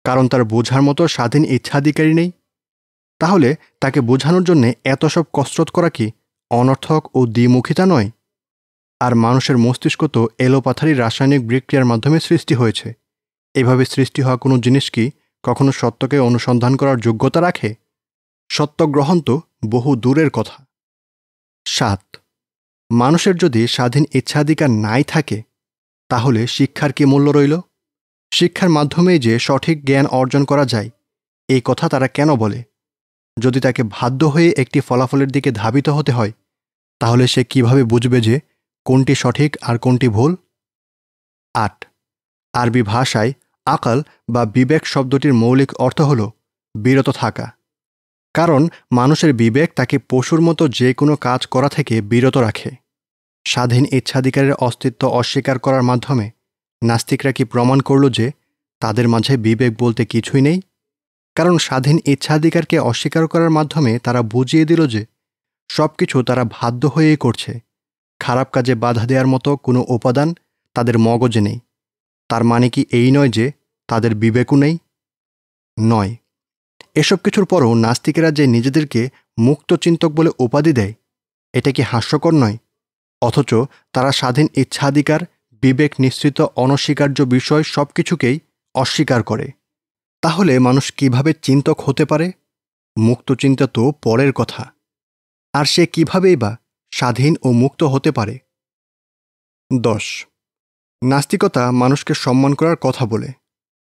কারণ তার বোঝার মতো স্বাধীন ইচ্ছাধিকারী নেই। তাহলে তাকে বোঝানোর জন্যে এত সব কসরত করা কি অনর্থক ও দ্বিমুখিতা নয়? আর মানুষের মস্তিষ্ক তো এলোপাথারি রাসায়নিক বিক্রিয়ার মাধ্যমে সৃষ্টি হয়েছে। এভাবে সৃষ্টি হওয়া কোনো জিনিস কি কখনো সত্যকে অনুসন্ধান করার যোগ্যতা রাখে? সত্য গ্রহণ তো বহু দূরের কথা। সাত, মানুষের যদি স্বাধীন ইচ্ছাধিকার নাই থাকে, তাহলে শিক্ষার কি মূল্য রইল? শিক্ষার মাধ্যমেই যে সঠিক জ্ঞান অর্জন করা যায়, এই কথা তারা কেন বলে? যদি তাকে বাধ্য হয়ে একটি ফলাফলের দিকে ধাবিত হতে হয়, তাহলে সে কীভাবে বুঝবে যে কোনটি সঠিক আর কোনটি ভুল? আট, আরবি ভাষায় আকাল বা বিবেক শব্দটির মৌলিক অর্থ হল বিরত থাকা। কারণ মানুষের বিবেক তাকে পশুর মতো যে কোনো কাজ করা থেকে বিরত রাখে। স্বাধীন ইচ্ছাধিকারের অস্তিত্ব অস্বীকার করার মাধ্যমে নাস্তিকরা কি প্রমাণ করল যে তাদের মাঝে বিবেক বলতে কিছুই নেই? কারণ স্বাধীন ইচ্ছাধিকারকে অস্বীকার করার মাধ্যমে তারা বুঝিয়ে দিল যে সব কিছু তারা বাধ্য হয়েই করছে। খারাপ কাজে বাধা দেওয়ার মতো কোনো উপাদান তাদের মগজে নেই। তার মানে কি এই নয় যে তাদের বিবেকও নেই? নয়। এসব কিছুর পরও নাস্তিকেরা যে নিজেদেরকে মুক্তচিন্তক বলে উপাধি দেয়, এটা কি হাস্যকর নয়? অথচ তারা স্বাধীন ইচ্ছাধিকার, বিবেক নিশ্চিত, অনস্বীকার্য বিষয় সব কিছুকেই অস্বীকার করে। তাহলে মানুষ কীভাবে চিন্তক হতে পারে? মুক্তচিন্তা তো পরের কথা। আর সে কীভাবেই বা স্বাধীন ও মুক্ত হতে পারে? দশ। নাস্তিকতা মানুষকে সম্মান করার কথা বলে,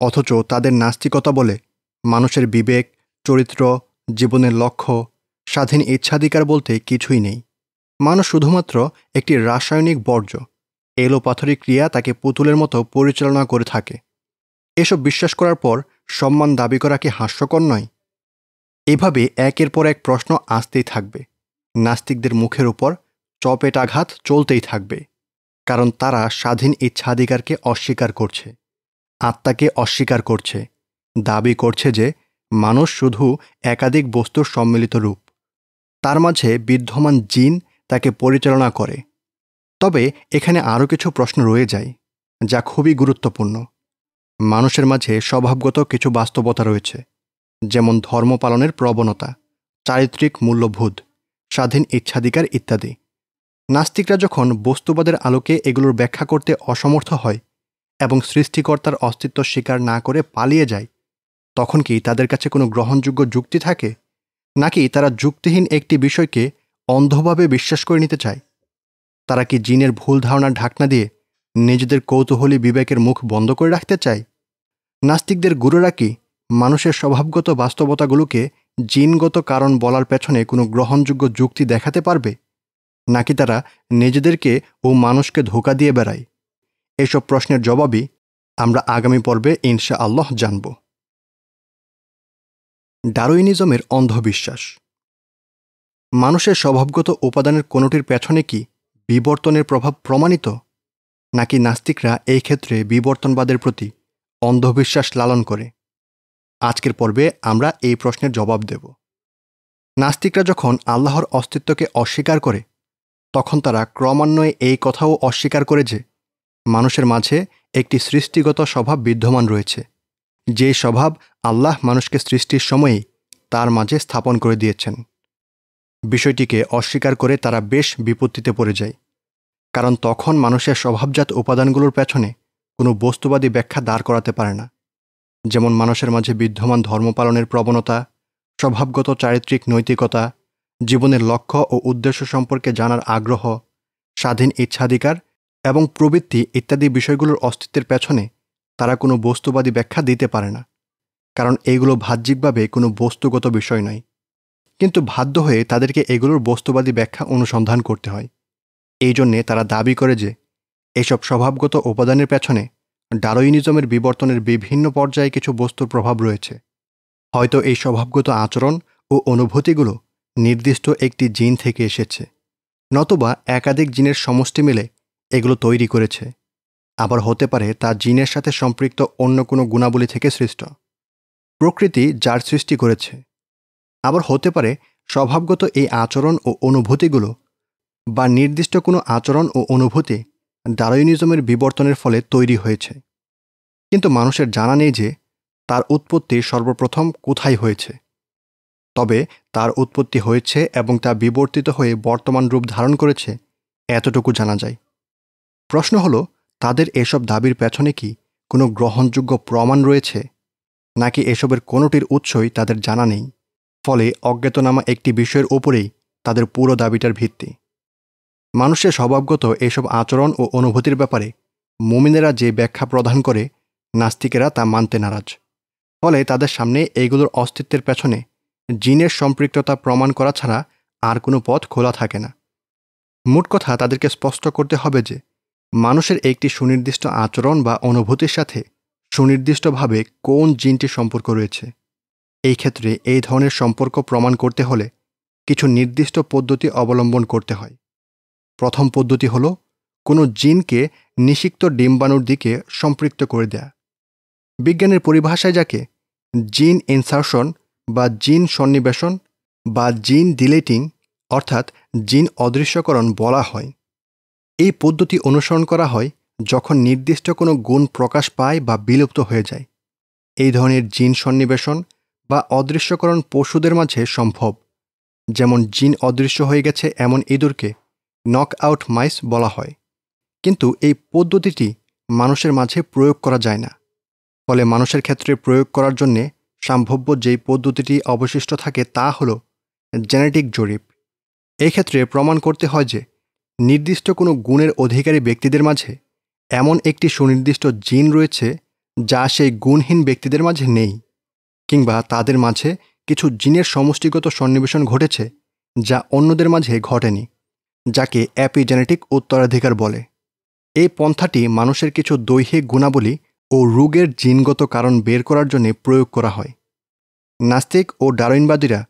অথচ তাদের নাস্তিকতা বলে মানুষের বিবেক, চরিত্র, জীবনের লক্ষ্য, স্বাধীন ইচ্ছাধিকার বলতে কিছুই নেই। মানুষ শুধুমাত্র একটি রাসায়নিক বর্জ্য এলোপাথরিক ক্রিয়া তাকে পুতুলের মতো পরিচালনা করে থাকে। এসব বিশ্বাস করার পর সম্মান দাবি করা কি হাস্যকর নয়? এভাবে একের পর এক প্রশ্ন আসতেই থাকবে। নাস্তিকদের মুখের উপর চপেটাঘাত চলতেই থাকবে। কারণ তারা স্বাধীন ইচ্ছাধিকারকে অস্বীকার করছে, আত্মাকে অস্বীকার করছে, দাবি করছে যে মানুষ শুধু একাধিক বস্তুর সম্মিলিত রূপ। তার মাঝে বিদ্যমান জিন তাকে পরিচালনা করে। তবে এখানে আরও কিছু প্রশ্ন রয়ে যায়, যা খুবই গুরুত্বপূর্ণ। মানুষের মাঝে স্বভাবগত কিছু বাস্তবতা রয়েছে, যেমন ধর্ম পালনের প্রবণতা, চারিত্রিক মূল্যবোধ, স্বাধীন ইচ্ছাধিকার ইত্যাদি। নাস্তিকরা যখন বস্তুবাদের আলোকে এগুলোর ব্যাখ্যা করতে অসমর্থ হয় এবং সৃষ্টিকর্তার অস্তিত্ব স্বীকার না করে পালিয়ে যায়, তখন কি তাদের কাছে কোনো গ্রহণযোগ্য যুক্তি থাকে? নাকি তারা যুক্তিহীন একটি বিষয়কে অন্ধভাবে বিশ্বাস করে নিতে চায়? তারা কি জিনের ভুল ধারণার ঢাকনা দিয়ে নিজেদের কৌতূহলী বিবেকের মুখ বন্ধ করে রাখতে চায়? নাস্তিকদের গুরুরা কি মানুষের স্বভাবগত বাস্তবতাগুলোকে জিনগত কারণ বলার পেছনে কোনো গ্রহণযোগ্য যুক্তি দেখাতে পারবে? নাকি তারা নিজেদেরকে ও মানুষকে ধোকা দিয়ে বেড়ায়? এসব প্রশ্নের জবাবই আমরা আগামী পর্বে ইনশা আল্লাহ জানব। ডারুইনিজমের অন্ধবিশ্বাস। মানুষের স্বভাবগত উপাদানের কোনোটির পেছনে কি বিবর্তনের প্রভাব প্রমাণিত? নাকি নাস্তিকরা এই ক্ষেত্রে বিবর্তনবাদের প্রতি অন্ধবিশ্বাস লালন করে? আজকের পর্বে আমরা এই প্রশ্নের জবাব দেব। নাস্তিকরা যখন আল্লাহর অস্তিত্বকে অস্বীকার করে তখন তারা ক্রমান্বয়ে এই কথাও অস্বীকার করে যে, মানুষের মাঝে একটি সৃষ্টিগত স্বভাব বিদ্যমান রয়েছে। যে স্বভাব আল্লাহ মানুষকে সৃষ্টির সময়েই তার মাঝে স্থাপন করে দিয়েছেন। বিষয়টিকে অস্বীকার করে তারা বেশ বিপত্তিতে পড়ে যায়। কারণ তখন মানুষের স্বভাবজাত উপাদানগুলোর পেছনে কোনো বস্তুবাদী ব্যাখ্যা দাঁড় করাতে পারে না। যেমন মানুষের মাঝে বিদ্যমান ধর্ম পালনের প্রবণতা, স্বভাবগত চারিত্রিক নৈতিকতা জীবনের লক্ষ্য ও উদ্দেশ্য সম্পর্কে জানার আগ্রহ, স্বাধীন ইচ্ছাধিকার এবং প্রবৃত্তি ইত্যাদি বিষয়গুলোর অস্তিত্বের পেছনে তারা কোনো বস্তুবাদী ব্যাখ্যা দিতে পারে না, কারণ এগুলো বাহ্যিকভাবে কোনো বস্তুগত বিষয় নয়। কিন্তু বাধ্য হয়ে তাদেরকে এগুলোর বস্তুবাদী ব্যাখ্যা অনুসন্ধান করতে হয়। এই জন্যে তারা দাবি করে যে এসব স্বভাবগত উপাদানের পেছনে ডারোইনিজমের বিবর্তনের বিভিন্ন পর্যায়ে কিছু বস্তুর প্রভাব রয়েছে। হয়তো এই স্বভাবগত আচরণ ও অনুভূতিগুলো নির্দিষ্ট একটি জিন থেকে এসেছে, নতবা একাধিক জিনের সমষ্টি মিলে এগুলো তৈরি করেছে। আবার হতে পারে তা জিনের সাথে সম্পৃক্ত অন্য কোনো গুণাবলী থেকে সৃষ্ট। প্রকৃতি যার সৃষ্টি করেছে। আবার হতে পারে স্বভাবগত এই আচরণ ও অনুভূতিগুলো বা নির্দিষ্ট কোনো আচরণ ও অনুভূতি ডারোইনিজমের বিবর্তনের ফলে তৈরি হয়েছে। কিন্তু মানুষের জানা নেই যে তার উৎপত্তি সর্বপ্রথম কোথায় হয়েছে। তবে তার উৎপত্তি হয়েছে এবং তা বিবর্তিত হয়ে বর্তমান রূপ ধারণ করেছে, এতটুকু জানা যায়। প্রশ্ন হলো, তাদের এসব দাবির পেছনে কি কোনো গ্রহণযোগ্য প্রমাণ রয়েছে, নাকি এসবের কোনোটির উৎসই তাদের জানা নেই, ফলে অজ্ঞাতনামা একটি বিষয়ের ওপরেই তাদের পুরো দাবিটার ভিত্তি। মানুষের স্বভাবগত এসব আচরণ ও অনুভূতির ব্যাপারে মুমিনেরা যে ব্যাখ্যা প্রদান করে, নাস্তিকেরা তা মানতে নারাজ। ফলে তাদের সামনে এইগুলোর অস্তিত্বের পেছনে জিনের সম্পৃক্ততা প্রমাণ করা ছাড়া আর কোনো পথ খোলা থাকে না। মোট কথা তাদেরকে স্পষ্ট করতে হবে যে, মানুষের একটি সুনির্দিষ্ট আচরণ বা অনুভূতির সাথে সুনির্দিষ্টভাবে কোন জিনটি সম্পর্ক রয়েছে। এই ক্ষেত্রে এই ধরনের সম্পর্ক প্রমাণ করতে হলে কিছু নির্দিষ্ট পদ্ধতি অবলম্বন করতে হয়। প্রথম পদ্ধতি হল, কোনো জিনকে নিষিক্ত ডিম্বাণুর দিকে সম্পৃক্ত করে দেয়া। বিজ্ঞানের পরিভাষায় যাকে জিন ইনসার্শন বা জিন সন্নিবেশন বা জিন ডিলেটিং, অর্থাৎ জিন অদৃশ্যকরণ বলা হয়। এই পদ্ধতি অনুসরণ করা হয় যখন নির্দিষ্ট কোনো গুণ প্রকাশ পায় বা বিলুপ্ত হয়ে যায়। এই ধরনের জিন সন্নিবেশন বা অদৃশ্যকরণ পশুদের মাঝে সম্ভব। যেমন জিন অদৃশ্য হয়ে গেছে এমন ইঁদুরকে নক আউট মাইস বলা হয়। কিন্তু এই পদ্ধতিটি মানুষের মাঝে প্রয়োগ করা যায় না। ফলে মানুষের ক্ষেত্রে প্রয়োগ করার জন্যে সম্ভাব্য যেই পদ্ধতিটি অবশিষ্ট থাকে তা হল জেনেটিক জরিপ। এই ক্ষেত্রে প্রমাণ করতে হয় যে নির্দিষ্ট কোনো গুণের অধিকারী ব্যক্তিদের মাঝে এমন একটি সুনির্দিষ্ট জিন রয়েছে যা সেই গুণহীন ব্যক্তিদের মাঝে নেই, কিংবা তাদের মাঝে কিছু জিনের সমষ্টিগত সন্নিবেশন ঘটেছে যা অন্যদের মাঝে ঘটেনি, যাকে অ্যাপিজেনেটিক উত্তরাধিকার বলে। এই পন্থাটি মানুষের কিছু দৈহিক গুণাবলী ও রোগের জিনগত কারণ বের করার জন্য প্রয়োগ করা হয়। নাস্তিক ও ডারোইনবাদীরা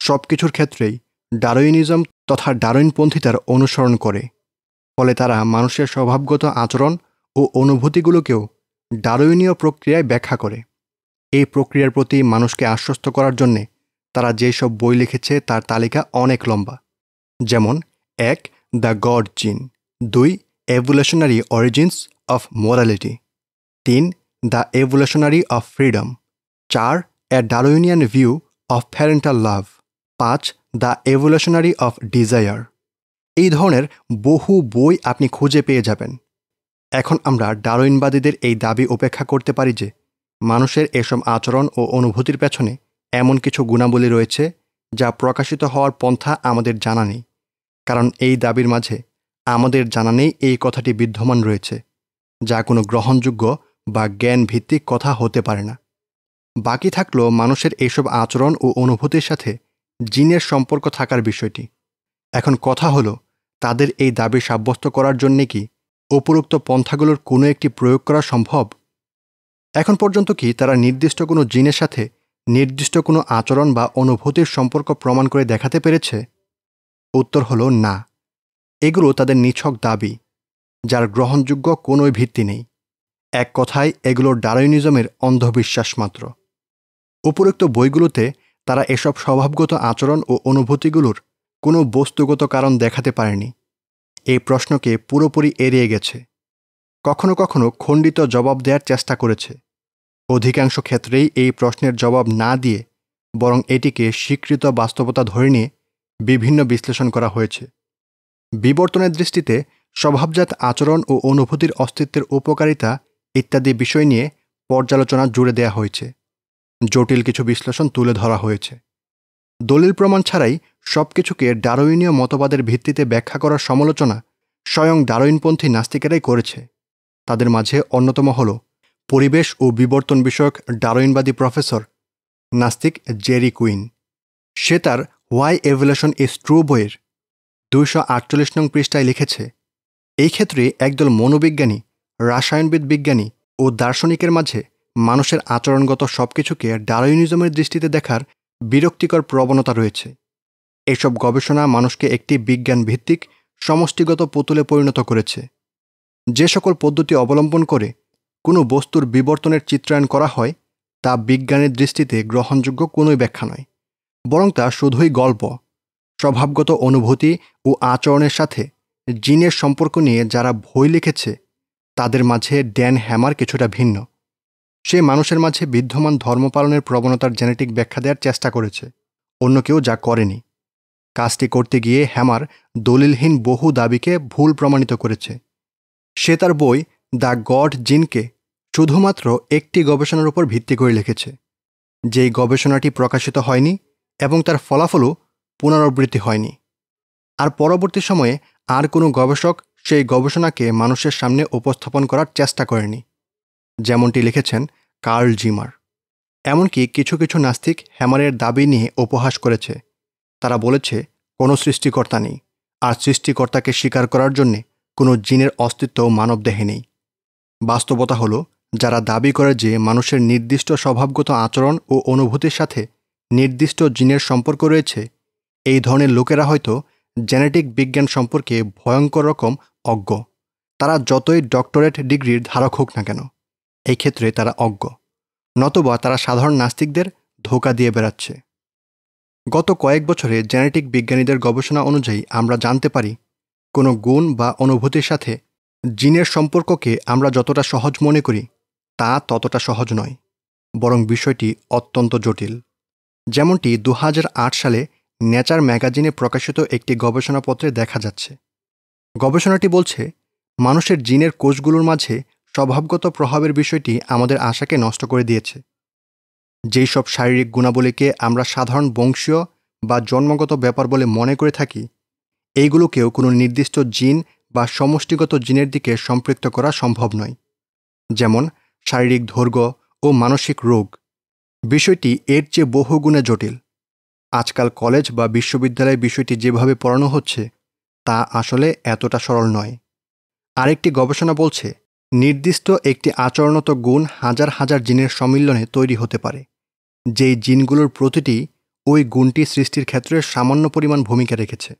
সব কিছুর ক্ষেত্রেই ডারোইনিজম তথা ডারোইনপন্থিতার অনুসরণ করে, ফলে তারা মানুষের স্বভাবগত আচরণ ও অনুভূতিগুলোকেও ডারোইনীয় প্রক্রিয়ায় ব্যাখ্যা করে। এই প্রক্রিয়ার প্রতি মানুষকে আশ্বস্ত করার জন্যে তারা যেসব বই লিখেছে তার তালিকা অনেক লম্বা। যেমন, এক, দ্য গড জিন, দুই এভুলেশনারি অরিজিনস অফ মোরালিটি। তিন দ্য এভুলেশনারি অফ ফ্রিডম চার a Darwinian view of parental love পাঁচ দ্য এভুলেশনারি অফ ডিজায়ার এই ধরনের বহু বই আপনি খুঁজে পেয়ে যাবেন। এখন আমরা ডারোইনবাদীদের এই দাবি উপেক্ষা করতে পারি যে, মানুষের এসব আচরণ ও অনুভূতির পেছনে এমন কিছু গুণাবলী রয়েছে যা প্রকাশিত হওয়ার পন্থা আমাদের জানা নেই। কারণ এই দাবির মাঝে আমাদের জানা নেই এই কথাটি বিদ্যমান রয়েছে, যা কোনো গ্রহণযোগ্য বা জ্ঞান ভিত্তিক কথা হতে পারে না। বাকি থাকল মানুষের এইসব আচরণ ও অনুভূতির সাথে জিনের সম্পর্ক থাকার বিষয়টি। এখন কথা হলো, তাদের এই দাবি সাব্যস্ত করার জন্যে কি উপরোক্ত পন্থাগুলোর কোনো একটি প্রয়োগ করা সম্ভব? এখন পর্যন্ত কি তারা নির্দিষ্ট কোনো জিনের সাথে নির্দিষ্ট কোনো আচরণ বা অনুভূতির সম্পর্ক প্রমাণ করে দেখাতে পেরেছে? উত্তর হলো না। এগুলো তাদের নিছক দাবি, যার গ্রহণযোগ্য কোনোই ভিত্তি নেই। এক কথায় এগুলো ডারোইনিজমের অন্ধবিশ্বাস মাত্র। উপরোক্ত বইগুলোতে তারা এসব স্বভাবগত আচরণ ও অনুভূতিগুলোর কোনো বস্তুগত কারণ দেখাতে পারেনি। এই প্রশ্নকে পুরোপুরি এড়িয়ে গেছে। কখনো কখনো খণ্ডিত জবাব দেওয়ার চেষ্টা করেছে। অধিকাংশ ক্ষেত্রেই এই প্রশ্নের জবাব না দিয়ে বরং এটিকে স্বীকৃত বাস্তবতা ধরে নিয়ে বিভিন্ন বিশ্লেষণ করা হয়েছে। বিবর্তনের দৃষ্টিতে স্বভাবজাত আচরণ ও অনুভূতির অস্তিত্বের উপকারিতা ইত্যাদি বিষয় নিয়ে পর্যালোচনা জুড়ে দেয়া হয়েছে। জটিল কিছু বিশ্লেষণ তুলে ধরা হয়েছে। দলিল প্রমাণ ছাড়াই সব কিছুকে ডারোইনীয় মতবাদের ভিত্তিতে ব্যাখ্যা করার সমালোচনা স্বয়ং ডারোইনপন্থী নাস্তিকেরাই করেছে। তাদের মাঝে অন্যতম হল পরিবেশ ও বিবর্তন বিষয়ক ডারোইনবাদী প্রফেসর নাস্তিক জেরি কুইন। সে তার হোয়াই এভুলেশন ইজ ট্রু বইয়ের দুইশো আটচল্লিশ নং পৃষ্ঠায় লিখেছে, এই ক্ষেত্রে একদল মনোবিজ্ঞানী রাসায়নবিদ বিজ্ঞানী ও দার্শনিকের মাঝে মানুষের আচরণগত সব কিছুকে ডারোইনিজমের দৃষ্টিতে দেখার বিরক্তিকর প্রবণতা রয়েছে। এসব গবেষণা মানুষকে একটি বিজ্ঞান ভিত্তিক সমষ্টিগত পুতুলে পরিণত করেছে। যে সকল পদ্ধতি অবলম্বন করে কোনো বস্তুর বিবর্তনের চিত্রায়ন করা হয়, তা বিজ্ঞানের দৃষ্টিতে গ্রহণযোগ্য কোনোই ব্যাখ্যা নয়, বরং তা শুধুই গল্প, স্বভাবগত অনুভূতি ও আচরণের সাথে জিনের সম্পর্ক নিয়ে যারা বই লিখেছে তাদের মাঝে ড্যান হ্যামার কিছুটা ভিন্ন। সে মানুষের মাঝে বিদ্যমান ধর্ম পালনের প্রবণতার জেনেটিক ব্যাখ্যা দেওয়ার চেষ্টা করেছে। অন্য কেউ যা করেনি। কাজটি করতে গিয়ে হ্যামার দলিলহীন বহু দাবিকে ভুল প্রমাণিত করেছে। সে তার বই দ্য গড জিনকে শুধুমাত্র একটি গবেষণার উপর ভিত্তি করে লিখেছে। যেই গবেষণাটি প্রকাশিত হয়নি এবং তার ফলাফলও পুনরাবৃত্তি হয়নি। আর পরবর্তী সময়ে আর কোনো গবেষক সেই গবেষণাকে মানুষের সামনে উপস্থাপন করার চেষ্টা করেনি, যেমনটি লিখেছেন কার্ল জিমার। এমনকি কিছু কিছু নাস্তিক হ্যামারের দাবি নিয়ে উপহাস করেছে। তারা বলেছে, কোনো সৃষ্টিকর্তা নেই, আর সৃষ্টিকর্তাকে স্বীকার করার জন্যে কোনো জিনের অস্তিত্ব মানবদেহে নেই। বাস্তবতা হলো, যারা দাবি করে যে মানুষের নির্দিষ্ট স্বভাবগত আচরণ ও অনুভূতির সাথে নির্দিষ্ট জিনের সম্পর্ক রয়েছে, এই ধরনের লোকেরা হয়তো জেনেটিক বিজ্ঞান সম্পর্কে ভয়ঙ্কর রকম অজ্ঞ। তারা যতই ডক্টরেট ডিগ্রির ধারক হোক না কেন, এই ক্ষেত্রে তারা অজ্ঞ, নতবা তারা সাধারণ নাস্তিকদের ধোকা দিয়ে বেড়াচ্ছে। গত কয়েক বছরে জেনেটিক বিজ্ঞানীদের গবেষণা অনুযায়ী আমরা জানতে পারি, কোনো গুণ বা অনুভূতির সাথে জিনের সম্পর্ককে আমরা যতটা সহজ মনে করি, তা ততটা সহজ নয়, বরং বিষয়টি অত্যন্ত জটিল। যেমনটি দু হাজার আট সালে নেচার ম্যাগাজিনে প্রকাশিত একটি গবেষণাপত্রে দেখা যাচ্ছে। গবেষণাটি বলছে, মানুষের জিনের কোষগুলোর মাঝে স্বভাবগত প্রভাবের বিষয়টি আমাদের আশাকে নষ্ট করে দিয়েছে। যেই সব শারীরিক গুণাবলীকে আমরা সাধারণ বংশীয় বা জন্মগত ব্যাপার বলে মনে করে থাকি, এইগুলোকেও কোনো নির্দিষ্ট জিন বা সমষ্টিগত জিনের দিকে সম্পৃক্ত করা সম্ভব নয়। যেমন, শারীরিক দৈর্ঘ্য ও মানসিক রোগ। বিষয়টি এর চেয়ে বহুগুণে জটিল। আজকাল কলেজ বা বিশ্ববিদ্যালয়ে বিষয়টি যেভাবে পড়ানো হচ্ছে, তা আসলে এতটা সরল নয়। আরেকটি গবেষণা বলছে, নির্দিষ্ট একটি আচরণত গুণ হাজার হাজার জিনের সম্মিলনে তৈরি হতে পারে। যেই জিনগুলোর প্রতিটি ওই গুণটি সৃষ্টির ক্ষেত্রে সামান্য পরিমাণ ভূমিকা রেখেছে।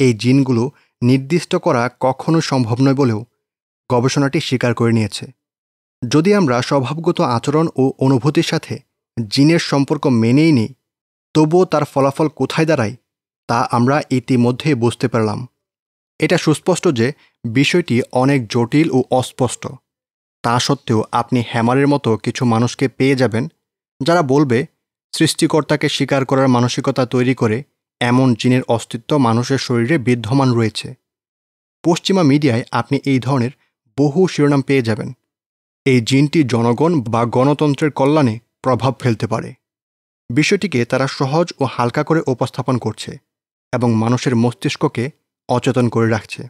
এই জিনগুলো নির্দিষ্ট করা কখনো সম্ভব নয় বলেও গবেষণাটি স্বীকার করে নিয়েছে। যদি আমরা স্বভাবগত আচরণ ও অনুভূতির সাথে জিনের সম্পর্ক মেনেই নিই তবুও তার ফলাফল কোথায় দাঁড়ায়, তা আমরা ইতিমধ্যেই বুঝতে পারলাম। এটা সুস্পষ্ট যে বিষয়টি অনেক জটিল ও অস্পষ্ট। তা সত্ত্বেও আপনি হ্যামারের মতো কিছু মানুষকে পেয়ে যাবেন, যারা বলবে, সৃষ্টিকর্তাকে স্বীকার করার মানসিকতা তৈরি করে এমন জিনের অস্তিত্ব মানুষের শরীরে বিদ্যমান রয়েছে। পশ্চিমা মিডিয়ায় আপনি এই ধরনের বহু শিরোনাম পেয়ে যাবেন। এই জিনটি জনগণ বা গণতন্ত্রের কল্যাণে প্রভাব ফেলতে পারে। বিষয়টিকে তারা সহজ ও হালকা করে উপস্থাপন করছে এবং মানুষের মস্তিষ্ককে অচেতন করে রাখছে।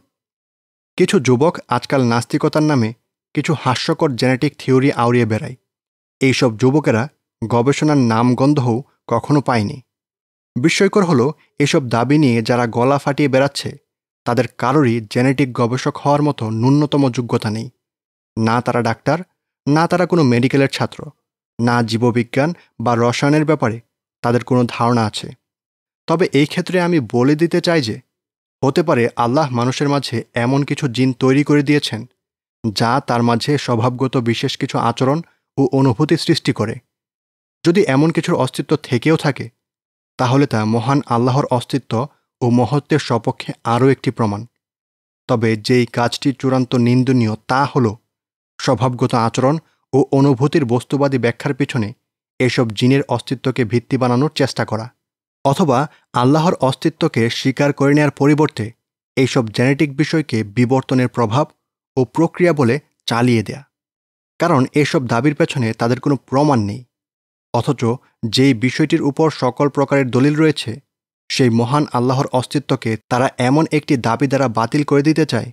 কিছু যুবক আজকাল নাস্তিকতার নামে কিছু হাস্যকর জেনেটিক থিওরি আউড়িয়ে বেড়ায়। এইসব যুবকেরা গবেষণার নামগন্ধও কখনো পায়নি। বিস্ময়কর হল, এসব দাবি নিয়ে যারা গলা ফাটিয়ে বেড়াচ্ছে, তাদের কারোরই জেনেটিক গবেষক হওয়ার মতো ন্যূনতম যোগ্যতা নেই। না তারা ডাক্তার, না তারা কোনো মেডিকেলের ছাত্র। না জীববিজ্ঞান বা রসায়নের ব্যাপারে তাদের কোনো ধারণা আছে। তবে এই ক্ষেত্রে আমি বলে দিতে চাই যে, হতে পারে আল্লাহ মানুষের মাঝে এমন কিছু জিন তৈরি করে দিয়েছেন, যা তার মাঝে স্বভাবগত বিশেষ কিছু আচরণ ও অনুভূতি সৃষ্টি করে। যদি এমন কিছুর অস্তিত্ব থেকেও থাকে, তাহলে তা মহান আল্লাহর অস্তিত্ব ও মহত্বের সপক্ষে আরও একটি প্রমাণ। তবে যেই কাজটি চূড়ান্ত নিন্দনীয় তা হল স্বভাবগত আচরণ ও অনুভূতির বস্তুবাদী ব্যাখ্যার পিছনে এসব জিনের অস্তিত্বকে ভিত্তি বানানোর চেষ্টা করা, অথবা আল্লাহর অস্তিত্বকে স্বীকার করে নেওয়ার পরিবর্তে এইসব জেনেটিক বিষয়কে বিবর্তনের প্রভাব ও প্রক্রিয়া বলে চালিয়ে দেয়া। কারণ এসব দাবির পেছনে তাদের কোনো প্রমাণ নেই, অথচ যেই বিষয়টির উপর সকল প্রকারের দলিল রয়েছে, সেই মহান আল্লাহর অস্তিত্বকে তারা এমন একটি দাবি দ্বারা বাতিল করে দিতে চায়,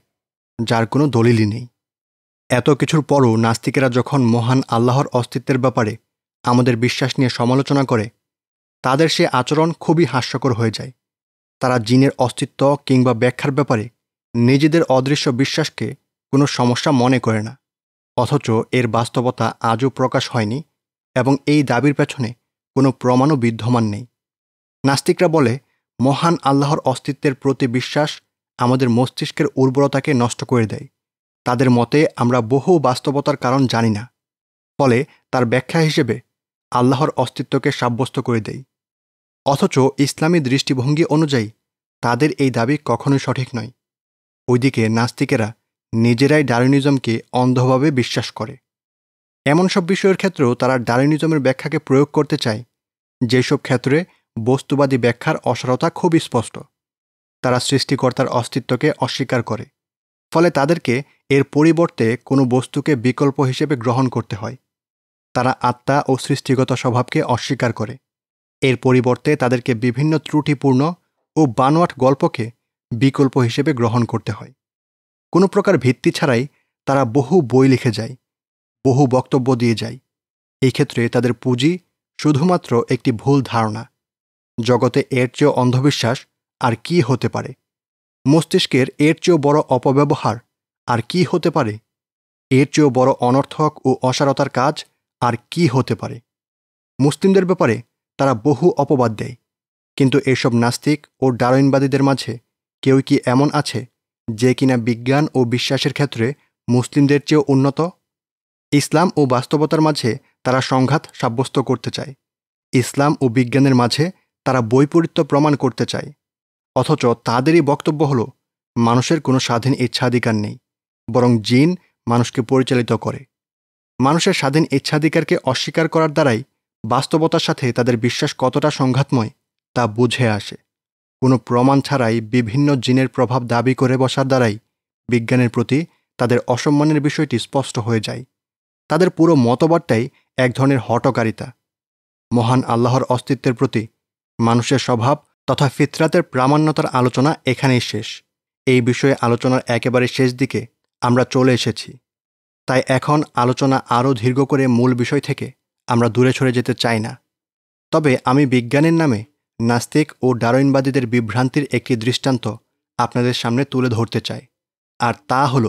যার কোনো দলিলই নেই। এত কিছুর পরও নাস্তিকেরা যখন মহান আল্লাহর অস্তিত্বের ব্যাপারে আমাদের বিশ্বাস নিয়ে সমালোচনা করে, তাদের সে আচরণ খুবই হাস্যকর হয়ে যায়। তারা জিনের অস্তিত্ব কিংবা ব্যাখ্যার ব্যাপারে নিজেদের অদৃশ্য বিশ্বাসকে কোনো সমস্যা মনে করে না। অথচ এর বাস্তবতা আজও প্রকাশ হয়নি এবং এই দাবির পেছনে কোনো প্রমাণও বিদ্যমান নেই। নাস্তিকরা বলে, মহান আল্লাহর অস্তিত্বের প্রতি বিশ্বাস আমাদের মস্তিষ্কের উর্বরতাকে নষ্ট করে দেয়। তাদের মতে আমরা বহু বাস্তবতার কারণ জানি না, ফলে তার ব্যাখ্যা হিসেবে আল্লাহর অস্তিত্বকে সাব্যস্ত করে দেয় অথচ ইসলামী দৃষ্টিভঙ্গি অনুযায়ী তাদের এই দাবি কখনোই সঠিক নয়। ওইদিকে নাস্তিকেরা নিজেরাই ডারুনিজমকে অন্ধভাবে বিশ্বাস করে। এমন সব বিষয়ের ক্ষেত্রেও তারা ডারুনিজমের ব্যাখ্যাকে প্রয়োগ করতে চায়, যেসব ক্ষেত্রে বস্তুবাদী ব্যাখ্যার অসারতা খুব স্পষ্ট। তারা সৃষ্টিকর্তার অস্তিত্বকে অস্বীকার করে। ফলে তাদেরকে এর পরিবর্তে কোনো বস্তুকে বিকল্প হিসেবে গ্রহণ করতে হয়। তারা আত্মা ও সৃষ্টিগত স্বভাবকে অস্বীকার করে। এর পরিবর্তে তাদেরকে বিভিন্ন ত্রুটিপূর্ণ ও বানোয়াট গল্পকে বিকল্প হিসেবে গ্রহণ করতে হয়। কোনো প্রকার ভিত্তি ছাড়াই তারা বহু বই লিখে যায়, বহু বক্তব্য দিয়ে যায়। এই ক্ষেত্রে তাদের পুঁজি শুধুমাত্র একটি ভুল ধারণা। জগতে এর চেয়েও অন্ধবিশ্বাস আর কি হতে পারে? মস্তিষ্কের এর চেয়েও বড় অপব্যবহার আর কি হতে পারে? এর চেয়েও বড় অনর্থক ও অসারতার কাজ আর কি হতে পারে? মুসলিমদের ব্যাপারে তারা বহু অপবাদ দেয়। কিন্তু এসব নাস্তিক ও ডারইনবাদীদের মাঝে কেউ কি এমন আছে যে কিনা বিজ্ঞান ও বিশ্বাসের ক্ষেত্রে মুসলিমদের চেয়েও উন্নত? ইসলাম ও বাস্তবতার মাঝে তারা সংঘাত সাব্যস্ত করতে চায়। ইসলাম ও বিজ্ঞানের মাঝে তারা বৈপরীত্য প্রমাণ করতে চায়। অথচ তাদেরই বক্তব্য হল, মানুষের কোনো স্বাধীন ইচ্ছাধিকার নেই, বরং জিন মানুষকে পরিচালিত করে। মানুষের স্বাধীন ইচ্ছাধিকারকে অস্বীকার করার দ্বারাই বাস্তবতার সাথে তাদের বিশ্বাস কতটা সংঘাতময়, তা বুঝে আসে। কোনো প্রমাণ ছাড়াই বিভিন্ন জিনের প্রভাব দাবি করে বসার দ্বারাই বিজ্ঞানের প্রতি তাদের অসম্মানের বিষয়টি স্পষ্ট হয়ে যায়। তাদের পুরো মতবাদটাই এক ধরনের হটকারিতা। মহান আল্লাহর অস্তিত্বের প্রতি মানুষের স্বভাব তথা ফিতরাতের প্রামাণ্যতার আলোচনা এখানেই শেষ। এই বিষয়ে আলোচনার একেবারে শেষ দিকে আমরা চলে এসেছি। তাই এখন আলোচনা আরও দীর্ঘ করে মূল বিষয় থেকে আমরা দূরে সরে যেতে চাই না। তবে আমি বিজ্ঞানের নামে নাস্তিক ও ডারোইনবাদীদের বিভ্রান্তির একটি দৃষ্টান্ত আপনাদের সামনে তুলে ধরতে চাই। আর তা হল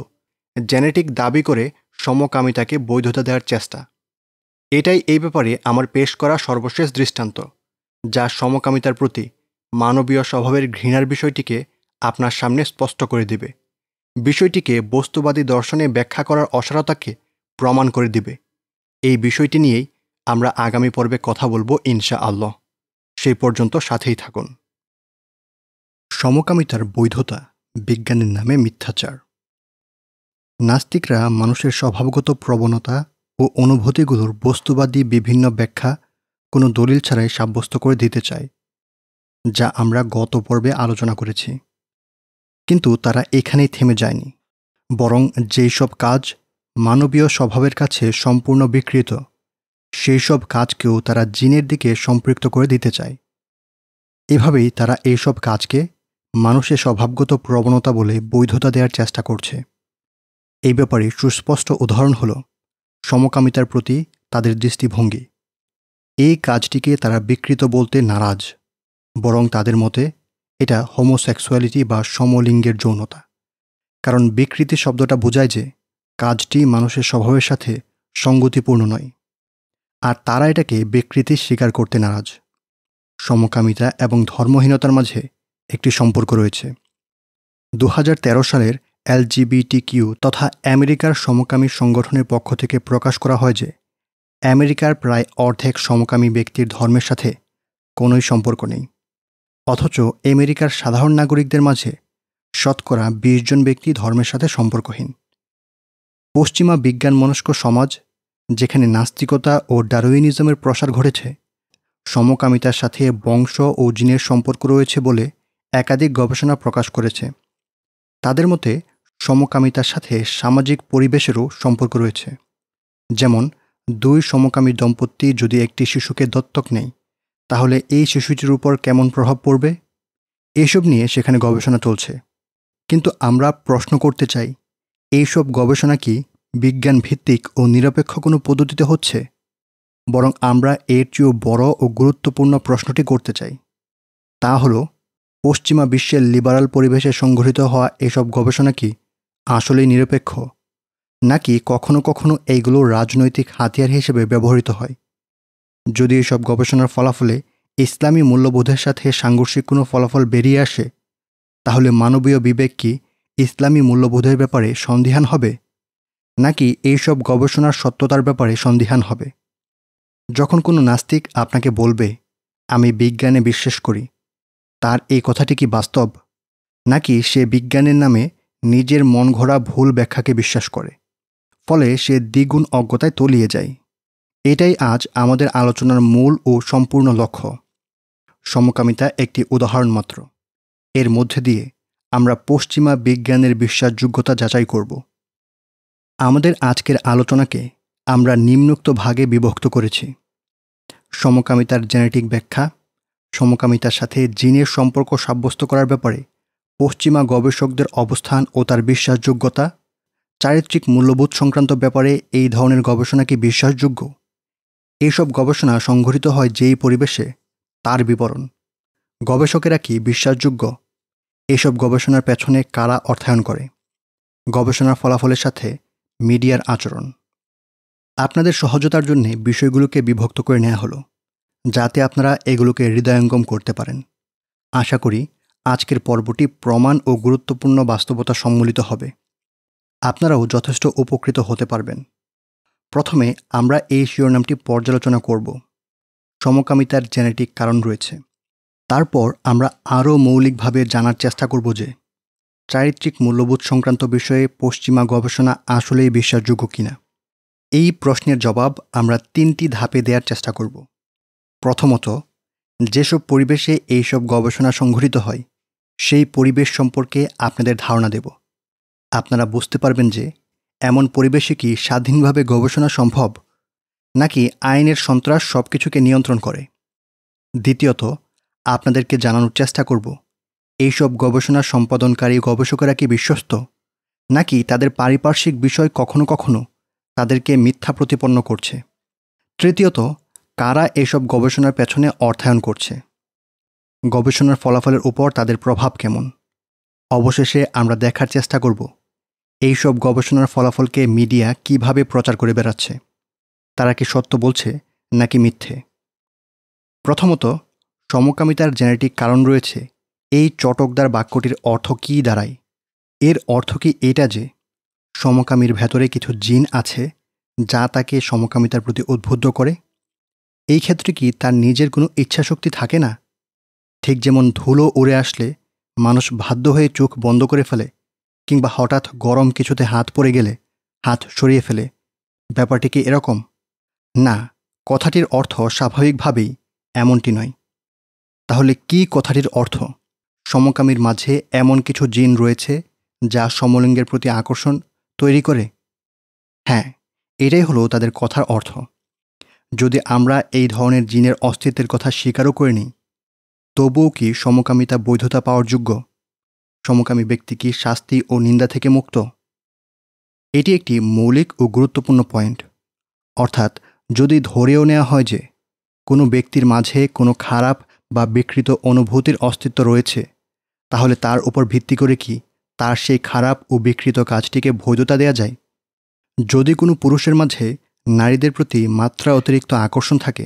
জেনেটিক দাবি করে সমকামিতাকে বৈধতা দেওয়ার চেষ্টা। এটাই এই ব্যাপারে আমার পেশ করা সর্বশেষ দৃষ্টান্ত, যা সমকামিতার প্রতি মানবীয় স্বভাবের ঘৃণার বিষয়টিকে আপনার সামনে স্পষ্ট করে দিবে। বিষয়টিকে বস্তুবাদী দর্শনে ব্যাখ্যা করার অসারতাকে প্রমাণ করে দিবে। এই বিষয়টি নিয়েই আমরা আগামী পর্বে কথা বলব ইনশা আল্লাহ সেই পর্যন্ত সাথেই থাকুন। সমকামিতার বৈধতা বিজ্ঞানের নামে মিথ্যাচার। নাস্তিকরা মানুষের স্বভাবগত প্রবণতা ও অনুভূতিগুলোর বস্তুবাদী বিভিন্ন ব্যাখ্যা কোনো দলিল ছাড়াই সাব্যস্ত করে দিতে চায়। যা আমরা গত পর্বে আলোচনা করেছি। কিন্তু তারা এখানেই থেমে যায়নি। বরং যেই সব কাজ মানবীয় স্বভাবের কাছে সম্পূর্ণ বিকৃত সেই সব কাজকেও তারা জিনের দিকে সম্পৃক্ত করে দিতে চায়। এভাবেই তারা এইসব কাজকে মানুষের স্বভাবগত প্রবণতা বলে বৈধতা দেওয়ার চেষ্টা করছে। এই ব্যাপারে সুস্পষ্ট উদাহরণ হল, সমকামিতার প্রতি তাদের দৃষ্টিভঙ্গি। এই কাজটিকে তারা বিকৃত বলতে নারাজ। বরং তাদের মতে এটা হোমোসেক্সুয়ালিটি বা সমলিঙ্গের যৌনতা। কারণ বিকৃতি শব্দটা বোঝায় যে কাজটি মানুষের স্বভাবের সাথে সঙ্গতিপূর্ণ নয়। আর তারা এটাকে বিকৃতি স্বীকার করতে নারাজ। সমকামিতা এবং ধর্মহীনতার মাঝে একটি সম্পর্ক রয়েছে। দু হাজার তেরো সালের এলজিবিটি কিউ তথা আমেরিকার সমকামী সংগঠনের পক্ষ থেকে প্রকাশ করা হয় যে আমেরিকার প্রায় অর্ধেক সমকামী ব্যক্তির ধর্মের সাথে কোনোই সম্পর্ক নেই। অথচ আমেরিকার সাধারণ নাগরিকদের মাঝে শতকরা বিশ জন ব্যক্তি ধর্মের সাথে সম্পর্কহীন। পশ্চিমা বিজ্ঞান মনস্ক সমাজ, যেখানে নাস্তিকতা ও ডারোইনিজমের প্রসার ঘটেছে, সমকামিতার সাথে বংশ ও জিনের সম্পর্ক রয়েছে বলে একাধিক গবেষণা প্রকাশ করেছে। তাদের মতে সমকামিতার সাথে সামাজিক পরিবেশেরও সম্পর্ক রয়েছে। যেমন, দুই সমকামী দম্পতি যদি একটি শিশুকে দত্তক নেয় তাহলে এই শিশুটির উপর কেমন প্রভাব পড়বে? এইসব নিয়ে সেখানে গবেষণা চলছে। কিন্তু আমরা প্রশ্ন করতে চাই, এইসব গবেষণা কি বিজ্ঞান ভিত্তিক ও নিরপেক্ষ কোনো পদ্ধতিতে হচ্ছে? বরং আমরা এর চেয়েও বড় ও গুরুত্বপূর্ণ প্রশ্নটি করতে চাই। তা হল, পশ্চিমা বিশ্বের লিবারাল পরিবেশে সংঘটিত হওয়া এসব গবেষণা কি আসলেই নিরপেক্ষ? নাকি কখনো কখনো এইগুলো রাজনৈতিক হাতিয়ার হিসেবে ব্যবহৃত হয়? যদি এসব গবেষণার ফলাফলে ইসলামী মূল্যবোধের সাথে সাংঘর্ষিক কোনো ফলাফল বেরিয়ে আসে, তাহলে মানবীয় বিবেক কি ইসলামী মূল্যবোধের ব্যাপারে সন্দিহান হবে? নাকি এইসব গবেষণার সত্যতার ব্যাপারে সন্দিহান হবে? যখন কোনো নাস্তিক আপনাকে বলবে, আমি বিজ্ঞানে বিশ্বাস করি তার এই কথাটি কি বাস্তব? নাকি সে বিজ্ঞানের নামে নিজের মন ঘোরা ভুল ব্যাখ্যাকে বিশ্বাস করে, ফলে সে দ্বিগুণ অজ্ঞতায় তলিয়ে যায়? এটাই আজ আমাদের আলোচনার মূল ও সম্পূর্ণ লক্ষ্য। সমকামিতা একটি উদাহরণ মাত্র। এর মধ্যে দিয়ে আমরা পশ্চিমা বিজ্ঞানের বিশ্বাসযোগ্যতা যাচাই করব। আমাদের আজকের আলোচনাকে আমরা নিম্নোক্ত ভাগে বিভক্ত করেছি। সমকামিতার জেনেটিক ব্যাখ্যা, সমকামিতার সাথে জিনের সম্পর্ক সাব্যস্ত করার ব্যাপারে পশ্চিমা গবেষকদের অবস্থান ও তার বিশ্বাসযোগ্যতা, চারিত্রিক মূল্যবোধ সংক্রান্ত ব্যাপারে এই ধরনের গবেষণা কি বিশ্বাসযোগ্য? এইসব গবেষণা সংঘটিত হয় যেই পরিবেশে, তার বিবরণ। গবেষকেরা কি বিশ্বাসযোগ্য? এসব গবেষণার পেছনে কারা অর্থায়ন করে? গবেষণার ফলাফলের সাথে মিডিয়ার আচরণ। আপনাদের সহজতার জন্য বিষয়গুলোকে বিভক্ত করে নেওয়া হলো, যাতে আপনারা এগুলোকে হৃদয়ঙ্গম করতে পারেন। আশা করি আজকের পর্বটি প্রমাণ ও গুরুত্বপূর্ণ বাস্তবতা সম্মিলিত হবে। আপনারাও যথেষ্ট উপকৃত হতে পারবেন। প্রথমে আমরা এই শিরোনামটি পর্যালোচনা করব। সমকামিতার জেনেটিক কারণ রয়েছে। তারপর আমরা আরও মৌলিকভাবে জানার চেষ্টা করব যে চারিত্রিক মূল্যবোধ সংক্রান্ত বিষয়ে পশ্চিমা গবেষণা আসলেই বিশ্বাসযোগ্য কিনা। এই প্রশ্নের জবাব আমরা তিনটি ধাপে দেওয়ার চেষ্টা করব। প্রথমত, যেসব পরিবেশে এইসব গবেষণা সংঘটিত হয়, সেই পরিবেশ সম্পর্কে আপনাদের ধারণা দেব। আপনারা বুঝতে পারবেন যে এমন পরিবেশে কি স্বাধীনভাবে গবেষণা সম্ভব? নাকি আইনের সন্ত্রাস সব কিছুকে নিয়ন্ত্রণ করে? দ্বিতীয়ত, আপনাদেরকে জানানোর চেষ্টা করব, এইসব গবেষণা সম্পাদনকারী গবেষকেরা কি বিশ্বস্ত? নাকি তাদের পারিপার্শ্বিক বিষয় কখনো কখনো তাদেরকে মিথ্যা প্রতিপন্ন করছে? তৃতীয়ত, কারা এসব গবেষণার পেছনে অর্থায়ন করছে? গবেষণার ফলাফলের উপর তাদের প্রভাব কেমন? অবশেষে আমরা দেখার চেষ্টা করব এইসব গবেষণার ফলাফলকে মিডিয়া কীভাবে প্রচার করে বেড়াচ্ছে, তারা কি সত্য বলছে নাকি মিথ্যে? প্রথমত, সমকামিতার জেনেটিক কারণ রয়েছে এই চটকদার বাক্যটির অর্থ কী দাঁড়ায়? এর অর্থ কি এটা যে, সমকামীর ভেতরে কিছু জিন আছে যা তাকে সমকামিতার প্রতি উদ্বুদ্ধ করে? এই ক্ষেত্রে কি তার নিজের কোনো ইচ্ছাশক্তি থাকে না? ঠিক যেমন ধুলো উড়ে আসলে মানুষ বাধ্য হয়ে চোখ বন্ধ করে ফেলে কিংবা হঠাৎ গরম কিছুতে হাত পড়ে গেলে হাত সরিয়ে ফেলে। ব্যাপারটি কি এরকম? না, কথাটির অর্থ স্বাভাবিকভাবেই এমনটি নয়। তাহলে কি কথাটির অর্থ? সমকামীর মাঝে এমন কিছু জিন রয়েছে যা সমলিঙ্গের প্রতি আকর্ষণ তৈরি করে? হ্যাঁ এটাই হলো তাদের কথার অর্থ। যদি আমরা এই ধরনের জিনের অস্তিত্বের কথা স্বীকারও করে নিই, তবুও কি সমকামিতা বৈধতা পাওয়ার যোগ্য? সমকামী ব্যক্তি কি শাস্তি ও নিন্দা থেকে মুক্ত? এটি একটি মৌলিক ও গুরুত্বপূর্ণ পয়েন্ট। অর্থাৎ, যদি ধরেও নেওয়া হয় যে, কোনো ব্যক্তির মাঝে কোনো খারাপ বা বিকৃত অনুভূতির অস্তিত্ব রয়েছে, তাহলে তার উপর ভিত্তি করে কি তার সেই খারাপ ও বিকৃত কাজটিকে বৈধতা দেয়া যায়? যদি কোনো পুরুষের মাঝে নারীদের প্রতি মাত্রা অতিরিক্ত আকর্ষণ থাকে,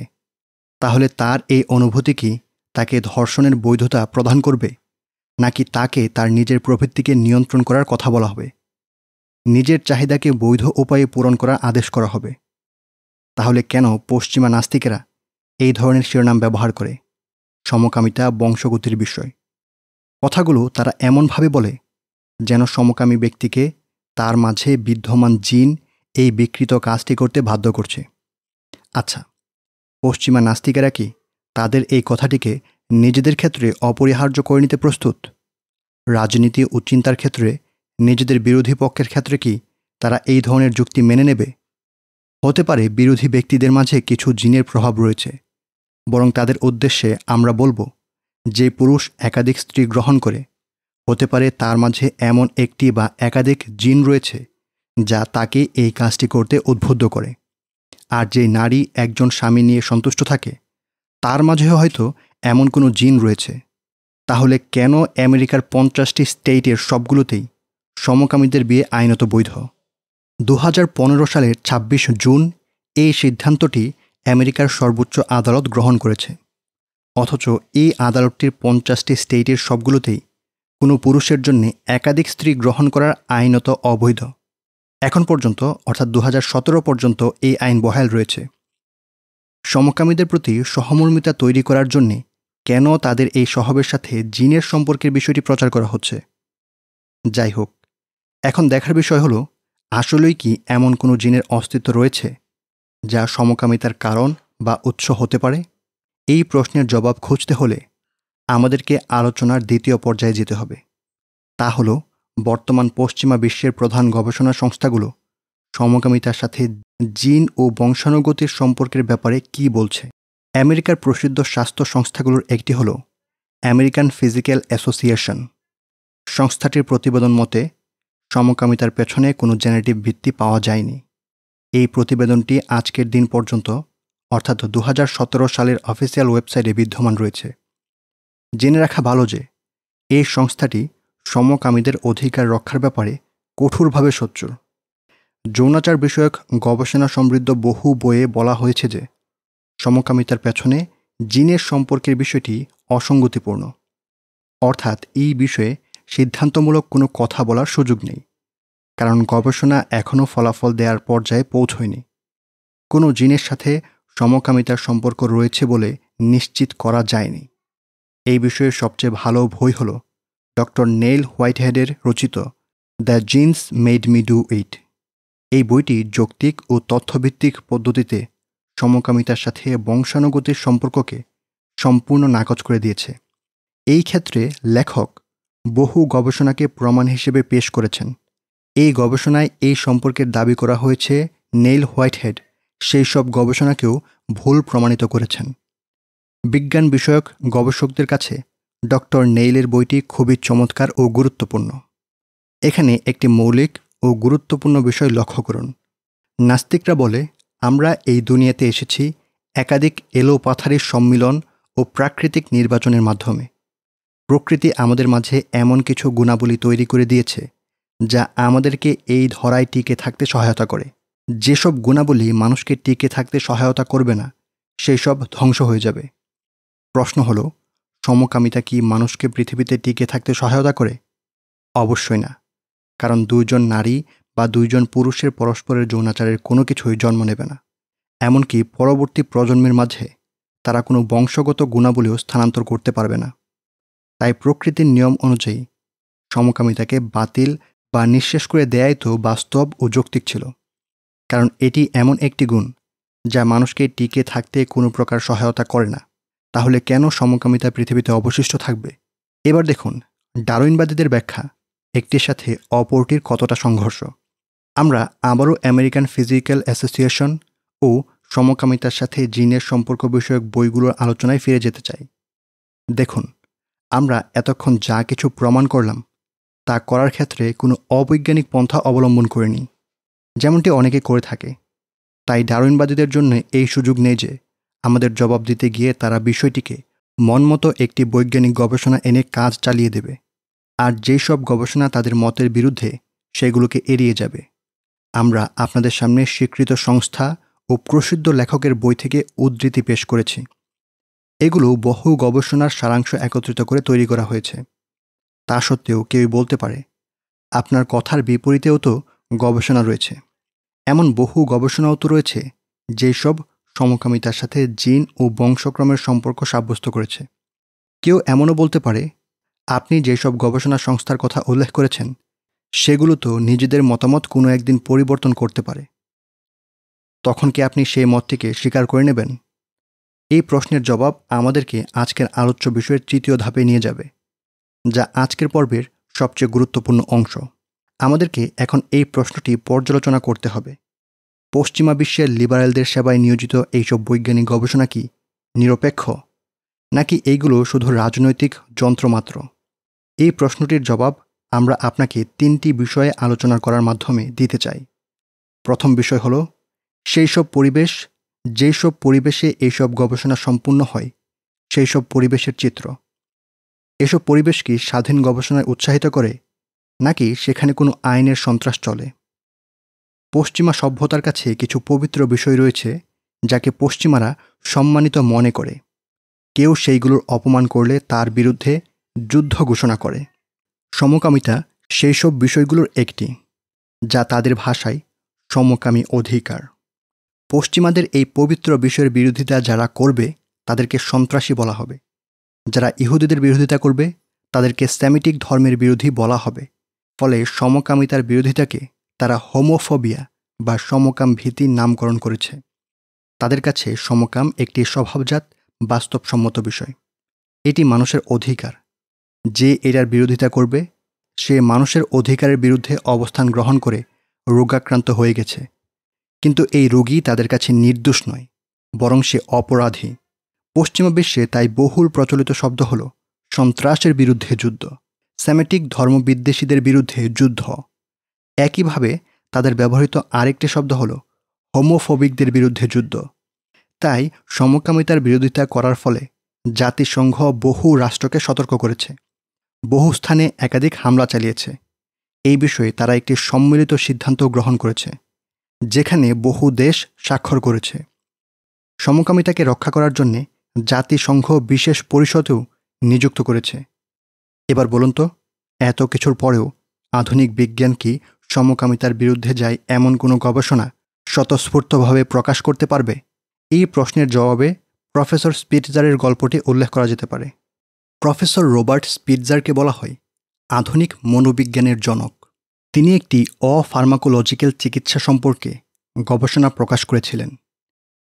তাহলে তার এই অনুভূতি কি তাকে ধর্ষণের বৈধতা প্রদান করবে? নাকি তাকে তার নিজের প্রবৃত্তিকে নিয়ন্ত্রণ করার কথা বলা হবে। নিজের চাহিদাকে বৈধ উপায়ে পূরণ করার আদেশ করা হবে। তাহলে কেন পশ্চিমা নাস্তিকেরা এই ধরনের শিরোনাম ব্যবহার করে? সমকামিতা বংশগতির বিষয়। কথাগুলো তারা এমনভাবে বলে যেন সমকামী ব্যক্তিকে তার মাঝে বিদ্যমান জিন এই বিকৃত কাজটি করতে বাধ্য করছে। আচ্ছা পশ্চিমা নাস্তিকেরা কি তাদের এই কথাটিকে নিজেদের ক্ষেত্রে অপরিহার্য করে নিতে প্রস্তুত? রাজনীতি ও চিন্তার ক্ষেত্রে নিজেদের বিরোধী পক্ষের ক্ষেত্রে কি তারা এই ধরনের যুক্তি মেনে নেবে? হতে পারে বিরোধী ব্যক্তিদের মাঝে কিছু জিনের প্রভাব রয়েছে, বরং তাদের উদ্দেশ্যে আমরা বলব, যে পুরুষ একাধিক স্ত্রী গ্রহণ করে, হতে পারে তার মাঝে এমন একটি বা একাধিক জিন রয়েছে, যা তাকে এই কাজটি করতে উদ্বুদ্ধ করে। আর যে নারী একজন স্বামী নিয়ে সন্তুষ্ট থাকে, তার মাঝেও হয়তো এমন কোনো জিন রয়েছে? তাহলে কেন আমেরিকার পঞ্চাশটি স্টেটের সবগুলোতেই সমকামীদের বিয়ে আইনত বৈধ? দু হাজার পনেরো সালের ২৬ জুন এই সিদ্ধান্তটি আমেরিকার সর্বোচ্চ আদালত গ্রহণ করেছে। অথচ এই আদালতটির পঞ্চাশটি স্টেটের সবগুলোতেই কোনো পুরুষের জন্য একাধিক স্ত্রী গ্রহণ করার আইনত অবৈধ। এখন পর্যন্ত, অর্থাৎ দু হাজার সতেরো পর্যন্ত এই আইন বহাল রয়েছে। সমকামীদের প্রতি সহমর্মিতা তৈরি করার জন্যে কেন তাদের এই স্বভাবের সাথে জিনের সম্পর্কের বিষয়টি প্রচার করা হচ্ছে? যাই হোক, এখন দেখার বিষয় হলো, আসলেই কি এমন কোনো জিনের অস্তিত্ব রয়েছে যা সমকামিতার কারণ বা উৎস হতে পারে? এই প্রশ্নের জবাব খুঁজতে হলে আমাদেরকে আলোচনার দ্বিতীয় পর্যায়ে যেতে হবে। তা হল, বর্তমান পশ্চিমা বিশ্বের প্রধান গবেষণা সংস্থাগুলো সমকামিতার সাথে জিন ও বংশানুগতির সম্পর্কের ব্যাপারে কি বলছে? আমেরিকার প্রসিদ্ধ স্বাস্থ্য সংস্থাগুলোর একটি হল আমেরিকান ফিজিক্যাল অ্যাসোসিয়েশন। সংস্থাটির প্রতিবেদন মতে, সমকামিতার পেছনে কোনো জেনেটিভ ভিত্তি পাওয়া যায়নি। এই প্রতিবেদনটি আজকের দিন পর্যন্ত, অর্থাৎ দু হাজার সতেরো সালের অফিসিয়াল ওয়েবসাইটে বিদ্যমান রয়েছে। জেনে রাখা ভালো যে, এই সংস্থাটি সমকামীদের অধিকার রক্ষার ব্যাপারে কঠোরভাবে সোচ্চুর যৌনাচার বিষয়ক গবেষণা সমৃদ্ধ বহু বইয়ে বলা হয়েছে যে সমকামিতার পেছনে জিনের সম্পর্কের বিষয়টি অসঙ্গতিপূর্ণ। অর্থাৎ এই বিষয়ে সিদ্ধান্তমূলক কোনো কথা বলার সুযোগ নেই, কারণ গবেষণা এখনও ফলাফল দেওয়ার পর্যায়ে পৌঁছয়নি। কোনো জিনের সাথে সমকামিতার সম্পর্ক রয়েছে বলে নিশ্চিত করা যায়নি। এই বিষয়ে সবচেয়ে ভালো বই হল ডক্টর নেইল হোয়াইটহেডের রচিত the genes made me do it. এই বইটি যৌক্তিক ও তথ্যভিত্তিক পদ্ধতিতে সমকামিতার সাথে বংশানুগতির সম্পর্ককে সম্পূর্ণ নাকচ করে দিয়েছে। এই ক্ষেত্রে লেখক বহু গবেষণাকে প্রমাণ হিসেবে পেশ করেছেন। এই গবেষণায় এই সম্পর্কের দাবি করা হয়েছে, নেইল হোয়াইটহেড সেই সব গবেষণাকেও ভুল প্রমাণিত করেছেন। বিজ্ঞান বিষয়ক গবেষকদের কাছে ডক্টর নেইলের বইটি খুবই চমৎকার ও গুরুত্বপূর্ণ। এখানে একটি মৌলিক ও গুরুত্বপূর্ণ বিষয় লক্ষ্য করুন। নাস্তিকরা বলে আমরা এই দুনিয়াতে এসেছি একাধিক এলো পাথারির সম্মিলন ও প্রাকৃতিক নির্বাচনের মাধ্যমে। প্রকৃতি আমাদের মাঝে এমন কিছু গুণাবলী তৈরি করে দিয়েছে, যা আমাদেরকে এই ধরায় টিকে থাকতে সহায়তা করে। যেসব গুণাবলী মানুষকে টিকে থাকতে সহায়তা করবে না সেই সব ধ্বংস হয়ে যাবে। প্রশ্ন হলো, সমকামিতা কি মানুষকে পৃথিবীতে টিকে থাকতে সহায়তা করে? অবশ্যই না, কারণ দুইজন নারী বা দুইজন পুরুষের পরস্পরের যৌনাচারের কোনো কিছুই জন্ম নেবে না। এমনকি পরবর্তী প্রজন্মের মাঝে তারা কোনো বংশগত গুণাবলীও স্থানান্তর করতে পারবে না। তাই প্রকৃতির নিয়ম অনুযায়ী সমকামিতাকে বাতিল বা নিঃশেষ করে দেয়াই তো বাস্তব ও যৌক্তিক ছিল। কারণ এটি এমন একটি গুণ যা মানুষকে টিকে থাকতে কোনো প্রকার সহায়তা করে না। তাহলে কেন সমকামিতা পৃথিবীতে অবশিষ্ট থাকবে? এবার দেখুন ডারুইনবাদীদের ব্যাখ্যা একটির সাথে অপরটির কতটা সংঘর্ষ। আমরা আবারও আমেরিকান ফিজিক্যাল অ্যাসোসিয়েশন ও সমকামিতার সাথে জিনের সম্পর্ক বিষয়ক বইগুলোর আলোচনায় ফিরে যেতে চাই। দেখুন, আমরা এতক্ষণ যা কিছু প্রমাণ করলাম, তা করার ক্ষেত্রে কোনো অবৈজ্ঞানিক পন্থা অবলম্বন করিনি। যেমনটি অনেকে করে থাকে। তাই ডারুইনবাদীদের জন্য এই সুযোগ নেই যে আমাদের জবাব দিতে গিয়ে তারা বিষয়টিকে মনমতো একটি বৈজ্ঞানিক গবেষণা এনে কাজ চালিয়ে দেবে। আর যেই সব গবেষণা তাদের মতের বিরুদ্ধে, সেগুলোকে এড়িয়ে যাবে। আমরা আপনাদের সামনে স্বীকৃত সংস্থা ও প্রসিদ্ধ লেখকের বই থেকে উদ্ধৃতি পেশ করেছি। এগুলো বহু গবেষণার সারাংশ একত্রিত করে তৈরি করা হয়েছে। তা সত্ত্বেও কেউ বলতে পারে, আপনার কথার বিপরীতেও তো গবেষণা রয়েছে। এমন বহু গবেষণাও তো রয়েছে যেসব সমকামিতার সাথে জিন ও বংশক্রমের সম্পর্ক সাব্যস্ত করেছে। কেউ এমনও বলতে পারে, আপনি যেসব গবেষণা সংস্থার কথা উল্লেখ করেছেন সেগুলো তো নিজেদের মতামত কোনো একদিন পরিবর্তন করতে পারে। তখন কি আপনি সেই মতটিকে স্বীকার করে নেবেন? এই প্রশ্নের জবাব আমাদেরকে আজকের আলোচ্য বিষয়ের তৃতীয় ধাপে নিয়ে যাবে, যা আজকের পর্বের সবচেয়ে গুরুত্বপূর্ণ অংশ। আমাদেরকে এখন এই প্রশ্নটি পর্যালোচনা করতে হবে। পশ্চিমা বিশ্বের লিবারেলদের সেবায় নিয়োজিত এইসব বৈজ্ঞানিক গবেষণা কি নিরপেক্ষ, নাকি এইগুলো শুধু রাজনৈতিক যন্ত্রমাত্র? এই প্রশ্নটির জবাব আমরা আপনাকে তিনটি বিষয়ে আলোচনা করার মাধ্যমে দিতে চাই। প্রথম বিষয় হল সেই সব পরিবেশ যেই সব পরিবেশে এইসব গবেষণা সম্পূর্ণ হয় সেই সব পরিবেশের চিত্র। এসব পরিবেশ কি স্বাধীন গবেষণায় উৎসাহিত করে, নাকি সেখানে কোনো আইনের সন্ত্রাস চলে? পশ্চিমা সভ্যতার কাছে কিছু পবিত্র বিষয় রয়েছে, যাকে পশ্চিমারা সম্মানিত মনে করে। কেউ সেইগুলোর অপমান করলে তার বিরুদ্ধে যুদ্ধ ঘোষণা করে। সমকামিতা সেই সব বিষয়গুলোর একটি, যা তাদের ভাষায় সমকামী অধিকার। পশ্চিমাদের এই পবিত্র বিষয়ের বিরোধিতা যারা করবে, তাদেরকে সন্ত্রাসী বলা হবে। যারা ইহুদিদের বিরোধিতা করবে, তাদেরকে স্যামিটিক ধর্মের বিরোধী বলা হবে। ফলে সমকামিতার বিরোধিতাকে তারা হোমোফোবিয়া বা সমকাম ভীতি নামকরণ করেছে। তাদের কাছে সমকাম একটি স্বভাবজাত, বাস্তবসম্মত বিষয়। এটি মানুষের অধিকার। যে এটার বিরোধিতা করবে, সে মানুষের অধিকারের বিরুদ্ধে অবস্থান গ্রহণ করে রোগাক্রান্ত হয়ে গেছে। কিন্তু এই রোগী তাদের কাছে নির্দোষ নয়, বরং সে অপরাধী। পশ্চিমা বিশ্বে তাই বহুল প্রচলিত শব্দ হল, সন্ত্রাসের বিরুদ্ধে যুদ্ধ। স্যামেটিক ধর্মবিদ্বেষীদের বিরুদ্ধে যুদ্ধ। একইভাবে তাদের ব্যবহৃত আরেকটি শব্দ হল, হোমোফোবিকদের বিরুদ্ধে যুদ্ধ। তাই সমকামিতার বিরোধিতা করার ফলে জাতিসংঘ বহু রাষ্ট্রকে সতর্ক করেছে। বহু স্থানে একাধিক হামলা চালিয়েছে। এই বিষয়ে তারা একটি সম্মিলিত সিদ্ধান্ত গ্রহণ করেছে, যেখানে বহু দেশ স্বাক্ষর করেছে। সমকামিতাকে রক্ষা করার জন্যে জাতিসংঘ বিশেষ পরিষদেও নিযুক্ত করেছে। এবার বলুন তো, এত কিছুর পরেও আধুনিক বিজ্ঞান কি সমকামিতার বিরুদ্ধে যায় এমন কোনো গবেষণা স্বতঃস্ফূর্তভাবে প্রকাশ করতে পারবে? এই প্রশ্নের জবাবে প্রফেসর স্পিটজারের গল্পটি উল্লেখ করা যেতে পারে। প্রফেসর রবার্ট স্পিটজারকে বলা হয় আধুনিক মনোবিজ্ঞানের জনক। তিনি একটি অফার্মাকোলজিক্যাল চিকিৎসা সম্পর্কে গবেষণা প্রকাশ করেছিলেন,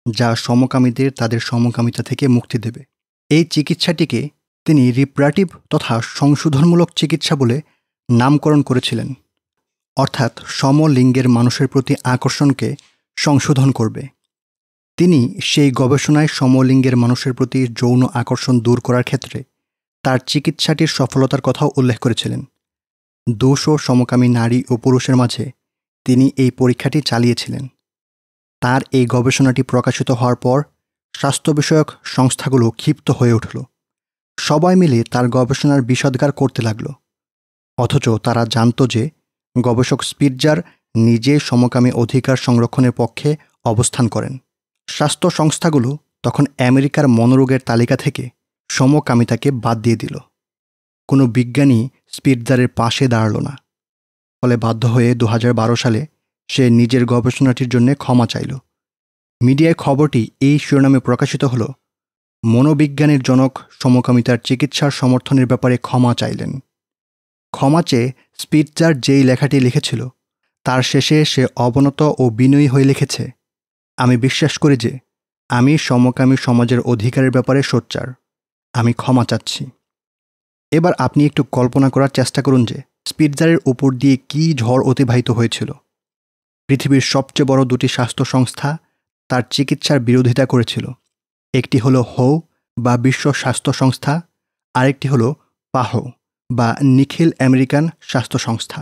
যা সমকামীদের তাদের সমকামিতা থেকে মুক্তি দেবে। এই চিকিৎসাটিকে তিনি রিপ্রাটিভ তথা সংশোধনমূলক চিকিৎসা বলে নামকরণ করেছিলেন, অর্থাৎ সমলিঙ্গের মানুষের প্রতি আকর্ষণকে সংশোধন করবে। তিনি সেই গবেষণায় সমলিঙ্গের মানুষের প্রতি যৌন আকর্ষণ দূর করার ক্ষেত্রে তার চিকিৎসাটির সফলতার কথাও উল্লেখ করেছিলেন। দুশো সমকামী নারী ও পুরুষের মাঝে তিনি এই পরীক্ষাটি চালিয়েছিলেন। তার এই গবেষণাটি প্রকাশিত হওয়ার পর স্বাস্থ্য বিষয়ক সংস্থাগুলো ক্ষিপ্ত হয়ে উঠল। সবাই মিলে তার গবেষণার বিষদগার করতে লাগল। অথচ তারা জানত যে গবেষক স্পিটজার নিজে সমকামী অধিকার সংরক্ষণের পক্ষে অবস্থান করেন। স্বাস্থ্য সংস্থাগুলো তখন আমেরিকার মনোরোগের তালিকা থেকে সমকামিতাকে বাদ দিয়ে দিল। কোনো বিজ্ঞানী স্পিটজারের পাশে দাঁড়াল না। ফলে বাধ্য হয়ে দু হাজার বারো সালে সে নিজের গবেষণাটির জন্য ক্ষমা চাইল। মিডিয়ায় খবরটি এই শিরোনামে প্রকাশিত হল, মনোবিজ্ঞানের জনক সমকামিতার চিকিৎসার সমর্থনের ব্যাপারে ক্ষমা চাইলেন। ক্ষমা চেয়ে স্পিটজার যেই লেখাটি লিখেছিল, তার শেষে সে অবনত ও বিনয়ী হয়ে লিখেছে, আমি বিশ্বাস করি যে, আমি সমকামী সমাজের অধিকারের ব্যাপারে সোচ্চার। আমি ক্ষমা চাচ্ছি। এবার আপনি একটু কল্পনা করার চেষ্টা করুন যে স্পিটজারের উপর দিয়ে কী ঝড় অতিবাহিত হয়েছিল। পৃথিবীর সবচেয়ে বড় দুটি স্বাস্থ্য সংস্থা তার চিকিৎসার বিরোধিতা করেছিল। একটি হলো হৌ বা বিশ্ব স্বাস্থ্য সংস্থা, আরেকটি হলো পাহো বা নিখিল আমেরিকান স্বাস্থ্য সংস্থা।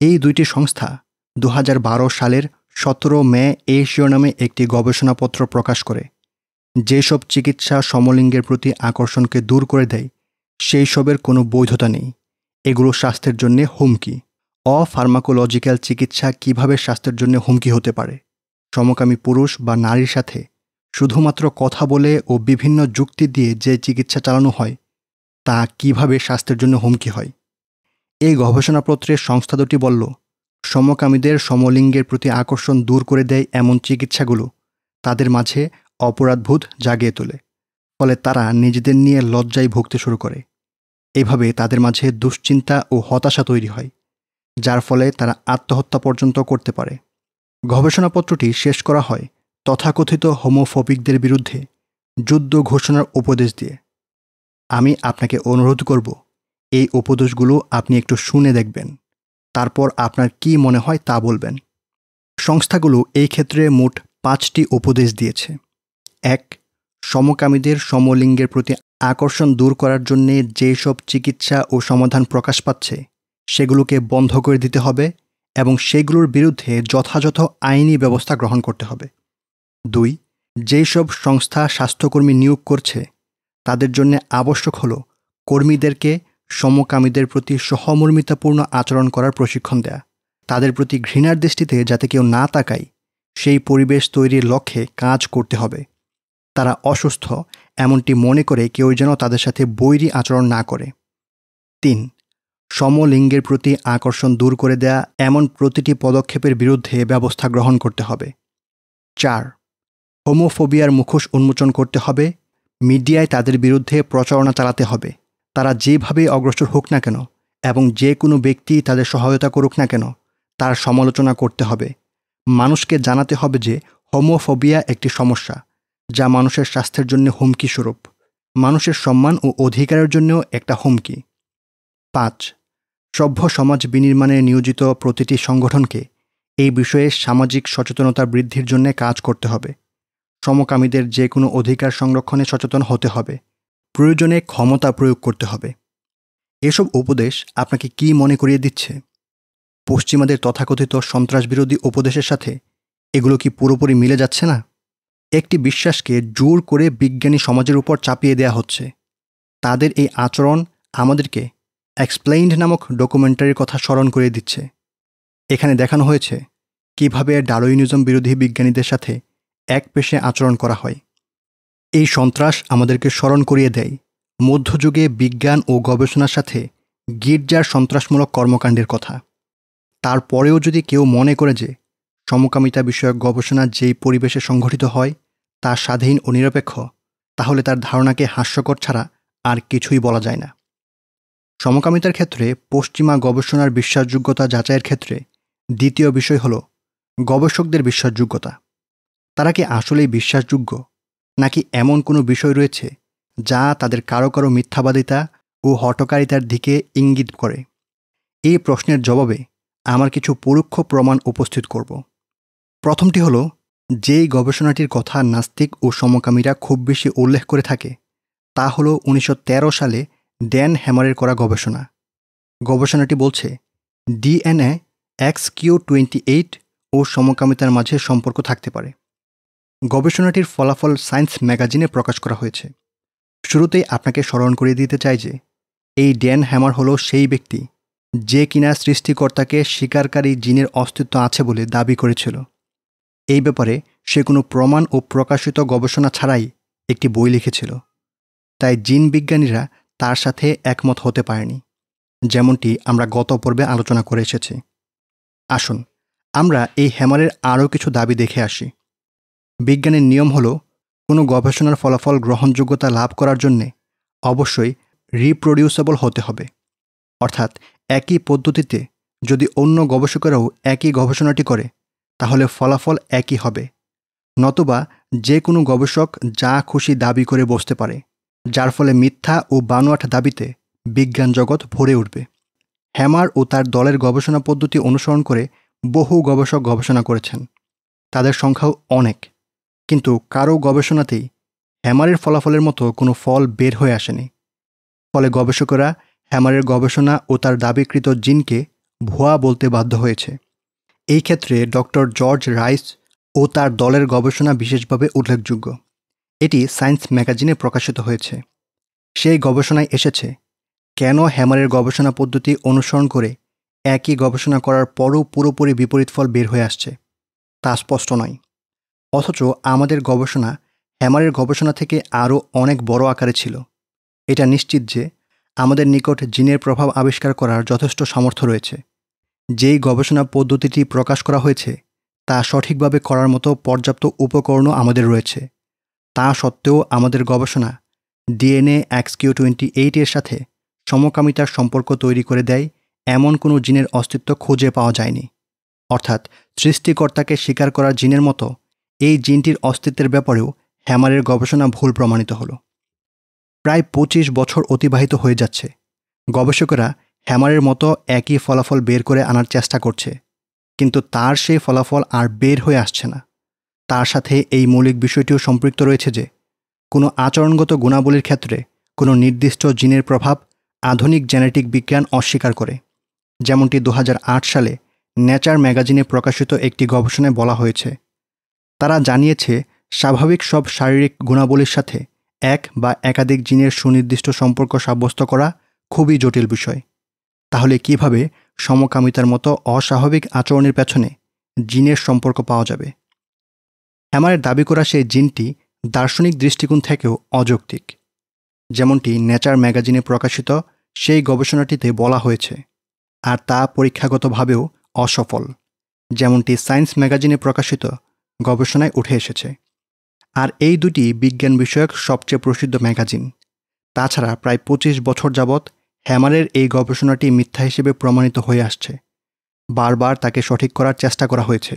এই দুইটি সংস্থা দু হাজার বারো সালের সতেরো মে এই শিরোনামে একটি গবেষণাপত্র প্রকাশ করে। যেসব চিকিৎসা সমলিঙ্গের প্রতি আকর্ষণকে দূর করে দেয়, সেই সবের কোনো বৈধতা নেই। এগুলো স্বাস্থ্যের জন্য হুমকি। অফার্মাকোলজিক্যাল চিকিৎসা কীভাবে স্বাস্থ্যের জন্য হুমকি হতে পারে? সমকামী পুরুষ বা নারীর সাথে শুধুমাত্র কথা বলে ও বিভিন্ন যুক্তি দিয়ে যে চিকিৎসা চালানো হয়, তা কীভাবে স্বাস্থ্যের জন্য হুমকি হয়? এই গবেষণাপত্রের সংস্থা দুটি বলল, সমকামীদের সমলিঙ্গের প্রতি আকর্ষণ দূর করে দেয় এমন চিকিৎসাগুলো। তাদের মাঝে অপরাধবোধ জাগিয়ে তোলে, ফলে তারা নিজেদের নিয়ে লজ্জায় ভুগতে শুরু করে। এভাবে তাদের মাঝে দুশ্চিন্তা ও হতাশা তৈরি হয়, যার ফলে তারা আত্মহত্যা পর্যন্ত করতে পারে। গবেষণাপত্রটি শেষ করা হয় তথাকথিত হোমোফোবিকদের বিরুদ্ধে যুদ্ধ ঘোষণার উপদেশ দিয়ে। আমি আপনাকে অনুরোধ করব, এই উপদেশগুলো আপনি একটু শুনে দেখবেন, তারপর আপনার কি মনে হয় তা বলবেন। সংস্থাগুলো এই ক্ষেত্রে মোট পাঁচটি উপদেশ দিয়েছে। এক সমকামীদের সমলিঙ্গের প্রতি আকর্ষণ দূর করার জন্যে যেসব চিকিৎসা ও সমাধান প্রকাশ পাচ্ছে, সেগুলোকে বন্ধ করে দিতে হবে এবং সেগুলোর বিরুদ্ধে যথাযথ আইনি ব্যবস্থা গ্রহণ করতে হবে। দুই যেই সব সংস্থা স্বাস্থ্যকর্মী নিয়োগ করছে, তাদের জন্য আবশ্যক হল কর্মীদেরকে সমকামীদের প্রতি সহমর্মিতাপূর্ণ আচরণ করার প্রশিক্ষণ দেয়া। তাদের প্রতি ঘৃণার দৃষ্টিতে যাতে কেউ না তাকায়, সেই পরিবেশ তৈরির লক্ষ্যে কাজ করতে হবে। তারা অসুস্থ, এমনটি মনে করে কেউ যেন তাদের সাথে বৈরী আচরণ না করে। তিন, সমলিঙ্গের প্রতি আকর্ষণ দূর করে দেয়া এমন প্রতিটি পদক্ষেপের বিরুদ্ধে ব্যবস্থা গ্রহণ করতে হবে। চার, হোমোফোবিয়ার মুখোশ উন্মোচন করতে হবে। মিডিয়ায় তাদের বিরুদ্ধে প্রচারণা চালাতে হবে। তারা যেভাবে অগ্রসর হোক না কেন এবং যে কোনো ব্যক্তি তাদের সহায়তা করুক না কেন, তার সমালোচনা করতে হবে। মানুষকে জানাতে হবে যে হোমোফোবিয়া একটি সমস্যা। যা মানুষের স্বাস্থ্যের জন্য হুমকি স্বরূপ, মানুষের সম্মান ও অধিকারের জন্যও একটা হুমকি। পাঁচ, সভ্য সমাজ বিনির্মাণে নিয়োজিত প্রতিটি সংগঠনকে এই বিষয়ে সামাজিক সচেতনতা বৃদ্ধির জন্য কাজ করতে হবে। সমকামীদের যে কোনো অধিকার সংরক্ষণে সচেতন হতে হবে। প্রয়োজনে ক্ষমতা প্রয়োগ করতে হবে। এসব উপদেশ আপনাকে কি মনে করিয়ে দিচ্ছে? পশ্চিমাদের তথাকথিত সন্ত্রাসবিরোধী উপদেশের সাথে এগুলো কি পুরোপুরি মিলে যাচ্ছে না? একটি বিশ্বাসকে জোর করে বিজ্ঞানী সমাজের উপর চাপিয়ে দেয়া হচ্ছে। তাদের এই আচরণ আমাদেরকে এক্সপ্লেইনড নামক ডকুমেন্টারির কথা স্মরণ করে দিচ্ছে। এখানে দেখানো হয়েছে কীভাবে ডারোইনিজম বিরোধী বিজ্ঞানীদের সাথে এক পেশে আচরণ করা হয়। এই সন্ত্রাস আমাদেরকে স্মরণ করিয়ে দেয় মধ্যযুগে বিজ্ঞান ও গবেষণার সাথে গির্জার সন্ত্রাসমূলক কর্মকাণ্ডের কথা। তারপরেও যদি কেউ মনে করে যে সমকামিতা বিষয়ক গবেষণা যেই পরিবেশে সংঘটিত হয় তা স্বাধীন ও নিরপেক্ষ, তাহলে তার ধারণাকে হাস্যকর ছাড়া আর কিছুই বলা যায় না। সমকামিতার ক্ষেত্রে পশ্চিমা গবেষণার বিশ্বাসযোগ্যতা যাচাইয়ের ক্ষেত্রে দ্বিতীয় বিষয় হল গবেষকদের বিশ্বাসযোগ্যতা। তারা কি আসলেই বিশ্বাসযোগ্য, নাকি এমন কোনো বিষয় রয়েছে যা তাদের কারও কারও মিথ্যাবাদিতা ও হটকারিতার দিকে ইঙ্গিত করে? এই প্রশ্নের জবাবে আমার কিছু পরোক্ষ প্রমাণ উপস্থিত করব। প্রথমটি হল যেই গবেষণাটির কথা নাস্তিক ও সমকামীরা খুব বেশি উল্লেখ করে থাকে, তা হল উনিশশো তেরো সালে ড্যান হ্যামারের করা গবেষণা। গবেষণাটি বলছে, DNA X Q twenty eight ও সমকামিতার মাঝে সম্পর্ক থাকতে পারে। গবেষণাটির ফলাফল সায়েন্স ম্যাগাজিনে প্রকাশ করা হয়েছে। শুরুতেই আপনাকে স্মরণ করিয়ে দিতে চাই যে, এই ড্যান হ্যামার হলো সেই ব্যক্তি, যে কিনা সৃষ্টিকর্তাকে স্বীকারকারী জিনের অস্তিত্ব আছে বলে দাবি করেছিল। এই ব্যাপারে সে কোনো প্রমাণ ও প্রকাশিত গবেষণা ছাড়াই একটি বই লিখেছিল। তাই জিন বিজ্ঞানীরা তার সাথে একমত হতে পারেনি, যেমনটি আমরা গত পর্বে আলোচনা করে এসেছি। আসুন, আমরা এই হ্যামারের আরও কিছু দাবি দেখে আসি। বিজ্ঞানের নিয়ম হল, কোনো গবেষণার ফলাফল গ্রহণযোগ্যতা লাভ করার জন্যে অবশ্যই রিপ্রডিউসেবল হতে হবে। অর্থাৎ একই পদ্ধতিতে যদি অন্য গবেষকেরাও একই গবেষণাটি করে তাহলে ফলাফল একই হবে, নতুবা যে কোনো গবেষক যা খুশি দাবি করে বসতে পারে, যার ফলে মিথ্যা ও বানোয়াট দাবিতে বিজ্ঞান জগৎ ভরে উঠবে। হ্যামার ও তার দলের গবেষণা পদ্ধতি অনুসরণ করে বহু গবেষক গবেষণা করেছেন। তাদের সংখ্যাও অনেক, কিন্তু কারও গবেষণাতেই হ্যামারের ফলাফলের মতো কোনো ফল বের হয়ে আসেনি। ফলে গবেষকেরা হ্যামারের গবেষণা ও তার দাবিকৃত জিনকে ভুয়া বলতে বাধ্য হয়েছে। এই ক্ষেত্রে ডক্টর জর্জ রাইস ও তার দলের গবেষণা বিশেষভাবে উল্লেখযোগ্য। এটি সায়েন্স ম্যাগাজিনে প্রকাশিত হয়েছে। সেই গবেষণায় এসেছে, কেন হ্যামারের গবেষণা পদ্ধতি অনুসরণ করে একই গবেষণা করার পরও পুরোপুরি বিপরীত ফল বের হয়ে আসছে, তা স্পষ্ট নয়। অথচ আমাদের গবেষণা হ্যামারের গবেষণা থেকে আরও অনেক বড় আকারে ছিল। এটা নিশ্চিত যে আমাদের নিকট জিনের প্রভাব আবিষ্কার করার যথেষ্ট সামর্থ্য রয়েছে। যেই গবেষণা পদ্ধতিটি প্রকাশ করা হয়েছে, তা সঠিকভাবে করার মতো পর্যাপ্ত উপকরণও আমাদের রয়েছে। তা সত্ত্বেও আমাদের গবেষণা ডিএনএ এক্স কিউ টোয়েন্টি এইটের সাথে সমকামিতার সম্পর্ক তৈরি করে দেয়, এমন কোনো জিনের অস্তিত্ব খুঁজে পাওয়া যায়নি। অর্থাৎ সৃষ্টিকর্তাকে স্বীকার করার জিনের মতো, এই জিনটির অস্তিত্বের ব্যাপারেও হ্যামারের গবেষণা ভুল প্রমাণিত হলো। প্রায় পঁচিশ বছর অতিবাহিত হয়ে যাচ্ছে। গবেষকেরা হ্যামারের মতো একই ফলাফল বের করে আনার চেষ্টা করছে, কিন্তু তার সেই ফলাফল আর বের হয়ে আসছে না। তার সাথে এই মৌলিক বিষয়টিও সম্পৃক্ত রয়েছে যে, কোনো আচরণগত গুণাবলীর ক্ষেত্রে কোনো নির্দিষ্ট জিনের প্রভাব আধুনিক জেনেটিক বিজ্ঞান অস্বীকার করে, যেমনটি দু হাজার আট সালে নেচার ম্যাগাজিনে প্রকাশিত একটি গবেষণায় বলা হয়েছে। তারা জানিয়েছে, স্বাভাবিক সব শারীরিক গুণাবলীর সাথে এক বা একাধিক জিনের সুনির্দিষ্ট সম্পর্ক সাব্যস্ত করা খুবই জটিল বিষয়। তাহলে কীভাবে সমকামিতার মতো অস্বাভাবিক আচরণের পেছনে জিনের সম্পর্ক পাওয়া যাবে? হ্যামারের দাবি করা সেই জিনটি দার্শনিক দৃষ্টিকোণ থেকেও অযৌক্তিক। যেমনটি নেচার ম্যাগাজিনে প্রকাশিত সেই গবেষণাটিতে বলা হয়েছে, আর তা পরীক্ষাগতভাবেও অসফল, যেমনটি সায়েন্স ম্যাগাজিনে প্রকাশিত গবেষণায় উঠে এসেছে। আর এই দুটি বিজ্ঞান বিষয়ক সবচেয়ে প্রসিদ্ধ ম্যাগাজিন, তাছাড়া প্রায় পঁচিশ বছর যাবৎ হ্যামারের এই গবেষণাটি মিথ্যা হিসেবে প্রমাণিত হয়ে আসছে। বারবার তাকে সঠিক করার চেষ্টা করা হয়েছে,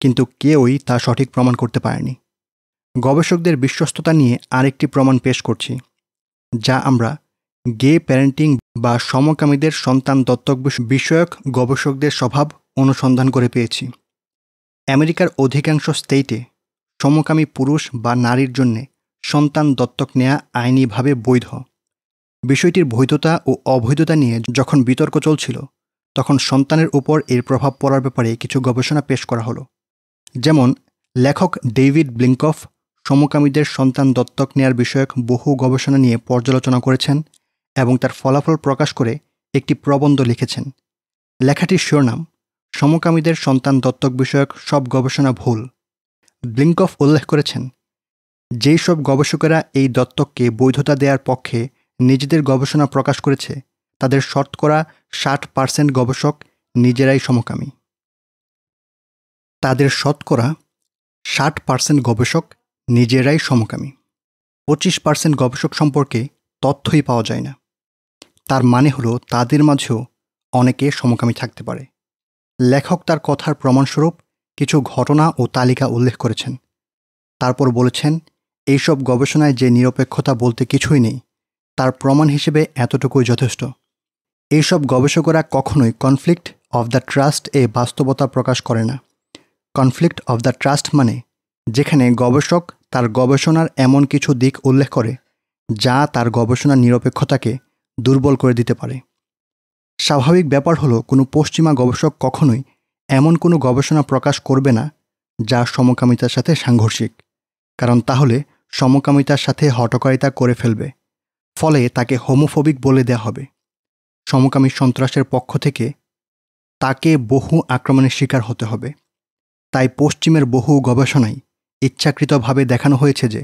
কিন্তু কেউই তা সঠিক প্রমাণ করতে পারেনি। গবেষকদের বিশ্বস্ততা নিয়ে আরেকটি প্রমাণ পেশ করছি, যা আমরা গে প্যারেন্টিং বা সমকামীদের সন্তান দত্তক বিষয়ক গবেষকদের স্বভাব অনুসন্ধান করে পেয়েছি। আমেরিকার অধিকাংশ স্টেটে সমকামী পুরুষ বা নারীর জন্যে সন্তান দত্তক নেয়া আইনিভাবে বৈধ। বিষয়টির বৈধতা ও অবৈধতা নিয়ে যখন বিতর্ক চলছিল, তখন সন্তানের উপর এর প্রভাব পড়ার ব্যাপারে কিছু গবেষণা পেশ করা হলো। যেমন, লেখক ডেভিড ব্লিঙ্কফ সমকামীদের সন্তান দত্তক নেয়ার বিষয়ক বহু গবেষণা নিয়ে পর্যালোচনা করেছেন এবং তার ফলাফল প্রকাশ করে একটি প্রবন্ধ লিখেছেন। লেখাটির শিরোনাম, সমকামীদের সন্তান দত্তক বিষয়ক সব গবেষণা ভুল। ব্লিঙ্কফ উল্লেখ করেছেন যেই সব গবেষকেরা এই দত্তককে বৈধতা দেওয়ার পক্ষে নিজেদের গবেষণা প্রকাশ করেছে, তাদের শতকরা ষাট পার্সেন্ট গবেষক নিজেরাই সমকামী। তাদের শতকরা ষাট পার্সেন্ট গবেষক নিজেরাই সমকামী। পঁচিশ পার্সেন্ট গবেষক সম্পর্কে তথ্যই পাওয়া যায় না। তার মানে হলো তাদের মাঝেও অনেকে সমকামী থাকতে পারে। লেখক তার কথার প্রমাণস্বরূপ কিছু ঘটনা ও তালিকা উল্লেখ করেছেন। তারপর বলেছেন, এইসব গবেষণায় যে নিরপেক্ষতা বলতে কিছুই নেই তার প্রমাণ হিসেবে এতটুকুই যথেষ্ট। এইসব গবেষকরা কখনোই কনফ্লিক্ট অফ দ্য ট্রাস্ট এ বাস্তবতা প্রকাশ করে না। কনফ্লিক্ট অফ দ্য ট্রাস্ট মানে যেখানে গবেষক তার গবেষণার এমন কিছু দিক উল্লেখ করে যা তার গবেষণার নিরপেক্ষতাকে দুর্বল করে দিতে পারে। স্বাভাবিক ব্যাপার হলো কোনো পশ্চিমা গবেষক কখনোই এমন কোনো গবেষণা প্রকাশ করবে না যা সমকামিতার সাথে সাংঘর্ষিক। কারণ তাহলে সমকামিতার সাথে হটকারিতা করে ফেলবে। ফলে তাকে হোমোফোবিক বলে দেয়া হবে। সমকামী সন্ত্রাসের পক্ষ থেকে তাকে বহু আক্রমণের শিকার হতে হবে। তাই পশ্চিমের বহু গবেষণায় ইচ্ছাকৃতভাবে দেখানো হয়েছে যে,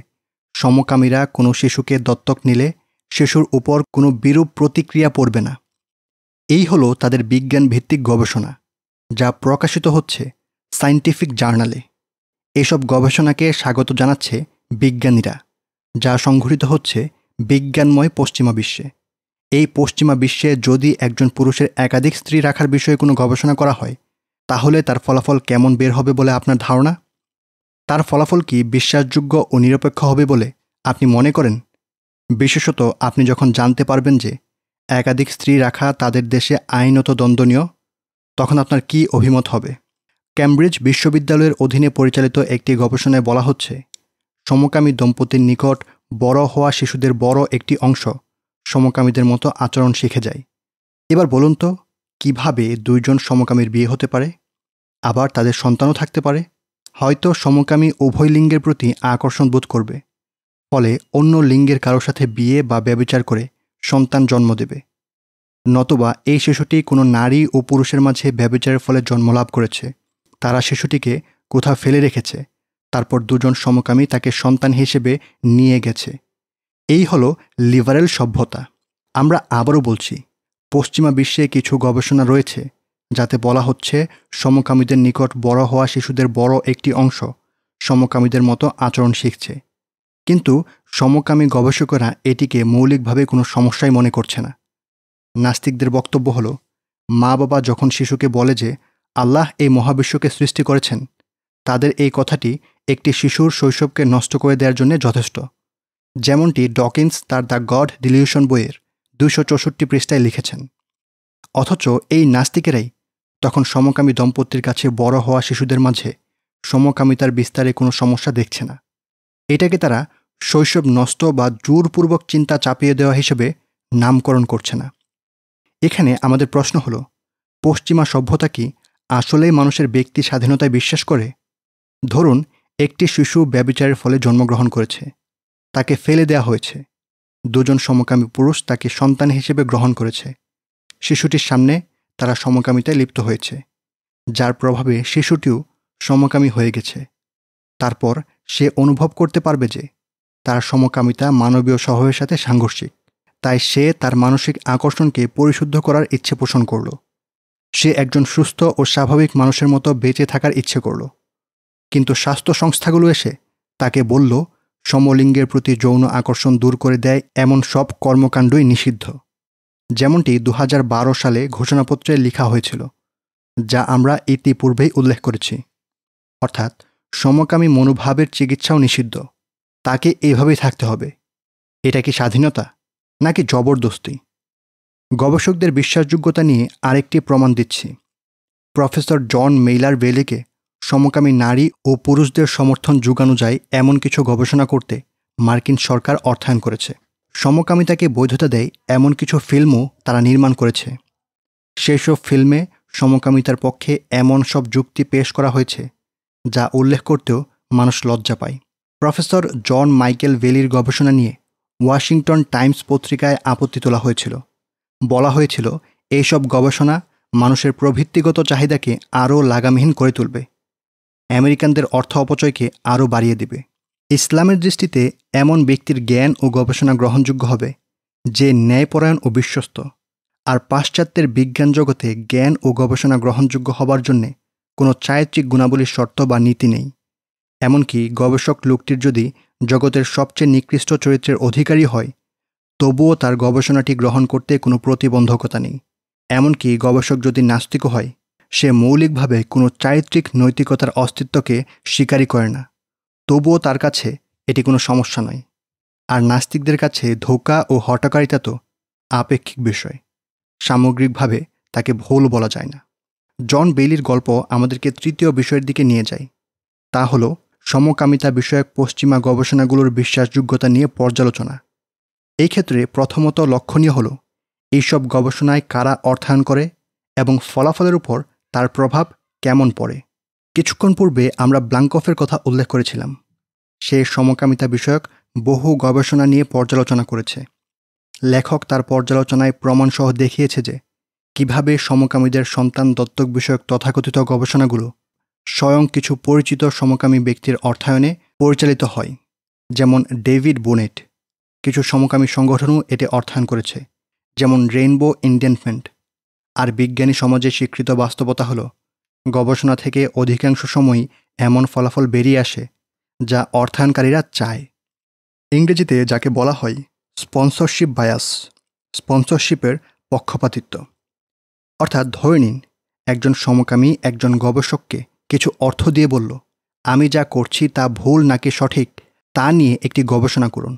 সমকামীরা কোনো শিশুকে দত্তক নিলে শিশুর উপর কোনো বিরূপ প্রতিক্রিয়া পড়বে না। এই হলো তাদের বিজ্ঞান ভিত্তিক গবেষণা, যা প্রকাশিত হচ্ছে সায়েন্টিফিক জার্নালে। এসব গবেষণাকে স্বাগত জানাচ্ছে বিজ্ঞানীরা, যা সংঘটিত হচ্ছে বিজ্ঞানময় পশ্চিমা বিশ্বে। এই পশ্চিমা বিশ্বে যদি একজন পুরুষের একাধিক স্ত্রী রাখার বিষয়ে কোনো গবেষণা করা হয়, তাহলে তার ফলাফল কেমন বের হবে বলে আপনার ধারণা? তার ফলাফল কি বিশ্বাসযোগ্য ও নিরপেক্ষ হবে বলে আপনি মনে করেন? বিশেষত আপনি যখন জানতে পারবেন যে একাধিক স্ত্রী রাখা তাদের দেশে আইনত দ্বন্দ্বনীয় তখন আপনার কি অভিমত হবে? ক্যামব্রিজ বিশ্ববিদ্যালয়ের অধীনে পরিচালিত একটি গবেষণায় বলা হচ্ছে, সমকামী দম্পতির নিকট বড় হওয়া শিশুদের বড় একটি অংশ সমকামীদের মতো আচরণ শিখে যায়। এবার বলুন তো, কীভাবে দুইজন সমকামীর বিয়ে হতে পারে? আবার তাদের সন্তানও থাকতে পারে। হয়তো সমকামী উভয় লিঙ্গের প্রতি আকর্ষণ বোধ করবে। ফলে অন্য লিঙ্গের কারোর সাথে বিয়ে বা ব্যবচার করে সন্তান জন্ম দেবে। নতবা এই শিশুটি কোনো নারী ও পুরুষের মাঝে ব্যবচারের ফলে জন্মলাভ করেছে। তারা শিশুটিকে কোথাও ফেলে রেখেছে। তারপর দুজন সমকামী তাকে সন্তান হিসেবে নিয়ে গেছে। এই হলো লিবারেল সভ্যতা। আমরা আবারও বলছি, পশ্চিমা বিশ্বে কিছু গবেষণা রয়েছে, যাতে বলা হচ্ছে সমকামীদের নিকট বড় হওয়া শিশুদের বড় একটি অংশ সমকামীদের মতো আচরণ শিখছে। কিন্তু সমকামী গবেষকরা এটিকে মৌলিকভাবে কোনো সমস্যাই মনে করছে না। নাস্তিকদের বক্তব্য হলো মা বাবা যখন শিশুকে বলে যে, আল্লাহ এই মহাবিশ্বকে সৃষ্টি করেছেন তাদের এই কথাটি একটি শিশুর শৈশবকে নষ্ট করে দেওয়ার জন্য যথেষ্ট। যেমনটি ডকিন্স তার দ্য গড ডিলিউশন বইয়ের দুশো চৌষট্টি পৃষ্ঠায় লিখেছেন। অথচ এই নাস্তিকেরাই তখন সমকামী দম্পতির কাছে বড় হওয়া শিশুদের মাঝে সমকামিতার বিস্তারে কোনো সমস্যা দেখছে না। এটাকে তারা শৈশব নষ্ট বা জোরপূর্বক চিন্তা চাপিয়ে দেওয়া হিসেবে নামকরণ করছে না। এখানে আমাদের প্রশ্ন হলো, পশ্চিমা সভ্যতা কি আসলেই মানুষের ব্যক্তি স্বাধীনতায় বিশ্বাস করে? ধরুন, একটি শিশু ব্যবিচারের ফলে জন্মগ্রহণ করেছে। তাকে ফেলে দেওয়া হয়েছে। দুজন সমকামী পুরুষ তাকে সন্তান হিসেবে গ্রহণ করেছে। শিশুটির সামনে তারা সমকামিতায় লিপ্ত হয়েছে। যার প্রভাবে শিশুটিও সমকামী হয়ে গেছে। তারপর সে অনুভব করতে পারবে যে, তার সমকামিতা মানবীয় স্বভাবের সাথে সাংঘর্ষিক। তাই সে তার মানসিক আকর্ষণকে পরিশুদ্ধ করার ইচ্ছে পোষণ করল। সে একজন সুস্থ ও স্বাভাবিক মানুষের মতো বেঁচে থাকার ইচ্ছে করল। কিন্তু স্বাস্থ্য সংস্থাগুলো এসে তাকে বলল, সমলিঙ্গের প্রতি যৌন আকর্ষণ দূর করে দেয় এমন সব কর্মকাণ্ডই নিষিদ্ধ। যেমনটি দু হাজার বারো সালে ঘোষণাপত্রে লেখা হয়েছিল, যা আমরা ইতিপূর্বেই উল্লেখ করেছি। অর্থাৎ সমকামী মনোভাবের চিকিৎসাও নিষিদ্ধ। তাকে এভাবেই থাকতে হবে। এটা কি স্বাধীনতা, নাকি জবরদস্তি? গবেষকদের বিশ্বাসযোগ্যতা নিয়ে আরেকটি প্রমাণ দিচ্ছি। প্রফেসর জন মেইলার বেলিকে সমকামী নারী ও পুরুষদের সমর্থন যোগানো যায় এমন কিছু গবেষণা করতে মার্কিন সরকার অর্থায়ন করেছে। সমকামিতাকে বৈধতা দেয় এমন কিছু ফিল্মও তারা নির্মাণ করেছে। সেসব ফিল্মে সমকামিতার পক্ষে এমন সব যুক্তি পেশ করা হয়েছে, যা উল্লেখ করতেও মানুষ লজ্জা পায়। প্রফেসর জন মাইকেল ভেলির গবেষণা নিয়ে ওয়াশিংটন টাইমস পত্রিকায় আপত্তি তোলা হয়েছিল। বলা হয়েছিল, এইসব গবেষণা মানুষের প্রবৃত্তিগত চাহিদাকে আরও লাগামহীন করে তুলবে। আমেরিকানদের অর্থ অপচয়কে আরও বাড়িয়ে দেবে। ইসলামের দৃষ্টিতে এমন ব্যক্তির জ্ঞান ও গবেষণা গ্রহণযোগ্য হবে, যে ন্যায়পরায়ণ ও বিশ্বস্ত। আর পাশ্চাত্যের বিজ্ঞান জগতে জ্ঞান ও গবেষণা গ্রহণযোগ্য হবার জন্যে কোনো চারিত্রিক গুণাবলীর শর্ত বা নীতি নেই। এমনকি গবেষক লোকটির যদি জগতের সবচেয়ে নিকৃষ্ট চরিত্রের অধিকারী হয়, তবুও তার গবেষণাটি গ্রহণ করতে কোনো প্রতিবন্ধকতা নেই। এমনকি গবেষক যদি নাস্তিকও হয় সে মৌলিকভাবে কোনো চারিত্রিক নৈতিকতার অস্তিত্বকে স্বীকারই করে না। তবুও তার কাছে এটি কোনো সমস্যা নয়। আর নাস্তিকদের কাছে ধোকা ও হটকারিতা তো আপেক্ষিক বিষয়। সামগ্রিকভাবে তাকে ভুল বলা যায় না। জন বেইলির গল্প আমাদেরকে তৃতীয় বিষয়ের দিকে নিয়ে যায়। তা হল সমকামিতা বিষয়ক পশ্চিমা গবেষণাগুলোর বিশ্বাসযোগ্যতা নিয়ে পর্যালোচনা। এই ক্ষেত্রে প্রথমত লক্ষণীয় হল, এইসব গবেষণায় কারা অর্থায়ন করে এবং ফলাফলের উপর তার প্রভাব কেমন পড়ে? কিছুক্ষণ পূর্বে আমরা ব্লাঙ্কফের কথা উল্লেখ করেছিলাম। সে সমকামিতা বিষয়ক বহু গবেষণা নিয়ে পর্যালোচনা করেছে। লেখক তার পর্যালোচনায় প্রমাণসহ দেখিয়েছে যে, কীভাবে সমকামীদের সন্তান দত্তক বিষয়ক তথাকথিত গবেষণাগুলো স্বয়ং কিছু পরিচিত সমকামী ব্যক্তির অর্থায়নে পরিচালিত হয়, যেমন ডেভিড বোনেট। কিছু সমকামী সংগঠনও এতে অর্থায়ন করেছে, যেমন রেইনবো ইন্ডেনফেন্ট। আর বিজ্ঞানী সমাজে স্বীকৃত বাস্তবতা হল, গবেষণা থেকে অধিকাংশ সময়ই এমন ফলাফল বেরিয়ে আসে, যা অর্থায়নকারীরা চায়। ইংরেজিতে যাকে বলা হয় স্পন্সরশিপ বায়াস স্পন্সরশিপের পক্ষপাতিত্ব। অর্থাৎ ধরে নিন, একজন সমকামী একজন গবেষককে কিছু অর্থ দিয়ে বলল, আমি যা করছি তা ভুল নাকি সঠিক, তা নিয়ে একটি গবেষণা করুন,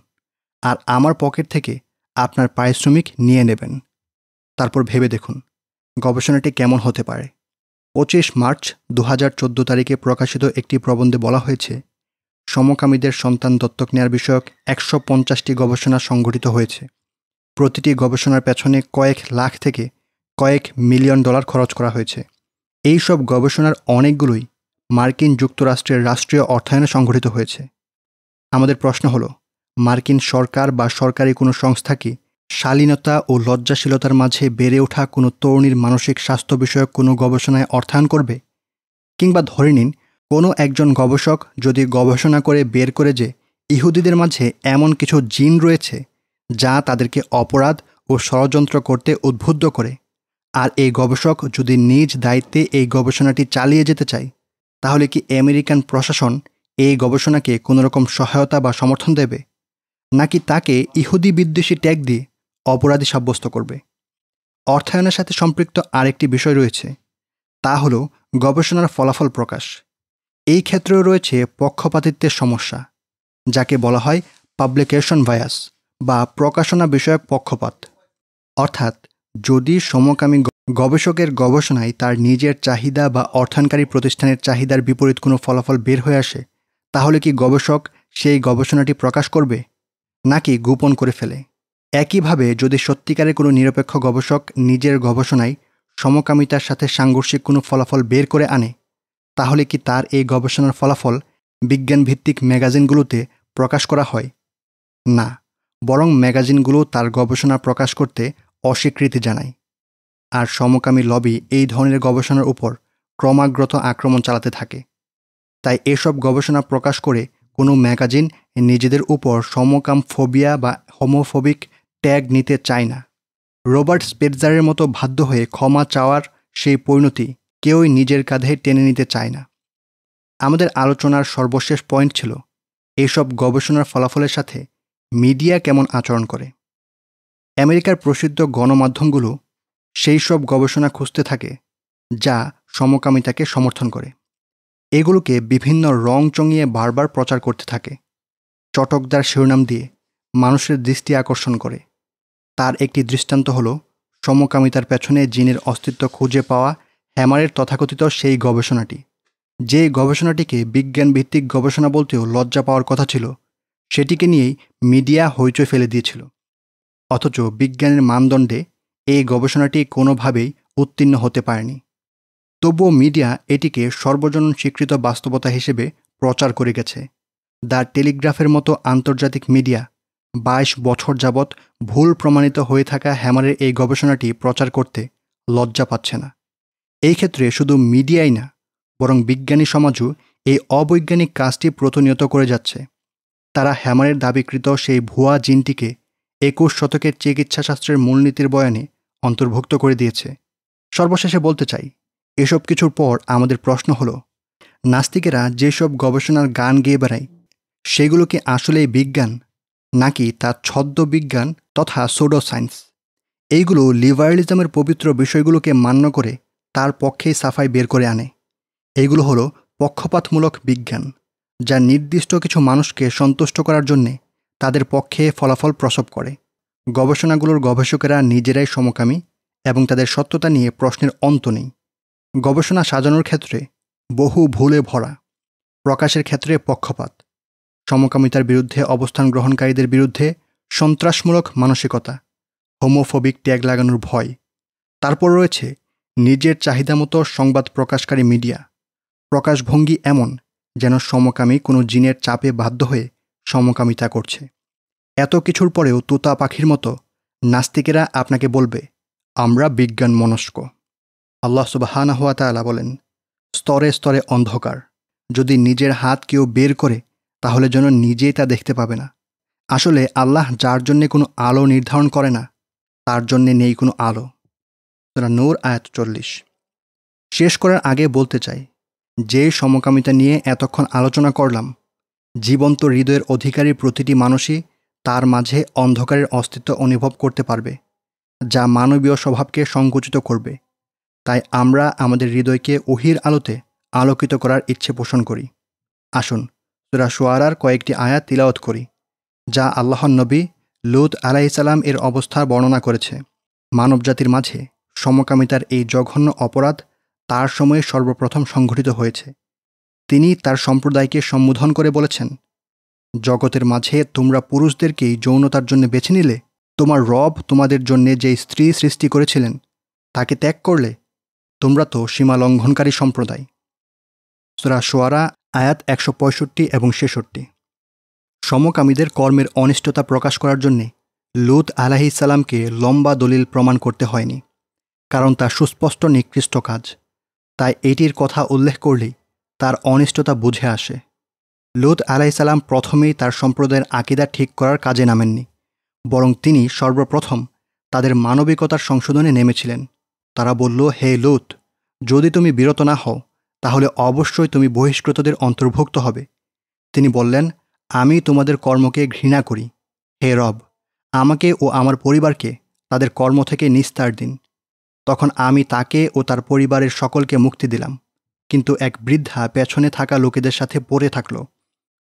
আর আমার পকেট থেকে আপনার পারিশ্রমিক নিয়ে নেবেন। তারপর ভেবে দেখুন গবেষণাটি কেমন হতে পারে? পঁচিশ মার্চ দু হাজার চোদ্দ তারিখে প্রকাশিত একটি প্রবন্ধে বলা হয়েছে, সমকামীদের সন্তান দত্তক নেয়ার বিষয়ক একশো পঞ্চাশটি গবেষণা সংঘটিত হয়েছে। প্রতিটি গবেষণার পেছনে কয়েক লাখ থেকে কয়েক মিলিয়ন ডলার খরচ করা হয়েছে। এই সব গবেষণার অনেকগুলোই মার্কিন যুক্তরাষ্ট্রের রাষ্ট্রীয় অর্থায়নে সংঘটিত হয়েছে। আমাদের প্রশ্ন হল, মার্কিন সরকার বা সরকারি কোনো সংস্থা কি শালীনতা ও লজ্জাশীলতার মাঝে বেড়ে ওঠা কোনো তরুণীর মানসিক স্বাস্থ্য বিষয়ক কোনো গবেষণায় অর্থায়ন করবে? কিংবা ধরে নিন, কোনো একজন গবেষক যদি গবেষণা করে বের করে যে ইহুদিদের মাঝে এমন কিছু জিন রয়েছে যা তাদেরকে অপরাধ ও ষড়যন্ত্র করতে উদ্বুদ্ধ করে, আর এই গবেষক যদি নিজ দায়িত্বে এই গবেষণাটি চালিয়ে যেতে চায়, তাহলে কি আমেরিকান প্রশাসন এই গবেষণাকে কোনোরকম সহায়তা বা সমর্থন দেবে? নাকি তাকে ইহুদি বিদ্বেষী ট্যাগ দিয়ে অপরাধী সাব্যস্ত করবে। অর্থায়নের সাথে সম্পৃক্ত আরেকটি বিষয় রয়েছে, তা হল গবেষণার ফলাফল প্রকাশ। এই ক্ষেত্রেও রয়েছে পক্ষপাতিত্বের সমস্যা, যাকে বলা হয় পাবলিকেশন ভায়াস বা প্রকাশনা বিষয়ক পক্ষপাত। অর্থাৎ যদি সমকামী গবেষকের গবেষণায় তার নিজের চাহিদা বা অর্থায়নকারী প্রতিষ্ঠানের চাহিদার বিপরীত কোনো ফলাফল বের হয়ে আসে, তাহলে কি গবেষক সেই গবেষণাটি প্রকাশ করবে, নাকি গোপন করে ফেলে? একইভাবে যদি সত্যিকারের কোনো নিরপেক্ষ গবেষক নিজের গবেষণায় সমকামিতার সাথে সাংঘর্ষিক কোনো ফলাফল বের করে আনে, তাহলে কি তার এই গবেষণার ফলাফল বিজ্ঞানভিত্তিক ম্যাগাজিনগুলোতে প্রকাশ করা হয়? না, বরং ম্যাগাজিনগুলো তার গবেষণা প্রকাশ করতে অস্বীকৃতি জানায়। আর সমকামী লবি এই ধরনের গবেষণার উপর ক্রমাগত আক্রমণ চালাতে থাকে। তাই এসব গবেষণা প্রকাশ করে কোনো ম্যাগাজিন নিজেদের উপর সমকাম ফোবিয়া বা হোমোফোবিক ট্যাগ নিতে চায় না। রবার্ট স্পেটজারের মতো বাধ্য হয়ে ক্ষমা চাওয়ার সেই পরিণতি কেউই নিজের কাঁধে টেনে নিতে চায় না। আমাদের আলোচনার সর্বশেষ পয়েন্ট ছিল এইসব গবেষণার ফলাফলের সাথে মিডিয়া কেমন আচরণ করে। আমেরিকার প্রসিদ্ধ গণমাধ্যমগুলো সেই সব গবেষণা খুঁজতে থাকে, যা সমকামিতাকে সমর্থন করে। এগুলোকে বিভিন্ন রং চঙিয়ে বারবার প্রচার করতে থাকে। চটকদার শিরোনাম দিয়ে মানুষের দৃষ্টি আকর্ষণ করে। তার একটি দৃষ্টান্ত হল, সমকামিতার পেছনে জিনের অস্তিত্ব খুঁজে পাওয়া হ্যামারের তথাকথিত সেই গবেষণাটি। যে গবেষণাটিকে বিজ্ঞান ভিত্তিক গবেষণা বলতেও লজ্জা পাওয়ার কথা ছিল, সেটিকে নিয়েই মিডিয়া হইচই ফেলে দিয়েছিল। অথচ বিজ্ঞানের মানদণ্ডে এই গবেষণাটি কোনোভাবেই উত্তীর্ণ হতে পারেনি। তবুও মিডিয়া এটিকে সর্বজনন স্বীকৃত বাস্তবতা হিসেবে প্রচার করে গেছে। দ্য টেলিগ্রাফের মতো আন্তর্জাতিক মিডিয়া বাইশ বছর যাবৎ ভুল প্রমাণিত হয়ে থাকা হ্যামারের এই গবেষণাটি প্রচার করতে লজ্জা পাচ্ছে না। এই ক্ষেত্রে শুধু মিডিয়াই না, বরং বিজ্ঞানী সমাজও এই অবৈজ্ঞানিক কাজটি প্রতিনিয়ত করে যাচ্ছে। তারা হ্যামারের দাবিকৃত সেই ভুয়া জিনটিকে একুশ শতকের চিকিৎসাশাস্ত্রের মূলনীতির বয়ানে অন্তর্ভুক্ত করে দিয়েছে। সর্বশেষে বলতে চাই, এসব কিছুর পর আমাদের প্রশ্ন হলো, নাস্তিকেরা যেসব গবেষণার গান গেয়ে বেড়ায়, সেগুলো কি আসলেই বিজ্ঞান নাকি তা ছদ্ম বিজ্ঞান তথা সোডো সায়েন্স এইগুলো লিবারালিজমের পবিত্র বিষয়গুলোকে মান্য করে তার পক্ষেই সাফাই বের করে আনে। এইগুলো হলো পক্ষপাতমূলক বিজ্ঞান, যা নির্দিষ্ট কিছু মানুষকে সন্তুষ্ট করার জন্যে তাদের পক্ষে ফলাফল প্রসব করে। গবেষণাগুলোর গবেষকেরা নিজেরাই সমকামী এবং তাদের সত্যতা নিয়ে প্রশ্নের অন্ত নেই। গবেষণা সাজানোর ক্ষেত্রে বহু ভুলে ভরা, প্রকাশের ক্ষেত্রে পক্ষপাত। সমকামিতার বিরুদ্ধে, অবস্থান গ্রহণকারীদের বিরুদ্ধে সন্ত্রাসমূলক মানসিকতা, হোমোফোবিক ট্যাগ লাগানোর ভয়। তারপর রয়েছে নিজের চাহিদা মতো সংবাদ প্রকাশকারী মিডিয়া। প্রকাশভঙ্গি এমন যেন সমকামী কোনো জিনের চাপে বাধ্য হয়ে সমকামিতা করছে। এত কিছুর পরেও তোতা পাখির মতো নাস্তিকেরা আপনাকে বলবে, আমরা বিজ্ঞান মনস্ক আল্লাহ সুবাহানা হাত তালা বলেন, স্তরে স্তরে অন্ধকার। যদি নিজের হাত কেউ বের করে তাহলে যেন নিজেই তা দেখতে পাবে না। আসলে আল্লাহ যার জন্যে কোনো আলো নির্ধারণ করে না, তার জন্যে নেই কোনো আলো। তারা নূর, আয়াত চল্লিশ। শেষ করার আগে বলতে চাই, যে সমকামিতা নিয়ে এতক্ষণ আলোচনা করলাম, জীবন্ত হৃদয়ের অধিকারী প্রতিটি মানুষই তার মাঝে অন্ধকারের অস্তিত্ব অনুভব করতে পারবে, যা মানবীয় স্বভাবকে সংকুচিত করবে। তাই আমরা আমাদের হৃদয়কে ওহির আলোতে আলোকিত করার ইচ্ছে পোষণ করি। আসুন সুরা কয়েকটি আয়াত তিলাওত করি, যা আল্লাহর নবী লুত আলাইসালাম এর অবস্থা বর্ণনা করেছে। মানবজাতির মাঝে সমকামিতার এই জঘন্য অপরাধ তার সময়ে সর্বপ্রথম সংঘটিত হয়েছে। তিনি তার সম্প্রদায়কে সম্বোধন করে বলেছেন, জগতের মাঝে তোমরা পুরুষদেরকেই যৌনতার জন্য বেছে নিলে, তোমার রব তোমাদের জন্যে যে স্ত্রী সৃষ্টি করেছিলেন, তাকে ত্যাগ করলে তোমরা তো সীমা লঙ্ঘনকারী সম্প্রদায়। সুরা সোয়ারা আয়াত একশো পঁয়ষট্টি এবং ছেষট্টি। সমকামীদের কর্মের অনিষ্টতা প্রকাশ করার জন্যে লুত আলাহি সালামকে লম্বা দলিল প্রমাণ করতে হয়নি, কারণ তা সুস্পষ্ট নিকৃষ্ট কাজ। তাই এটির কথা উল্লেখ করলেই তার অনিষ্টতা বুঝে আসে। লুত আলাইসাল্লাম প্রথমেই তার সম্প্রদায়ের আকিদা ঠিক করার কাজে নামেননি, বরং তিনি সর্বপ্রথম তাদের মানবিকতার সংশোধনে নেমেছিলেন। তারা বলল, হে লুত, যদি তুমি বিরত না হও তাহলে অবশ্যই তুমি বহিষ্কৃতদের অন্তর্ভুক্ত হবে। তিনি বললেন, আমি তোমাদের কর্মকে ঘৃণা করি। হে রব, আমাকে ও আমার পরিবারকে তাদের কর্ম থেকে নিস্তার দিন। তখন আমি তাকে ও তার পরিবারের সকলকে মুক্তি দিলাম। কিন্তু এক বৃদ্ধা পেছনে থাকা লোকেদের সাথে পড়ে থাকল।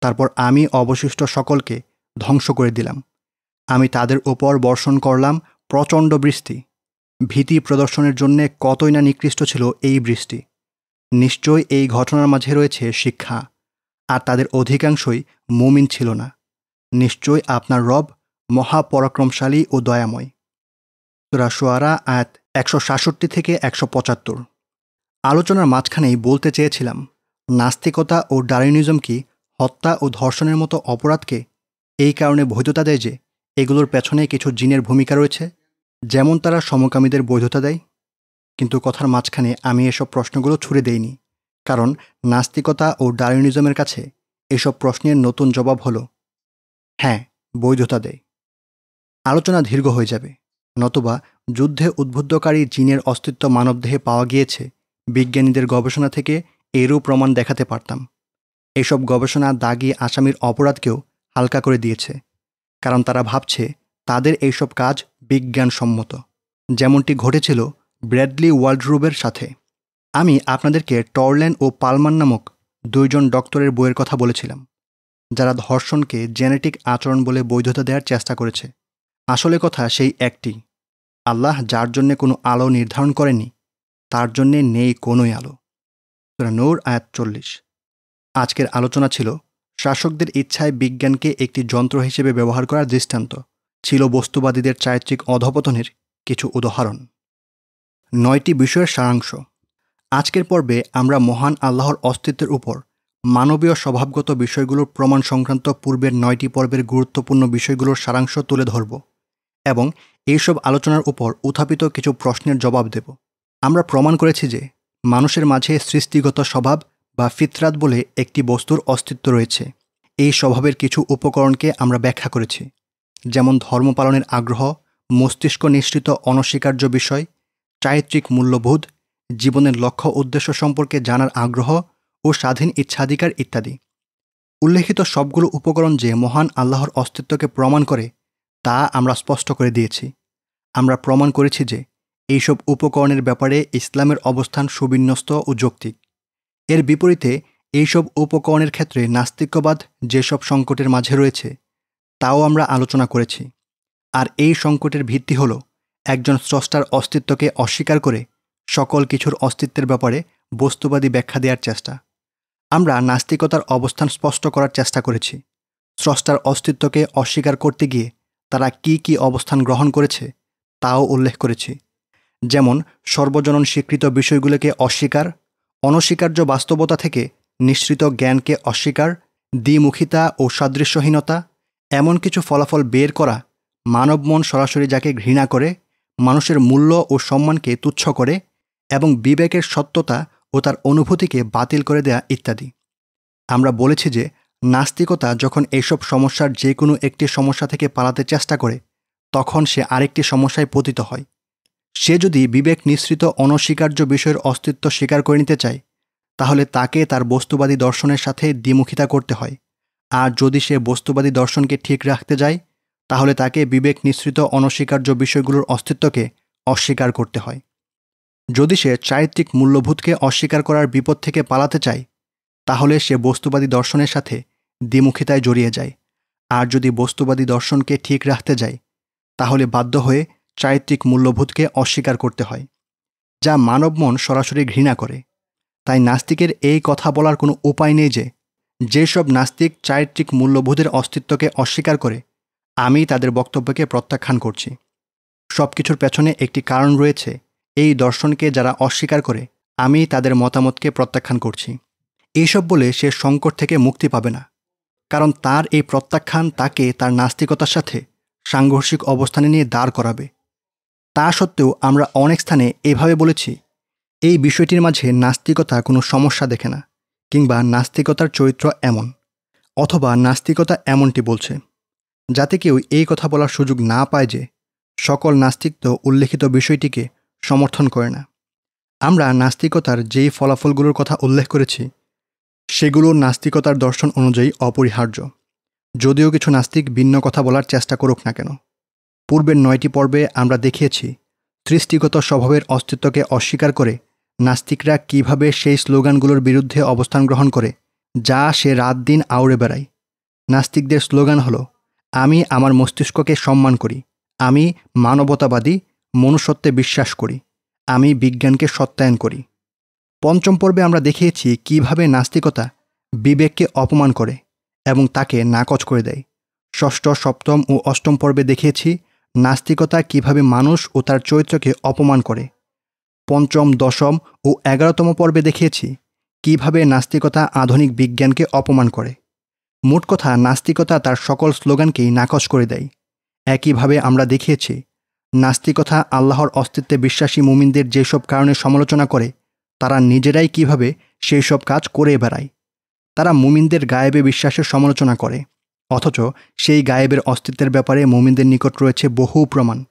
তারপর আমি অবশিষ্ট সকলকে ধ্বংস করে দিলাম। আমি তাদের ওপর বর্ষণ করলাম প্রচণ্ড বৃষ্টি। ভীতি প্রদর্শনের জন্যে কতই না নিকৃষ্ট ছিল এই বৃষ্টি। নিশ্চয় এই ঘটনার মাঝে রয়েছে শিক্ষা, আর তাদের অধিকাংশই মুমিন ছিল না। নিশ্চয় আপনার রব মহাপরাক্রমশালী ও দয়াময়। রাসোয়ারা আয়াত একশো সাতষট্টি থেকে একশো পঁচাত্তর। আলোচনার মাঝখানেই বলতে চেয়েছিলাম, নাস্তিকতা ও ডারিনিজম কি হত্যা ও ধর্ষণের মতো অপরাধকে এই কারণে বৈধতা দেয় যে এগুলোর পেছনে কিছু জিনের ভূমিকা রয়েছে? যেমন তারা সমকামীদের বৈধতা দেয় কিন্তু কথার মাঝখানে আমি এসব প্রশ্নগুলো ছুড়ে দেইনি, কারণ নাস্তিকতা ও ডারুনিজমের কাছে এসব প্রশ্নের নতুন জবাব হলো হ্যাঁ বৈধতা দেয়। আলোচনা দীর্ঘ হয়ে যাবে, নতুবা যুদ্ধে উদ্বুদ্ধকারী জিনের অস্তিত্ব মানবদেহে পাওয়া গিয়েছে, বিজ্ঞানীদের গবেষণা থেকে এরও প্রমাণ দেখাতে পারতাম। এসব গবেষণা দাগি আসামির অপরাধকেও হালকা করে দিয়েছে, কারণ তারা ভাবছে তাদের এইসব কাজ বিজ্ঞানসম্মত। যেমনটি ঘটেছিল ব্র্যাডলি ওয়ার্ল্ডরুবের সাথে। আমি আপনাদেরকে টরল্যান্ড ও পালমান নামক দুইজন ডক্টরের বইয়ের কথা বলেছিলাম, যারা ধর্ষণকে জেনেটিক আচরণ বলে বৈধতা দেওয়ার চেষ্টা করেছে। আসলে কথা সেই একটি। আল্লাহ যার জন্যে কোনো আলো নির্ধারণ করেনি তার জন্যে নেই কোনোই আলো। নূর, আয়াত চল্লিশ। আজকের আলোচনা ছিল শাসকদের ইচ্ছায় বিজ্ঞানকে একটি যন্ত্র হিসেবে ব্যবহার করার দৃষ্টান্ত, ছিল বস্তুবাদীদের চারিত্রিক অধপতনের কিছু উদাহরণ। নয়টি বিষয়ের সারাংশ। আজকের পর্বে আমরা মহান আল্লাহর অস্তিত্বের উপর মানবীয় স্বভাবগত বিষয়গুলোর প্রমাণ সংক্রান্ত পূর্বের নয়টি পর্বের গুরুত্বপূর্ণ বিষয়গুলোর সারাংশ তুলে ধরব এবং এইসব আলোচনার উপর উত্থাপিত কিছু প্রশ্নের জবাব দেব। আমরা প্রমাণ করেছি যে মানুষের মাঝে সৃষ্টিগত স্বভাব বা ফিতরাত বলে একটি বস্তুর অস্তিত্ব রয়েছে। এই স্বভাবের কিছু উপকরণকে আমরা ব্যাখ্যা করেছি। যেমন ধর্ম পালনের আগ্রহ, মস্তিষ্ক নিঃসৃত অনস্বীকার্য বিষয় চারিত্রিক মূল্যবোধ, জীবনের লক্ষ্য উদ্দেশ্য সম্পর্কে জানার আগ্রহ ও স্বাধীন ইচ্ছাধিকার ইত্যাদি। উল্লেখিত সবগুলো উপকরণ যে মহান আল্লাহর অস্তিত্বকে প্রমাণ করে, তা আমরা স্পষ্ট করে দিয়েছি। আমরা প্রমাণ করেছি যে এইসব উপকরণের ব্যাপারে ইসলামের অবস্থান সুবিন্যস্ত ও যৌক্তিক। এর বিপরীতে এইসব উপকরণের ক্ষেত্রে নাস্তিক্যবাদ যেসব সংকটের মাঝে রয়েছে, তাও আমরা আলোচনা করেছি। আর এই সংকটের ভিত্তি হল একজন স্রষ্টার অস্তিত্বকে অস্বীকার করে সকল কিছুর অস্তিত্বের ব্যাপারে বস্তুবাদী ব্যাখ্যা দেওয়ার চেষ্টা। আমরা নাস্তিকতার অবস্থান স্পষ্ট করার চেষ্টা করেছি। স্রষ্টার অস্তিত্বকে অস্বীকার করতে গিয়ে তারা কি কি অবস্থান গ্রহণ করেছে তাও উল্লেখ করেছি। যেমন সর্বজনন স্বীকৃত বিষয়গুলোকে অস্বীকার, অনস্বীকার্য বাস্তবতা থেকে নিঃসৃত জ্ঞানকে অস্বীকার, দ্বিমুখিতা ও সাদৃশ্যহীনতা, এমন কিছু ফলাফল বের করা মানব মন সরাসরি যাকে ঘৃণা করে মানুষের মূল্য ও সম্মানকে তুচ্ছ করে এবং বিবেকের সত্যতা ও তার অনুভূতিকে বাতিল করে দেয়া ইত্যাদি। আমরা বলেছি যে, নাস্তিকতা যখন এইসব সমস্যার যে কোনো একটি সমস্যা থেকে পালাতে চেষ্টা করে, তখন সে আরেকটি সমস্যায় পতিত হয়। সে যদি বিবেক নিঃসৃত অনস্বীকার্য বিষয়ের অস্তিত্ব স্বীকার করে নিতে চায়, তাহলে তাকে তার বস্তুবাদী দর্শনের সাথে দ্বিমুখিতা করতে হয়। আর যদি সে বস্তুবাদী দর্শনকে ঠিক রাখতে যায় তাহলে তাকে বিবেক নিঃসৃত অনস্বীকার্য বিষয়গুলোর অস্তিত্বকে অস্বীকার করতে হয়। যদি সে চারিত্রিক মূল্যবোধকে অস্বীকার করার বিপদ থেকে পালাতে চায়, তাহলে সে বস্তুবাদী দর্শনের সাথে দ্বিমুখিতায় জড়িয়ে যায়। আর যদি বস্তুবাদী দর্শনকে ঠিক রাখতে যায়, তাহলে বাধ্য হয়ে চারিত্রিক মূল্যবোধকে অস্বীকার করতে হয়, যা মানব মন সরাসরি ঘৃণা করে। তাই নাস্তিকের এই কথা বলার কোনো উপায় নেই যে, যেসব নাস্তিক চারিত্রিক মূল্যবোধের অস্তিত্বকে অস্বীকার করে আমি তাদের বক্তব্যকে প্রত্যাখ্যান করছি। সব কিছুর পেছনে একটি কারণ রয়েছে, এই দর্শনকে যারা অস্বীকার করে, আমি তাদের মতামতকে প্রত্যাখ্যান করছি। এইসব বলে সে সংকট থেকে মুক্তি পাবে না। কারণ তার এই প্রত্যাখ্যান তাকে তার নাস্তিকতার সাথে সাংঘর্ষিক অবস্থানে নিয়ে দাঁড় করাবে। তা সত্ত্বেও আমরা অনেক স্থানে এভাবে বলেছি, এই বিষয়টির মাঝে নাস্তিকতা কোনো সমস্যা দেখে না, কিংবা নাস্তিকতার চরিত্র এমন, অথবা নাস্তিকতা এমনটি বলছে। যাতে কেউ এই কথা বলার সুযোগ না পায় যে সকল নাস্তিক তো উল্লেখিত বিষয়টিকে সমর্থন করে না। আমরা নাস্তিকতার যেই ফলাফলগুলোর কথা উল্লেখ করেছি, সেগুলো নাস্তিকতার দর্শন অনুযায়ী অপরিহার্য। যদিও কিছু নাস্তিক ভিন্ন কথা বলার চেষ্টা করুক না কেন। পূর্বের নয়টি পর্বে আমরা দেখিয়েছি সৃষ্টিগত স্বভাবের অস্তিত্বকে অস্বীকার করে নাস্তিকরা কীভাবে সেই স্লোগানগুলোর বিরুদ্ধে অবস্থান গ্রহণ করে, যা সে রাত দিন আউড়ে বেড়ায়। নাস্তিকদের স্লোগান হল আমি আমার মস্তিষ্ককে সম্মান করি। আমি মানবতাবাদী, মনুষ্যত্বে বিশ্বাস করি। আমি বিজ্ঞানকে সত্যায়ন করি। পঞ্চম পর্বে আমরা দেখিয়েছি কীভাবে নাস্তিকতা বিবেককে অপমান করে এবং তাকে নাকচ করে দেয়। ষষ্ঠ, সপ্তম ও অষ্টম পর্বে দেখিয়েছি নাস্তিকতা কীভাবে মানুষ ও তার চরিত্রকে অপমান করে। পঞ্চম, দশম ও এগারোতম পর্বে দেখিয়েছি কীভাবে নাস্তিকতা আধুনিক বিজ্ঞানকে অপমান করে। মোট কথা নাস্তিকতা তার সকল স্লোগানকেই নাকচ করে দেয়। একইভাবে আমরা দেখিয়েছি, নাস্তিকতা আল্লাহর অস্তিত্বে বিশ্বাসী মুমিনদের যেসব কারণে সমালোচনা করে, তারা নিজেরাই কীভাবে সেই সব কাজ করে বেড়ায়। তারা মুমিনদের গায়েবে বিশ্বাসের সমালোচনা করে, অথচ সেই গায়েবের অস্তিত্বের ব্যাপারে মুমিনদের নিকট রয়েছে বহু প্রমাণ।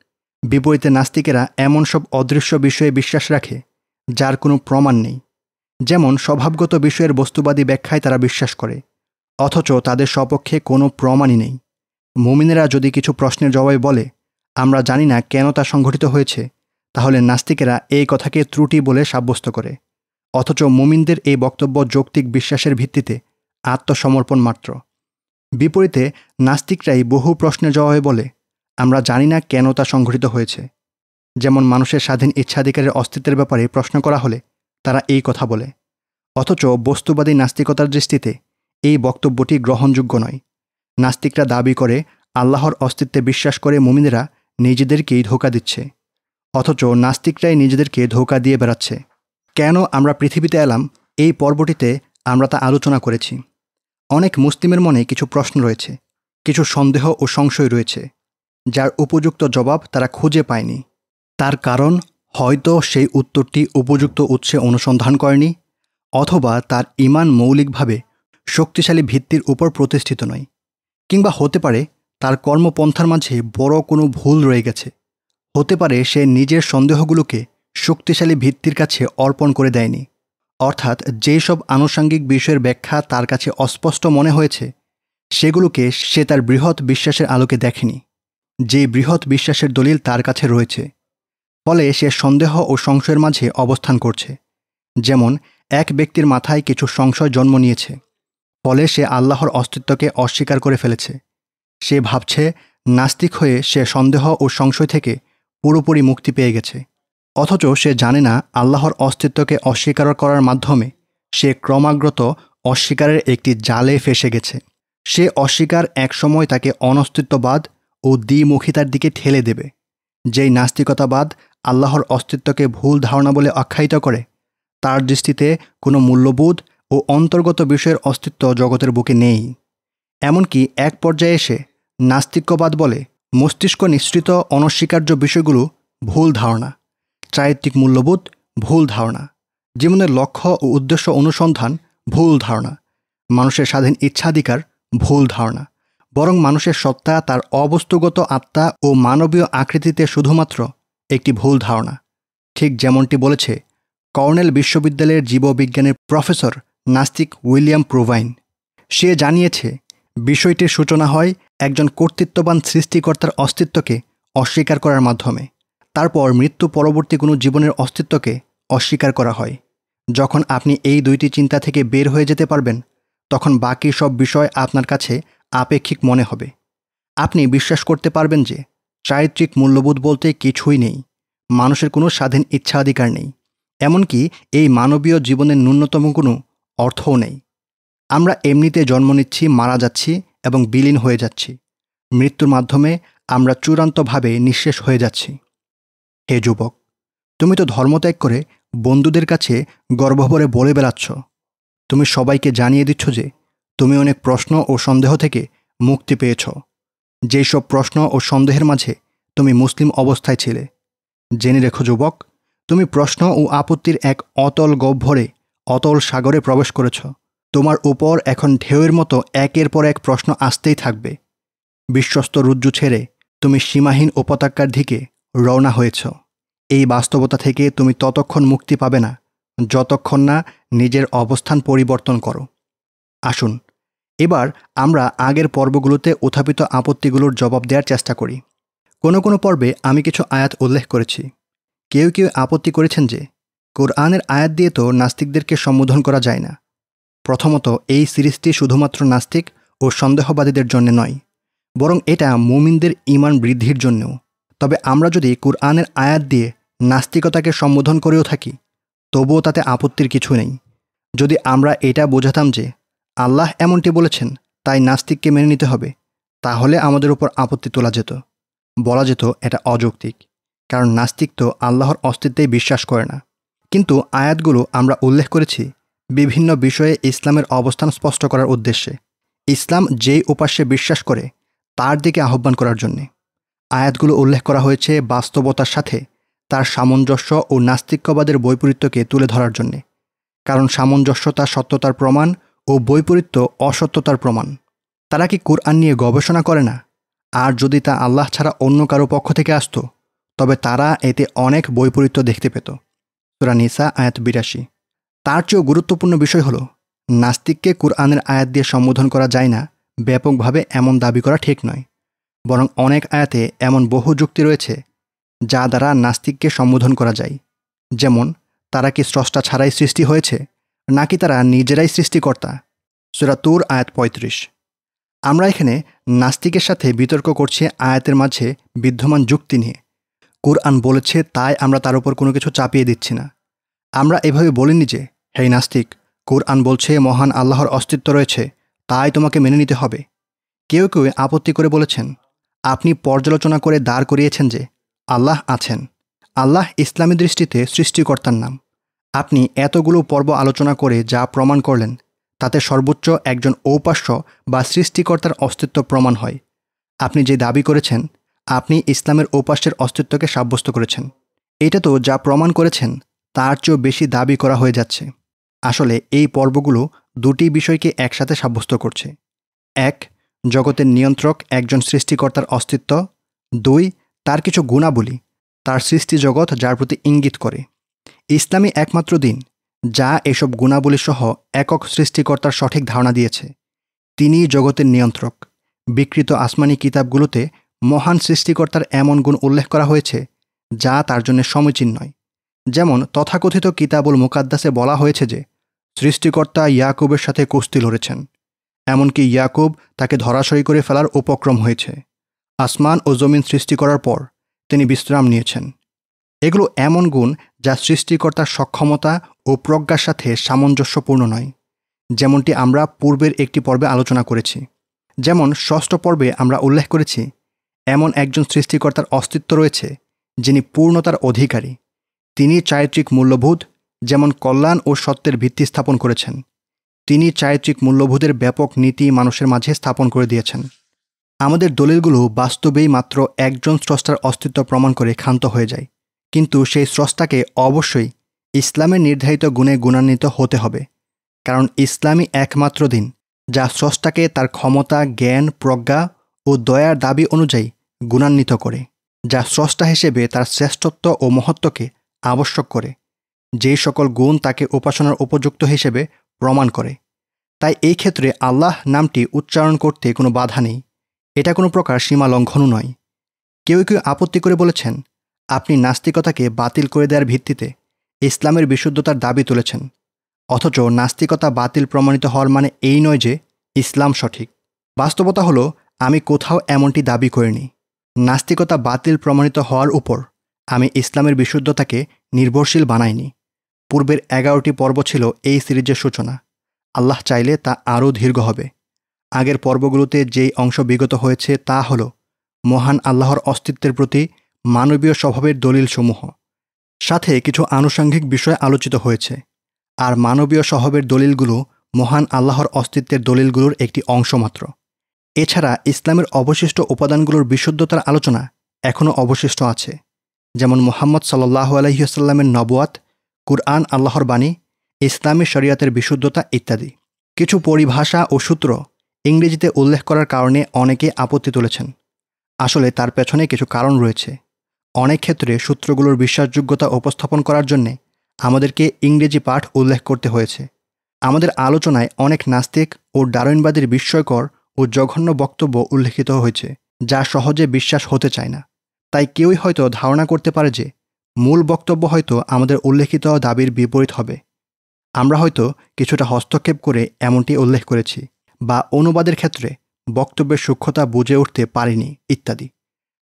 বিপরীতে নাস্তিকেরা এমন সব অদৃশ্য বিষয়ে বিশ্বাস রাখে, যার কোনো প্রমাণ নেই। যেমন স্বভাবগত বিষয়ের বস্তুবাদী ব্যাখ্যায় তারা বিশ্বাস করে অথচ তাদের সপক্ষে কোনো প্রমাণই নেই। মুমিনেরা যদি কিছু প্রশ্নের জবাবে বলে, আমরা জানি না কেন তা সংঘটিত হয়েছে, তাহলে নাস্তিকেরা এই কথাকে ত্রুটি বলে সাব্যস্ত করে। অথচ মুমিনদের এই বক্তব্য যৌক্তিক বিশ্বাসের ভিত্তিতে আত্মসমর্পণ মাত্র। বিপরীতে, নাস্তিকরাই বহু প্রশ্নের জবাবে বলে, আমরা জানি না কেন তা সংঘটিত হয়েছে। যেমন মানুষের স্বাধীন ইচ্ছাধিকারের অস্তিত্বের ব্যাপারে প্রশ্ন করা হলে, তারা এই কথা বলে। অথচ বস্তুবাদী নাস্তিকতার দৃষ্টিতে এই বক্তব্যটি গ্রহণযোগ্য নয়। নাস্তিকরা দাবি করে, আল্লাহর অস্তিত্বে বিশ্বাস করে মুমিনেরা নিজেদেরকেই ধোকা দিচ্ছে, অথচ নাস্তিকরাই নিজেদেরকে ধোকা দিয়ে বেড়াচ্ছে। কেন আমরা পৃথিবীতে এলাম? এই পর্বটিতে আমরা তা আলোচনা করেছি। অনেক মুসলিমের মনে কিছু প্রশ্ন রয়েছে, কিছু সন্দেহ ও সংশয় রয়েছে, যার উপযুক্ত জবাব তারা খুঁজে পায়নি। তার কারণ, হয়তো সেই উত্তরটি উপযুক্ত উৎসে অনুসন্ধান করেনি, অথবা তার ইমান মৌলিকভাবে শক্তিশালী ভিত্তির উপর প্রতিষ্ঠিত নয়, কিংবা হতে পারে তার কর্মপন্থার মাঝে বড় কোনো ভুল রয়ে গেছে। হতে পারে সে নিজের সন্দেহগুলোকে শক্তিশালী ভিত্তির কাছে অর্পণ করে দেয়নি। অর্থাৎ যেসব আনুষাঙ্গিক বিষয়ের ব্যাখ্যা তার কাছে অস্পষ্ট মনে হয়েছে, সেগুলোকে সে তার বৃহৎ বিশ্বাসের আলোকে দেখেনি। যে বৃহৎ বিশ্বাসের দলিল তার কাছে রয়েছে, ফলে সে সন্দেহ ও সংশয়ের মাঝে অবস্থান করছে। যেমন, এক ব্যক্তির মাথায় কিছু সংশয় জন্ম নিয়েছে। ফলে সে আল্লাহর অস্তিত্বকে অস্বীকার করে ফেলেছে। সে ভাবছে, নাস্তিক হয়ে সে সন্দেহ ও সংশয় থেকে পুরোপুরি মুক্তি পেয়ে গেছে। অথচ সে জানে না আল্লাহর অস্তিত্বকে অস্বীকার করার মাধ্যমে সে ক্রমাগত অস্বীকারের একটি জালে ফেসে গেছে। সে অস্বীকার একসময় তাকে অনস্তিত্ববাদ ও দ্বিমুখিতার দিকে ঠেলে দেবে। যেই নাস্তিকতাবাদ আল্লাহর অস্তিত্বকে ভুল ধারণা বলে আখ্যায়িত করে, তার দৃষ্টিতে কোনো মূল্যবোধ ও অন্তর্গত বিষয়ের অস্তিত্ব জগতের বুকে নেই। এমনকি এক পর্যায়ে এসে নাস্তিক্যবাদ বলে মস্তিষ্ক নিঃসৃত অনস্বীকার্য বিষয়গুলো ভুল ধারণা, চারিত্রিক মূল্যবোধ ভুল ধারণা, জীবনের লক্ষ্য ও উদ্দেশ্য অনুসন্ধান ভুল ধারণা, মানুষের স্বাধীন ইচ্ছাধিকার ভুল ধারণা, বরং মানুষের সত্তা, তার অবস্তুগত আত্মা ও মানবীয় আকৃতিতে শুধুমাত্র একটি ভুল ধারণা। ঠিক যেমনটি বলেছে কর্নেল বিশ্ববিদ্যালয়ের জীববিজ্ঞানের প্রফেসর নাস্তিক উইলিয়াম প্রোভাইন। সে জানিয়েছে বিষয়টির সূচনা হয় একজন কর্তৃত্ববান সৃষ্টিকর্তার অস্তিত্বকে অস্বীকার করার মাধ্যমে। তারপর মৃত্যু পরবর্তী কোনো জীবনের অস্তিত্বকে অস্বীকার করা হয়। যখন আপনি এই দুইটি চিন্তা থেকে বের হয়ে যেতে পারবেন, তখন বাকি সব বিষয় আপনার কাছে আপেক্ষিক মনে হবে। আপনি বিশ্বাস করতে পারবেন যে, চারিত্রিক মূল্যবোধ বলতে কিছুই নেই। মানুষের কোনো স্বাধীন ইচ্ছাধিকার নেই। এমনকি এই মানবীয় জীবনের ন্যূনতম কোনো অর্থও নেই। আমরা এমনিতে জন্ম নিচ্ছি, মারা যাচ্ছি এবং বিলীন হয়ে যাচ্ছি। মৃত্যুর মাধ্যমে আমরা চূড়ান্তভাবে নিঃশেষ হয়ে যাচ্ছি। হে যুবক, তুমি তো ধর্মত্যাগ করে বন্ধুদের কাছে গর্বভরে বলে বেড়াচ্ছ। তুমি সবাইকে জানিয়ে দিচ্ছ যে তুমি অনেক প্রশ্ন ও সন্দেহ থেকে মুক্তি পেয়েছ। যেই সব প্রশ্ন ও সন্দেহের মাঝে তুমি মুসলিম অবস্থায় ছিলে। জেনে রেখো যুবক, তুমি প্রশ্ন ও আপত্তির এক অতল গহ্বরে অতল সাগরে প্রবেশ করেছ। তোমার উপর এখন ঢেউয়ের মতো একের পর এক প্রশ্ন আসতেই থাকবে। বিশ্বস্ত রুজ্জু ছেড়ে তুমি সীমাহীন উপত্যকার দিকে রওনা হয়েছ। এই বাস্তবতা থেকে তুমি ততক্ষণ মুক্তি পাবে না, যতক্ষণ না নিজের অবস্থান পরিবর্তন করো। আসুন, এবার আমরা আগের পর্বগুলোতে উত্থাপিত আপত্তিগুলোর জবাব দেওয়ার চেষ্টা করি। কোনো কোনো পর্বে আমি কিছু আয়াত উল্লেখ করেছি। কেউ কেউ আপত্তি করেছেন যে কোরআনের আয়াত দিয়ে তো নাস্তিকদেরকে সম্বোধন করা যায় না। প্রথমত, এই সিরিজটি শুধুমাত্র নাস্তিক ও সন্দেহবাদীদের জন্য নয়, বরং এটা মুমিনদের ইমান বৃদ্ধির জন্যও। তবে আমরা যদি কোরআনের আয়াত দিয়ে নাস্তিকতাকে সম্বোধন করেও থাকি, তবুও তাতে আপত্তির কিছু নেই। যদি আমরা এটা বোঝাতাম যে আল্লাহ এমনটি বলেছেন, তাই নাস্তিককে মেনে নিতে হবে, তাহলে আমাদের উপর আপত্তি তোলা যেত। বলা যেত, এটা অযৌক্তিক, কারণ নাস্তিক তো আল্লাহর অস্তিত্বেই বিশ্বাস করে না। কিন্তু আয়াতগুলো আমরা উল্লেখ করেছি বিভিন্ন বিষয়ে ইসলামের অবস্থান স্পষ্ট করার উদ্দেশ্যে। ইসলাম যেই উপাস্যে বিশ্বাস করে, তার দিকে আহ্বান করার জন্যে। আয়াতগুলো উল্লেখ করা হয়েছে বাস্তবতার সাথে, তার সামঞ্জস্য ও নাস্তিক্যবাদের বৈপরীত্যকে তুলে ধরার জন্যে। কারণ সামঞ্জস্যতা সত্যতার প্রমাণ ও বৈপরীত্য অসত্যতার প্রমাণ। তারা কি কোরআন নিয়ে গবেষণা করে না? আর যদি তা আল্লাহ ছাড়া অন্য কারও পক্ষ থেকে আসত, তবে তারা এতে অনেক বৈপরীত্য দেখতে পেত। সুরা নিসা, আয়াত বিরাশি। তার চেয়েও গুরুত্বপূর্ণ বিষয় হলো, নাস্তিককে কোরআনের আয়াত দিয়ে সম্বোধন করা যায় না, ব্যাপকভাবে এমন দাবি করা ঠিক নয়। বরং অনেক আয়াতে এমন বহু যুক্তি রয়েছে, যা দ্বারা নাস্তিককে সম্বোধন করা যায়। যেমন, তারা কি স্রষ্টা ছাড়াই সৃষ্টি হয়েছে, নাকি তারা নিজেরাই সৃষ্টিকর্তা? সুরাতুর আয়াত পঁয়ত্রিশ। আমরা এখানে নাস্তিকের সাথে বিতর্ক করছি আয়াতের মাঝে বিদ্যমান যুক্তি নিয়ে। কোরআন বলেছে, তাই আমরা তার উপর কোনো কিছু চাপিয়ে দিচ্ছি না। আমরা এভাবে বলিনি যে, হে নাস্তিক, কোরআন বলছে মহান আল্লাহর অস্তিত্ব রয়েছে, তাই তোমাকে মেনে নিতে হবে। কেউ কেউ আপত্তি করে বলেছেন, আপনি পর্যালোচনা করে দাঁড় করিয়েছেন যে, আল্লাহ আছেন। আল্লাহ ইসলামী দৃষ্টিতে সৃষ্টিকর্তার নাম। আপনি এতগুলো পর্ব আলোচনা করে যা প্রমাণ করলেন, তাতে সর্বোচ্চ একজন ঔপাস্য বা সৃষ্টিকর্তার অস্তিত্ব প্রমাণ হয়। আপনি যে দাবি করেছেন আপনি ইসলামের ঔপাস্যের অস্তিত্বকে সাব্যস্ত করেছেন। এটা তো যা প্রমাণ করেছেন, তার চেয়েও বেশি দাবি করা হয়ে যাচ্ছে। আসলে এই পর্বগুলো দুটি বিষয়কে একসাথে সাব্যস্ত করছে। এক, জগতের নিয়ন্ত্রক একজন সৃষ্টিকর্তার অস্তিত্ব। দুই, তার কিছু গুণাবলী, তার সৃষ্টি জগৎ যার প্রতি ইঙ্গিত করে। ইসলামী একমাত্র দিন, যা এসব গুণাবলী সহ একক সৃষ্টিকর্তার সঠিক ধারণা দিয়েছে। তিনিই জগতের নিয়ন্ত্রক। বিকৃত আসমানি কিতাবগুলোতে মহান সৃষ্টিকর্তার এমন গুণ উল্লেখ করা হয়েছে, যা তার জন্য সমীচীন নয়। যেমন তথাকথিত কিতাবুল মুকাদ্দাসে বলা হয়েছে যে, সৃষ্টিকর্তা ইয়াকুবের সাথে কুস্তি লড়েছেন। এমনকি ইয়াকুব তাকে ধরাশয়ী করে ফেলার উপক্রম হয়েছে। আসমান ও জমিন সৃষ্টি করার পর তিনি বিশ্রাম নিয়েছেন। এগুলো এমন গুণ যা সৃষ্টিকর্তার সক্ষমতা ও প্রজ্ঞার সাথে সামঞ্জস্যপূর্ণ নয়। যেমনটি আমরা পূর্বের একটি পর্বে আলোচনা করেছি। যেমন ষষ্ঠ পর্বে আমরা উল্লেখ করেছি এমন একজন সৃষ্টিকর্তার অস্তিত্ব রয়েছে, যিনি পূর্ণতার অধিকারী। তিনি চারিত্রিক মূল্যবোধ, যেমন কল্যাণ ও সত্যের ভিত্তি স্থাপন করেছেন। তিনি চারিত্রিক মূল্যবোধের ব্যাপক নীতি মানুষের মাঝে স্থাপন করে দিয়েছেন। আমাদের দলিলগুলো বাস্তবেই মাত্র একজন স্রষ্টার অস্তিত্ব প্রমাণ করে ক্ষান্ত হয়ে যায়। কিন্তু সেই স্রষ্টাকে অবশ্যই ইসলামের নির্ধারিত গুণে গুণান্বিত হতে হবে। কারণ ইসলামই একমাত্র দিন, যা স্রষ্টাকে তার ক্ষমতা, জ্ঞান, প্রজ্ঞা ও দয়ার দাবি অনুযায়ী গুণান্বিত করে, যা স্রষ্টা হিসেবে তার শ্রেষ্ঠত্ব ও মহত্বকে আবশ্যক করে, যেই সকল গুণ তাকে উপাসনার উপযুক্ত হিসেবে প্রমাণ করে। তাই এই ক্ষেত্রে আল্লাহ নামটি উচ্চারণ করতে কোনো বাধা নেই। এটা কোনো প্রকার সীমা লঙ্ঘনও নয়। কেউ কেউ আপত্তি করে বলেছেন, আপনি নাস্তিকতাকে বাতিল করে দেওয়ার ভিত্তিতে ইসলামের বিশুদ্ধতার দাবি তুলেছেন। অথচ নাস্তিকতা বাতিল প্রমাণিত হওয়ার মানে এই নয় যে ইসলাম সঠিক। বাস্তবতা হলো, আমি কোথাও এমনটি দাবি করিনি। নাস্তিকতা বাতিল প্রমাণিত হওয়ার উপর আমি ইসলামের বিশুদ্ধতাকে নির্ভরশীল বানাইনি। পূর্বের এগারোটি পর্ব ছিল এই সিরিজের সূচনা। আল্লাহ চাইলে তা আরও দীর্ঘ হবে। আগের পর্বগুলোতে যেই অংশ বিগত হয়েছে তা হল মহান আল্লাহর অস্তিত্বের প্রতি মানবীয় স্বভাবের দলিলসমূহ। সাথে কিছু আনুষঙ্গিক বিষয় আলোচিত হয়েছে। আর মানবীয় স্বভাবের দলিলগুলো মহান আল্লাহর অস্তিত্বের দলিলগুলোর একটি অংশ মাত্র। এছাড়া ইসলামের অবশিষ্ট উপাদানগুলোর বিশুদ্ধতার আলোচনা এখনও অবশিষ্ট আছে। যেমন মোহাম্মদ সাল্লাহ আলহিউসাল্লামের নবুয়াত, কুরআন, আল্লাহর বাণী, ইসলামী শরিয়াতের বিশুদ্ধতা ইত্যাদি। কিছু পরিভাষা ও সূত্র ইংরেজিতে উল্লেখ করার কারণে অনেকে আপত্তি তুলেছেন। আসলে তার পেছনে কিছু কারণ রয়েছে। অনেক ক্ষেত্রে সূত্রগুলোর বিশ্বাসযোগ্যতা উপস্থাপন করার জন্যে আমাদেরকে ইংরেজি পাঠ উল্লেখ করতে হয়েছে। আমাদের আলোচনায় অনেক নাস্তিক ও ডারইনবাদীর বিস্ময়কর ও জঘন্য বক্তব্য উল্লেখিত হয়েছে, যা সহজে বিশ্বাস হতে চায় না। তাই কেউই হয়তো ধারণা করতে পারে যে, মূল বক্তব্য হয়তো আমাদের উল্লেখিত দাবির বিপরীত হবে। আমরা হয়তো কিছুটা হস্তক্ষেপ করে এমনটি উল্লেখ করেছি বা অনুবাদের ক্ষেত্রে বক্তব্যের সূক্ষ্মতা বুঝে উঠতে পারিনি, ইত্যাদি।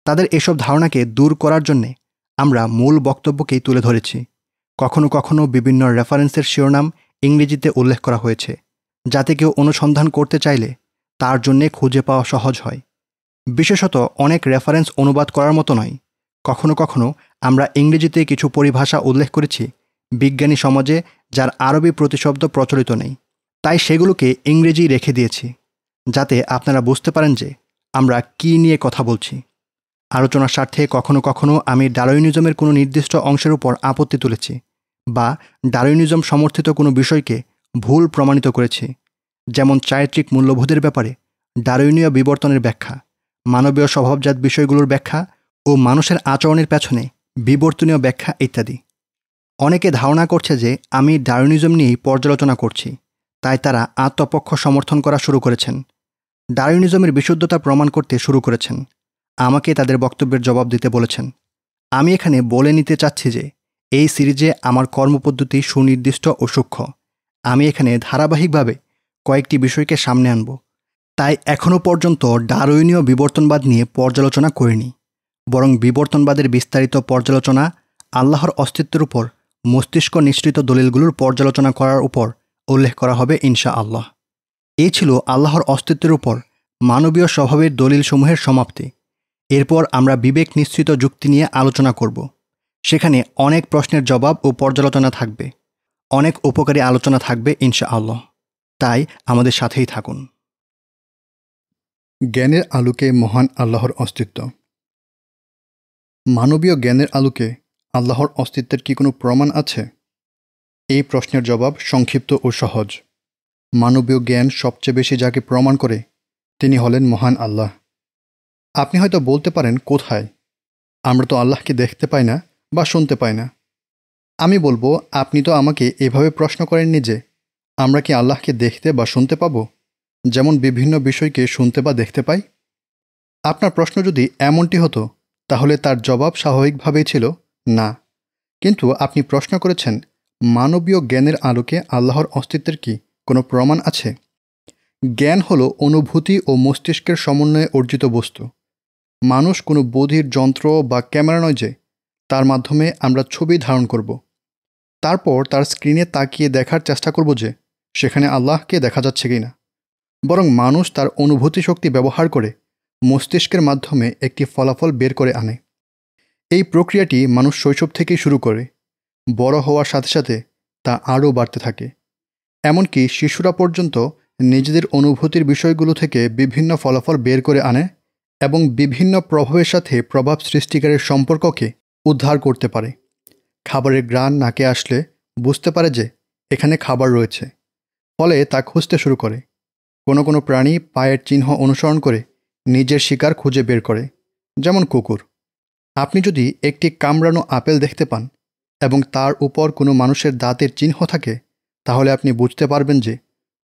তাদের এসব ধারণাকে দূর করার জন্যে আমরা মূল বক্তব্যকেই তুলে ধরেছি। কখনো কখনো বিভিন্ন রেফারেন্সের শিরোনাম ইংরেজিতে উল্লেখ করা হয়েছে, যাতে কেউ অনুসন্ধান করতে চাইলে তার জন্যে খুঁজে পাওয়া সহজ হয়। বিশেষত অনেক রেফারেন্স অনুবাদ করার মতো নয়। কখনো কখনো আমরা ইংরেজিতে কিছু পরিভাষা উল্লেখ করেছি বিজ্ঞানী সমাজে যার আরবি প্রতিশব্দ প্রচলিত নেই। তাই সেগুলোকে ইংরেজি রেখে দিয়েছি, যাতে আপনারা বুঝতে পারেন যে আমরা কি নিয়ে কথা বলছি। আলোচনার স্বার্থে কখনো কখনো আমি ডারোইনিজমের কোনো নির্দিষ্ট অংশের উপর আপত্তি তুলেছি বা ডারোইনিজম সমর্থিত কোনো বিষয়কে ভুল প্রমাণিত করেছি। যেমন চারিত্রিক মূল্যবোধের ব্যাপারে ডারোইনীয় বিবর্তনের ব্যাখ্যা, মানবীয় স্বভাবজাত বিষয়গুলোর ব্যাখ্যা ও মানুষের আচরণের পেছনে বিবর্তনীয় ব্যাখ্যা ইত্যাদি। অনেকে ধারণা করছে যে আমি ডারুনিজম নিয়েই পর্যালোচনা করছি, তাই তারা আত্মপক্ষ সমর্থন করা শুরু করেছেন। ডারুনিজমের বিশুদ্ধতা প্রমাণ করতে শুরু করেছেন। আমাকে তাদের বক্তব্যের জবাব দিতে বলেছেন। আমি এখানে বলে নিতে চাচ্ছি যে এই সিরিজে আমার কর্মপদ্ধতি সুনির্দিষ্ট ও সূক্ষ্ম। আমি এখানে ধারাবাহিকভাবে কয়েকটি বিষয়কে সামনে আনব। তাই এখনও পর্যন্ত ডারুইনীয় বিবর্তনবাদ নিয়ে পর্যালোচনা করিনি। বরং বিবর্তনবাদের বিস্তারিত পর্যালোচনা আল্লাহর অস্তিত্বের উপর মস্তিষ্ক নিঃসৃত দলিলগুলোর পর্যালোচনা করার উপর উল্লেখ করা হবে ইনশা আল্লাহ এই ছিল আল্লাহর অস্তিত্বের উপর মানবীয় স্বভাবের দলিলসমূহের সমাপ্তি। এরপর আমরা বিবেক নিশ্চিত যুক্তি নিয়ে আলোচনা করব। সেখানে অনেক প্রশ্নের জবাব ও পর্যালোচনা থাকবে। অনেক উপকারী আলোচনা থাকবে ইনশা আল্লাহ তাই আমাদের সাথেই থাকুন। জ্ঞানের আলোকে মহান আল্লাহর অস্তিত্ব। মানবীয় জ্ঞানের আলোকে আল্লাহর অস্তিত্বের কি কোনো প্রমাণ আছে? এই প্রশ্নের জবাব সংক্ষিপ্ত ও সহজ। মানবীয় জ্ঞান সবচেয়ে বেশি যাকে প্রমাণ করে, তিনি হলেন মহান আল্লাহ। আপনি হয়তো বলতে পারেন, কোথায়? আমরা তো আল্লাহকে দেখতে পাই না বা শুনতে পাই না। আমি বলব, আপনি তো আমাকে এভাবে প্রশ্ন করেননি যে আমরা কি আল্লাহকে দেখতে বা শুনতে পাব? যেমন বিভিন্ন বিষয়কে শুনতে বা দেখতে পাই? আপনার প্রশ্ন যদি এমনটি হতো, তাহলে তার জবাব স্বাভাবিকভাবেই ছিল, না। কিন্তু আপনি প্রশ্ন করেছেন, মানবীয় জ্ঞানের আলোকে আল্লাহর অস্তিত্বের কি কোনো প্রমাণ আছে? জ্ঞান হলো অনুভূতি ও মস্তিষ্কের সমন্বয়ে অর্জিত বস্তু। মানুষ কোনো বোধির যন্ত্র বা ক্যামেরা নয় যে, তার মাধ্যমে আমরা ছবি ধারণ করব। তারপর তার স্ক্রিনে তাকিয়ে দেখার চেষ্টা করব যে সেখানে আল্লাহকে দেখা যাচ্ছে কি না বরং মানুষ তার অনুভূতি শক্তি ব্যবহার করে মস্তিষ্কের মাধ্যমে একটি ফলাফল বের করে আনে। এই প্রক্রিয়াটি মানুষ শৈশব থেকেই শুরু করে। বড় হওয়ার সাথে সাথে তা আরও বাড়তে থাকে। এমনকি শিশুরা পর্যন্ত নিজেদের অনুভূতির বিষয়গুলো থেকে বিভিন্ন ফলাফল বের করে আনে এবং বিভিন্ন প্রভাবের সাথে প্রভাব সৃষ্টিকারের সম্পর্ককে উদ্ধার করতে পারে। খাবারের গ্রান নাকে আসলে বুঝতে পারে যে এখানে খাবার রয়েছে। ফলে তা খুঁজতে শুরু করে। কোনো কোনো প্রাণী পায়ের চিহ্ন অনুসরণ করে নিজের শিকার খুঁজে বের করে, যেমন কুকুর। আপনি যদি একটি কামড়ানো আপেল দেখতে পান এবং তার উপর কোনো মানুষের দাঁতের চিহ্ন থাকে, তাহলে আপনি বুঝতে পারবেন যে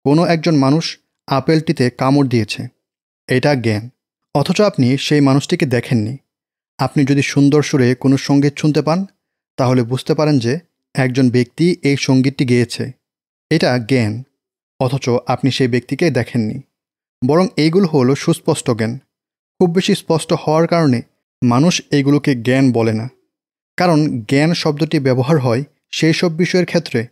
কোনো একজন মানুষ আপেলটিতে কামড় দিয়েছে। এটা জ্ঞান। অথচ আপনি সেই মানুষটিকে দেখেননি। আপনি যদি সুন্দর সুরে কোনো সংগীত শুনতে পান, তাহলে বুঝতে পারেন যে একজন ব্যক্তি এই সঙ্গীতটি গেয়েছে। এটা জ্ঞান। অথচ আপনি সেই ব্যক্তিকে দেখেননি। বরং এইগুলো হলো সুস্পষ্ট জ্ঞান। খুব বেশি স্পষ্ট হওয়ার কারণে মানুষ এইগুলোকে জ্ঞান বলে না। কারণ জ্ঞান শব্দটি ব্যবহার হয় সেই সব বিষয়ের ক্ষেত্রে।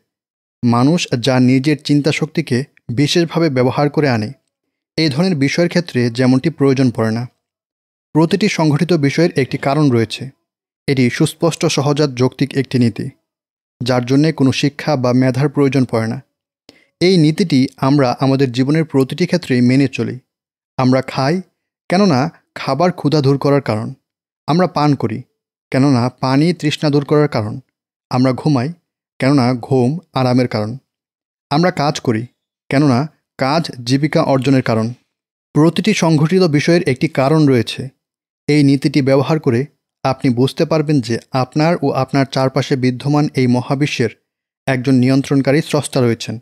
মানুষ যা নিজের চিন্তা শক্তিকে বিশেষভাবে ব্যবহার করে আনে, এই ধরনের বিষয়ের ক্ষেত্রে যেমনটি প্রয়োজন পড়ে না। প্রতিটি সংঘটিত বিষয়ের একটি কারণ রয়েছে। এটি সুস্পষ্ট, সহজাত যৌক্তিক একটি নীতি, যার জন্যে কোনো শিক্ষা বা মেধার প্রয়োজন পড়ে না। এই নীতিটি আমরা আমাদের জীবনের প্রতিটি ক্ষেত্রে মেনে চলি। আমরা খাই, কেননা খাবার ক্ষুধা দূর করার কারণ। আমরা পান করি, কেননা পানি তৃষ্ণা দূর করার কারণ। আমরা ঘুমাই, কেননা ঘুম আরামের কারণ। আমরা কাজ করি, কেননা কাজ জীবিকা অর্জনের কারণ। প্রতিটি সংঘটিত বিষয়ের একটি কারণ রয়েছে। এই নীতিটি ব্যবহার করে আপনি বুঝতে পারবেন যে আপনার ও আপনার চারপাশে বিদ্যমান এই মহাবিশ্বের একজন নিয়ন্ত্রণকারী স্রষ্টা রয়েছেন।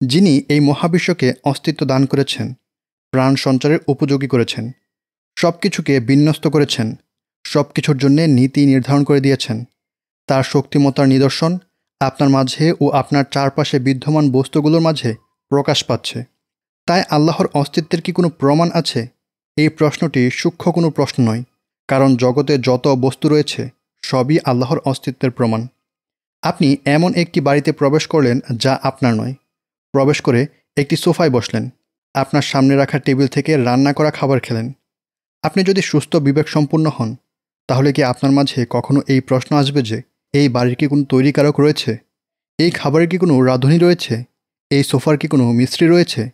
যিনি এই মহাবিশ্বকে অস্তিত্ব দান করেছেন, প্রাণ সঞ্চারের উপযোগী করেছেন সব কিছুকে বিন্যস্ত করেছেন সব কিছুর জন্যে নীতি নির্ধারণ করে দিয়েছেন। তার শক্তিমতার নিদর্শন আপনার মাঝে ও আপনার চারপাশে বিদ্যমান বস্তুগুলোর মাঝে প্রকাশ পাচ্ছে। তাই আল্লাহর অস্তিত্বের কি কোনো প্রমাণ আছে? এই প্রশ্নটি সূক্ষ্ম কোনো প্রশ্ন নয়, কারণ জগতে যত বস্তু রয়েছে, সবই আল্লাহর অস্তিত্বের প্রমাণ। আপনি এমন একটি বাড়িতে প্রবেশ করলেন যা আপনার নয়। প্রবেশ করে একটি সোফায় বসলেন। আপনার সামনে রাখা টেবিল থেকে রান্না করা খাবার খেলেন। আপনি যদি সুস্থ বিবেক সম্পূর্ণ হন, তাহলে কি আপনার মাঝে কখনো এই প্রশ্ন আসবে যে, এই বাড়ির কি কোনো তৈরিকারক রয়েছে? এই খাবারের কি কোনো রাঁধুনি রয়েছে? এই সোফার কি কোনো মিস্ত্রি রয়েছে?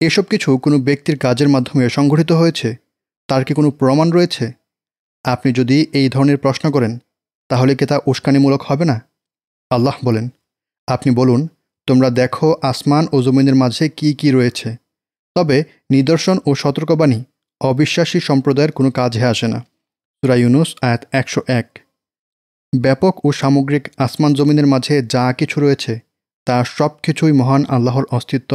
এসব কিছু কোনো ব্যক্তির কাজের মাধ্যমে সংঘটিত হয়েছে? তার কি কোনো প্রমাণ রয়েছে? আপনি যদি এই ধরনের প্রশ্ন করেন, তাহলে কি তা উস্কানিমূলক হবে না? আল্লাহ বলেন, আপনি বলুন তোমরা দেখো আসমান ও জমিনের মাঝে কি কি রয়েছে। তবে নিদর্শন ও সতর্কবাণী, অবিশ্বাসী সম্প্রদায়ের কোনো কাজে আসে না। সুরা ইউনুস, আয়াত একশো এক। ব্যাপক ও সামগ্রিক আসমান জমিনের মাঝে যা কিছু রয়েছে, তা সব কিছুই মহান আল্লাহর অস্তিত্ব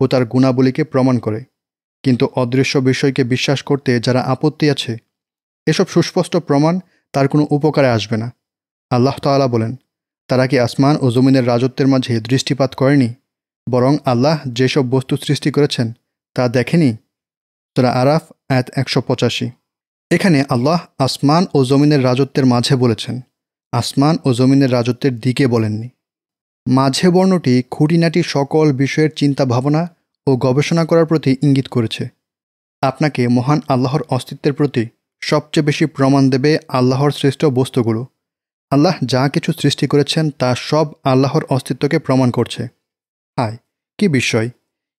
ও তার গুণাবলীকে প্রমাণ করে। কিন্তু অদৃশ্য বিষয়কে বিশ্বাস করতে যারা আপত্তি আছে, এসব সুস্পষ্ট প্রমাণ তার কোনো উপকারে আসবে না। আল্লাহ তালা বলেন তারা কি আসমান ও জমিনের রাজত্বের মাঝে দৃষ্টিপাত করেনি, বরং আল্লাহ যেসব বস্তু সৃষ্টি করেছেন তা দেখেনি? তারা আরাফ এত একশো পঁচাশি। এখানে আল্লাহ আসমান ও জমিনের রাজত্বের মাঝে বলেছেন, আসমান ও জমিনের রাজত্বের দিকে বলেননি। মাঝে বর্ণটি খুঁটিনাটি সকল বিষয়ের চিন্তা ভাবনা ও গবেষণা করার প্রতি ইঙ্গিত করেছে। আপনাকে মহান আল্লাহর অস্তিত্বের প্রতি সবচেয়ে বেশি প্রমাণ দেবে আল্লাহর শ্রেষ্ঠ বস্তুগুলো। আল্লাহ যা কিছু সৃষ্টি করেছেন তা সব আল্লাহর অস্তিত্বকে প্রমাণ করছে। হায়, কি বিষয়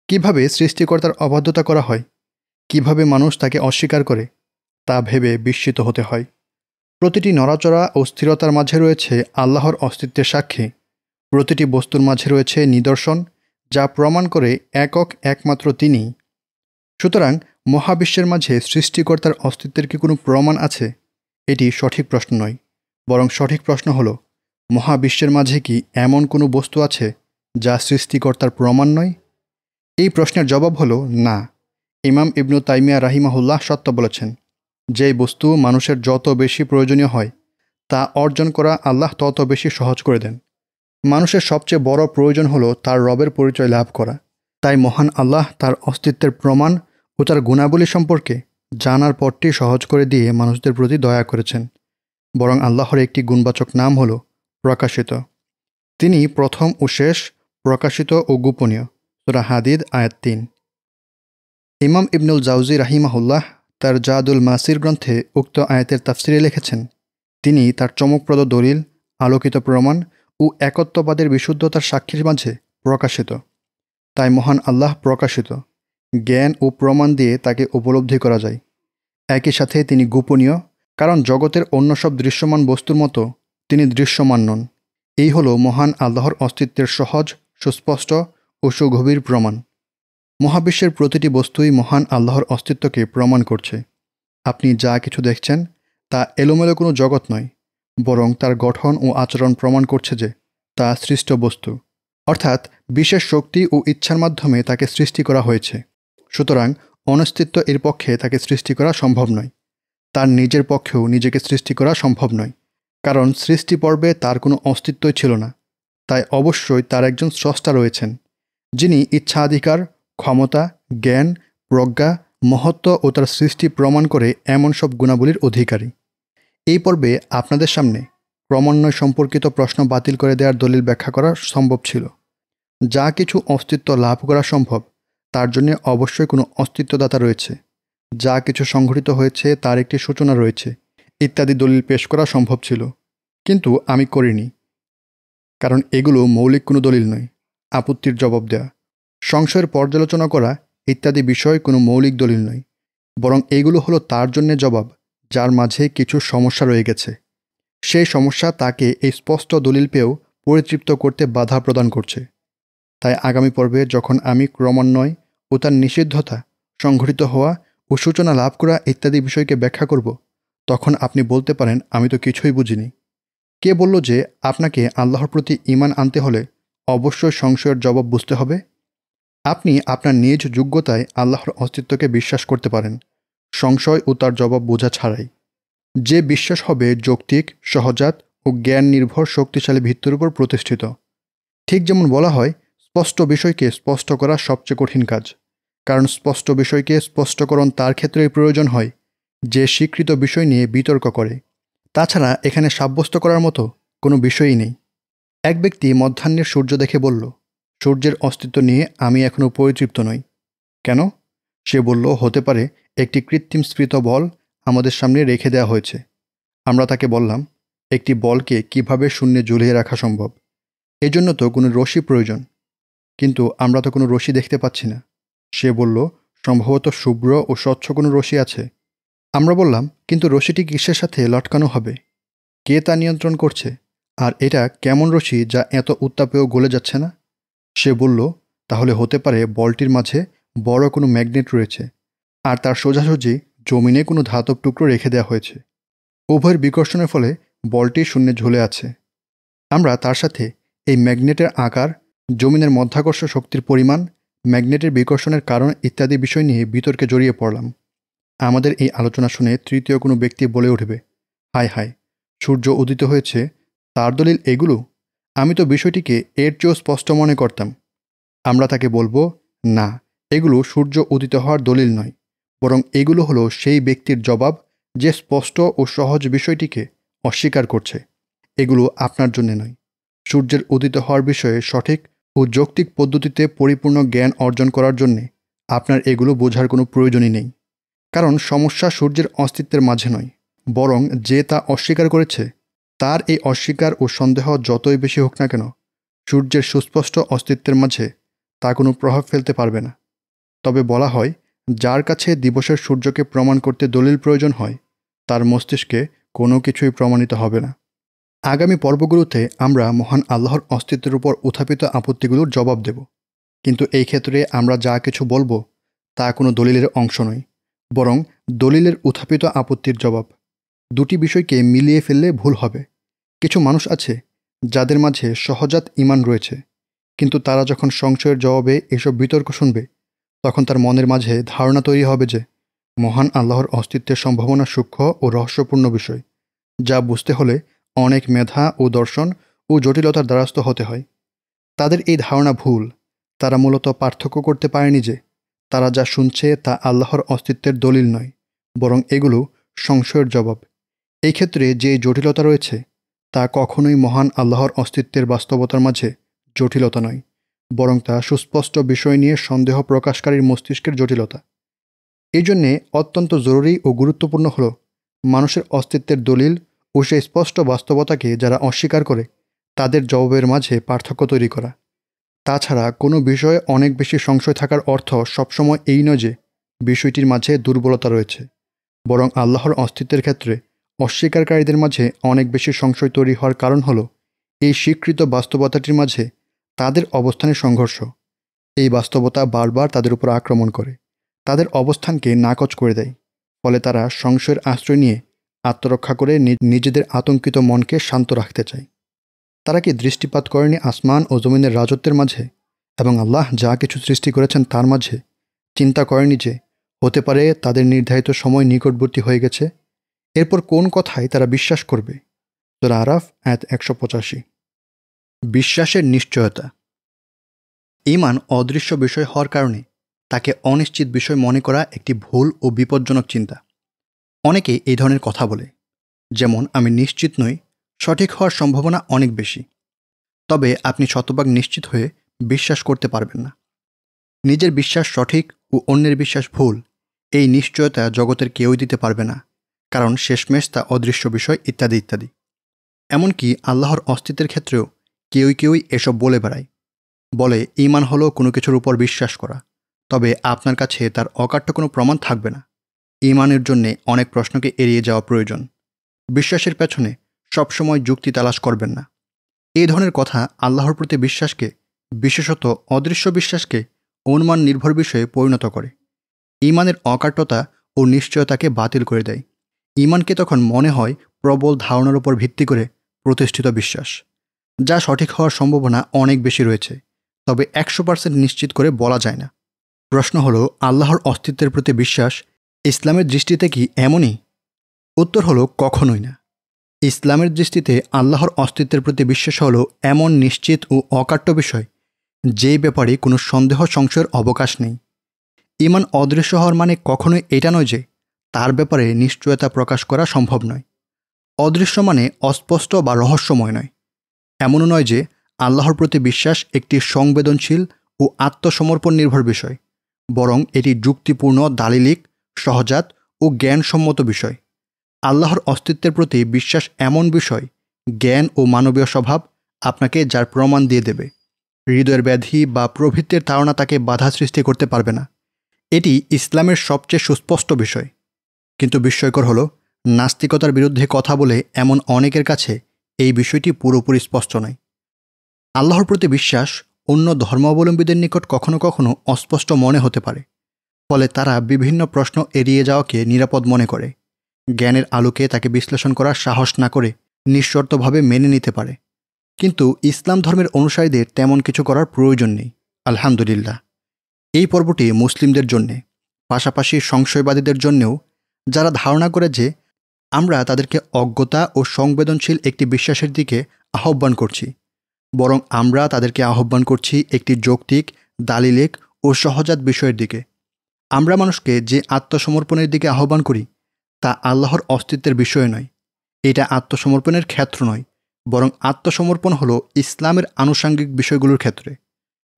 কীভাবে সৃষ্টিকর্তার অবাধ্যতা করা হয়? কীভাবে মানুষ তাকে অস্বীকার করে? তা ভেবে বিস্মিত হতে হয়। প্রতিটি নড়াচড়া ও স্থিরতার মাঝে রয়েছে আল্লাহর অস্তিত্বের সাক্ষী। প্রতিটি বস্তুর মাঝে রয়েছে নিদর্শন, যা প্রমাণ করে একক একমাত্র তিনি। সুতরাং মহাবিশ্বের মাঝে সৃষ্টিকর্তার অস্তিত্বের কি কোনো প্রমাণ আছে? এটি সঠিক প্রশ্ন নয়। বরং সঠিক প্রশ্ন হল, মহাবিশ্বের মাঝে কি এমন কোনো বস্তু আছে যা সৃষ্টিকর্তার প্রমাণ নয়? এই প্রশ্নের জবাব হলো, না। ইমাম ইবনু তাইমিয়া রাহিমাহুল্লাহ সত্য বলেছেন, যে বস্তু মানুষের যত বেশি প্রয়োজনীয় হয়, তা অর্জন করা আল্লাহ তত বেশি সহজ করে দেন। মানুষের সবচেয়ে বড় প্রয়োজন হলো তার রবের পরিচয় লাভ করা। তাই মহান আল্লাহ তার অস্তিত্বের প্রমাণ ও তার গুণাবলী সম্পর্কে জানার পথটি সহজ করে দিয়ে মানুষদের প্রতি দয়া করেছেন। বরং আল্লাহর একটি গুণবাচক নাম হল প্রকাশিত। তিনি প্রথম ও শেষ প্রকাশিত ও গোপনীয়। সুরা হাদিদ, আয়াত তিন। ইমাম ইবনুল জাউজি রাহিমাহুল্লাহ তার জাদুল মাসির গ্রন্থে উক্ত আয়াতের তাফসিরে লিখেছেন, তিনি তার চমকপ্রদ দলিল, আলোকিত প্রমাণ ও একত্ববাদের বিশুদ্ধতার সাক্ষীর মাঝে প্রকাশিত। তাই মহান আল্লাহ প্রকাশিত। জ্ঞান ও প্রমাণ দিয়ে তাকে উপলব্ধি করা যায়। একই সাথে তিনি গোপনীয় কারণ জগতের অন্য সব দৃশ্যমান বস্তুর মতো তিনি দৃশ্যমান নন। এই হল মহান আল্লাহর অস্তিত্বের সহজ, সুস্পষ্ট ও সুগভীর প্রমাণ। মহাবিশ্বের প্রতিটি বস্তুই মহান আল্লাহর অস্তিত্বকে প্রমাণ করছে। আপনি যা কিছু দেখছেন তা এলোমেলো কোনো জগৎ নয়, বরং তার গঠন ও আচরণ প্রমাণ করছে যে তা সৃষ্ট বস্তু। অর্থাৎ বিশেষ শক্তি ও ইচ্ছার মাধ্যমে তাকে সৃষ্টি করা হয়েছে। সুতরাং অনস্তিত্ব এর পক্ষে তাকে সৃষ্টি করা সম্ভব নয়। তার নিজের পক্ষেও নিজেকে সৃষ্টি করা সম্ভব নয়, কারণ সৃষ্টি পর্বে তার কোনো অস্তিত্বই ছিল না। তাই অবশ্যই তার একজন স্রষ্টা রয়েছেন, যিনি ইচ্ছাধিকার, ক্ষমতা, জ্ঞান, প্রজ্ঞা, মহত্ব ও তার সৃষ্টি প্রমাণ করে এমন সব গুণাবলীর অধিকারী। এই পর্বে আপনাদের সামনে ক্রমান্বয় সম্পর্কিত প্রশ্ন বাতিল করে দেওয়ার দলিল ব্যাখ্যা করা সম্ভব ছিল। যা কিছু অস্তিত্ব লাভ করা সম্ভব, তার জন্য অবশ্যই কোনো অস্তিত্বদাতা রয়েছে। যা কিছু সংঘটিত হয়েছে তার একটি সূচনা রয়েছে। ইত্যাদি দলিল পেশ করা সম্ভব ছিল। কিন্তু আমি করিনি। কারণ এগুলো মৌলিক কোনো দলিল নয়। আপত্তির জবাব দেয়া। সংশয়ের পর্যালোচনা করা ইত্যাদি বিষয় কোনো মৌলিক দলিল নয়। বরং এগুলো হলো তার জন্যে জবাব, যার মাঝে কিছু সমস্যা রয়ে গেছে। সেই সমস্যা তাকে এই স্পষ্ট দলিল পেয়েও পরিতৃপ্ত করতে বাধা প্রদান করছে। তাই আগামী পর্বে যখন আমি ক্রমান্বয় ও তার নিষিদ্ধতা সংঘটিত হওয়া ও সূচনা লাভ করা ইত্যাদি বিষয়কে ব্যাখ্যা করব। তখন আপনি বলতে পারেন, আমি তো কিছুই বুঝিনি। কে বলল যে আপনাকে আল্লাহর প্রতি ইমান আনতে হলে অবশ্যই সংশয়ের জবাব বুঝতে হবে? আপনি আপনার নিজ যোগ্যতায় আল্লাহর অস্তিত্বকে বিশ্বাস করতে পারেন। সংশয় ও তার জবাব বোঝা ছাড়াই। যে বিশ্বাস হবে যৌক্তিক, সহজাত ও জ্ঞান নির্ভর শক্তিশালী ভিত্তির উপর প্রতিষ্ঠিত। ঠিক যেমন বলা হয়, স্পষ্ট বিষয়কে স্পষ্ট করা সবচেয়ে কঠিন কাজ। কারণ স্পষ্ট বিষয়কে স্পষ্টকরণ তার ক্ষেত্রেই প্রয়োজন হয়, যে স্বীকৃত বিষয় নিয়ে বিতর্ক করে। তাছাড়া এখানে সাব্যস্ত করার মতো কোনো বিষয়ই নেই। এক ব্যক্তি মধ্যাহ্নের সূর্য দেখে বলল, সূর্যের অস্তিত্ব নিয়ে আমি এখনও পরিতৃপ্ত নই। কেন? সে বলল, হতে পারে একটি কৃত্রিম স্ফীত বল আমাদের সামনে রেখে দেওয়া হয়েছে। আমরা তাকে বললাম, একটি বলকে কীভাবে শূন্যে ঝুলিয়ে রাখা সম্ভব? এজন্য তো কোনো রশি প্রয়োজন। কিন্তু আমরা তো কোনো রশি দেখতে পাচ্ছি না। সে বলল, সম্ভবত শুভ্র ও স্বচ্ছ কোনো রশি আছে। আমরা বললাম, কিন্তু রশিটি কিসের সাথে লটকানো হবে? কে তা নিয়ন্ত্রণ করছে? আর এটা কেমন রশি যা এত উত্তাপেও গলে যাচ্ছে না? সে বলল, তাহলে হতে পারে বলটির মাঝে বড় কোনো ম্যাগনেট রয়েছে, আর তার সোজাসুজি জমিনে কোনো ধাতব টুকরো রেখে দেওয়া হয়েছে। উভয়ের বিকর্ষণের ফলে বলটি শূন্যে ঝুলে আছে। আমরা তার সাথে এই ম্যাগনেটের আকার, জমিনের মধ্যাকর্ষ শক্তির পরিমাণ ম্যাগনেটের বিকর্ষণের কারণ ইত্যাদি বিষয় নিয়ে বিতর্কে জড়িয়ে পড়লাম। আমাদের এই আলোচনা শুনে তৃতীয় কোনো ব্যক্তি বলে উঠবে, হায় হায়, সূর্য উদিত হয়েছে, তার দলিল এগুলো? আমি তো বিষয়টিকে এর চেয়েও স্পষ্ট মনে করতাম। আমরা তাকে বলব, না, এগুলো সূর্য উদিত হওয়ার দলিল নয়, বরং এগুলো হলো সেই ব্যক্তির জবাব যে স্পষ্ট ও সহজ বিষয়টিকে অস্বীকার করছে। এগুলো আপনার জন্য নয়। সূর্যের উদিত হওয়ার বিষয়ে সঠিক ও যৌক্তিক পদ্ধতিতে পরিপূর্ণ জ্ঞান অর্জন করার জন্যে আপনার এগুলো বোঝার কোনো প্রয়োজনই নেই। কারণ সমস্যা সূর্যের অস্তিত্বের মাঝে নয়, বরং যে তা অস্বীকার করেছে, তার এই অস্বীকার ও সন্দেহ যতই বেশি হোক না কেন, সূর্যের সুস্পষ্ট অস্তিত্বের মাঝে তা কোনো প্রভাব ফেলতে পারবে না। তবে বলা হয়, যার কাছে দিবসের সূর্যকে প্রমাণ করতে দলিল প্রয়োজন হয়, তার মস্তিষ্কে কোনো কিছুই প্রমাণিত হবে না। আগামী পর্বগুলোতে আমরা মহান আল্লাহর অস্তিত্বের উপর উত্থাপিত আপত্তিগুলোর জবাব দেব। কিন্তু এই ক্ষেত্রে আমরা যা কিছু বলব, তা কোনো দলিলের অংশ নয়, বরং দলিলের উত্থাপিত আপত্তির জবাব। দুটি বিষয়কে মিলিয়ে ফেললে ভুল হবে। কিছু মানুষ আছে, যাদের মাঝে সহজাত ইমান রয়েছে, কিন্তু তারা যখন সংশয়ের জবাবে এসব বিতর্ক শুনবে, তখন তার মনের মাঝে ধারণা তৈরি হবে যে, মহান আল্লাহর অস্তিত্বের সম্ভাবনা সূক্ষ্ম ও রহস্যপূর্ণ বিষয়, যা বুঝতে হলে অনেক মেধা ও দর্শন ও জটিলতার দ্বারস্থ হতে হয়। তাদের এই ধারণা ভুল। তারা মূলত পার্থক্য করতে পারেনি যে, তারা যা শুনছে তা আল্লাহর অস্তিত্বের দলিল নয়, বরং এগুলো সংশয়ের জবাব। এই ক্ষেত্রে যে জটিলতা রয়েছে, তা কখনোই মহান আল্লাহর অস্তিত্বের বাস্তবতার মাঝে জটিলতা নয়, বরং তা সুস্পষ্ট বিষয় নিয়ে সন্দেহ প্রকাশকারীর মস্তিষ্কের জটিলতা। এই জন্যে অত্যন্ত জরুরি ও গুরুত্বপূর্ণ হল মানুষের অস্তিত্বের দলিল ও সেই স্পষ্ট বাস্তবতাকে যারা অস্বীকার করে, তাদের জবাবের মাঝে পার্থক্য তৈরি করা। তাছাড়া কোনো বিষয়ে অনেক বেশি সংশয় থাকার অর্থ সবসময় এই নয় যে, বিষয়টির মাঝে দুর্বলতা রয়েছে। বরং আল্লাহর অস্তিত্বের ক্ষেত্রে অস্বীকারীদের মাঝে অনেক বেশি সংশয় তৈরি হওয়ার কারণ হল, এই স্বীকৃত বাস্তবতাটির মাঝে তাদের অবস্থানের সংঘর্ষ। এই বাস্তবতা বারবার তাদের উপর আক্রমণ করে। তাদের অবস্থানকে নাকচ করে দেয়। ফলে তারা সংশয়ের আশ্রয় নিয়ে আত্মরক্ষা করে নিজেদের আতঙ্কিত মনকে শান্ত রাখতে চায়। তারা কি দৃষ্টিপাত করেনি আসমান ও জমিনের রাজত্বের মাঝে? এবং আল্লাহ যা কিছু সৃষ্টি করেছেন তার মাঝে? চিন্তা করেনি যে হতে পারে তাদের নির্ধারিত সময় নিকটবর্তী হয়ে গেছে? এরপর কোন কথায় তারা বিশ্বাস করবে? তোরা আরাফ এত একশো পঁচাশি। বিশ্বাসের নিশ্চয়তা। ইমান অদৃশ্য বিষয় হওয়ার কারণে তাকে অনিশ্চিত বিষয় মনে করা একটি ভুল ও বিপজ্জনক চিন্তা। অনেকে এই ধরনের কথা বলে, যেমন, আমি নিশ্চিত নই, সঠিক হওয়ার সম্ভাবনা অনেক বেশি। তবে আপনি শতভাগ নিশ্চিত হয়ে বিশ্বাস করতে পারবেন না। নিজের বিশ্বাস সঠিক ও অন্যের বিশ্বাস ভুল, এই নিশ্চয়তা জগতের কেউই দিতে পারবে না, কারণ শেষমেশ তা অদৃশ্য বিষয় ইত্যাদি ইত্যাদি। এমনকি আল্লাহর অস্তিত্বের ক্ষেত্রেও কেউই কেউই এসব বলে বেড়ায়। বলে, ইমান হলো কোনো কিছুর উপর বিশ্বাস করা। তবে আপনার কাছে তার অকাট্য কোনো প্রমাণ থাকবে না। ইমানের জন্যে অনেক প্রশ্নকে এড়িয়ে যাওয়া প্রয়োজন। বিশ্বাসের পেছনে সবসময় যুক্তি তালাশ করবেন না। এই ধরনের কথা আল্লাহর প্রতি বিশ্বাসকে, বিশেষত অদৃশ্য বিশ্বাসকে, অনুমান নির্ভর বিষয়ে পরিণত করে। ইমানের অকাট্যতা ও নিশ্চয়তাকে বাতিল করে দেয়। ইমানকে তখন মনে হয় প্রবল ধারণার উপর ভিত্তি করে প্রতিষ্ঠিত বিশ্বাস, যা সঠিক হওয়ার সম্ভাবনা অনেক বেশি রয়েছে, তবে একশো পার্সেন্ট নিশ্চিত করে বলা যায় না। প্রশ্ন হলো, আল্লাহর অস্তিত্বের প্রতি বিশ্বাস ইসলামের দৃষ্টিতে কি এমনই? উত্তর হলো, কখনোই না। ইসলামের দৃষ্টিতে আল্লাহর অস্তিত্বের প্রতি বিশ্বাস হলো এমন নিশ্চিত ও অকাট্য বিষয়, যেই ব্যাপারে কোনো সন্দেহ সংশয়ের অবকাশ নেই। ইমান অদৃশ্য হওয়ার মানে কখনোই এটা নয় যে, তার ব্যাপারে নিশ্চয়তা প্রকাশ করা সম্ভব নয়। অদৃশ্য মানে অস্পষ্ট বা রহস্যময় নয়। এমনও নয় যে, আল্লাহর প্রতি বিশ্বাস একটি সংবেদনশীল ও আত্মসমর্পণ নির্ভর বিষয়, বরং এটি যুক্তিপূর্ণ, দালিলিক সহজাত ও জ্ঞানসম্মত বিষয়। আল্লাহর অস্তিত্বের প্রতি বিশ্বাস এমন বিষয়, জ্ঞান ও মানবীয় স্বভাব আপনাকে যার প্রমাণ দিয়ে দেবে। হৃদয়ের ব্যাধি বা প্রভৃতির ধারণা তাকে বাধা সৃষ্টি করতে পারবে না। এটি ইসলামের সবচেয়ে সুস্পষ্ট বিষয়। কিন্তু বিস্ময়কর হল, নাস্তিকতার বিরুদ্ধে কথা বলে এমন অনেকের কাছে এই বিষয়টি পুরোপুরি স্পষ্ট নয়। আল্লাহর প্রতি বিশ্বাস অন্য ধর্মাবলম্বীদের নিকট কখনো কখনো অস্পষ্ট মনে হতে পারে। ফলে তারা বিভিন্ন প্রশ্ন এড়িয়ে যাওয়াকে নিরাপদ মনে করে। জ্ঞানের আলোকে তাকে বিশ্লেষণ করার সাহস না করে নিঃশর্তভাবে মেনে নিতে পারে। কিন্তু ইসলাম ধর্মের অনুসারীদের তেমন কিছু করার প্রয়োজন নেই, আলহামদুলিল্লাহ। এই পর্বটি মুসলিমদের জন্যে, পাশাপাশি সংশয়বাদীদের জন্যেও যারা ধারণা করে যে আমরা তাদেরকে অজ্ঞতা ও সংবেদনশীল একটি বিশ্বাসের দিকে আহ্বান করছি, বরং আমরা তাদেরকে আহ্বান করছি একটি যৌক্তিক, দালিলেক ও সহজাত বিষয়ের দিকে। আমরা মানুষকে যে আত্মসমর্পণের দিকে আহ্বান করি, তা আল্লাহর অস্তিত্বের বিষয় নয়। এটা আত্মসমর্পণের ক্ষেত্র নয়, বরং আত্মসমর্পণ হল ইসলামের আনুষাঙ্গিক বিষয়গুলোর ক্ষেত্রে,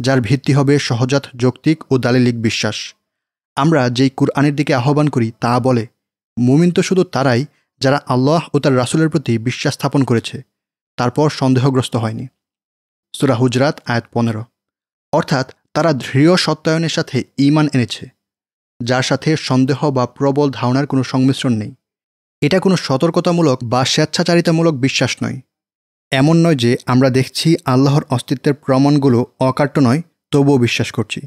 যার ভিত্তি হবে সহজাত যৌক্তিক ও দালিলিক বিশ্বাস। আমরা যেই কুরআনের দিকে আহ্বান করি, তা বলে, মুমিন তো শুধু তারাই যারা আল্লাহ ও তার রাসুলের প্রতি বিশ্বাস স্থাপন করেছে, তারপর সন্দেহগ্রস্ত হয়নি। সুরা হুজরাত আয়াত পনেরো। অর্থাৎ তারা দৃঢ় সত্যায়নের সাথে ইমান এনেছে। যার সাথে সন্দেহ বা প্রবল ধারণার কোনো সংমিশ্রণ নেই। এটা কোনো সতর্কতামূলক বা স্বেচ্ছাচারিতামূলক বিশ্বাস নয়। এমন নয় যে আমরা দেখছি আল্লাহর অস্তিত্বের প্রমাণগুলো অকাট্য নয়, তবুও বিশ্বাস করছি।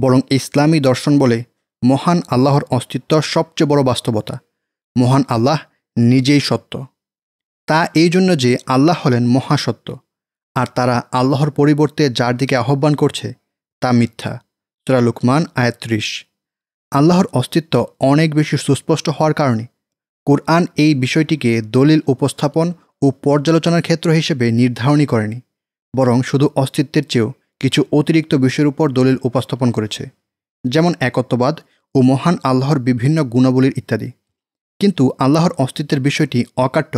বরং ইসলামী দর্শন বলে মহান আল্লাহর অস্তিত্ব সবচেয়ে বড় বাস্তবতা। মহান আল্লাহ নিজেই সত্য। তা এই জন্য যে আল্লাহ হলেন মহাসত্য। আর তারা আল্লাহর পরিবর্তে যার দিকে আহ্বান করছে তা মিথ্যা। সুরা লুকমান আয়াত্রিশ আল্লাহর অস্তিত্ব অনেক বেশি সুস্পষ্ট হওয়ার কারণে কোরআন এই বিষয়টিকে দলিল উপস্থাপন ও পর্যালোচনার ক্ষেত্র হিসেবে নির্ধারণই করেনি, বরং শুধু অস্তিত্বের চেয়েও কিছু অতিরিক্ত বিষয়ের উপর দলিল উপস্থাপন করেছে, যেমন একত্ববাদ ও মহান আল্লাহর বিভিন্ন গুণাবলীর ইত্যাদি। কিন্তু আল্লাহর অস্তিত্বের বিষয়টি অকাট্য,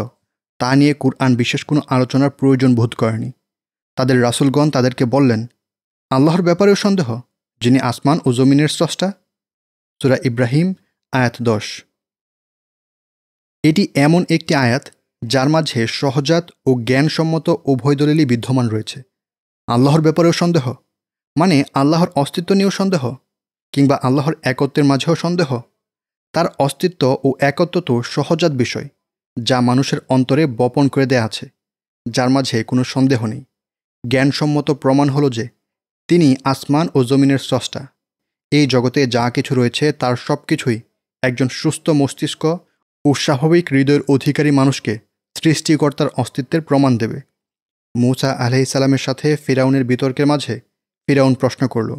তা নিয়ে কুরআন বিশেষ কোনো আলোচনার প্রয়োজন বোধ করেনি। তাদের রাসুলগণ তাদেরকে বললেন, আল্লাহর ব্যাপারেও সন্দেহ, যিনি আসমান ও জমিনের স্রষ্টা সুরা ইব্রাহিম, আয়াত দশ। এটি এমন একটি আয়াত যার মাঝে সহজাত ও জ্ঞানসম্মত উভয় দলিলই বিদ্যমান রয়েছে। আল্লাহর ব্যাপারেও সন্দেহ? মানে আল্লাহর অস্তিত্ব নিয়েও সন্দেহ? কিংবা আল্লাহর একত্বের মাঝেও সন্দেহ? তার অস্তিত্ব ও একত্ব তো সহজাত বিষয়, যা মানুষের অন্তরে বপন করে দেয়া আছে, যার মাঝে কোনো সন্দেহ নেই। জ্ঞানসম্মত প্রমাণ হলো যে, তিনি আসমান ও জমিনের স্রষ্টা। এই জগতে যা কিছু রয়েছে তার সব কিছুই একজন সুস্থ মস্তিষ্ক ও স্বাভাবিক হৃদয়ের অধিকারী মানুষকে সৃষ্টিকর্তার অস্তিত্বের প্রমাণ দেবে। মুসা আলহিসাল্লামের সাথে ফিরাউনের বিতর্কের মাঝে ফিরাউন প্রশ্ন করল,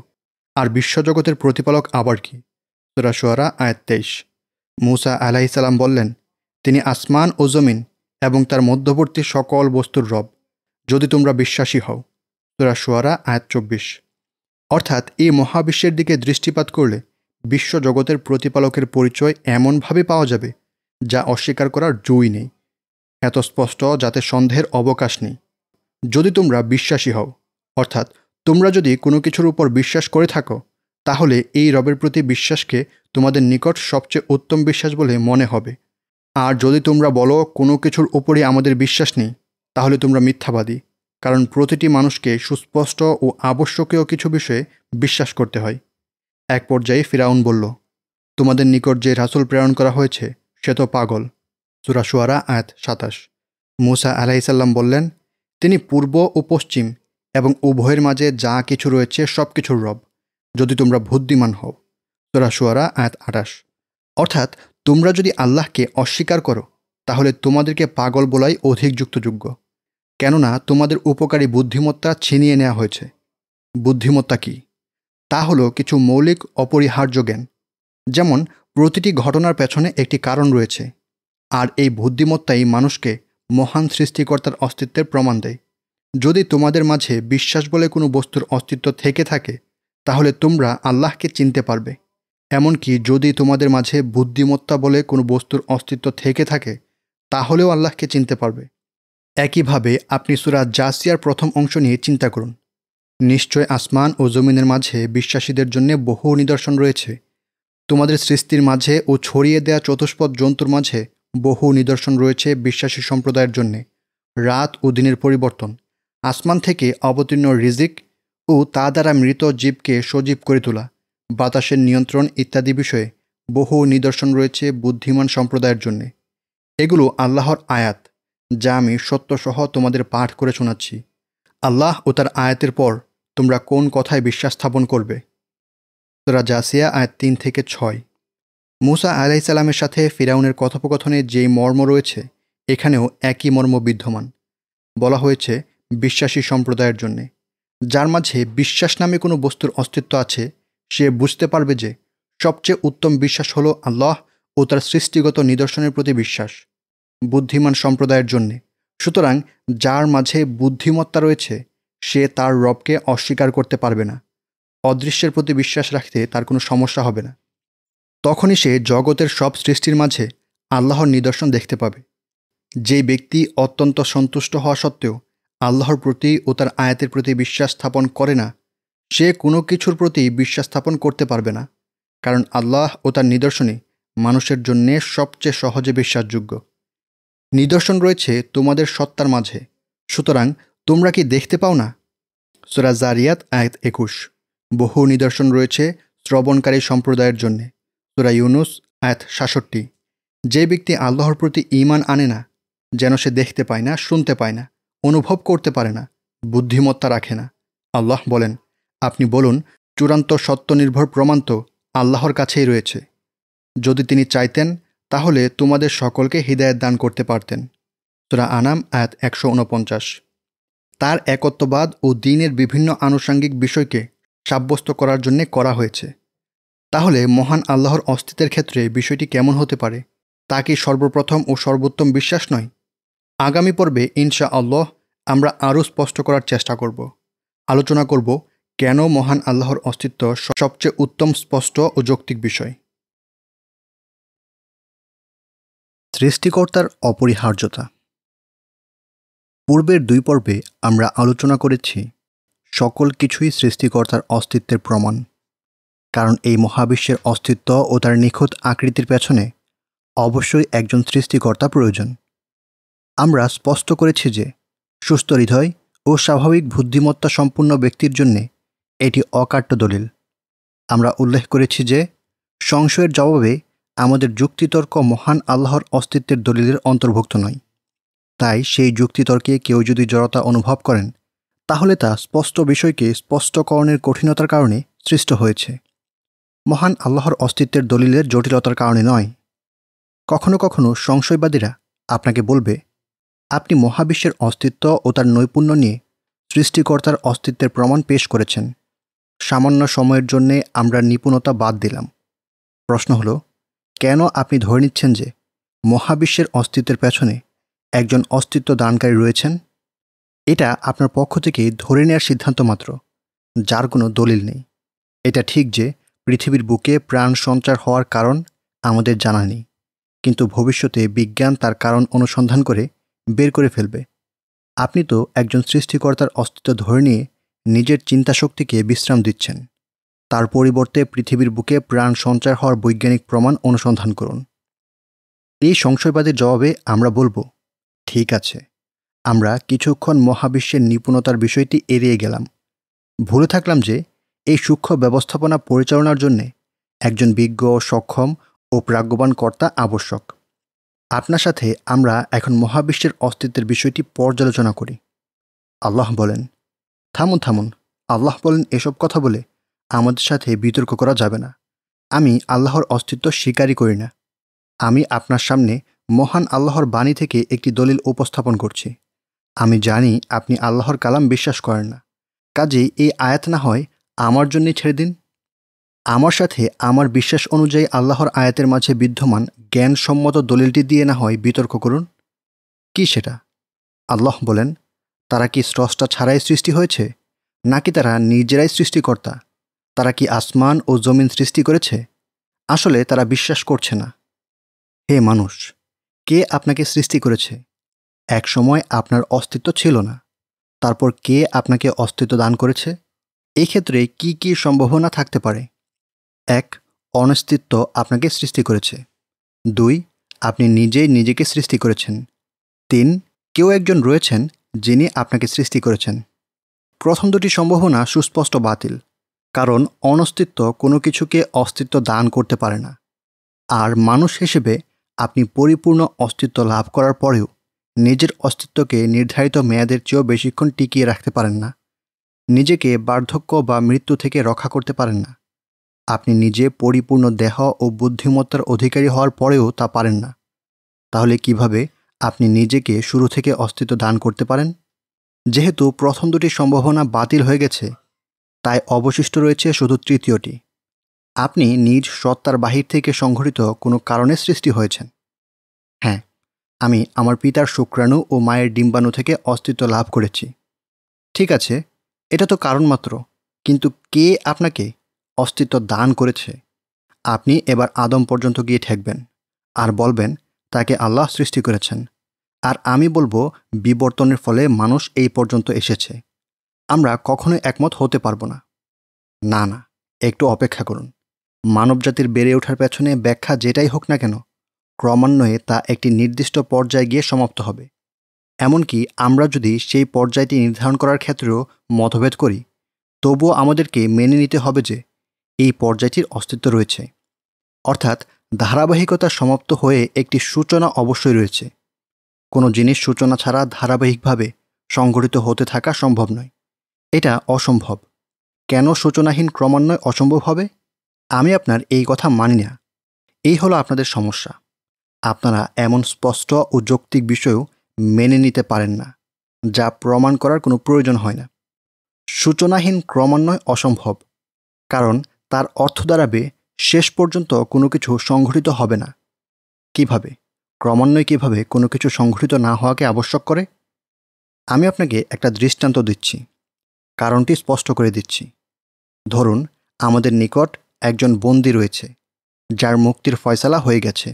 আর বিশ্বজগতের প্রতিপালক আবার কি? সুরা সোয়ারা আয়াত তেইশ। মুসা আলাহিসাল্লাম বললেন, তিনি আসমান ও জমিন এবং তার মধ্যবর্তী সকল বস্তুর রব, যদি তোমরা বিশ্বাসী হও। সুরা সোয়ারা আয়াত চব্বিশ। অর্থাৎ এই মহাবিশ্বের দিকে দৃষ্টিপাত করলে বিশ্বজগতের প্রতিপালকের পরিচয় এমনভাবে পাওয়া যাবে, যা অস্বীকার করার জুই নেই। এত স্পষ্ট যাতে সন্দেহের অবকাশ নেই। যদি তোমরা বিশ্বাসী হও, অর্থাৎ তোমরা যদি কোনো কিছুর উপর বিশ্বাস করে থাকো, তাহলে এই রবের প্রতি বিশ্বাসকে তোমাদের নিকট সবচেয়ে উত্তম বিশ্বাস বলে মনে হবে। আর যদি তোমরা বলো কোনো কিছুর উপরই আমাদের বিশ্বাস নেই, তাহলে তোমরা মিথ্যাবাদী। কারণ প্রতিটি মানুষকে সুস্পষ্ট ও আবশ্যকীয় কিছু বিষয়ে বিশ্বাস করতে হয়। এক পর্যায়ে ফিরাউন বলল, তোমাদের নিকট যে রাসুল প্রেরণ করা হয়েছে, সে তো পাগল। সুরাশুয়ারা আয়াত সাতাশ। মুসা আলাইসাল্লাম বললেন, তিনি পূর্ব ও পশ্চিম এবং উভয়ের মাঝে যা কিছু রয়েছে সব কিছুর রব, যদি তোমরা বুদ্ধিমান হও। সুরাশুয়ারা আয়াত আটাশ। অর্থাৎ তোমরা যদি আল্লাহকে অস্বীকার করো, তাহলে তোমাদেরকে পাগল বলাই অধিক যুক্তযোগ্য কেননা তোমাদের উপকারী বুদ্ধিমত্তা ছিনিয়ে নেওয়া হয়েছে। বুদ্ধিমত্তা কি? তা হলো কিছু মৌলিক অপরিহার্য জ্ঞান, যেমন প্রতিটি ঘটনার পেছনে একটি কারণ রয়েছে, আর এই বুদ্ধিমত্তাই মানুষকে মহান সৃষ্টিকর্তার অস্তিত্বের প্রমাণ দেয়। যদি তোমাদের মাঝে বিশ্বাস বলে কোনো বস্তুর অস্তিত্ব থেকে থাকে, তাহলে তোমরা আল্লাহকে চিনতে পারবে। এমনকি যদি তোমাদের মাঝে বুদ্ধিমত্তা বলে কোনো বস্তুর অস্তিত্ব থেকে থাকে, তাহলেও আল্লাহকে চিনতে পারবে। একইভাবে আপনি সুরা জাসিয়ার প্রথম অংশ নিয়ে চিন্তা করুন। নিশ্চয় আসমান ও জমিনের মাঝে বিশ্বাসীদের জন্য বহু নিদর্শন রয়েছে। তোমাদের সৃষ্টির মাঝে ও ছড়িয়ে দেয়া চতুষ্পদ জন্তুর মাঝে বহু নিদর্শন রয়েছে বিশ্বাসী সম্প্রদায়ের জন্যে। রাত ও দিনের পরিবর্তন, আসমান থেকে অবতীর্ণ রিজিক ও তা দ্বারা মৃত জীবকে সজীব করে তোলা, বাতাসের নিয়ন্ত্রণ ইত্যাদি বিষয়ে বহু নিদর্শন রয়েছে বুদ্ধিমান সম্প্রদায়ের জন্যে। এগুলো আল্লাহর আয়াত। যা আমি সত্যসহ তোমাদের পাঠ করে শোনাচ্ছি। আল্লাহ ও তার আয়াতের পর তোমরা কোন কথায় বিশ্বাস স্থাপন করবে? তোরা জাসিয়া, আয়াত তিন থেকে ছয়। মুসা আলাইসাল্লামের সাথে ফিরাউনের কথোপকথনে যেই মর্ম রয়েছে, এখানেও একই মর্ম বিদ্যমান। বলা হয়েছে, বিশ্বাসী সম্প্রদায়ের জন্যে। যার মাঝে বিশ্বাস নামে কোনো বস্তুর অস্তিত্ব আছে, সে বুঝতে পারবে যে সবচেয়ে উত্তম বিশ্বাস হলো আল্লাহ ও তার সৃষ্টিগত নিদর্শনের প্রতি বিশ্বাস। বুদ্ধিমান সম্প্রদায়ের জন্যে। সুতরাং যার মাঝে বুদ্ধিমত্তা রয়েছে, সে তার রবকে অস্বীকার করতে পারবে না। অদৃশ্যের প্রতি বিশ্বাস রাখতে তার কোনো সমস্যা হবে না। তখনই সে জগতের সব সৃষ্টির মাঝে আল্লাহর নিদর্শন দেখতে পাবে। যে ব্যক্তি অত্যন্ত সন্তুষ্ট হওয়া সত্ত্বেও আল্লাহর প্রতি ও তার আয়াতের প্রতি বিশ্বাস স্থাপন করে না, সে কোনো কিছুর প্রতি বিশ্বাস স্থাপন করতে পারবে না। কারণ আল্লাহ ও তার নিদর্শনই মানুষের জন্যে সবচেয়ে সহজে বিশ্বাসযোগ্য। নিদর্শন রয়েছে তোমাদের সত্তার মাঝে। সুতরাং তোমরা কি দেখতে পাও না? সোরা জারিয়াত, আয়াত একুশ। বহু নিদর্শন রয়েছে শ্রবণকারী সম্প্রদায়ের জন্যে। সোরা ইউনুস, আয়াত সাষট্টি যে ব্যক্তি আল্লাহর প্রতি ইমান আনে না, যেন সে দেখতে পায় না, শুনতে পায় না, অনুভব করতে পারে না, বুদ্ধিমত্তা রাখে না। আল্লাহ বলেন, আপনি বলুন, চূড়ান্ত সত্য নির্ভর প্রমাণ তো আল্লাহর কাছেই রয়েছে। যদি তিনি চাইতেন তাহলে তোমাদের সকলকে হৃদায়ত দান করতে পারতেন। তোরা আনাম, আয়াত একশো উনপঞ্চাশ তার একত্ববাদ ও দিনের বিভিন্ন আনুষাঙ্গিক বিষয়কে সাব্যস্ত করার জন্যে করা হয়েছে। তাহলে মহান আল্লাহর অস্তিত্বের ক্ষেত্রে বিষয়টি কেমন হতে পারে, তা কি সর্বপ্রথম ও সর্বোত্তম বিশ্বাস নয়? আগামী পর্বে ইনশা আল্লাহ আমরা আরও স্পষ্ট করার চেষ্টা করব। আলোচনা করব কেন মহান আল্লাহর অস্তিত্ব সবচেয়ে উত্তম, স্পষ্ট ও যৌক্তিক বিষয়। সৃষ্টিকর্তার অপরিহার্যতা। পূর্বের দুই পর্বে আমরা আলোচনা করেছি সকল কিছুই সৃষ্টিকর্তার অস্তিত্বের প্রমাণ। কারণ এই মহাবিশ্বের অস্তিত্ব ও তার নিখুঁত আকৃতির পেছনে অবশ্যই একজন সৃষ্টিকর্তা প্রয়োজন। আমরা স্পষ্ট করেছি যে সুস্থ হৃদয় ও স্বাভাবিক বুদ্ধিমত্তা সম্পূর্ণ ব্যক্তির জন্যে এটি অকাট্য দলিল। আমরা উল্লেখ করেছি যে সংশয়ের জবাবে আমাদের যুক্তিতর্ক মহান আল্লাহর অস্তিত্বের দলিলের অন্তর্ভুক্ত নয়। তাই সেই যুক্তিতর্কে কেউ যদি জড়তা অনুভব করেন, তাহলে তা স্পষ্ট বিষয়কে স্পষ্টকরণের কঠিনতার কারণে সৃষ্ট হয়েছে। মহান আল্লাহর অস্তিত্বের দলিলের জটিলতার কারণে নয়। কখনো কখনো সংশয়বাদীরা আপনাকে বলবে, আপনি মহাবিশ্বের অস্তিত্ব ও তার নৈপুণ্য নিয়ে সৃষ্টিকর্তার অস্তিত্বের প্রমাণ পেশ করেছেন। সামান্য সময়ের জন্যে আমরা নিপুণতা বাদ দিলাম। প্রশ্ন হলো কেন আপনি ধরে নিচ্ছেন যে মহাবিশ্বের অস্তিত্বের পেছনে একজন অস্তিত্ব দানকারী রয়েছেন? এটা আপনার পক্ষ থেকে ধরে নেওয়ার সিদ্ধান্ত মাত্র, যার কোনো দলিল নেই। এটা ঠিক যে পৃথিবীর বুকে প্রাণ সঞ্চার হওয়ার কারণ আমাদের জানা নেই, কিন্তু ভবিষ্যতে বিজ্ঞান তার কারণ অনুসন্ধান করে বের করে ফেলবে। আপনি তো একজন সৃষ্টিকর্তার অস্তিত্ব ধরে নিয়ে নিজের চিন্তাশক্তিকে বিশ্রাম দিচ্ছেন। তার পরিবর্তে পৃথিবীর বুকে প্রাণ সঞ্চার হওয়ার বৈজ্ঞানিক প্রমাণ অনুসন্ধান করুন। এই সংশয়বাদের জবাবে আমরা বলব, ঠিক আছে, আমরা কিছুক্ষণ মহাবিশ্বের নিপুণতার বিষয়টি এড়িয়ে গেলাম। ভুলে থাকলাম যে, এই সূক্ষ্ম ব্যবস্থাপনা পরিচালনার জন্যে একজন বিজ্ঞ, সক্ষম ও প্রাজ্ঞবান কর্তা আবশ্যক। আপনার সাথে আমরা এখন মহাবিশ্বের অস্তিত্বের বিষয়টি পর্যালোচনা করি। আল্লাহ বলেন, থামুন থামুন, আল্লাহ বলেন এসব কথা বলে আমাদের সাথে বিতর্ক করা যাবে না। আমি আল্লাহর অস্তিত্ব স্বীকারই করি না। আমি আপনার সামনে মহান আল্লাহর বাণী থেকে একটি দলিল উপস্থাপন করছি। আমি জানি আপনি আল্লাহর কালাম বিশ্বাস করেন না। কাজেই এই আয়াত না হয় আমার জন্যই ছেড়ে দিন। আমার সাথে আমার বিশ্বাস অনুযায়ী আল্লাহর আয়াতের মাঝে বিদ্যমান জ্ঞানসম্মত দলিলটি দিয়ে না হয় বিতর্ক করুন। কি সেটা? আল্লাহ বলেন, তারা কি স্রষ্টা ছাড়াই সৃষ্টি হয়েছে? নাকি তারা নিজেরাই সৃষ্টিকর্তা? তারা কি আসমান ও জমিন সৃষ্টি করেছে? আসলে তারা বিশ্বাস করছে না। হে মানুষ, কে আপনাকে সৃষ্টি করেছে? এক সময় আপনার অস্তিত্ব ছিল না। তারপর কে আপনাকে অস্তিত্ব দান করেছে? এই ক্ষেত্রে কি কি সম্ভাবনা থাকতে পারে? এক, অনস্তিত্ব আপনাকে সৃষ্টি করেছে। দুই, আপনি নিজেই নিজেকে সৃষ্টি করেছেন। তিন, কেউ একজন রয়েছেন যিনি আপনাকে সৃষ্টি করেছেন। প্রথম দুটি সম্ভাবনা সুস্পষ্ট বাতিল। কারণ অনস্তিত্ব কোনো কিছুকে অস্তিত্ব দান করতে পারে না। আর মানুষ হিসেবে আপনি পরিপূর্ণ অস্তিত্ব লাভ করার পরেও নিজের অস্তিত্বকে নির্ধারিত মেয়াদের চেয়েও বেশিক্ষণ টিকিয়ে রাখতে পারেন না। নিজেকে বার্ধক্য বা মৃত্যু থেকে রক্ষা করতে পারেন না। আপনি নিজে পরিপূর্ণ দেহ ও বুদ্ধিমত্তার অধিকারী হওয়ার পরেও তা পারেন না। তাহলে কীভাবে আপনি নিজেকে শুরু থেকে অস্তিত্ব দান করতে পারেন? যেহেতু প্রথম দুটি সম্ভাবনা বাতিল হয়ে গেছে তাই অবশিষ্ট রয়েছে শুধু তৃতীয়টি। আপনি নিজ সত্তার বাহির থেকে সংঘটিত কোনো কারণে সৃষ্টি হয়েছেন। হ্যাঁ আমি আমার পিতার শুক্রাণু ও মায়ের ডিম্বাণু থেকে অস্তিত্ব লাভ করেছি। ঠিক আছে, এটা তো কারণ মাত্র কিন্তু কে আপনাকে অস্তিত্ব দান করেছে? আপনি এবার আদম পর্যন্ত গিয়ে ঠেকবেন আর বলবেন, তাকে আল্লাহ সৃষ্টি করেছেন। আর আমি বলব, বিবর্তনের ফলে মানুষ এই পর্যন্ত এসেছে। আমরা কখনো একমত হতে পারব না। না না, একটু অপেক্ষা করুন। মানবজাতির বেড়ে ওঠার পেছনে ব্যাখ্যা যেটাই হোক না কেন, ক্রমান্বয়ে তা একটি নির্দিষ্ট পর্যায়ে গিয়ে সমাপ্ত হবে। এমনকি আমরা যদি সেই পর্যায়টি নির্ধারণ করার ক্ষেত্রেও মতভেদ করি, তবুও আমাদেরকে মেনে নিতে হবে যে এই পর্যায়টির অস্তিত্ব রয়েছে। অর্থাৎ ধারাবাহিকতা সমাপ্ত হয়ে একটি সূচনা অবশ্যই রয়েছে। কোনো জিনিস সূচনা ছাড়া ধারাবাহিকভাবে সংঘটিত হতে থাকা সম্ভব নয়। এটা অসম্ভব। কেন সূচনাহীন ক্রমান্বয়ে অসম্ভব হবে? আমি আপনার এই কথা মানি না। এই হলো আপনাদের সমস্যা। আপনারা এমন স্পষ্ট ও যৌক্তিক বিষয়ও মেনে নিতে পারেন না, যা প্রমাণ করার কোনো প্রয়োজন হয় না। সূচনাহীন ক্রমান্বয় অসম্ভব, কারণ তার অর্থ দাঁড়াবে শেষ পর্যন্ত কোনো কিছু সংঘটিত হবে না। কীভাবে? ক্রমান্বয় কীভাবে কোনো কিছু সংঘটিত না হওয়াকে আবশ্যক করে? আমি আপনাকে একটা দৃষ্টান্ত দিচ্ছি। কারণটি স্পষ্ট করে দিচ্ছি। ধরুন, আমাদের নিকট একজন বন্দী রয়েছে, যার মুক্তির ফয়সালা হয়ে গেছে।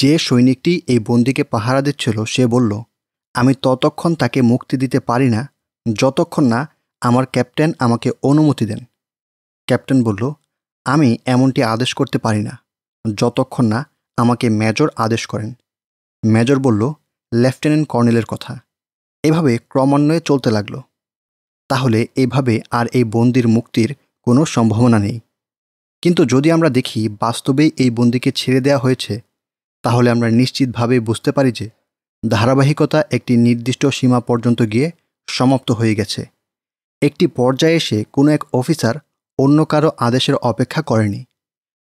যে সৈনিকটি এই বন্দিকে পাহারা দিচ্ছিল, সে বলল, আমি ততক্ষণ তাকে মুক্তি দিতে পারি না, যতক্ষণ না আমার ক্যাপ্টেন আমাকে অনুমতি দেন। ক্যাপ্টেন বলল, আমি এমনটি আদেশ করতে পারি না, যতক্ষণ না আমাকে মেজর আদেশ করেন। মেজর বলল, লেফটেন্যান্ট কর্নেলের কথা। এভাবে ক্রমান্বয়ে চলতে লাগল। তাহলে এভাবে আর এই বন্দির মুক্তির কোনো সম্ভাবনা নেই। কিন্তু যদি আমরা দেখি বাস্তবেই এই বন্দিকে ছেড়ে দেওয়া হয়েছে, তাহলে আমরা নিশ্চিতভাবে বুঝতে পারি যে ধারাবাহিকতা একটি নির্দিষ্ট সীমা পর্যন্ত গিয়ে সমাপ্ত হয়ে গেছে। একটি পর্যায়ে এসে কোনো এক অফিসার অন্য কারও আদেশের অপেক্ষা করেনি।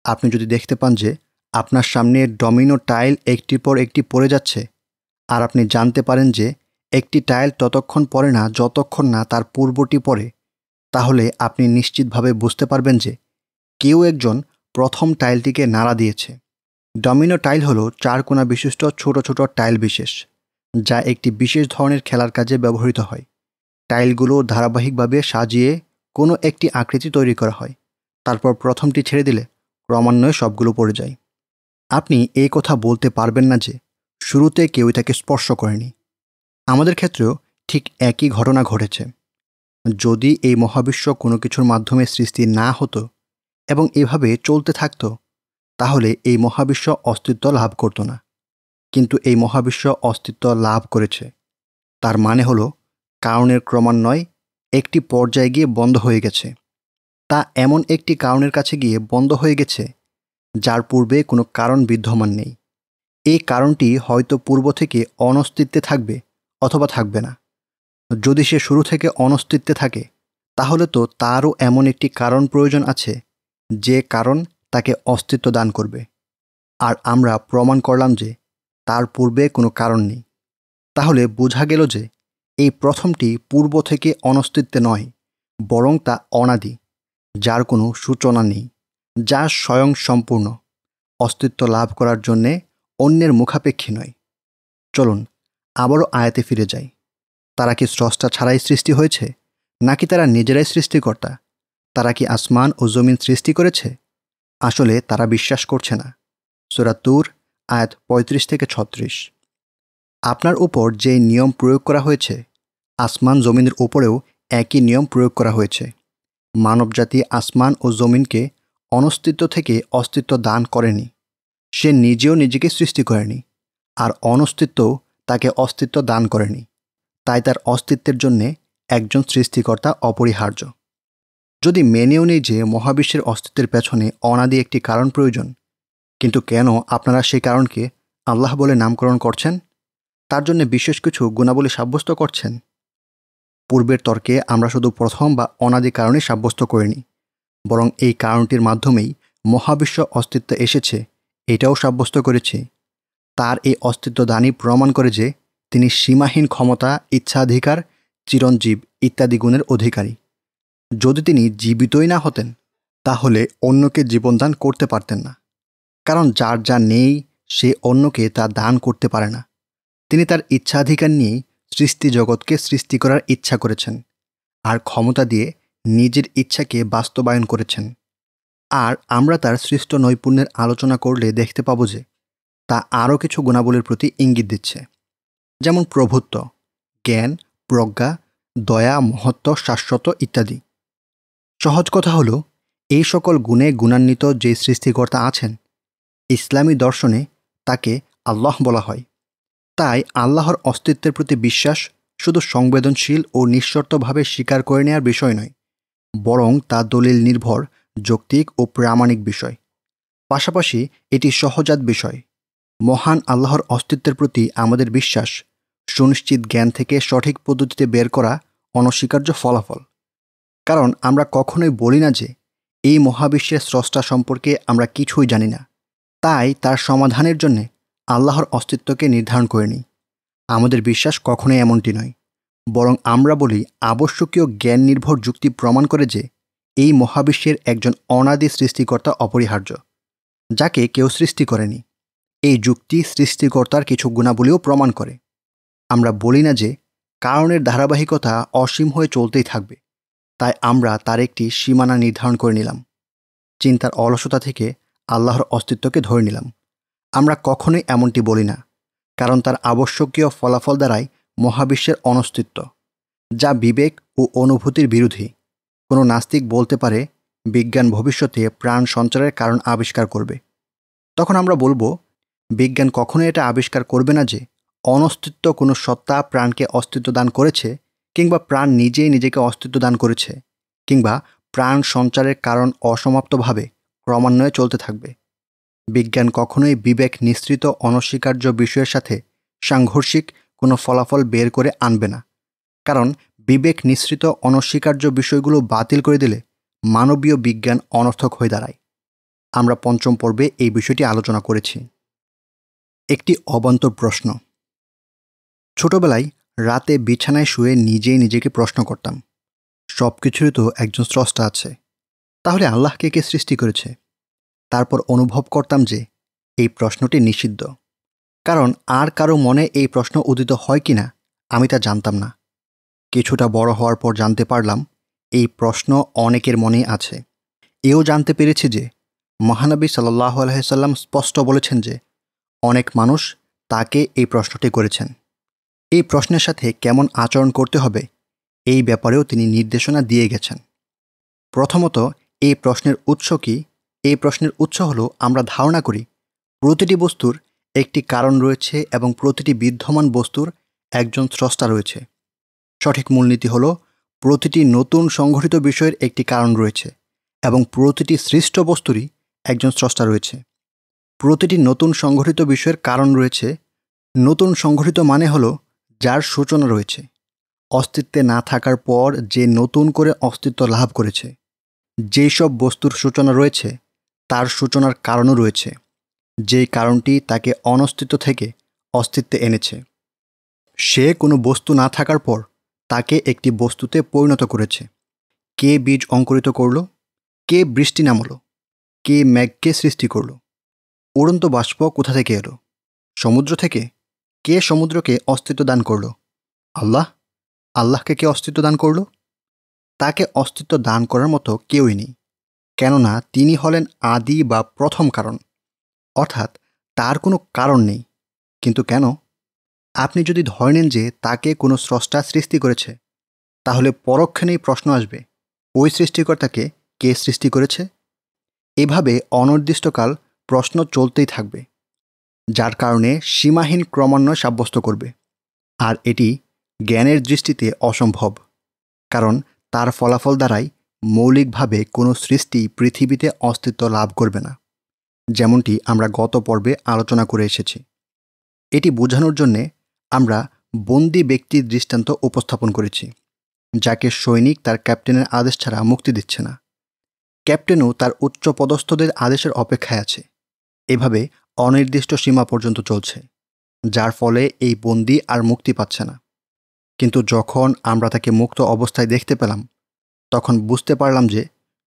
আপনি যদি দেখতে পান যে আপনার সামনে ডমিনো টাইল একটির পর একটি পড়ে যাচ্ছে, আর আপনি জানতে পারেন যে একটি টাইল ততক্ষণ পড়ে না, যতক্ষণ না তার পূর্বটি পড়ে, তাহলে আপনি নিশ্চিতভাবে বুঝতে পারবেন যে কেউ একজন প্রথম টাইলটিকে নাড়া দিয়েছে। ডমিনো টাইল হলো চার কোনা বিশিষ্ট ছোট ছোট টাইল বিশেষ, যা একটি বিশেষ ধরনের খেলার কাজে ব্যবহৃত হয়। টাইলগুলো ধারাবাহিকভাবে সাজিয়ে কোনো একটি আকৃতি তৈরি করা হয়। তারপর প্রথমটি ছেড়ে দিলে ক্রমান্বয়ে সবগুলো পড়ে যায়। আপনি এই কথা বলতে পারবেন না যে শুরুতে কেউই তাকে স্পর্শ করেনি। আমাদের ক্ষেত্রেও ঠিক একই ঘটনা ঘটেছে। যদি এই মহাবিশ্ব কোনো কিছুর মাধ্যমে সৃষ্টি না হতো এবং এভাবে চলতে থাকত, তাহলে এই মহাবিশ্ব অস্তিত্ব লাভ করত না। কিন্তু এই মহাবিশ্ব অস্তিত্ব লাভ করেছে। তার মানে হলো, কারণের ক্রমান্বয় একটি পর্যায়ে গিয়ে বন্ধ হয়ে গেছে। তা এমন একটি কারণের কাছে গিয়ে বন্ধ হয়ে গেছে, যার পূর্বে কোনো কারণ বিদ্যমান নেই। এই কারণটি হয়তো পূর্ব থেকে অনস্তিত্বে থাকবে অথবা থাকবে না। যদি সে শুরু থেকে অনস্তিত্বে থাকে, তাহলে তো তারও এমন একটি কারণ প্রয়োজন আছে, যে কারণ তাকে অস্তিত্ব দান করবে। আর আমরা প্রমাণ করলাম যে তার পূর্বে কোনো কারণ নেই। তাহলে বোঝা গেল যে এই প্রথমটি পূর্ব থেকে অনস্তিত্বে নয়, বরং তা অনাদি, যার কোনো সূচনা নেই, যা স্বয়ং সম্পূর্ণ। অস্তিত্ব লাভ করার জন্যে অন্যের মুখাপেক্ষী নয়। চলুন আবারও আয়াতে ফিরে যাই। তারা কি স্রষ্টা ছাড়াই সৃষ্টি হয়েছে? নাকি তারা নিজেরাই সৃষ্টিকর্তা? তারা কি আসমান ও জমিন সৃষ্টি করেছে? আসলে তারা বিশ্বাস করছে না। সুরাতুর আয়াত ৩৫ থেকে ছত্রিশ। আপনার উপর যে নিয়ম প্রয়োগ করা হয়েছে, আসমান জমিনের উপরেও একই নিয়ম প্রয়োগ করা হয়েছে। মানবজাতি আসমান ও জমিনকে অনস্তিত্ব থেকে অস্তিত্ব দান করেনি। সে নিজেও নিজেকে সৃষ্টি করেনি। আর অনস্তিত্বও তাকে অস্তিত্ব দান করেনি। তাই তার অস্তিত্বের জন্যে একজন সৃষ্টিকর্তা অপরিহার্য। যদি মেনেও নেই যে মহাবিশ্বের অস্তিত্বের পেছনে অনাদি একটি কারণ প্রয়োজন, কিন্তু কেন আপনারা সেই কারণকে আল্লাহ বলে নামকরণ করছেন? তার জন্য বিশেষ কিছু গুণাবলী সাব্যস্ত করছেন? পূর্বের তর্কে আমরা শুধু প্রথম বা অনাদি কারণে সাব্যস্ত করিনি, বরং এই কারণটির মাধ্যমেই মহাবিশ্ব অস্তিত্ব এসেছে, এটাও সাব্যস্ত করেছি। তার এই অস্তিত্ব দানই প্রমাণ করে যে তিনি সীমাহীন ক্ষমতা, ইচ্ছাধিকার, চিরঞ্জীব ইত্যাদি গুণের অধিকারী। যদি তিনি জীবিতই না হতেন, তাহলে অন্যকে জীবনদান করতে পারতেন না। কারণ যার যা নেই, সে অন্যকে তা দান করতে পারে না। তিনি তার ইচ্ছাধিকার নিয়েই সৃষ্টি জগৎকে সৃষ্টি করার ইচ্ছা করেছেন, আর ক্ষমতা দিয়ে নিজের ইচ্ছাকে বাস্তবায়ন করেছেন। আর আমরা তার সৃষ্ট নৈপুণ্যের আলোচনা করলে দেখতে পাবো যে তা আরও কিছু গুণাবলীর প্রতি ইঙ্গিত দিচ্ছে। যেমন প্রভুত্ব, জ্ঞান, প্রজ্ঞা, দয়া, মহত্ব, শাশ্বত ইত্যাদি। সহজ কথা হলো, এই সকল গুণে গুণান্বিত যে সৃষ্টিকর্তা আছেন, ইসলামী দর্শনে তাকে আল্লাহ বলা হয়। তাই আল্লাহর অস্তিত্বের প্রতি বিশ্বাস শুধু সংবেদনশীল ও নিঃশর্তভাবে স্বীকার করে নেওয়ার বিষয় নয়, বরং তা দলিল নির্ভর, যৌক্তিক ও প্রামাণিক বিষয়। পাশাপাশি এটি সহজাত বিষয়। মহান আল্লাহর অস্তিত্বের প্রতি আমাদের বিশ্বাস, সুনিশ্চিত জ্ঞান থেকে সঠিক পদ্ধতিতে বের করা অনস্বীকার্য ফলাফল। কারণ আমরা কখনোই বলি না যে, এই মহাবিশ্বের স্রষ্টা সম্পর্কে আমরা কিছুই জানি না। তাই তার সমাধানের জন্যে আল্লাহর অস্তিত্বকে নির্ধারণ করে নিই। আমাদের বিশ্বাস কখনোই এমনটি নয়। বরং আমরা বলি আবশ্যকীয় জ্ঞান নির্ভর যুক্তি প্রমাণ করে যে, এই মহাবিশ্বের একজন অনাদি সৃষ্টিকর্তা অপরিহার্য, যাকে কেউ সৃষ্টি করেনি। এই যুক্তি সৃষ্টিকর্তার কিছু গুণাবলীও প্রমাণ করে। আমরা বলি না যে কারণের ধারাবাহিকতা অসীম হয়ে চলতেই থাকবে, তাই আমরা তার একটি সীমানা নির্ধারণ করে নিলাম। চিন্তার অলসতা থেকে আল্লাহর অস্তিত্বকে ধরে নিলাম। আমরা কখনোই এমনটি বলি না, কারণ তার আবশ্যকীয় ফলাফল দ্বারাই মহাবিশ্বের অনস্তিত্ব, যা বিবেক ও অনুভূতির বিরোধী। কোনো নাস্তিক বলতে পারে, বিজ্ঞান ভবিষ্যতে প্রাণ সঞ্চারের কারণ আবিষ্কার করবে। তখন আমরা বলব বিজ্ঞান কখনোই এটা আবিষ্কার করবে না যে অনস্তিত্ব কোনো সত্তা প্রাণকে অস্তিত্ব দান করেছে কিংবা প্রাণ নিজেই নিজেকে অস্তিত্ব দান করেছে কিংবা প্রাণ সঞ্চারের কারণ অসমাপ্তভাবে ক্রমান্বয়ে চলতে থাকবে। বিজ্ঞান কখনোই বিবেক নিঃসৃত অনস্বীকার্য বিষয়ের সাথে সাংঘর্ষিক কোনো ফলাফল বের করে আনবে না। কারণ বিবেক নিঃসৃত অনস্বীকার্য বিষয়গুলো বাতিল করে দিলে মানবীয় বিজ্ঞান অনর্থক হয়ে দাঁড়ায়। আমরা পঞ্চম পর্বে এই বিষয়টি আলোচনা করেছি। একটি অবান্তর প্রশ্ন। ছোটবেলায় রাতে বিছানায় শুয়ে নিজেই নিজেকে প্রশ্ন করতাম সব কিছুরই তো একজন স্রষ্টা আছে, তাহলে আল্লাহকে কে সৃষ্টি করেছে? তারপর অনুভব করতাম যে এই প্রশ্নটি নিষিদ্ধ, কারণ আর কারও মনে এই প্রশ্ন উদিত হয় কি না আমি তা জানতাম না। কিছুটা বড় হওয়ার পর জানতে পারলাম, এই প্রশ্ন অনেকের মনেই আছে। এও জানতে পেরেছি যে মহানবী সাল্লাহ আলহিসাল্লাম স্পষ্ট বলেছেন যে অনেক মানুষ তাকে এই প্রশ্নটি করেছেন। এই প্রশ্নের সাথে কেমন আচরণ করতে হবে, এই ব্যাপারেও তিনি নির্দেশনা দিয়ে গেছেন। প্রথমত, এই প্রশ্নের উৎস কি? এই প্রশ্নের উৎস হলো, আমরা ধারণা করি, প্রতিটি বস্তুর একটি কারণ রয়েছে এবং প্রতিটি বিদ্যমান বস্তুর একজন স্রষ্টা রয়েছে। সঠিক মূলনীতি হল, প্রতিটি নতুন সংঘটিত বিষয়ের একটি কারণ রয়েছে এবং প্রতিটি সৃষ্ট বস্তুরই একজন স্রষ্টা রয়েছে। প্রতিটি নতুন সংঘটিত বিষয়ের কারণ রয়েছে। নতুন সংঘটিত মানে হল যার সূচনা রয়েছে। অস্তিত্বে না থাকার পর যে নতুন করে অস্তিত্ব লাভ করেছে, যেই সব বস্তুর সূচনা রয়েছে, তার সূচনার কারণও রয়েছে। যেই কারণটি তাকে অনস্তিত্ব থেকে অস্তিত্বে এনেছে। সে কোনো বস্তু না থাকার পর তাকে একটি বস্তুতে পরিণত করেছে। কে বীজ অঙ্কুরিত করল? কে বৃষ্টি নামল? কে ম্যাগকে সৃষ্টি করল? উড়ন্ত বাষ্প কোথা থেকে এলো? সমুদ্র থেকে? কে সমুদ্রকে অস্তিত্ব দান করল? আল্লাহ? আল্লাহকে কে অস্তিত্ব দান করল? তাকে অস্তিত্ব দান করার মতো কেউই নেই, কেননা তিনি হলেন আদি বা প্রথম কারণ। অর্থাৎ তার কোনো কারণ নেই, কিন্তু কেন? আপনি যদি ধরে নেন যে তাকে কোনো স্রষ্টা সৃষ্টি করেছে, তাহলে পরক্ষণেই প্রশ্ন আসবে, ওই সৃষ্টিকর্তাকে কে সৃষ্টি করেছে? এভাবে অনির্দিষ্টকাল প্রশ্ন চলতেই থাকবে, যার কারণে সীমাহীন ক্রমান্বয় সাব্যস্ত করবে। আর এটি জ্ঞানের দৃষ্টিতে অসম্ভব, কারণ তার ফলাফল দ্বারাই মৌলিকভাবে কোনো সৃষ্টি পৃথিবীতে অস্তিত্ব লাভ করবে না, যেমনটি আমরা গত পর্বে আলোচনা করে এসেছি। এটি বোঝানোর জন্যে আমরা বন্দি ব্যক্তির দৃষ্টান্ত উপস্থাপন করেছি, যাকে সৈনিক তার ক্যাপ্টেনের আদেশ ছাড়া মুক্তি দিচ্ছে না। ক্যাপ্টেনও তার উচ্চ পদস্থদের আদেশের অপেক্ষায় আছে। এভাবে অনির্দিষ্ট সীমা পর্যন্ত চলছে, যার ফলে এই বন্দি আর মুক্তি পাচ্ছে না। কিন্তু যখন আমরা তাকে মুক্ত অবস্থায় দেখতে পেলাম, তখন বুঝতে পারলাম যে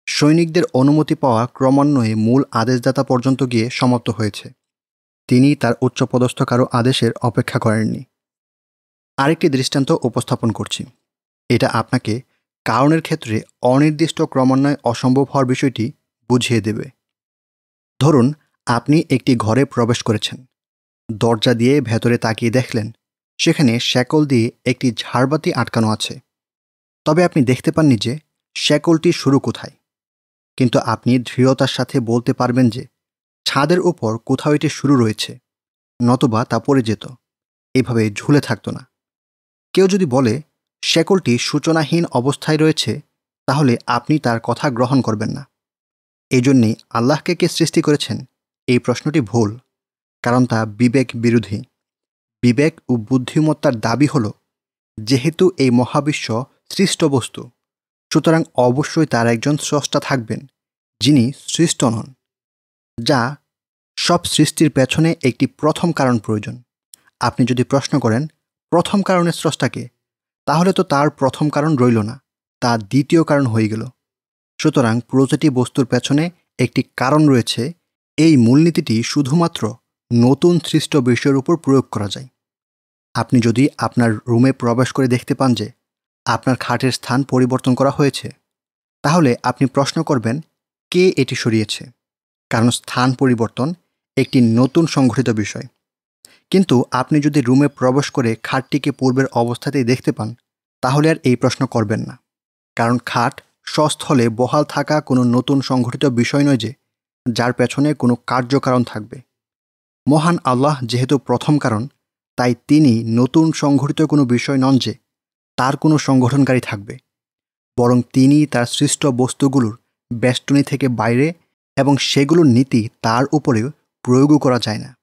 সৈনিকদের অনুমতি পাওয়া ক্রমান্বয়ে মূল আদেশদাতা পর্যন্ত গিয়ে সমাপ্ত হয়েছে। তিনি তার উচ্চপদস্থ কারও আদেশের অপেক্ষা করেননি। আরেকটি দৃষ্টান্ত উপস্থাপন করছি। এটা আপনাকে কারণের ক্ষেত্রে অনির্দিষ্ট ক্রমান্বয়ে অসম্ভব হওয়ার বিষয়টি বুঝিয়ে দেবে। ধরুন আপনি একটি ঘরে প্রবেশ করেছেন। দরজা দিয়ে ভেতরে তাকিয়ে দেখলেন, সেখানে শ্যাকল দিয়ে একটি ঝাড়বাতি আটকানো আছে। তবে আপনি দেখতে পাননি যে শ্যাকলটি শুরু কোথায়। কিন্তু আপনি দৃঢ়তার সাথে বলতে পারবেন যে ছাদের উপর কোথাও এটি শুরু রয়েছে, নতবা তা পড়ে যেত। এভাবে ঝুলে থাকতো না। কেউ যদি বলে শেকলটি সূচনাহীন অবস্থায় রয়েছে, তাহলে আপনি তার কথা গ্রহণ করবেন না। এই জন্যেই আল্লাহকে কে সৃষ্টি করেছেন? প্রশ্নটি ভুল, কারণ তা বিবেক বিরোধী। বিবেক ও বুদ্ধিমত্তার দাবি হল, যেহেতু এই মহাবিশ্ব সৃষ্ট বস্তু, সুতরাং অবশ্যই তার একজন স্রষ্টা থাকবেন, যিনি সৃষ্ট নন, যা সব সৃষ্টির পেছনে একটি প্রথম কারণ প্রয়োজন। আপনি যদি প্রশ্ন করেন, প্রথম কারণের স্রষ্টাকে? তাহলে তো তার প্রথম কারণ রইল না, তা দ্বিতীয় কারণ হয়ে গেল। সুতরাং প্রতিটি বস্তুর পেছনে একটি কারণ রয়েছে এই মূলনীতিটি শুধুমাত্র নতুন সৃষ্ট বিষয়ের উপর প্রয়োগ করা যায়। আপনি যদি আপনার রুমে প্রবেশ করে দেখতে পান যে আপনার খাটের স্থান পরিবর্তন করা হয়েছে, তাহলে আপনি প্রশ্ন করবেন, কে এটি সরিয়েছে? কারণ স্থান পরিবর্তন একটি নতুন সংঘটিত বিষয়। কিন্তু আপনি যদি রুমে প্রবেশ করে খাটটিকে পূর্বের অবস্থাতেই দেখতে পান, তাহলে আর এই প্রশ্ন করবেন না। কারণ খাট সস্থলে বহাল থাকা কোনো নতুন সংঘটিত বিষয় নয় যে যার পেছনে কোনো কার্যকারণ থাকবে। মহান আল্লাহ যেহেতু প্রথম কারণ, তাই তিনি নতুন সংঘটিত কোনো বিষয় নন যে তার কোনো সংগঠনকারী থাকবে। বরং তিনি তার সৃষ্ট বস্তুগুলোর বেষ্টনী থেকে বাইরে এবং সেগুলোর নীতি তার উপরেও প্রয়োগও করা যায় না।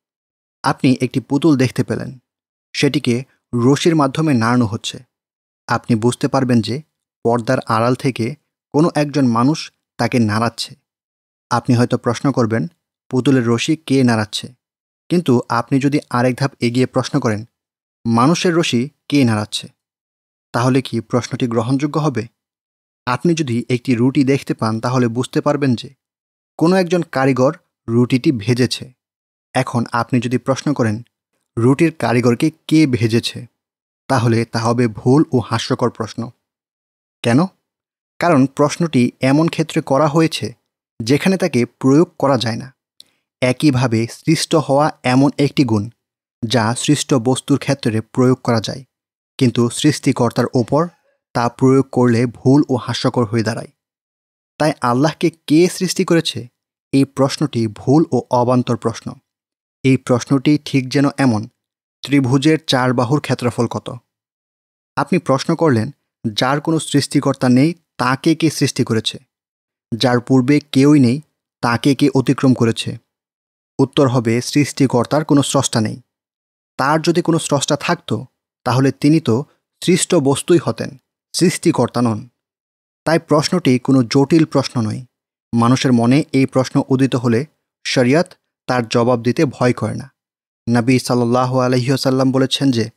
আপনি একটি পুতুল দেখতে পেলেন। সেটিকে রশির মাধ্যমে নাড়ানো হচ্ছে। আপনি বুঝতে পারবেন যে পর্দার আড়াল থেকে কোনো একজন মানুষ তাকে নাড়াচ্ছে। আপনি হয়তো প্রশ্ন করবেন, পুতুলের রশি কে নাড়াচ্ছে? কিন্তু আপনি যদি আরেক ধাপ এগিয়ে প্রশ্ন করেন, মানুষের রশি কে নাড়াচ্ছে? তাহলে কি প্রশ্নটি গ্রহণযোগ্য হবে? আপনি যদি একটি রুটি দেখতে পান, তাহলে বুঝতে পারবেন যে কোনো একজন কারিগর রুটিটি ভেজেছে। এখন আপনি যদি প্রশ্ন করেন, রুটির কারিগরকে কে ভেজেছে? তাহলে তা হবে ভুল ও হাস্যকর প্রশ্ন। কেন? কারণ প্রশ্নটি এমন ক্ষেত্রে করা হয়েছে যেখানে তাকে প্রয়োগ করা যায় না। একইভাবে সৃষ্ট হওয়া এমন একটি গুণ, যা সৃষ্ট বস্তুর ক্ষেত্রে প্রয়োগ করা যায়, কিন্তু সৃষ্টিকর্তার ওপর তা প্রয়োগ করলে ভুল ও হাস্যকর হয়ে দাঁড়ায়। তাই আল্লাহকে কে সৃষ্টি করেছে? এই প্রশ্নটি ভুল ও অবান্তর প্রশ্ন। এই প্রশ্নটি ঠিক যেন এমন, ত্রিভুজের চার বাহুর ক্ষেত্রফল কত? আপনি প্রশ্ন করলেন, যার কোনো সৃষ্টিকর্তা নেই, তাকে কে সৃষ্টি করেছে? যার পূর্বে কেউই নেই, তাকে কে অতিক্রম করেছে? উত্তর হবে, সৃষ্টিকর্তার কোনো স্রষ্টা নেই। তার যদি কোনো স্রষ্টা থাকতো, তাহলে তিনি তো সৃষ্ট বস্তুই হতেন, সৃষ্টিকর্তা নন। তাই প্রশ্নটি কোনো জটিল প্রশ্ন নয়। মানুষের মনে এই প্রশ্ন উদিত হলে শরিয়ত তার জবাব দিতে ভয় করে না। নবী সাল্লাহ আলহিহসাল্লাম বলেছেন যে,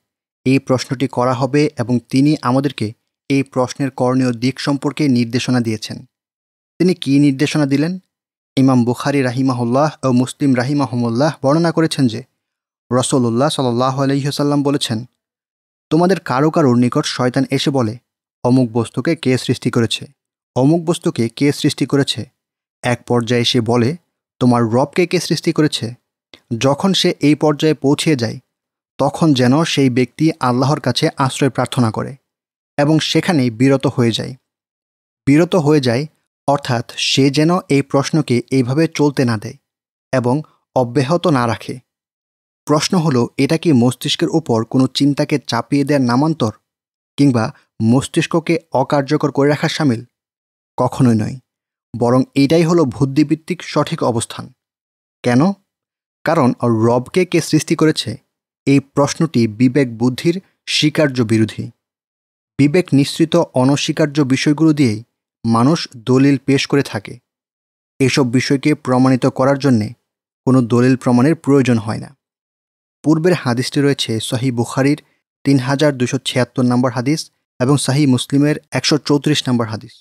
এই প্রশ্নটি করা হবে এবং তিনি আমাদেরকে এই প্রশ্নের করণীয় দিক সম্পর্কে নির্দেশনা দিয়েছেন। তিনি কি নির্দেশনা দিলেন? ইমাম বুখারি রাহিমাহুল্লাহ ও মুসলিম রাহিমাহমুল্লাহ বর্ণনা করেছেন যে রসল্লাহ সাল্লাহ আলহিহসাল্লাম বলেছেন, তোমাদের কারও কারোর নিকট শয়তান এসে বলে, অমুক বস্তুকে কে সৃষ্টি করেছে? অমুক বস্তুকে কে সৃষ্টি করেছে? এক পর্যায়ে সে বলে, তোমার রবকে কে সৃষ্টি করেছে? যখন সে এই পর্যায়ে পৌঁছে যায়, তখন যেন সেই ব্যক্তি আল্লাহর কাছে আশ্রয় প্রার্থনা করে এবং সেখানেই বিরত হয়ে যায়। বিরত হয়ে যায় অর্থাৎ সে যেন এই প্রশ্নকে এইভাবে চলতে না দেয় এবং অব্যাহত না রাখে। প্রশ্ন হলো, এটা কি মস্তিষ্কের উপর কোনো চিন্তাকে চাপিয়ে দেওয়ার নামান্তর কিংবা মস্তিষ্ককে অকার্যকর করে রাখার সামিল? কখনোই নয়। বরং এটাই হলো বুদ্ধিভিত্তিক সঠিক অবস্থান। কেন? কারণ রবকে কে সৃষ্টি করেছে? এই প্রশ্নটি বিবেক বুদ্ধির স্বীকার্য বিরোধী। বিবেক নিঃসৃত অনস্বীকার্য বিষয়গুলো দিয়েই মানুষ দলিল পেশ করে থাকে। এসব বিষয়কে প্রমাণিত করার জন্যে কোনো দলিল প্রমাণের প্রয়োজন হয় না। পূর্বের হাদিসটি রয়েছে সহি বুখারির তিন হাজার দুশো ছিয়াত্তর নম্বর হাদিস এবং সাহি মুসলিমের একশো চৌত্রিশ নম্বর হাদিস।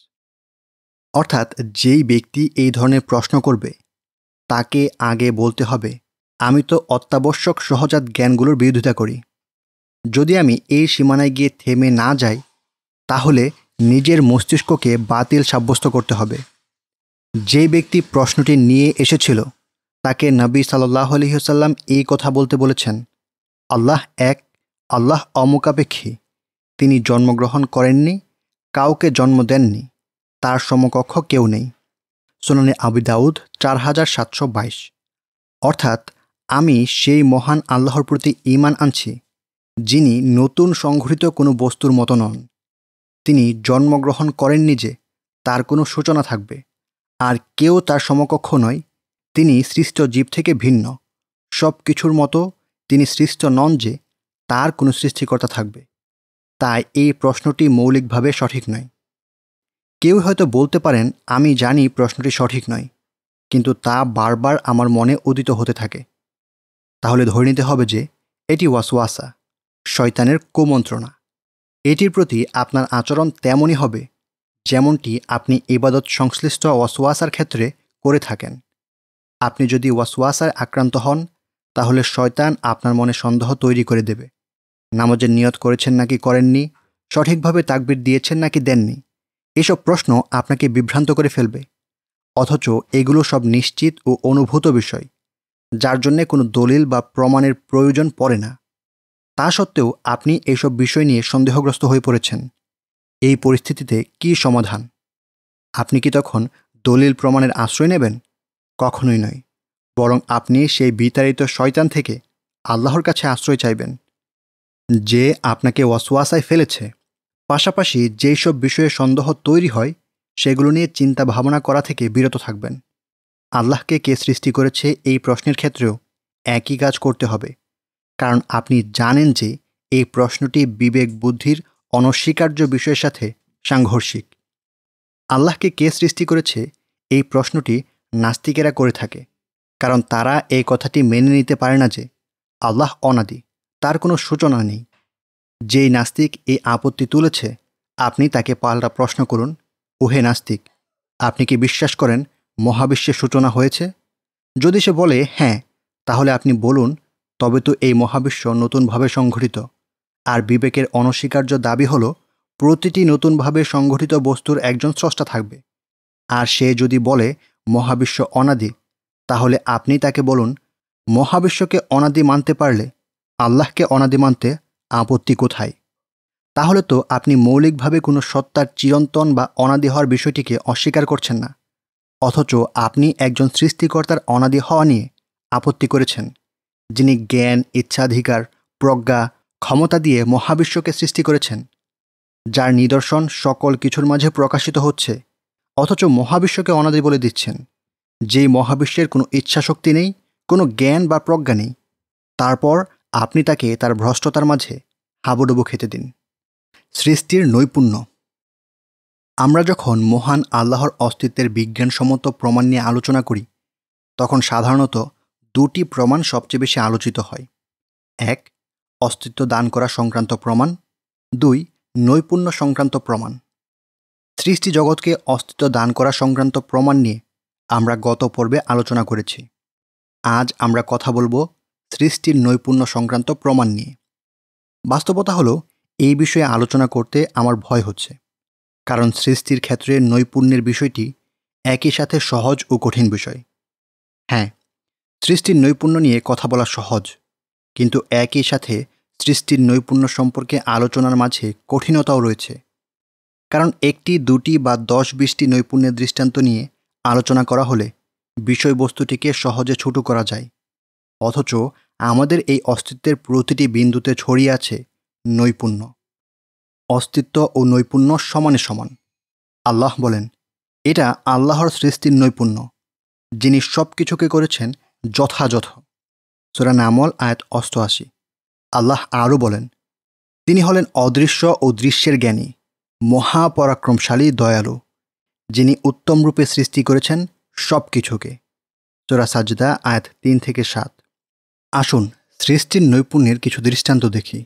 অর্থাৎ যেই ব্যক্তি এই ধরনের প্রশ্ন করবে, তাকে আগে বলতে হবে, আমি তো অত্যাবশ্যক সহজাত জ্ঞানগুলোর বিরোধিতা করি। যদি আমি এই সীমানায় গিয়ে থেমে না যাই, তাহলে নিজের মস্তিষ্ককে বাতিল সাব্যস্ত করতে হবে। যে ব্যক্তি প্রশ্নটি নিয়ে এসেছিল, তাকে নবী সাল্লাহ আলহিহসাল্লাম এই কথা বলতে বলেছেন, আল্লাহ এক, আল্লাহ অমুকাপেক্ষী। তিনি জন্মগ্রহণ করেননি, কাউকে জন্ম দেননি, তার সমকক্ষ কেউ নেই। সোনানি আবি দাউদ চার হাজার সাতশো বাইশ। অর্থাৎ, আমি সেই মহান আল্লাহর প্রতি ইমান আনছি, যিনি নতুন সংঘটিত কোনো বস্তুর মতো নন। তিনি জন্মগ্রহণ করেননি যে তার কোনো সূচনা থাকবে। আর কেউ তার সমকক্ষ নয়, তিনি সৃষ্ট জীব থেকে ভিন্ন। সব কিছুর মতো তিনি সৃষ্ট নন যে তার কোনো সৃষ্টিকর্তা থাকবে। তাই এই প্রশ্নটি মৌলিকভাবে সঠিক নয়। কেউ হয়তো বলতে পারেন, আমি জানি প্রশ্নটি সঠিক নয়, কিন্তু তা বারবার আমার মনে উদিত হতে থাকে। তাহলে ধরে নিতে হবে যে এটি ওয়াসওয়াসা, শয়তানের কুমন্ত্রণা। এটির প্রতি আপনার আচরণ তেমনই হবে যেমনটি আপনি ইবাদত সংশ্লিষ্ট ওয়াসওয়াসার ক্ষেত্রে করে থাকেন। আপনি যদি ওয়াসওয়াসায় আক্রান্ত হন, তাহলে শয়তান আপনার মনে সন্দেহ তৈরি করে দেবে। নামাজের নিয়ত করেছেন নাকি করেননি? সঠিকভাবে তাকবির দিয়েছেন নাকি দেননি? এসব প্রশ্ন আপনাকে বিভ্রান্ত করে ফেলবে। অথচ এগুলো সব নিশ্চিত ও অনুভূত বিষয়, যার জন্যে কোনো দলিল বা প্রমাণের প্রয়োজন পড়ে না। তা সত্ত্বেও আপনি এইসব বিষয় নিয়ে সন্দেহগ্রস্ত হয়ে পড়েছেন। এই পরিস্থিতিতে কি সমাধান? আপনি কি তখন দলিল প্রমাণের আশ্রয় নেবেন? কখনোই নয়। বরং আপনি সেই বিতাড়িত শয়তান থেকে আল্লাহর কাছে আশ্রয় চাইবেন। যে আপনাকে ওয়াসওয়াসায় ফেলেছে। পাশাপাশি যেই সব বিষয়ে সন্দেহ তৈরি হয়, সেগুলো নিয়ে চিন্তা ভাবনা করা থেকে বিরত থাকবেন। আল্লাহকে কে সৃষ্টি করেছে এই প্রশ্নের ক্ষেত্রেও একই কাজ করতে হবে। কারণ আপনি জানেন যে এই প্রশ্নটি বিবেক বুদ্ধির অনস্বীকার্য বিষয়ের সাথে সাংঘর্ষিক। আল্লাহকে কে সৃষ্টি করেছে? এই প্রশ্নটি নাস্তিকেরা করে থাকে, কারণ তারা এই কথাটি মেনে নিতে পারে না যে আল্লাহ অনাদি, তার কোনো সূচনা নেই। যেই নাস্তিক এই আপত্তি তুলেছে, আপনি তাকে পাল্টা প্রশ্ন করুন, ওহে নাস্তিক, আপনি কি বিশ্বাস করেন মহাবিশ্বের সূচনা হয়েছে? যদি সে বলে হ্যাঁ তাহলে আপনি বলুন তবে তো এই মহাবিশ্ব নতুনভাবে সংঘটিত। আর বিবেকের অনস্বীকার্য দাবি হল, প্রতিটি নতুনভাবে সংঘটিত বস্তুর একজন স্রষ্টা থাকবে। আর সে যদি বলে, মহাবিশ্ব অনাদি তাহলে আপনি তাকে বলুন, মহাবিশ্বকে অনাদি মানতে পারলে আল্লাহকে অনাদি মানতে আপত্তি কোথায়? তাহলে তো আপনি মৌলিকভাবে কোনো সত্তার চিরন্তন বা অনাদি হওয়ার বিষয়টিকে অস্বীকার করছেন না। অথচ আপনি একজন সৃষ্টিকর্তার অনাদি হওয়া নিয়ে আপত্তি করেছেন। যিনি জ্ঞান, ইচ্ছাধিকার, প্রজ্ঞা, ক্ষমতা দিয়ে মহাবিশ্বকে সৃষ্টি করেছেন, যার নিদর্শন সকল কিছুর মাঝে প্রকাশিত হচ্ছে, অথচ মহাবিশ্বকে অনাদি বলে দিচ্ছেন। যেই মহাবিশ্বের কোনো ইচ্ছাশক্তি নেই, কোনো জ্ঞান বা প্রজ্ঞা নেই, তারপর আপনি তাকে তার ভ্রষ্টতার মাঝে হাবুডুবু খেতে দিন। সৃষ্টির নৈপুণ্য। আমরা যখন মহান আল্লাহর অস্তিত্বের বিজ্ঞানসম্মত প্রমাণ নিয়ে আলোচনা করি, তখন সাধারণত দুটি প্রমাণ সবচেয়ে বেশি আলোচিত হয়। এক, অস্তিত্ব দান করা সংক্রান্ত প্রমাণ। দুই, নৈপুণ্য সংক্রান্ত প্রমাণ। সৃষ্টি জগৎকে অস্তিত্ব দান করা সংক্রান্ত প্রমাণ নিয়ে আমরা গত পর্বে আলোচনা করেছি। আজ আমরা কথা বলব সৃষ্টির নৈপুণ্য সংক্রান্ত প্রমাণ নিয়ে। বাস্তবতা হলো, এই বিষয়ে আলোচনা করতে আমার ভয় হচ্ছে। কারণ সৃষ্টির ক্ষেত্রে নৈপুণ্যের বিষয়টি একই সাথে সহজ ও কঠিন বিষয়। হ্যাঁ সৃষ্টির নৈপুণ্য নিয়ে কথা বলা সহজ, কিন্তু একই সাথে সৃষ্টির নৈপুণ্য সম্পর্কে আলোচনার মাঝে কঠিনতাও রয়েছে। কারণ একটি, দুটি বা দশ, বিশটি নৈপুণ্যের দৃষ্টান্ত নিয়ে আলোচনা করা হলে বিষয়বস্তুটিকে সহজে ছোট করা যায়। অথচ আমাদের এই অস্তিত্বের প্রতিটি বিন্দুতে ছড়িয়ে আছে নৈপুণ্য। অস্তিত্ব ও নৈপুণ্য সমানে সমান। আল্লাহ বলেন, এটা আল্লাহর সৃষ্টির নৈপুণ্য, যিনি সব কিছুকে করেছেন যথাযথ। সুরা নামল, আয়াত অষ্টআশি। আল্লাহ আরও বলেন, তিনি হলেন অদৃশ্য ও দৃশ্যের জ্ঞানী, মহাপরাক্রমশালী, দয়ালু, যিনি উত্তম রূপে সৃষ্টি করেছেন সব কিছুকে চোরা সাজদা, আয়াত তিন থেকে সাত। আসুন, সৃষ্টির নৈপুণ্যের কিছু দৃষ্টান্ত দেখি,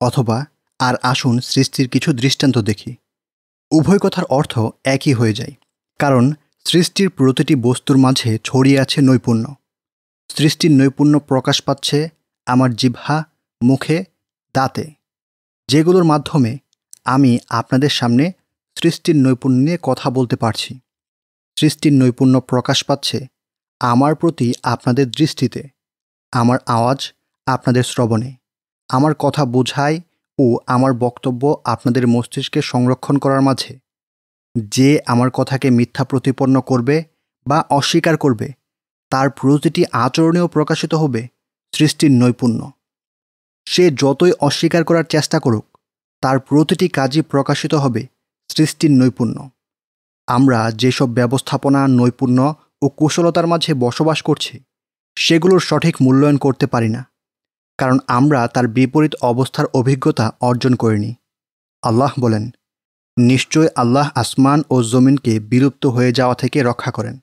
অথবা আর আসুন, সৃষ্টির কিছু দৃষ্টান্ত দেখি। উভয় কথার অর্থ একই হয়ে যায়, কারণ সৃষ্টির প্রতিটি বস্তুর মাঝে ছড়িয়ে আছে নৈপুণ্য। সৃষ্টির নৈপুণ্য প্রকাশ পাচ্ছে আমার জিভা মুখে দাঁতে। যেগুলোর মাধ্যমে আমি আপনাদের সামনে সৃষ্টির নৈপুণ্য নিয়ে কথা বলতে পারছি। সৃষ্টির নৈপুণ্য প্রকাশ পাচ্ছে আমার প্রতি আপনাদের দৃষ্টিতে। আমার আওয়াজ আপনাদের শ্রবণে। আমার কথা বোঝায় ও আমার বক্তব্য আপনাদের মস্তিষ্কে সংরক্ষণ করার মাঝে। যে আমার কথাকে মিথ্যা প্রতিপন্ন করবে বা অস্বীকার করবে তার প্রতিটি আচরণেও প্রকাশিত হবে সৃষ্টির নৈপুণ্য। সে যতই অস্বীকার করার চেষ্টা করুক, তার প্রতিটি কাজই প্রকাশিত হবে সৃষ্টির নৈপুণ্য। আমরা যেসব ব্যবস্থাপনা নৈপুণ্য ও কুশলতার মাঝে বসবাস করছি, সেগুলোর সঠিক মূল্যায়ন করতে পারি না, কারণ আমরা তার বিপরীত অবস্থার অভিজ্ঞতা অর্জন করিনি। আল্লাহ বলেন, নিশ্চয় আল্লাহ আসমান ও জমিনকে বিলুপ্ত হয়ে যাওয়া থেকে রক্ষা করেন।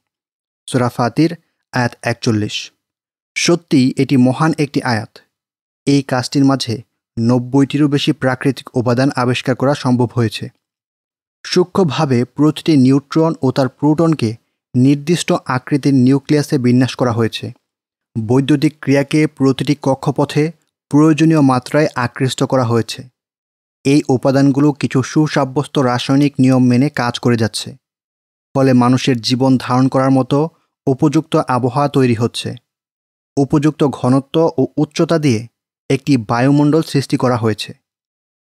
সুরাফাতির আয়াত একচল্লিশ। সত্যি এটি মহান একটি আয়াত। এই কাজটির মাঝে নব্বইটিরও বেশি প্রাকৃতিক উপাদান আবিষ্কার করা সম্ভব হয়েছে। সূক্ষ্মভাবে প্রতিটি নিউট্রন ও তার প্রোটনকে নির্দিষ্ট আকৃতির নিউক্লিয়াসে বিন্যাস করা হয়েছে। বৈদ্যুতিক ক্রিয়াকে প্রতিটি কক্ষপথে প্রয়োজনীয় মাত্রায় আকৃষ্ট করা হয়েছে। এই উপাদানগুলো কিছু সুসাব্যস্ত রাসায়নিক নিয়ম মেনে কাজ করে যাচ্ছে। ফলে মানুষের জীবন ধারণ করার মতো উপযুক্ত আবহাওয়া তৈরি হচ্ছে। উপযুক্ত ঘনত্ব ও উচ্চতা দিয়ে একটি বায়ুমণ্ডল সৃষ্টি করা হয়েছে,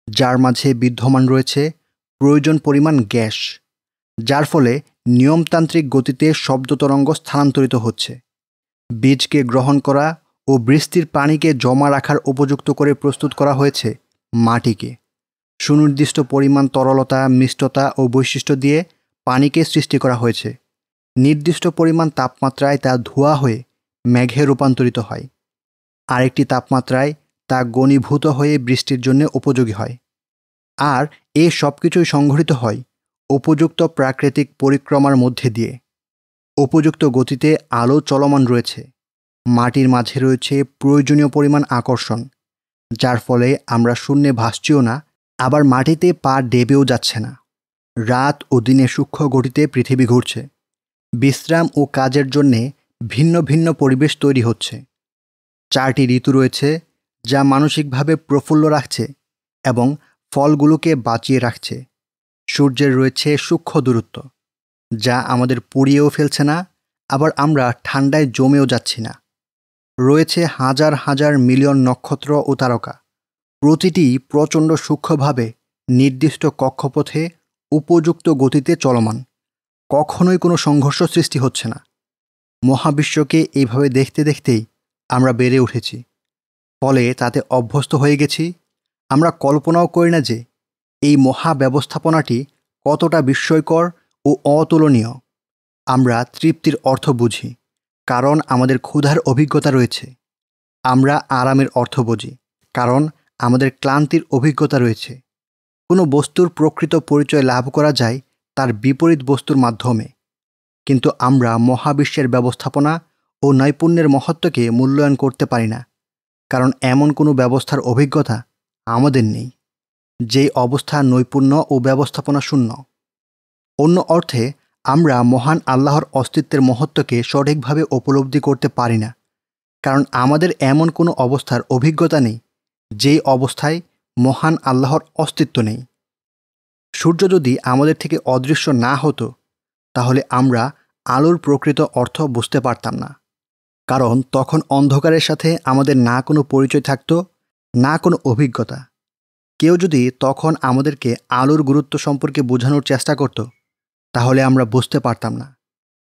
যার মাঝে বিদ্যমান রয়েছে প্রয়োজন পরিমাণ গ্যাস, যার ফলে নিয়মতান্ত্রিক গতিতে শব্দ তরঙ্গ স্থানান্তরিত হচ্ছে। বীজকে গ্রহণ করা ও বৃষ্টির পানিকে জমা রাখার উপযুক্ত করে প্রস্তুত করা হয়েছে মাটিকে। সুনির্দিষ্ট পরিমাণ তরলতা, মিষ্টতা ও বৈশিষ্ট্য দিয়ে পানিকে সৃষ্টি করা হয়েছে। নির্দিষ্ট পরিমাণ তাপমাত্রায় তা ধোয়া হয়ে মেঘে রূপান্তরিত হয়। আরেকটি তাপমাত্রায় তা গণীভূত হয়ে বৃষ্টির জন্য উপযোগী হয়। আর এ সব কিছুই সংঘটিত হয় উপযুক্ত প্রাকৃতিক পরিক্রমার মধ্যে দিয়ে। উপযুক্ত গতিতে আলো চলমান রয়েছে। মাটির মাঝে রয়েছে প্রয়োজনীয় পরিমাণ আকর্ষণ, যার ফলে আমরা শূন্যে ভাসছিও না, আবার মাটিতে পা ডেবেও যাচ্ছে না। রাত ও দিনে সূক্ষ্ম গতিতে পৃথিবী ঘুরছে। বিশ্রাম ও কাজের জন্যে ভিন্ন ভিন্ন পরিবেশ তৈরি হচ্ছে। চারটি ঋতু রয়েছে যা মানসিকভাবে প্রফুল্ল রাখছে এবং ফলগুলোকে বাঁচিয়ে রাখছে। সূর্যের রয়েছে সূক্ষ্ম দূরত্ব, যা আমাদের পুড়িয়েও ফেলছে না, আবার আমরা ঠান্ডায় জমেও যাচ্ছি না। রয়েছে হাজার হাজার মিলিয়ন নক্ষত্র ও তারকা। প্রতিটি প্রচণ্ড সূক্ষ্মভাবে নির্দিষ্ট কক্ষপথে উপযুক্ত গতিতে চলমান। কখনোই কোনো সংঘর্ষ সৃষ্টি হচ্ছে না। মহাবিশ্বকে এইভাবে দেখতে দেখতেই আমরা বেড়ে উঠেছি। ফলে তাতে অভ্যস্ত হয়ে গেছি। আমরা কল্পনাও করি না যে এই মহা ব্যবস্থাপনাটি কতটা বিস্ময়কর ও অতুলনীয়। আমরা তৃপ্তির অর্থ বুঝি, কারণ আমাদের ক্ষুধার অভিজ্ঞতা রয়েছে। আমরা আরামের অর্থ বুঝি, কারণ আমাদের ক্লান্তির অভিজ্ঞতা রয়েছে। কোনো বস্তুর প্রকৃত পরিচয় লাভ করা যায় তার বিপরীত বস্তুর মাধ্যমে। কিন্তু আমরা মহাবিশ্বের ব্যবস্থাপনা ও নৈপুণ্যের মহত্বকে মূল্যায়ন করতে পারি না, কারণ এমন কোনো ব্যবস্থার অভিজ্ঞতা আমাদের নেই যে অবস্থা নৈপুণ্য ও ব্যবস্থাপনা শূন্য। অন্য অর্থে, আমরা মহান আল্লাহর অস্তিত্বের মহত্বকে সঠিকভাবে উপলব্ধি করতে পারি না, কারণ আমাদের এমন কোনো অবস্থার অভিজ্ঞতা নেই, যেই অবস্থায় মহান আল্লাহর অস্তিত্ব নেই। সূর্য যদি আমাদের থেকে অদৃশ্য না হতো, তাহলে আমরা আলোর প্রকৃত অর্থ বুঝতে পারতাম না। কারণ তখন অন্ধকারের সাথে আমাদের না কোনো পরিচয় থাকত, না কোনো অভিজ্ঞতা। কেউ যদি তখন আমাদেরকে আলোর গুরুত্ব সম্পর্কে বোঝানোর চেষ্টা করত, তাহলে আমরা বুঝতে পারতাম না।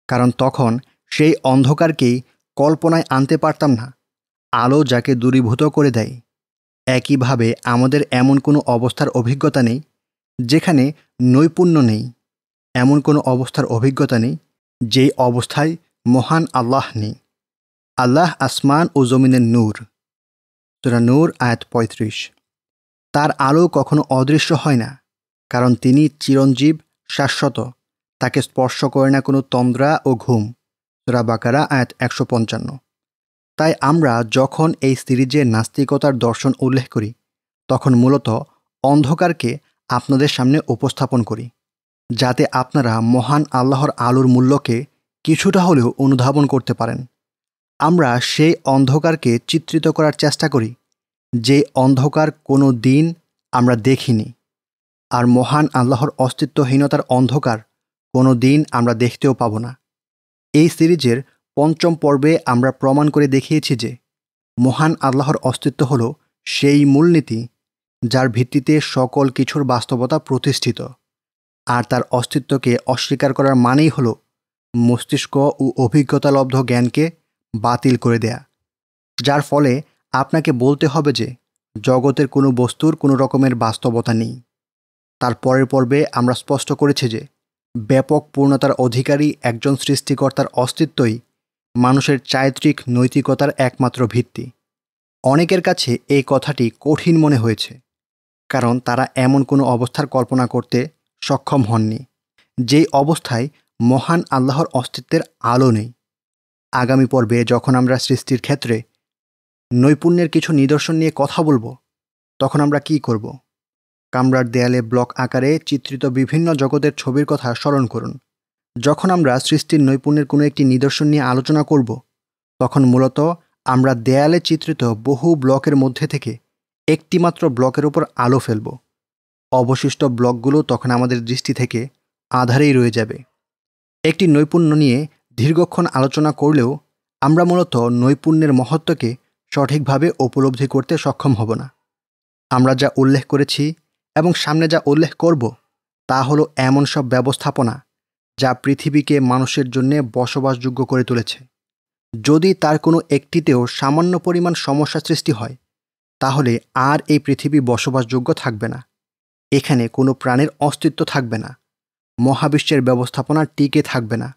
কারণ তখন সেই অন্ধকারকেই কল্পনায় আনতে পারতাম না। আলো যাকে দূরীভূত করে দেয়। একইভাবে আমাদের এমন কোনো অবস্থার অভিজ্ঞতা নেই যেখানে নৈপুণ্য নেই, এমন কোনো অবস্থার অভিজ্ঞতা নেই, যেই অবস্থায় মহান আল্লাহ নেই। আল্লাহ আসমান ও জমিনের নূর। তোরা নূর, আয়াত পঁয়ত্রিশ। তার আলো কখনো অদৃশ্য হয় না, কারণ তিনি চিরঞ্জীব, শাশ্বত। তাকে স্পর্শ করে না কোনো তন্দ্রা ও ঘুম। তোরা বাকারা, আয়াত একশো পঞ্চান্ন। তাই আমরা যখন এই সিরিজের নাস্তিকতার দর্শন উল্লেখ করি, তখন মূলত অন্ধকারকে আপনাদের সামনে উপস্থাপন করি, যাতে আপনারা মহান আল্লাহর আলোর মূল্যকে কিছুটা হলেও অনুধাবন করতে পারেন। আমরা সেই অন্ধকারকে চিত্রিত করার চেষ্টা করি, যে অন্ধকার কোনো দিন আমরা দেখিনি। আর মহান আল্লাহর অস্তিত্বহীনতার অন্ধকার কোনো দিন আমরা দেখতেও পাব না। এই সিরিজের পঞ্চম পর্বে আমরা প্রমাণ করে দেখিয়েছি যে মহান আল্লাহর অস্তিত্ব হল সেই মূলনীতি যার ভিত্তিতে সকল কিছুর বাস্তবতা প্রতিষ্ঠিত। আর তার অস্তিত্বকে অস্বীকার করার মানেই হল মস্তিষ্ক ও অভিজ্ঞতালব্ধ জ্ঞানকে বাতিল করে দেয়া, যার ফলে আপনাকে বলতে হবে যে জগতের কোনো বস্তুর কোনো রকমের বাস্তবতা নেই। তার পরের পর্বে আমরা স্পষ্ট করেছি যে ব্যাপক পূর্ণতার অধিকারী একজন সৃষ্টিকর্তার অস্তিত্বই মানুষের চারিত্রিক নৈতিকতার একমাত্র ভিত্তি। অনেকের কাছে এই কথাটি কঠিন মনে হয়েছে। কারণ তারা এমন কোনো অবস্থার কল্পনা করতে সক্ষম হননি, যেই অবস্থায় মহান আল্লাহর অস্তিত্বের আলো নেই। আগামী পর্বে যখন আমরা সৃষ্টির ক্ষেত্রে নৈপুণ্যের কিছু নিদর্শন নিয়ে কথা বলব, তখন আমরা কি করব? কামরার দেয়ালে ব্লক আকারে চিত্রিত বিভিন্ন জগতের ছবির কথা স্মরণ করুন। যখন আমরা সৃষ্টির নৈপুণ্যের কোনো একটি নিদর্শন নিয়ে আলোচনা করব, তখন মূলত আমরা দেয়ালে চিত্রিত বহু ব্লকের মধ্যে থেকে একটিমাত্র ব্লকের উপর আলো ফেলব। অবশিষ্ট ব্লকগুলো তখন আমাদের দৃষ্টি থেকে আধারেই রয়ে যাবে। একটি নৈপুণ্য নিয়ে দীর্ঘক্ষণ আলোচনা করলেও আমরা মূলত নৈপুণ্যের মহত্বকে সঠিকভাবে উপলব্ধি করতে সক্ষম হব না। আমরা যা উল্লেখ করেছি এবং সামনে যা উল্লেখ করব তা হলো এমন সব ব্যবস্থাপনা যা পৃথিবীকে মানুষের জন্যে বসবাসযোগ্য করে তুলেছে। যদি তার কোনো একটিতেও সামান্য পরিমাণ সমস্যা সৃষ্টি হয় তাহলে আর এই পৃথিবী বসবাসযোগ্য থাকবে না। এখানে কোনো প্রাণের অস্তিত্ব থাকবে না। মহাবিশ্বের ব্যবস্থাপনা টিকে থাকবে না।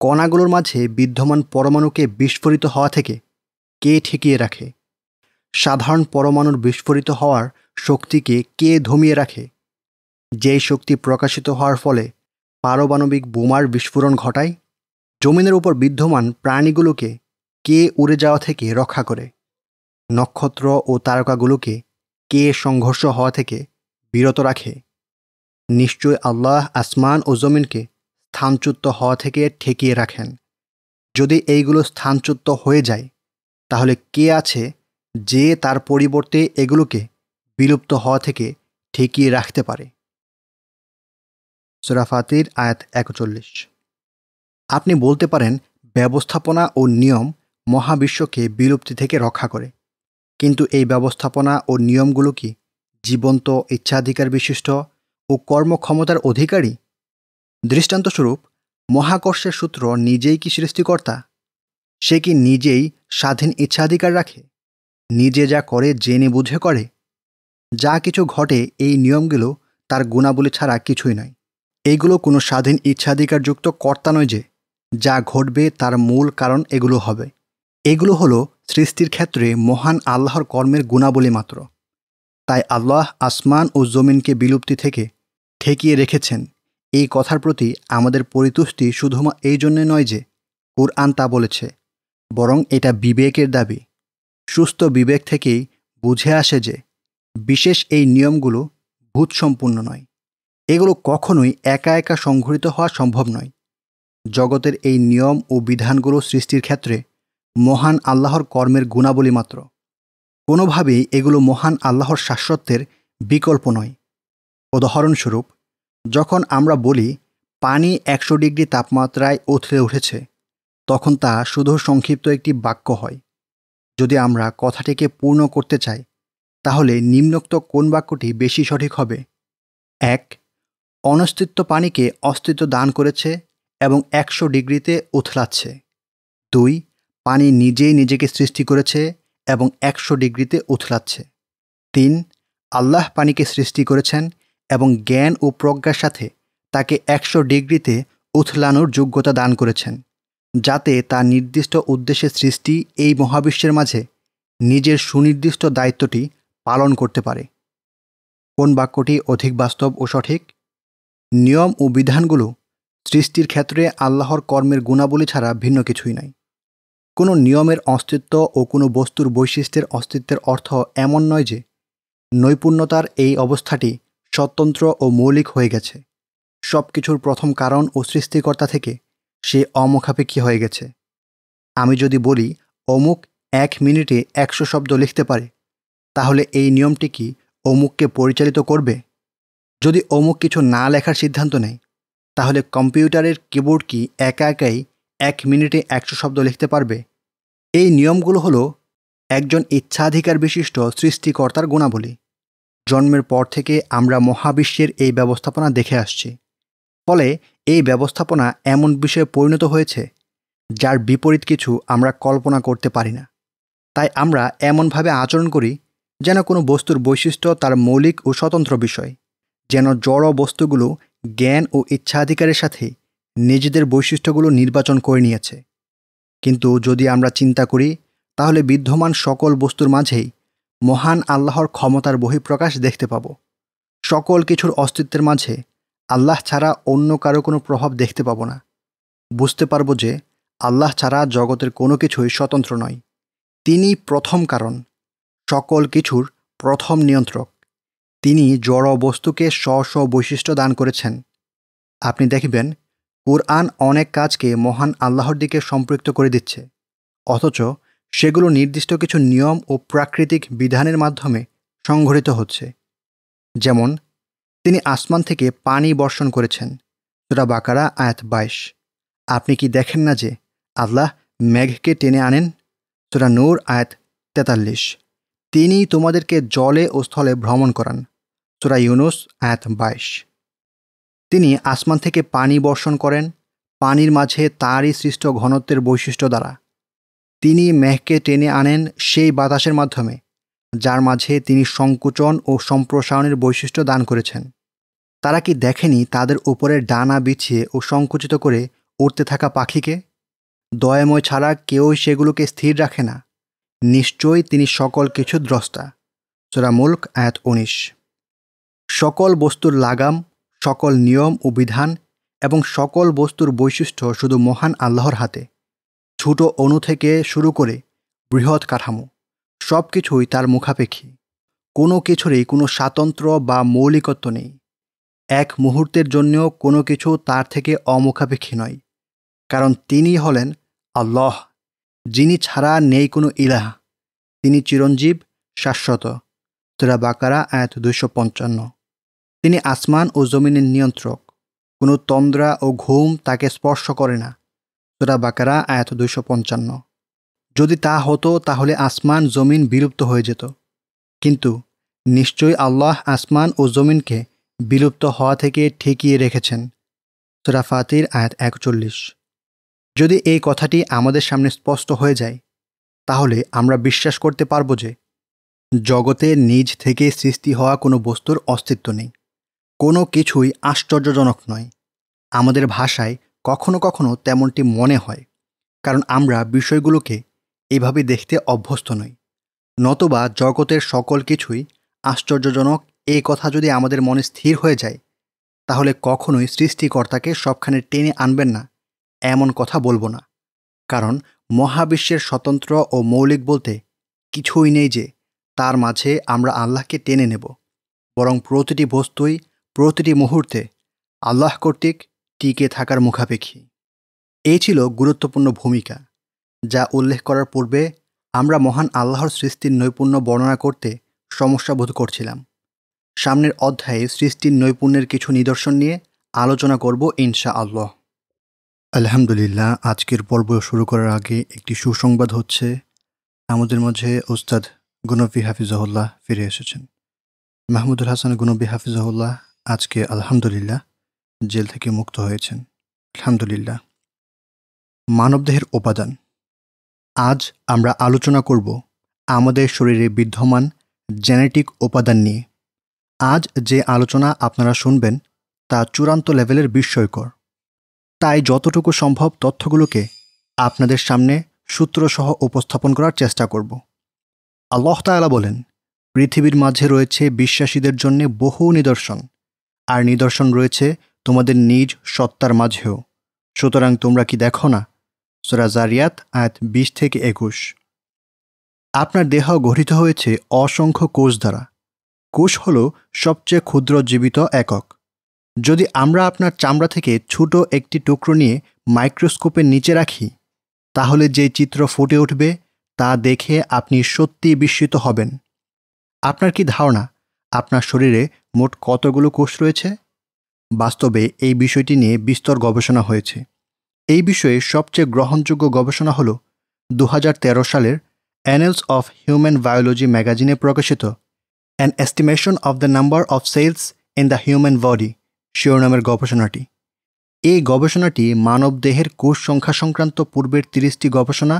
কণাগুলোর মাঝে বিদ্যমান পরমাণুকে বিস্ফোরিত হওয়া থেকে কে ঠেকিয়ে রাখে? সাধারণ পরমাণুর বিস্ফোরিত হওয়ার শক্তিকে কে ধমিয়ে রাখে? যেই শক্তি প্রকাশিত হওয়ার ফলে পারমাণবিক বোমার বিস্ফোরণ ঘটায়? জমিনের উপর বিদ্যমান প্রাণীগুলোকে কে উড়ে যাওয়া থেকে রক্ষা করে? নক্ষত্র ও তারকাগুলোকে কে সংঘর্ষ হওয়া থেকে বিরত রাখে? নিশ্চয় আল্লাহ আসমান ও জমিনকে স্থানচ্যুত হওয়া থেকে ঠেকিয়ে রাখেন। যদি এইগুলো স্থানচ্যুত হয়ে যায়, তাহলে কে আছে যে তার পরিবর্তে এগুলোকে বিলুপ্ত হওয়া থেকে ঠেকিয়ে রাখতে পারে? সুরাফাতির আয়াত একচল্লিশ। আপনি বলতে পারেন, ব্যবস্থাপনা ও নিয়ম মহাবিশ্বকে বিলুপ্তি থেকে রক্ষা করে। কিন্তু এই ব্যবস্থাপনা ও নিয়মগুলো কি জীবন্ত ইচ্ছাধিকার বিশিষ্ট ও কর্মক্ষমতার অধিকারী? দৃষ্টান্তস্বরূপ, মহাকর্ষের সূত্র নিজেই কি সৃষ্টিকর্তা? সে কি নিজেই স্বাধীন ইচ্ছাধিকার রাখে? নিজে যা করে জেনে বুঝে করে? যা কিছু ঘটে এই নিয়মগুলো তার গুণাবলী ছাড়া কিছুই নয়। এইগুলো কোনো স্বাধীন ইচ্ছাধিকারযুক্ত কর্তা নয় যে, যা ঘটবে তার মূল কারণ এগুলো হবে। এগুলো হলো সৃষ্টির ক্ষেত্রে মহান আল্লাহর কর্মের গুণাবলী মাত্র। তাই আল্লাহ আসমান ও জমিনকে বিলুপ্তি থেকে ঠেকিয়ে রেখেছেন। এই কথার প্রতি আমাদের পরিতুষ্টি শুধুমাত্র এই জন্যে নয় যে, কুরআন তা বলেছে, বরং এটা বিবেকের দাবি। সুস্থ বিবেক থেকেই বুঝে আসে যে, বিশেষ এই নিয়মগুলো ভূতসম্পূর্ণ নয়। এগুলো কখনোই একা একা সংঘটিত হওয়া সম্ভব নয়। জগতের এই নিয়ম ও বিধানগুলো সৃষ্টির ক্ষেত্রে মহান আল্লাহর কর্মের গুণাবলী মাত্র। কোনোভাবেই এগুলো মহান আল্লাহর শাশ্বত্বের বিকল্প নয়। উদাহরণস্বরূপ, যখন আমরা বলি, পানি একশো ডিগ্রি তাপমাত্রায় উথলে উঠেছে, তখন তা শুধু সংক্ষিপ্ত একটি বাক্য হয়। যদি আমরা কথাটিকে পূর্ণ করতে চাই, তাহলে নিম্নোক্ত কোন বাক্যটি বেশি সঠিক হবে? এক, অনস্তিত্ব পানিকে অস্তিত্ব দান করেছে এবং একশো ডিগ্রিতে উথলাচ্ছে। দুই পানি নিজেই নিজেকে সৃষ্টি করেছে এবং একশো ডিগ্রিতে উথলাচ্ছে। তিন, আল্লাহ পানিকে সৃষ্টি করেছেন এবং জ্ঞান ও প্রজ্ঞার সাথে তাকে একশো ডিগ্রিতে উথলানোর যোগ্যতা দান করেছেন, যাতে তার নির্দিষ্ট উদ্দেশ্যে সৃষ্টি এই মহাবিশ্বের মাঝে নিজের সুনির্দিষ্ট দায়িত্বটি পালন করতে পারে। কোন বাক্যটি অধিক বাস্তব ও সঠিক? নিয়ম ও বিধানগুলো সৃষ্টির ক্ষেত্রে আল্লাহর কর্মের গুণাবলী ছাড়া ভিন্ন কিছুই নয় কোনো নিয়মের অস্তিত্ব ও কোনো বস্তুর বৈশিষ্ট্যের অস্তিত্বের অর্থ এমন নয় যে নৈপুণ্যতার এই অবস্থাটি স্বতন্ত্র ও মৌলিক হয়ে গেছে। সব কিছুর প্রথম কারণ ও সৃষ্টিকর্তা থেকে সে অমুখাপেক্ষী হয়ে গেছে। আমি যদি বলি, অমুক এক মিনিটে একশো শব্দ লিখতে পারে, তাহলে এই নিয়মটি কি অমুককে পরিচালিত করবে? যদি অমুক কিছু না লেখার সিদ্ধান্ত নেয়, তাহলে কম্পিউটারের কিবোর্ড কি একা একাই এক মিনিটে একশো শব্দ লিখতে পারবে? এই নিয়মগুলো হলো একজন ইচ্ছাধিকার বিশিষ্ট সৃষ্টিকর্তার গুণাবলী। জন্মের পর থেকে আমরা মহাবিশ্বের এই ব্যবস্থাপনা দেখে আসছি। ফলে এই ব্যবস্থাপনা এমন বিষয়ে পরিণত হয়েছে, যার বিপরীত কিছু আমরা কল্পনা করতে পারি না। তাই আমরা এমনভাবে আচরণ করি যেন কোনো বস্তুর বৈশিষ্ট্য তার মৌলিক ও স্বতন্ত্র বিষয়, যেন জড় বস্তুগুলো জ্ঞান ও ইচ্ছাধিকারের সাথে নিজেদের বৈশিষ্ট্যগুলো নির্বাচন করে নিয়েছে। কিন্তু যদি আমরা চিন্তা করি, তাহলে বিদ্যমান সকল বস্তুর মাঝেই মহান আল্লাহর ক্ষমতার বহিঃপ্রকাশ দেখতে পাব। সকল কিছুর অস্তিত্বের মাঝে আল্লাহ ছাড়া অন্য কারও কোনো প্রভাব দেখতে পাব না। বুঝতে পারব যে আল্লাহ ছাড়া জগতের কোনো কিছুই স্বতন্ত্র নয়। তিনি প্রথম কারণ, সকল কিছুর প্রথম নিয়ন্ত্রক। তিনি জড় বস্তুকে স্ব স্ব বৈশিষ্ট্য দান করেছেন। আপনি দেখবেন কোরআন অনেক কাজকে মহান আল্লাহর দিকে সম্পৃক্ত করে দিচ্ছে। অথচ সেগুলো নির্দিষ্ট কিছু নিয়ম ও প্রাকৃতিক বিধানের মাধ্যমে সংঘটিত হচ্ছে। যেমন, তিনি আসমান থেকে পানি বর্ষণ করেছেন। সুরা বাকারা, আয়াত বাইশ। আপনি কি দেখেন না যে আল্লাহ মেঘকে টেনে আনেন? সুরা নূর, আয়াত তেতাল্লিশ। তিনি তোমাদেরকে জলে ও স্থলে ভ্রমণ করান। সুরা ইউনুস, আয়াত বাইশ। তিনি আসমান থেকে পানি বর্ষণ করেন, পানির মাঝে তারই সৃষ্ট ঘনত্বের বৈশিষ্ট্য দ্বারা। তিনি মেঘকে টেনে আনেন সেই বাতাসের মাধ্যমে, যার মাঝে তিনি সংকুচন ও সম্প্রসারণের বৈশিষ্ট্য দান করেছেন। তারা কি দেখেনি তাদের উপরে ডানা বিছিয়ে ও সংকুচিত করে উড়তে থাকা পাখিকে? দয়াময় ছাড়া কেউই সেগুলোকে স্থির রাখে না। নিশ্চয়ই তিনি সকল কিছু দ্রষ্টা। সোরা মুল্ক উনিশ। সকল বস্তুর লাগাম সকল নিয়ম ও বিধান এবং সকল বস্তুর বৈশিষ্ট্য শুধু মহান আল্লাহর হাতে। ছোট অণু থেকে শুরু করে বৃহৎ কাঠামো সব কিছুই তার মুখাপেক্ষী। কোনো কিছুরই কোনো স্বাতন্ত্র্য বা মৌলিকত্ব নেই। এক মুহূর্তের জন্যও কোনো কিছু তার থেকে অমুখাপেক্ষী নয়, কারণ তিনি হলেন আল্লাহ, যিনি ছাড়া নেই কোনো ইলাহ। তিনি চিরঞ্জীব, শাশ্বত। তোরা বাকারা, আয়াত দুইশো পঞ্চান্ন। তিনি আসমান ও জমিনের নিয়ন্ত্রক। কোনো তন্দ্রা ও ঘুম তাকে স্পর্শ করে না। তোরা বাকারা, আয়াত দুইশো পঞ্চান্ন। যদি তা হতো, তাহলে আসমান, জমিন বিলুপ্ত হয়ে যেত। কিন্তু নিশ্চয়ই আল্লাহ আসমান ও জমিনকে বিলুপ্ত হওয়া থেকে ঠেকিয়ে রেখেছেন। সুরা ফাতির, আয়াত একচল্লিশ। যদি এই কথাটি আমাদের সামনে স্পষ্ট হয়ে যায়, তাহলে আমরা বিশ্বাস করতে পারব যে জগতে নিজ থেকে সৃষ্টি হওয়া কোনো বস্তুর অস্তিত্ব নেই। কোনো কিছুই আশ্চর্যজনক নয়। আমাদের ভাষায় কখনো কখনো তেমনটি মনে হয়, কারণ আমরা বিষয়গুলোকে এভাবে দেখতে অভ্যস্ত নই। নতবা জগতের সকল কিছুই আশ্চর্যজনক এই কথা যদি আমাদের মনে স্থির হয়ে যায়, তাহলে কখনোই সৃষ্টিকর্তাকে সবখানে টেনে আনবেন না, এমন কথা বলব না। কারণ মহাবিশ্বের স্বতন্ত্র ও মৌলিক বলতে কিছুই নেই যে তার মাঝে আমরা আল্লাহকে টেনে নেব, বরং প্রতিটি বস্তুই প্রতিটি মুহূর্তে আল্লাহ কর্তৃক টিকে থাকার মুখাপেক্ষী। এই ছিল গুরুত্বপূর্ণ ভূমিকা, যা উল্লেখ করার পূর্বে আমরা মহান আল্লাহর সৃষ্টির নৈপুণ্য বর্ণনা করতে সমস্যা বোধ করছিলাম। সামনের অধ্যায়ে সৃষ্টির নৈপুণ্যের কিছু নিদর্শন নিয়ে আলোচনা করব ইনশা আল্লাহ আলহামদুলিল্লাহ, আজকের পর্ব শুরু করার আগে একটি সুসংবাদ হচ্ছে, আমাদের মাঝে ওস্তাদ গুনবি হাফিজাহুল্লাহ ফিরে এসেছেন। মাহমুদুল হাসান গুনবি হাফিজাহুল্লাহ আজকে আলহামদুলিল্লাহ জেল থেকে মুক্ত হয়েছেন। আলহামদুলিল্লাহ। মানবদেহের উপাদান। আজ আমরা আলোচনা করব আমাদের শরীরে বিদ্যমান জেনেটিক উপাদান নিয়ে। আজ যে আলোচনা আপনারা শুনবেন তা চূড়ান্ত লেভেলের বিস্ময়কর। তাই যতটুকু সম্ভব তথ্যগুলোকে আপনাদের সামনে সূত্রসহ উপস্থাপন করার চেষ্টা করব। আল্লাহ তালা বলেন, পৃথিবীর মাঝে রয়েছে বিশ্বাসীদের জন্য বহু নিদর্শন। আর নিদর্শন রয়েছে তোমাদের নিজ সত্তার মাঝেও। সুতরাং তোমরা কি দেখো না? সোরা জারিয়াত, আয়াত বিশ থেকে একুশ। আপনার দেহ গঠিত হয়েছে অসংখ্য কোষ দ্বারা। কোষ হল সবচেয়ে ক্ষুদ্র জীবিত একক। যদি আমরা আপনার চামড়া থেকে ছোট একটি টুকরো নিয়ে মাইক্রোস্কোপের নিচে রাখি, তাহলে যে চিত্র ফুটে উঠবে তা দেখে আপনি সত্যিই বিস্মিত হবেন। আপনার কি ধারণা? আপনার শরীরে মোট কতগুলো কোষ রয়েছে? বাস্তবে এই বিষয়টি নিয়ে বিস্তর গবেষণা হয়েছে। এই বিষয়ে সবচেয়ে গ্রহণযোগ্য গবেষণা হল দু হাজার তেরো সালের অ্যানেলস অফ হিউম্যান বায়োলজি ম্যাগাজিনে প্রকাশিত an estimation of the number of cells in the human body শিরোনামের গবেষণাটি। এই গবেষণাটি মানবদেহের কোষ সংখ্যা সংক্রান্ত পূর্বের তিরিশটি গবেষণা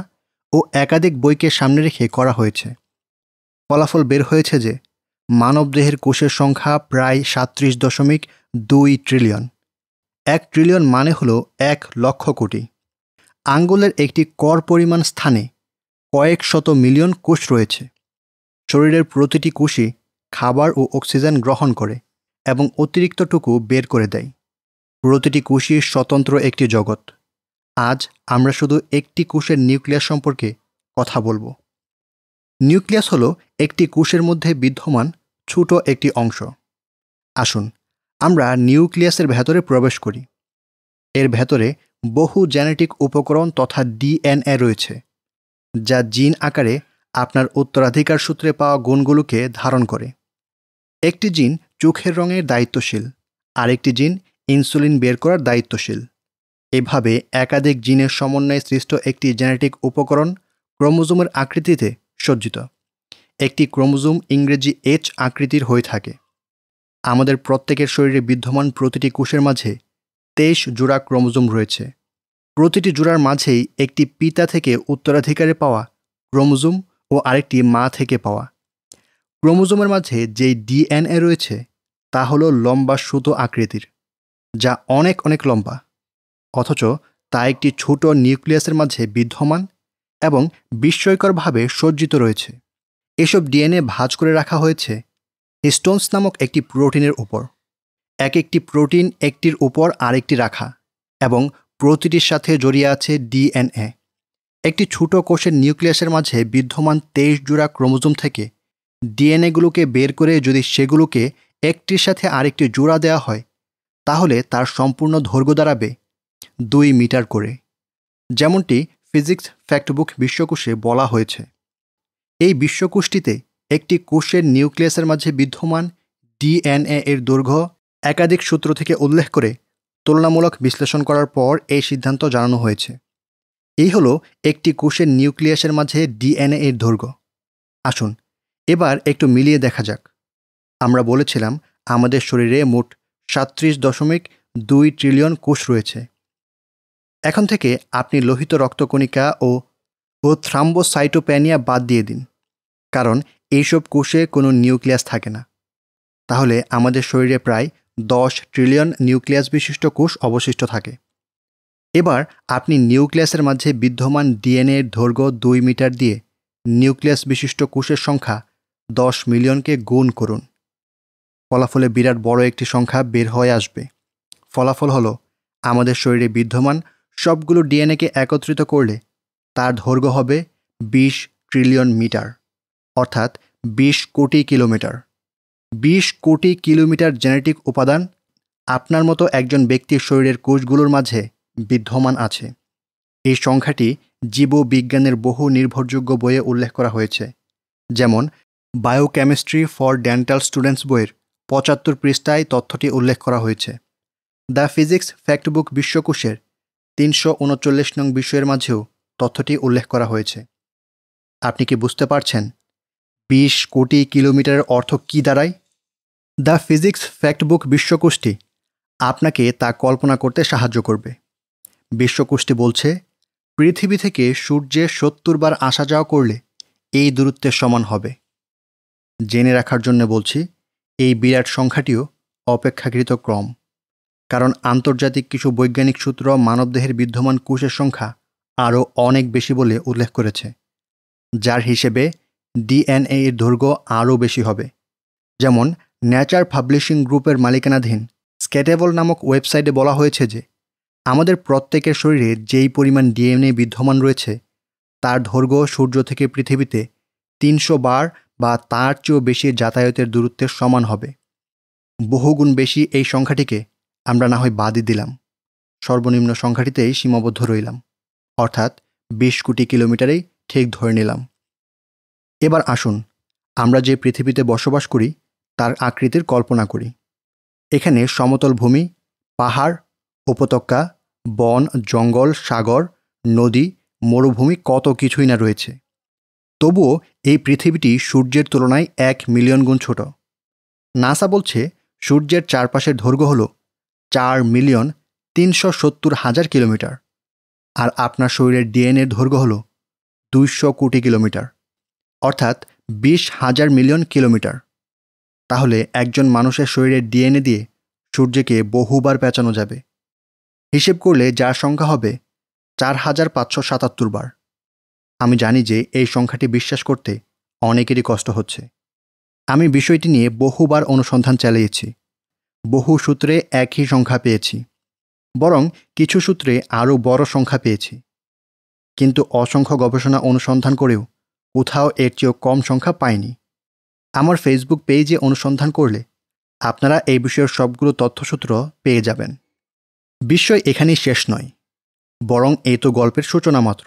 ও একাধিক বইকে সামনে রেখে করা হয়েছে। ফলাফল বের হয়েছে যে মানবদেহের কোষের সংখ্যা প্রায় সাত্রিশ দশমিক দুই ট্রিলিয়ন এক ট্রিলিয়ন মানে হলো এক লক্ষ কোটি। আঙ্গুলের একটি কর পরিমাণ স্থানে কয়েক শত মিলিয়ন কোষ রয়েছে। শরীরের প্রতিটি কোষই খাবার ও অক্সিজেন গ্রহণ করে এবং অতিরিক্তটুকু বের করে দেয়। প্রতিটি কোষই স্বতন্ত্র একটি জগৎ। আজ আমরা শুধু একটি কোষের নিউক্লিয়াস সম্পর্কে কথা বলব। নিউক্লিয়াস হলো একটি কোষের মধ্যে বিদ্যমান ছোট একটি অংশ। আসুন, আমরা নিউক্লিয়াসের ভেতরে প্রবেশ করি। এর ভেতরে বহু জেনেটিক উপকরণ তথা ডিএনএ রয়েছে, যা জিন আকারে আপনার উত্তরাধিকার সূত্রে পাওয়া গুণগুলোকে ধারণ করে। একটি জিন চোখের রঙের দায়িত্বশীল, আরেকটি জিন ইনসুলিন বের করার দায়িত্বশীল। এভাবে একাধিক জিনের সমন্বয়ে সৃষ্ট একটি জেনেটিক উপকরণ ক্রোমোজোমের আকৃতিতে সজ্জিত। একটি ক্রোমোজোম ইংরেজি এইচ আকৃতির হয়ে থাকে। আমাদের প্রত্যেকের শরীরে বিদ্যমান প্রতিটি কোষের মাঝে তেইশ জোড়া ক্রোমোজোম রয়েছে। প্রতিটি জোড়ার মাঝেই একটি পিতা থেকে উত্তরাধিকারে পাওয়া ক্রোমোজোম ও আরেকটি মা থেকে পাওয়া। ক্রোমোজোমের মাঝে যেই ডিএনএ রয়েছে, তা হলো লম্বা সুতো আকৃতির, যা অনেক অনেক লম্বা। অথচ তা একটি ছোট নিউক্লিয়াসের মাঝে বিদ্যমান এবং বিস্ময়করভাবে সজ্জিত রয়েছে। এসব ডিএনএ ভাজ করে রাখা হয়েছে হিস্টোনস নামক একটি প্রোটিনের উপর। এক একটি প্রোটিন একটির উপর আরেকটি রাখা এবং প্রতিটির সাথে জড়িয়ে আছে ডিএনএ। একটি ছোট কোষের নিউক্লিয়াসের মাঝে বিদ্যমান তেইশ জোড়া ক্রোমোজোম থেকে ডিএনএগুলোকে বের করে যদি সেগুলোকে একটির সাথে আরেকটি জোড়া দেওয়া হয়, তাহলে তার সম্পূর্ণ দৈর্ঘ্য দাঁড়াবে দুই মিটার করে। যেমনটি ফিজিক্স ফ্যাক্টবুক বিশ্বকোষে বলা হয়েছে। এই বিশ্বকোষটিতে একটি কোষের নিউক্লিয়াসের মাঝে বিদ্যমান ডিএনএ এর দৈর্ঘ্য একাধিক সূত্র থেকে উল্লেখ করে তুলনামূলক বিশ্লেষণ করার পর এই সিদ্ধান্ত জানানো হয়েছে। এই হলো একটি কোষের নিউক্লিয়াসের মাঝে ডিএনএ এর দৈর্ঘ্য। আসুন, এবার একটু মিলিয়ে দেখা যাক। আমরা বলেছিলাম, আমাদের শরীরে মোট সাত্রিশ দশমিক দুই ট্রিলিয়ন কোষ রয়েছে। এখন থেকে আপনি লোহিত রক্তকণিকা ও থ্রাম্বোসাইটোপ্যানিয়া বাদ দিয়ে দিন। কারণ এইসব কোষে কোনো নিউক্লিয়াস থাকে না। তাহলে আমাদের শরীরে প্রায় দশ ট্রিলিয়ন নিউক্লিয়াস বিশিষ্ট কোষ অবশিষ্ট থাকে। এবার আপনি নিউক্লিয়াসের মাঝে বিদ্যমান ডিএনএর দৈর্ঘ্য দুই মিটার দিয়ে নিউক্লিয়াস বিশিষ্ট কোষের সংখ্যা দশ মিলিয়নকে গুণ করুন। ফলাফলে বিরাট বড় একটি সংখ্যা বের হয়ে আসবে। ফলাফল হলো, আমাদের শরীরে বিদ্যমান সবগুলো ডিএনএকে একত্রিত করলে তার দৈর্ঘ্য হবে বিশ ট্রিলিয়ন মিটার। অর্থাৎ বিশ কোটি কিলোমিটার। বিশ কোটি কিলোমিটার জেনেটিক উপাদান আপনার মতো একজন ব্যক্তির শরীরের কোষগুলোর মাঝে বিদ্যমান আছে। এই সংখ্যাটি জীববিজ্ঞানের বহু নির্ভরযোগ্য বইয়ে উল্লেখ করা হয়েছে, যেমন বায়োকেমিস্ট্রি ফর ডেন্টাল স্টুডেন্টস বইয়ের পঁচাত্তর পৃষ্ঠায় তথ্যটি উল্লেখ করা হয়েছে। দ্য ফিজিক্স ফ্যাক্টবুক বিশ্বকোষের তিনশো উনচল্লিশ নং বিষয়ের মাঝেও তথ্যটি উল্লেখ করা হয়েছে। আপনি কি বুঝতে পারছেন বিশ কোটি কিলোমিটারের অর্থ কী দাঁড়ায়? দ্য ফিজিক্স ফ্যাক্টবুক বিশ্বকোষটি আপনাকে তা কল্পনা করতে সাহায্য করবে। বিশ্বকোষটি বলছে, পৃথিবী থেকে সূর্যে সত্তর বার আসা যাওয়া করলে এই দূরত্বের সমান হবে। জেনে রাখার জন্য বলছি, এই বিরাট সংখ্যাটিও অপেক্ষাকৃত ক্রম কারণ আন্তর্জাতিক কিছু বৈজ্ঞানিক সূত্র মানবদেহের বিদ্যমান কোষের সংখ্যা আরও অনেক বেশি বলে উল্লেখ করেছে। যার হিসেবে ডিএনএ এর দৈর্ঘ্য আরও বেশি হবে। যেমন ন্যাচার পাবলিশিং গ্রুপের মালিকানাধীন স্কেটেবল নামক ওয়েবসাইটে বলা হয়েছে যে, আমাদের প্রত্যেকের শরীরে যেই পরিমাণ ডিএনএ বিদ্যমান রয়েছে, তার দৈর্ঘ্য সূর্য থেকে পৃথিবীতে তিনশো বার বা তার চেয়েও বেশি যাতায়াতের দূরত্বের সমান হবে। বহুগুণ বেশি এই সংখ্যাটিকে আমরা না হয় বাদই দিলাম। সর্বনিম্ন সংখ্যাটিতেই সীমাবদ্ধ রইলাম। অর্থাৎ বিশ কোটি কিলোমিটারেই ঠিক ধরে নিলাম। এবার আসুন, আমরা যে পৃথিবীতে বসবাস করি, তার আকৃতির কল্পনা করি। এখানে সমতল ভূমি, পাহাড়, উপত্যকা, বন, জঙ্গল, সাগর, নদী, মরুভূমি কত কিছুই না রয়েছে। তবুও এই পৃথিবীটি সূর্যের তুলনায় এক মিলিয়ন গুণ ছোট। নাসা বলছে, সূর্যের চারপাশের দৈর্ঘ্য হল চার মিলিয়ন তিনশো সত্তর হাজার কিলোমিটার, আর আপনার শরীরের ডিএনএর দৈর্ঘ্য হল দুইশো কোটি কিলোমিটার। অর্থাৎ বিশ হাজার মিলিয়ন কিলোমিটার। তাহলে একজন মানুষের শরীরের ডিএনএ দিয়ে সূর্যকে বহুবার পেঁচানো যাবে। হিসেব করলে যার সংখ্যা হবে চার হাজার পাঁচশো সাতাত্তর বার। আমি জানি যে এই সংখ্যাটি বিশ্বাস করতে অনেকেরই কষ্ট হচ্ছে। আমি বিষয়টি নিয়ে বহুবার অনুসন্ধান চালিয়েছি। বহু সূত্রে একই সংখ্যা পেয়েছি। বরং কিছু সূত্রে আরও বড় সংখ্যা পেয়েছি। কিন্তু অসংখ্য গবেষণা অনুসন্ধান করেও কোথাও এর চেয়েও কম সংখ্যা পায়নি আমার ফেসবুক পেজে অনুসন্ধান করলে আপনারা এই বিষয়ের সবগুলো তথ্যসূত্র পেয়ে যাবেন। বিস্ময় এখানেই শেষ নয়, বরং এ তো গল্পের সূচনা মাত্র।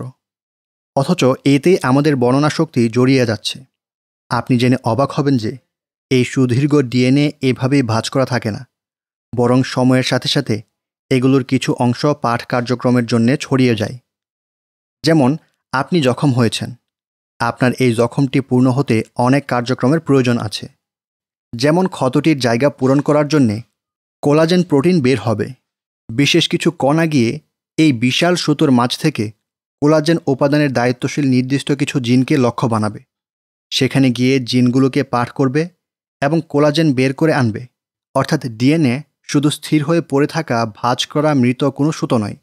অথচ এতে আমাদের বর্ণনা শক্তি জড়িয়ে যাচ্ছে। আপনি জেনে অবাক হবেন যে এই সুদীর্ঘ ডিএনএ এভাবেই ভাঁজ করা থাকে না, বরং সময়ের সাথে সাথে এগুলোর কিছু অংশ পাঠ কার্যক্রমের জন্য ছড়িয়ে যায়। যেমন, আপনি জখম হয়েছেন। আপনার এই জখমটি পূর্ণ হতে অনেক কার্যক্রমের প্রয়োজন আছে। যেমন ক্ষতটির জায়গা পূরণ করার জন্যে কোলাজেন প্রোটিন বের হবে। বিশেষ কিছু কণা গিয়ে এই বিশাল সুতোর মাঝ থেকে কোলাজেন উপাদানের দায়িত্বশীল নির্দিষ্ট কিছু জিনকে লক্ষ্য বানাবে। সেখানে গিয়ে জিনগুলোকে পাঠ করবে এবং কোলাজেন বের করে আনবে। অর্থাৎ ডিএনএ শুধু স্থির হয়ে পড়ে থাকা ভাঁজ করা মৃত কোনো সুতো নয়,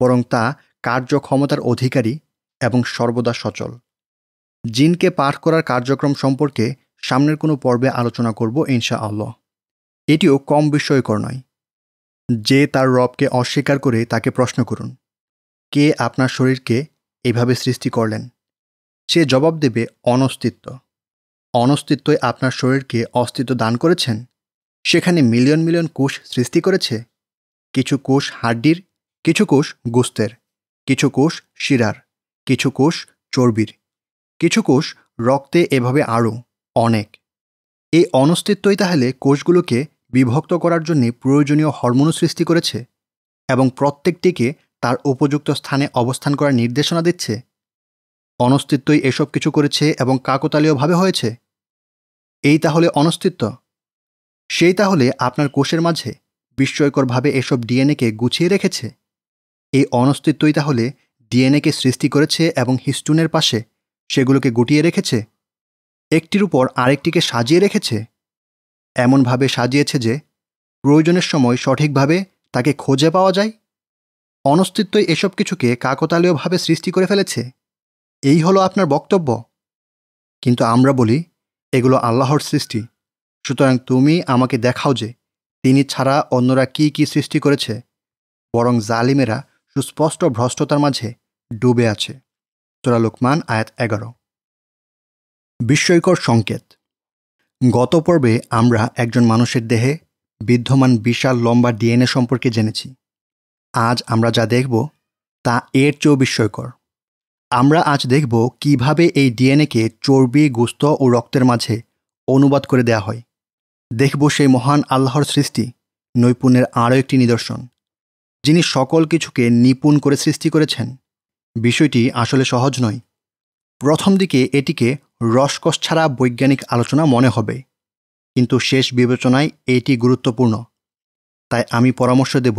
বরং তা কার্যক্ষমতার অধিকারী এবং সর্বদা সচল। জিনকে পাঠ করার কার্যক্রম সম্পর্কে সামনের কোনো পর্বে আলোচনা করব ইনশা আল্লাহ এটিও কম বিস্ময়কর নয়। যে তার রবকে অস্বীকার করে তাকে প্রশ্ন করুন, কে আপনার শরীরকে এভাবে সৃষ্টি করলেন? সে জবাব দেবে, অনস্তিত্ব। অনস্তিত্বই আপনার শরীরকে অস্তিত্ব দান করেছেন? সেখানে মিলিয়ন মিলিয়ন কোষ সৃষ্টি করেছে? কিছু কোষ হাড্ডির, কিছু কোষ গোস্তের, কিছু কোষ শিরার, কিছু কোষ চর্বির। কিছু কোষ রক্তে এভাবে আরও অনেক। এই অনস্তিত্বই তাহলে কোষগুলোকে বিভক্ত করার জন্য প্রয়োজনীয় হরমোনও সৃষ্টি করেছে এবং প্রত্যেকটিকে তার উপযুক্ত স্থানে অবস্থান করার নির্দেশনা দিচ্ছে? অনস্তিত্বই এসব কিছু করেছে এবং কাকতালীয়ভাবে হয়েছে? এই তাহলে অনস্তিত্ব। সেই তাহলে আপনার কোষের মাঝে বিস্ময়করভাবে এসব ডিএনএকে গুছিয়ে রেখেছে? এই অনস্তিত্বই তাহলে ডিএনএকে সৃষ্টি করেছে এবং হিস্টুনের পাশে সেগুলোকে গুটিয়ে রেখেছে? একটির উপর আরেকটিকে সাজিয়ে রেখেছে? এমনভাবে সাজিয়েছে যে, প্রয়োজনের সময় সঠিকভাবে তাকে খোঁজে পাওয়া যায়? অনস্তিত্বই এসব কিছুকে কাকতালীয়ভাবে সৃষ্টি করে ফেলেছে। এই হলো আপনার বক্তব্য। কিন্তু আমরা বলি, এগুলো আল্লাহর সৃষ্টি। সুতরাং তুমি আমাকে দেখাও যে, তিনি ছাড়া অন্যরা কি কি সৃষ্টি করেছে। বরং জালিমেরা সুস্পষ্ট ভ্রষ্টতার মাঝে ডুবে আছে। তোরা লোকমান আয়াত এগারো। বিস্ময়কর সংকেত। গত পর্বে আমরা একজন মানুষের দেহে বিদ্যমান বিশাল লম্বা ডিএনএ সম্পর্কে জেনেছি। আজ আমরা যা দেখব তা এর চেয়েও বিস্ময়কর। আমরা আজ দেখব কীভাবে এই ডিএনএকে চর্বি, গুস্ত ও রক্তের মাঝে অনুবাদ করে দেয়া হয়। দেখব সেই মহান আল্লাহর সৃষ্টি নৈপুণ্যের আরও একটি নিদর্শন, যিনি সকল কিছুকে নিপুণ করে সৃষ্টি করেছেন। বিষয়টি আসলে সহজ নয়। প্রথম দিকে এটিকে রসকস ছাড়া বৈজ্ঞানিক আলোচনা মনে হবে, কিন্তু শেষ বিবেচনায় এটি গুরুত্বপূর্ণ। তাই আমি পরামর্শ দেব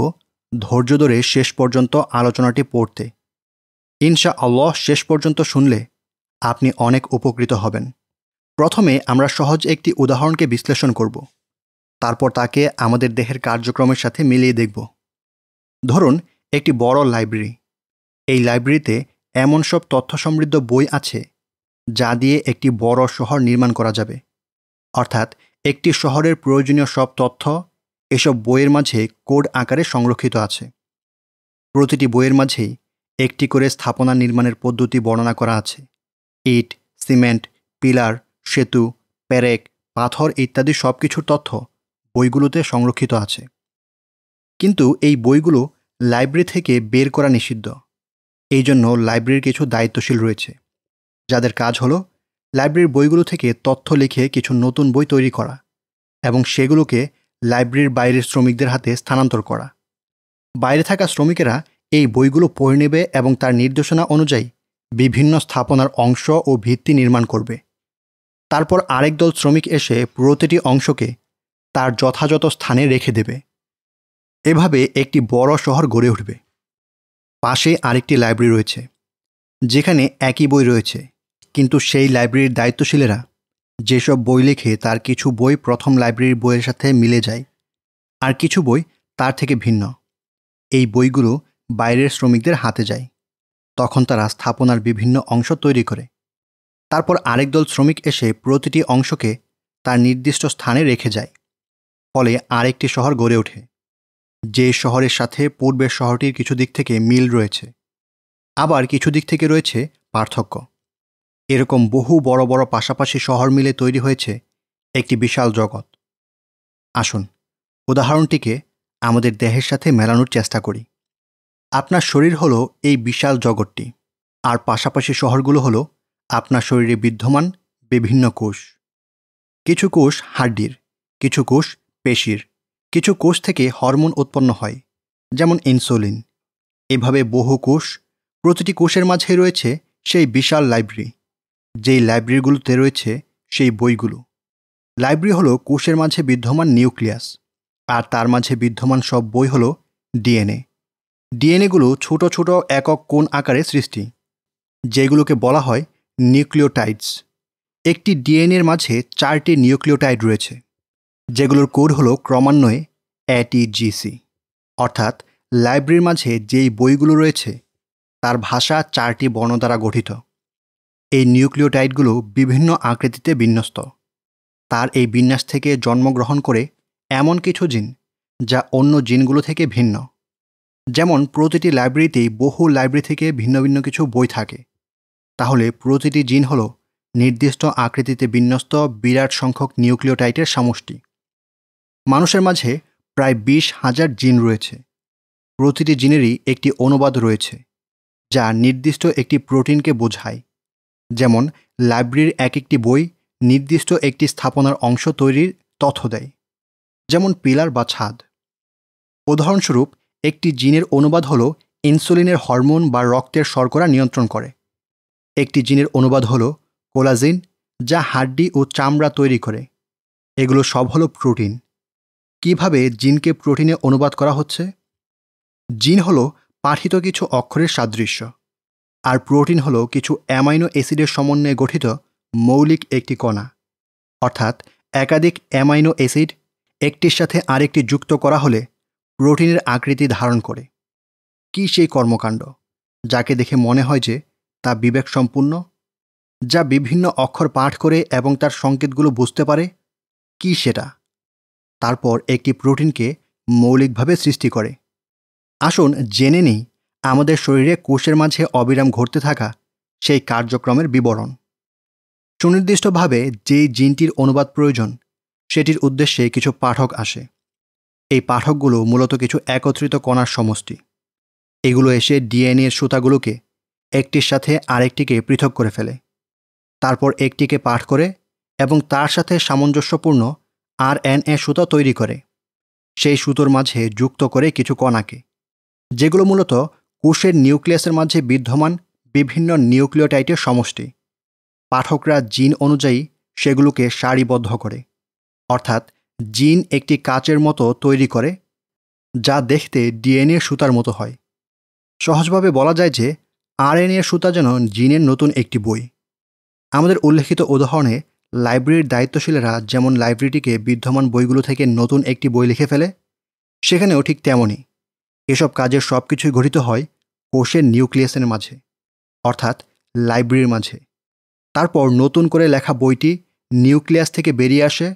ধৈর্য ধরে শেষ পর্যন্ত আলোচনাটি পড়তে। ইনশা আল্লাহ শেষ পর্যন্ত শুনলে আপনি অনেক উপকৃত হবেন। প্রথমে আমরা সহজ একটি উদাহরণকে বিশ্লেষণ করব, তারপর তাকে আমাদের দেহের কার্যক্রমের সাথে মিলিয়ে দেখব। ধরুন, একটি বড় লাইব্রেরি। এই লাইব্রেরিতে এমন সব তথ্য সমৃদ্ধ বই আছে যা দিয়ে একটি বড় শহর নির্মাণ করা যাবে। অর্থাৎ একটি শহরের প্রয়োজনীয় সব তথ্য এসব বইয়ের মাঝে কোড আকারে সংরক্ষিত আছে। প্রতিটি বইয়ের মাঝেই একটি করে স্থাপনা নির্মাণের পদ্ধতি বর্ণনা করা আছে। ইট, সিমেন্ট, পিলার, সেতু প্যারেক পাথর ইত্যাদি সব কিছুর তথ্য বইগুলোতে সংরক্ষিত আছে। কিন্তু এই বইগুলো লাইব্রেরি থেকে বের করা নিষিদ্ধ। এই জন্য লাইব্রেরির কিছু দায়িত্বশীল রয়েছে। যাদের কাজ হলো লাইব্রেরির বইগুলো থেকে তথ্য লিখে কিছু নতুন বই তৈরি করা এবং সেগুলোকে লাইব্রেরির বাইরের শ্রমিকদের হাতে স্থানান্তর করা। বাইরে থাকা শ্রমিকেরা এই বইগুলো পড়ে নেবে এবং তার নির্দেশনা অনুযায়ী বিভিন্ন স্থাপনার অংশ ও ভিত্তি নির্মাণ করবে। তারপর আরেক দল শ্রমিক এসে প্রতিটি অংশকে তার যথাযথ স্থানে রেখে দেবে। এভাবে একটি বড় শহর গড়ে উঠবে। পাশে আরেকটি লাইব্রেরি রয়েছে, যেখানে একই বই রয়েছে। কিন্তু সেই লাইব্রেরির দায়িত্বশীলেরা যেসব বই লেখে তার কিছু বই প্রথম লাইব্রেরির বইয়ের সাথে মিলে যায়, আর কিছু বই তার থেকে ভিন্ন। এই বইগুলো বাইরের শ্রমিকদের হাতে যায়। তখন তারা স্থাপনার বিভিন্ন অংশ তৈরি করে। তারপর আরেক দল শ্রমিক এসে প্রতিটি অংশকে তার নির্দিষ্ট স্থানে রেখে যায়। ফলে আরেকটি শহর গড়ে ওঠে। যে শহরের সাথে পূর্বের শহরটির কিছু দিক থেকে মিল রয়েছে, আবার কিছু দিক থেকে রয়েছে পার্থক্য। এরকম বহু বড় বড় পাশাপাশি শহর মিলে তৈরি হয়েছে একটি বিশাল জগৎ। আসুন, উদাহরণটিকে আমাদের দেহের সাথে মেলানোর চেষ্টা করি। আপনার শরীর হলো এই বিশাল জগৎটি, আর পাশাপাশি শহরগুলো হলো আপনার শরীরে বিদ্যমান বিভিন্ন কোষ। কিছু কোষ হাড্ডির, কিছু কোষ পেশির। কিছু কোষ থেকে হরমোন উৎপন্ন হয়, যেমন ইনসুলিন। এভাবে বহু কোষ প্রতিটি কোষের মাঝে রয়েছে সেই বিশাল লাইব্রেরি। যেই লাইব্রেরিগুলোতে রয়েছে সেই বইগুলো। লাইব্রেরি হলো কোষের মাঝে বিদ্যমান নিউক্লিয়াস, আর তার মাঝে বিদ্যমান সব বই হলো ডিএনএ। ডিএনএগুলো ছোট ছোট একক কোণ আকারে সৃষ্টি, যেগুলোকে বলা হয় নিউক্লিওটাইডস। একটি ডিএনএর মাঝে চারটি নিউক্লিওটাইড রয়েছে। যেগুলোর কোড হলো ক্রমান্বয়ে এটিজিসি অর্থাৎ লাইব্রেরির মাঝে যেই বইগুলো রয়েছে, তার ভাষা চারটি বর্ণ দ্বারা গঠিত। এই নিউক্লিওটাইডগুলো বিভিন্ন আকৃতিতে বিন্যস্ত। তার এই বিন্যাস থেকে জন্মগ্রহণ করে এমন কিছু জিন যা অন্য জিনগুলো থেকে ভিন্ন। যেমন প্রতিটি লাইব্রেরিতেই বহু লাইব্রেরি থেকে ভিন্ন ভিন্ন কিছু বই থাকে। তাহলে প্রতিটি জিন হল নির্দিষ্ট আকৃতিতে বিন্যস্ত বিরাট সংখ্যক নিউক্লিওটাইটের সমষ্টি। মানুষের মাঝে প্রায় বিশ হাজার জিন রয়েছে। প্রতিটি জিনেরই একটি অনুবাদ রয়েছে, যা নির্দিষ্ট একটি প্রোটিনকে বোঝায়। যেমন, লাইব্রেরির এক একটি বই নির্দিষ্ট একটি স্থাপনার অংশ তৈরির তথ্য দেয়, যেমন পিলার বা ছাদ। উদাহরণস্বরূপ, একটি জিনের অনুবাদ হল ইনসুলিনের হরমোন বা রক্তের শর্করা নিয়ন্ত্রণ করে। একটি জিনের অনুবাদ হল কোলাজিন, যা হাড্ডি ও চামড়া তৈরি করে। এগুলো সব হলো প্রোটিন। কীভাবে জিনকে প্রোটিনে অনুবাদ করা হচ্ছে? জিন হলো পাঠিত কিছু অক্ষরের সাদৃশ্য, আর প্রোটিন হলো কিছু অ্যামাইনো অ্যাসিডের সমন্বয়ে গঠিত মৌলিক একটি কণা। অর্থাৎ একাধিক অ্যামাইনো অ্যাসিড একটির সাথে আরেকটি যুক্ত করা হলে প্রোটিনের আকৃতি ধারণ করে। কি সেই কর্মকাণ্ড, যাকে দেখে মনে হয় যে তা বিবেক সম্পূর্ণ যা বিভিন্ন অক্ষর পাঠ করে এবং তার সংকেতগুলো বুঝতে পারে? কি সেটা? তারপর একটি প্রোটিনকে মৌলিকভাবে সৃষ্টি করে। আসুন জেনে নিই, আমাদের শরীরে কোষের মাঝে অবিরাম ঘটতে থাকা সেই কার্যক্রমের বিবরণ। সুনির্দিষ্টভাবে যেই জিনটির অনুবাদ প্রয়োজন, সেটির উদ্দেশ্যে কিছু পাঠক আসে। এই পাঠকগুলো মূলত কিছু একত্রিত কণার সমষ্টি। এগুলো এসে ডিএনএর সুতাগুলোকে একটির সাথে আরেকটিকে পৃথক করে ফেলে। তারপর একটিকে পাঠ করে এবং তার সাথে সামঞ্জস্যপূর্ণ আর এন এ সুতা তৈরি করে। সেই সুতোর মাঝে যুক্ত করে কিছু কণাকে, যেগুলো মূলত কোষের নিউক্লিয়াসের মাঝে বিদ্যমান বিভিন্ন নিউক্লিওটাইটের সমষ্টি। পাঠকরা জিন অনুযায়ী সেগুলোকে সারিবদ্ধ করে, অর্থাৎ জিন একটি কাচের মতো তৈরি করে, যা দেখতে ডিএনএ সুতার মতো হয়। সহজভাবে বলা যায় যে, আরএনএ সুতা যেন জিনের নতুন একটি বই। আমাদের উল্লেখিত উদাহরণে লাইব্রেরির দায়িত্বশীলেরা যেমন লাইব্রেরিটিকে বিদ্যমান বইগুলো থেকে নতুন একটি বই লিখে ফেলে, সেখানেও ঠিক তেমনই। এসব কাজের সব কিছুই গঠিত হয় কোষের নিউক্লিয়াসের মাঝে, অর্থাৎ লাইব্রেরির মাঝে। তারপর নতুন করে লেখা বইটি নিউক্লিয়াস থেকে বেরিয়ে আসে,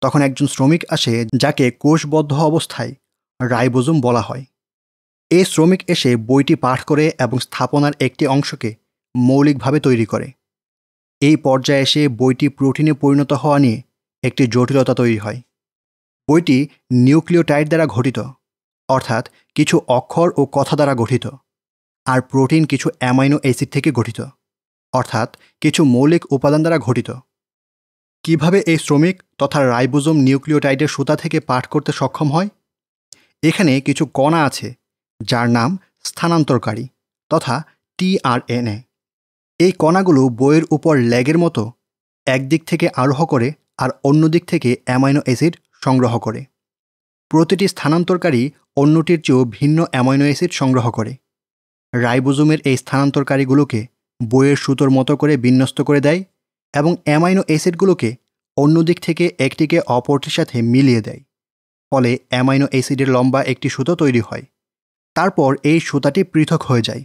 তখন একজন শ্রমিক আসে যাকে কোষবদ্ধ অবস্থায় রাইবোজোম বলা হয়। এই শ্রমিক এসে বইটি পাঠ করে এবং স্থাপনার একটি অংশকে মৌলিকভাবে তৈরি করে। এই পর্যায়ে এসে বইটি প্রোটিনে পরিণত হওয়া নিয়ে একটি জটিলতা তৈরি হয়। বইটি নিউক্লিওটাইড দ্বারা গঠিত, অর্থাৎ কিছু অক্ষর ও কথা দ্বারা গঠিত, আর প্রোটিন কিছু অ্যামাইনো অ্যাসিড থেকে গঠিত, অর্থাৎ কিছু মৌলিক উপাদান দ্বারা গঠিত। কীভাবে এই শ্রমিক তথা রাইবোজোম নিউক্লিওটাইডের সুতা থেকে পাঠ করতে সক্ষম হয়? এখানে কিছু কণা আছে, যার নাম স্থানান্তরকারী তথা টিআরএনএ এই কণাগুলো বইয়ের উপর ল্যাগের মতো একদিক থেকে আরোহ করে আর অন্য দিক থেকে অ্যামাইনো অ্যাসিড সংগ্রহ করে। প্রতিটি স্থানান্তরকারী অন্যটির চেয়েও ভিন্ন অ্যামাইনো অ্যাসিড সংগ্রহ করে। রাইবোজোমের এই স্থানান্তরকারীগুলোকে বইয়ের সুতোর মতো করে বিন্যস্ত করে দেয় এবং অ্যামাইনো অ্যাসিডগুলোকে অন্য দিক থেকে একটিকে অপরটির সাথে মিলিয়ে দেয়। ফলে অ্যামাইনো অ্যাসিডের লম্বা একটি সুতো তৈরি হয়। তারপর এই সুতাটি পৃথক হয়ে যায়।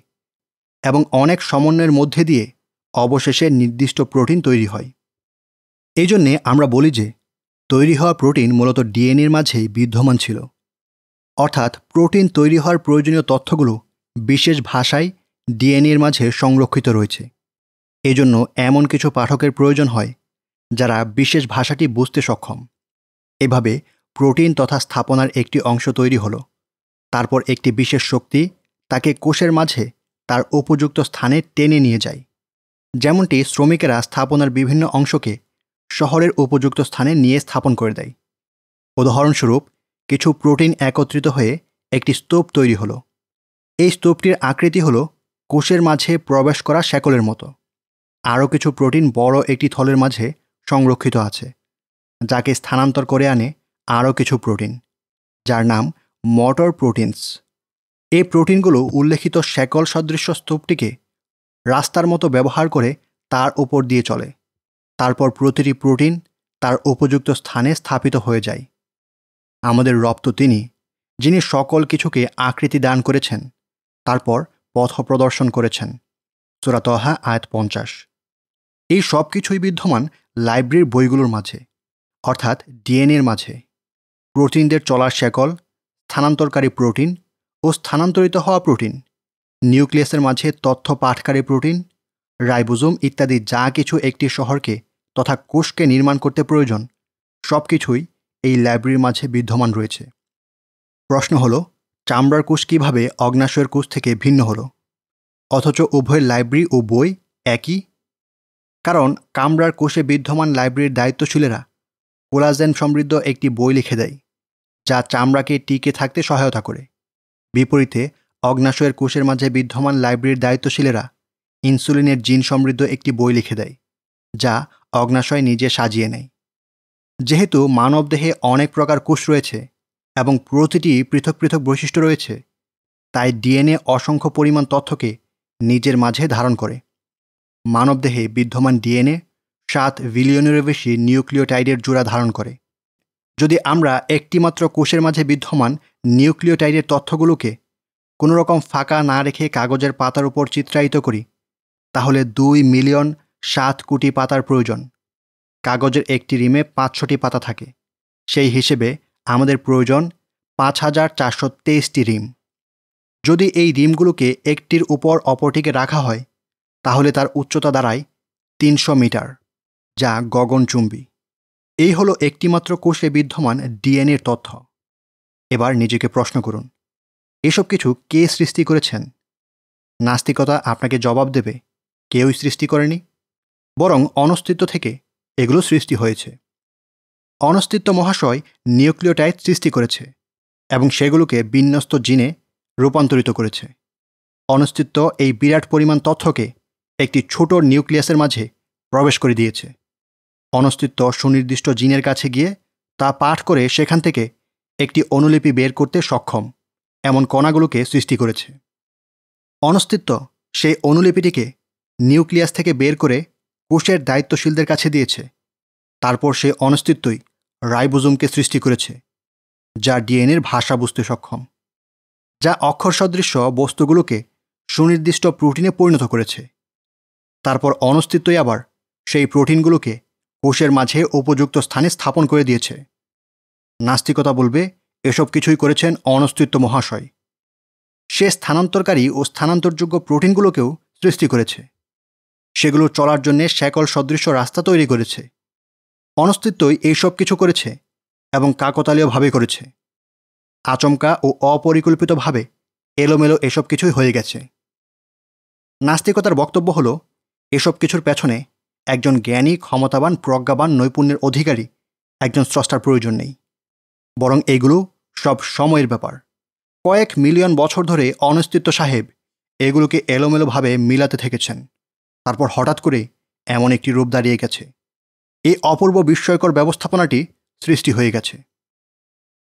এবং অনেক সমন্বয়ের মধ্যে দিয়ে অবশেষে নির্দিষ্ট প্রোটিন তৈরি হয়। এই জন্যে আমরা বলি যে, তৈরি হওয়া প্রোটিন মূলত ডিএনএর মাঝেই বিদ্যমান ছিল। অর্থাৎ প্রোটিন তৈরি হওয়ার প্রয়োজনীয় তথ্যগুলো বিশেষ ভাষায় ডিএনএর মাঝে সংরক্ষিত রয়েছে। এজন্য এমন কিছু পাঠকের প্রয়োজন হয়, যারা বিশেষ ভাষাটি বুঝতে সক্ষম। এভাবে প্রোটিন তথা স্থাপনার একটি অংশ তৈরি হলো। তারপর একটি বিশেষ শক্তি তাকে কোষের মাঝে তার উপযুক্ত স্থানে টেনে নিয়ে যায়। যেমনটি শ্রমিকেরা স্থাপনার বিভিন্ন অংশকে শহরের উপযুক্ত স্থানে নিয়ে স্থাপন করে দেয়। উদাহরণস্বরূপ, কিছু প্রোটিন একত্রিত হয়ে একটি স্তূপ তৈরি হলো। এই স্তূপটির আকৃতি হলো কোষের মাঝে প্রবেশ করা শ্যাকলের মতো। আরও কিছু প্রোটিন বড় একটি থলের মাঝে সংরক্ষিত আছে, যাকে স্থানান্তর করে আনে আরও কিছু প্রোটিন, যার নাম মটর প্রোটিনস। এই প্রোটিনগুলো উল্লেখিত শ্যাকল সদৃশ্য স্তূপটিকে রাস্তার মতো ব্যবহার করে তার ওপর দিয়ে চলে। তারপর প্রতিটি প্রোটিন তার উপযুক্ত স্থানে স্থাপিত হয়ে যায়। আমাদের রপ্ত তিনি, যিনি সকল কিছুকে আকৃতি দান করেছেন, তারপর পথ প্রদর্শন করেছেন। সুরাতহা আয়াত পঞ্চাশ। এই সব কিছুই বিদ্যমান লাইব্রেরির বইগুলোর মাঝে, অর্থাৎ ডিএনএর মাঝে। প্রোটিনদের চলার শেকল, স্থানান্তরকারী প্রোটিন ও স্থানান্তরিত হওয়া প্রোটিন, নিউক্লিয়াসের মাঝে তথ্য পাঠকারী প্রোটিন, রাইবোজোম ইত্যাদি যা কিছু একটি শহরকে তথা কোষকে নির্মাণ করতে প্রয়োজন সব কিছুই এই লাইব্রেরির মাঝে বিদ্যমান রয়েছে। প্রশ্ন হল, চামড়ার কোষ কীভাবে অগ্নাশয়ের কোষ থেকে ভিন্ন হলো? অথচ উভয় লাইব্রেরি ও বই একই? কারণ কামরার কোষে বিদ্যমান লাইব্রেরির দায়িত্বশীলেরা কোলাজেন সমৃদ্ধ একটি বই লিখে দেয়, যা চামড়াকে টিকে থাকতে সহায়তা করে। বিপরীতে অগ্নাশয়ের কোষের মাঝে বিদ্যমান লাইব্রেরির দায়িত্বশীলেরা ইনসুলিনের জিন সমৃদ্ধ একটি বই লিখে দেয়, যা অগ্নাশয় নিজে সাজিয়ে নেয়। যেহেতু মানবদেহে অনেক প্রকার কোষ রয়েছে এবং প্রতিটি পৃথক পৃথক বৈশিষ্ট্য রয়েছে, তাই ডিএনএ অসংখ্য পরিমাণ তথ্যকে নিজের মাঝে ধারণ করে। মানবদেহে বিদ্যমান ডিএনএ সাত বিলিয়নেরও বেশি নিউক্লিওটাইডের জোড়া ধারণ করে। যদি আমরা একটিমাত্র কোষের মাঝে বিদ্যমান নিউক্লিওটাইডের তথ্যগুলোকে কোনো রকম ফাঁকা না রেখে কাগজের পাতার উপর চিত্রায়িত করি, তাহলে দুই মিলিয়ন সাত কোটি পাতার প্রয়োজন। কাগজের একটি রিমে পাঁচশোটি পাতা থাকে। সেই হিসেবে আমাদের প্রয়োজন পাঁচ হাজার চারশো তেইশটি রিম। যদি এই রিমগুলোকে একটির উপর অপরটিকে রাখা হয়, তাহলে তার উচ্চতা দাঁড়ায় তিনশো মিটার, যা গগনচুম্বী। এই হলো একটিমাত্র কোষে বিদ্যমান ডিএনএর তথ্য। এবার নিজেকে প্রশ্ন করুন, এসব কিছু কে সৃষ্টি করেছেন? নাস্তিকতা আপনাকে জবাব দেবে, কেউই সৃষ্টি করেনি, বরং অনস্তিত্ব থেকে এগুলো সৃষ্টি হয়েছে। অনস্তিত্ব মহাশয় নিউক্লিওটাইড সৃষ্টি করেছে এবং সেগুলোকে বিন্যস্ত জিনে রূপান্তরিত করেছে। অনস্তিত্ব এই বিরাট পরিমাণ তথ্যকে একটি ছোট নিউক্লিয়াসের মাঝে প্রবেশ করে দিয়েছে। অনস্তিত্ব সুনির্দিষ্ট জিনের কাছে গিয়ে তা পাঠ করে সেখান থেকে একটি অনুলিপি বের করতে সক্ষম, এমন কণাগুলোকে সৃষ্টি করেছে। অনস্তিত্ব সেই অনুলিপিটিকে নিউক্লিয়াস থেকে বের করে কোষের দায়িত্বশীলদের কাছে দিয়েছে। তারপর সে অনস্তিত্বই রাইবোজোমকে সৃষ্টি করেছে, যা ডিএনএর ভাষা বুঝতে সক্ষম, যা অক্ষর সদৃশ্য বস্তুগুলোকে সুনির্দিষ্ট প্রোটিনে পরিণত করেছে। তারপর অনস্তিত্বই আবার সেই প্রোটিনগুলোকে কোষের মাঝে উপযুক্ত স্থানে স্থাপন করে দিয়েছে। নাস্তিকতা বলবে, এসব কিছুই করেছেন অনস্তিত্ব মহাশয়। সে স্থানান্তরকারী ও স্থানান্তরযোগ্য প্রোটিনগুলোকেও সৃষ্টি করেছে। সেগুলো চলার জন্যে শ্যাকল সদৃশ্য রাস্তা তৈরি করেছে। অনস্তিত্বই এইসব কিছু করেছে এবং কাকতালীয়ভাবে করেছে। আচমকা ও অপরিকল্পিতভাবে এলোমেলো এসব কিছুই হয়ে গেছে। নাস্তিকতার বক্তব্য হলো, এসব কিছুর পেছনে একজন জ্ঞানী, ক্ষমতাবান, প্রজ্ঞাবান, নৈপুণ্যের অধিকারী, একজন স্রষ্টার প্রয়োজন নেই। বরং এগুলো সব সময়ের ব্যাপার। কয়েক মিলিয়ন বছর ধরে অনস্তিত্ব সাহেব এগুলোকে এলোমেলোভাবে মিলাতে থেকেছেন। তারপর হঠাৎ করে এমন একটি রূপ দাঁড়িয়ে গেছে। এই অপূর্ব বিস্ময়কর ব্যবস্থাপনাটি সৃষ্টি হয়ে গেছে।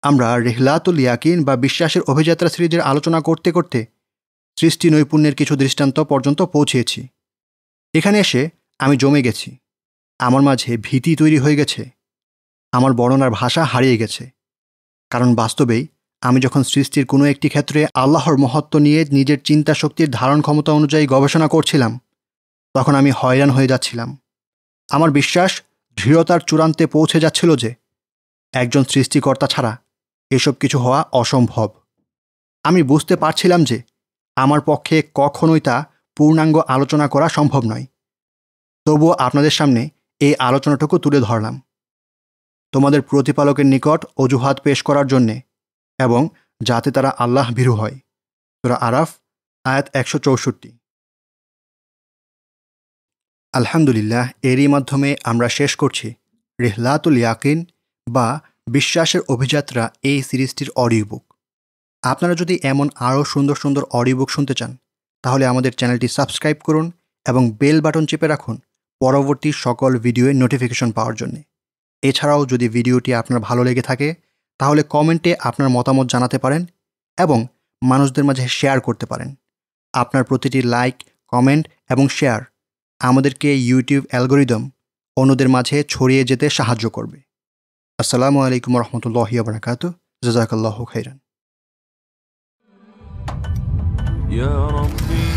আমরা রেহলাতুল ইয়াকিন বা বিশ্বাসের অভিযাত্রা সিরিজের আলোচনা করতে করতে সৃষ্টি নৈপুণ্যের কিছু দৃষ্টান্ত পর্যন্ত পৌঁছেছি। এখানে এসে আমি জমে গেছি। আমার মাঝে ভীতি তৈরি হয়ে গেছে। আমার বর্ণনার ভাষা হারিয়ে গেছে। কারণ বাস্তবেই আমি যখন সৃষ্টির কোনো একটি ক্ষেত্রে আল্লাহর মহত্ব নিয়ে নিজের চিন্তা শক্তির ধারণ ক্ষমতা অনুযায়ী গবেষণা করছিলাম, তখন আমি হয়রান হয়ে যাচ্ছিলাম। আমার বিশ্বাস দৃঢ়তার চূড়ান্তে পৌঁছে যাচ্ছিল যে, একজন সৃষ্টিকর্তা ছাড়া এসব কিছু হওয়া অসম্ভব। আমি বুঝতে পারছিলাম যে, আমার পক্ষে কখনোই তা পূর্ণাঙ্গ আলোচনা করা সম্ভব নয়। তবুও আপনাদের সামনে এই আলোচনাটুকু তুলে ধরলাম। তোমাদের প্রতিপালকের নিকট অজুহাত পেশ করার জন্যে এবং যাতে তারা আল্লাহ ভীরু হয়। তোরা আরাফ, আয়াত একশো চৌষট্টি। আলহামদুলিল্লাহ, এরই মাধ্যমে আমরা শেষ করছি রেহলাতুল ইয়াকিন বা বিশ্বাসের অভিযাত্রা এই সিরিজটির অডিও বুক আপনারা যদি এমন আরও সুন্দর সুন্দর অডিও বুক শুনতে চান, তাহলে আমাদের চ্যানেলটি সাবস্ক্রাইব করুন এবং বেল বাটন চেপে রাখুন পরবর্তী সকল ভিডিওর নোটিফিকেশন পাওয়ার জন্য এছাড়াও যদি ভিডিওটি আপনার ভালো লেগে থাকে তাহলে কমেন্টে আপনার মতামত জানাতে পারেন এবং মানুষদের মাঝে শেয়ার করতে পারেন আপনার প্রতিটি লাইক কমেন্ট এবং শেয়ার আমাদেরকে ইউটিউব অ্যালগোরিদম অন্যদের মাঝে ছড়িয়ে যেতে সাহায্য করবে আসসালামু আলাইকুম রহমতুল্লাহ বারাকাত জাজাকাল্লাহ খাইরান يا ربي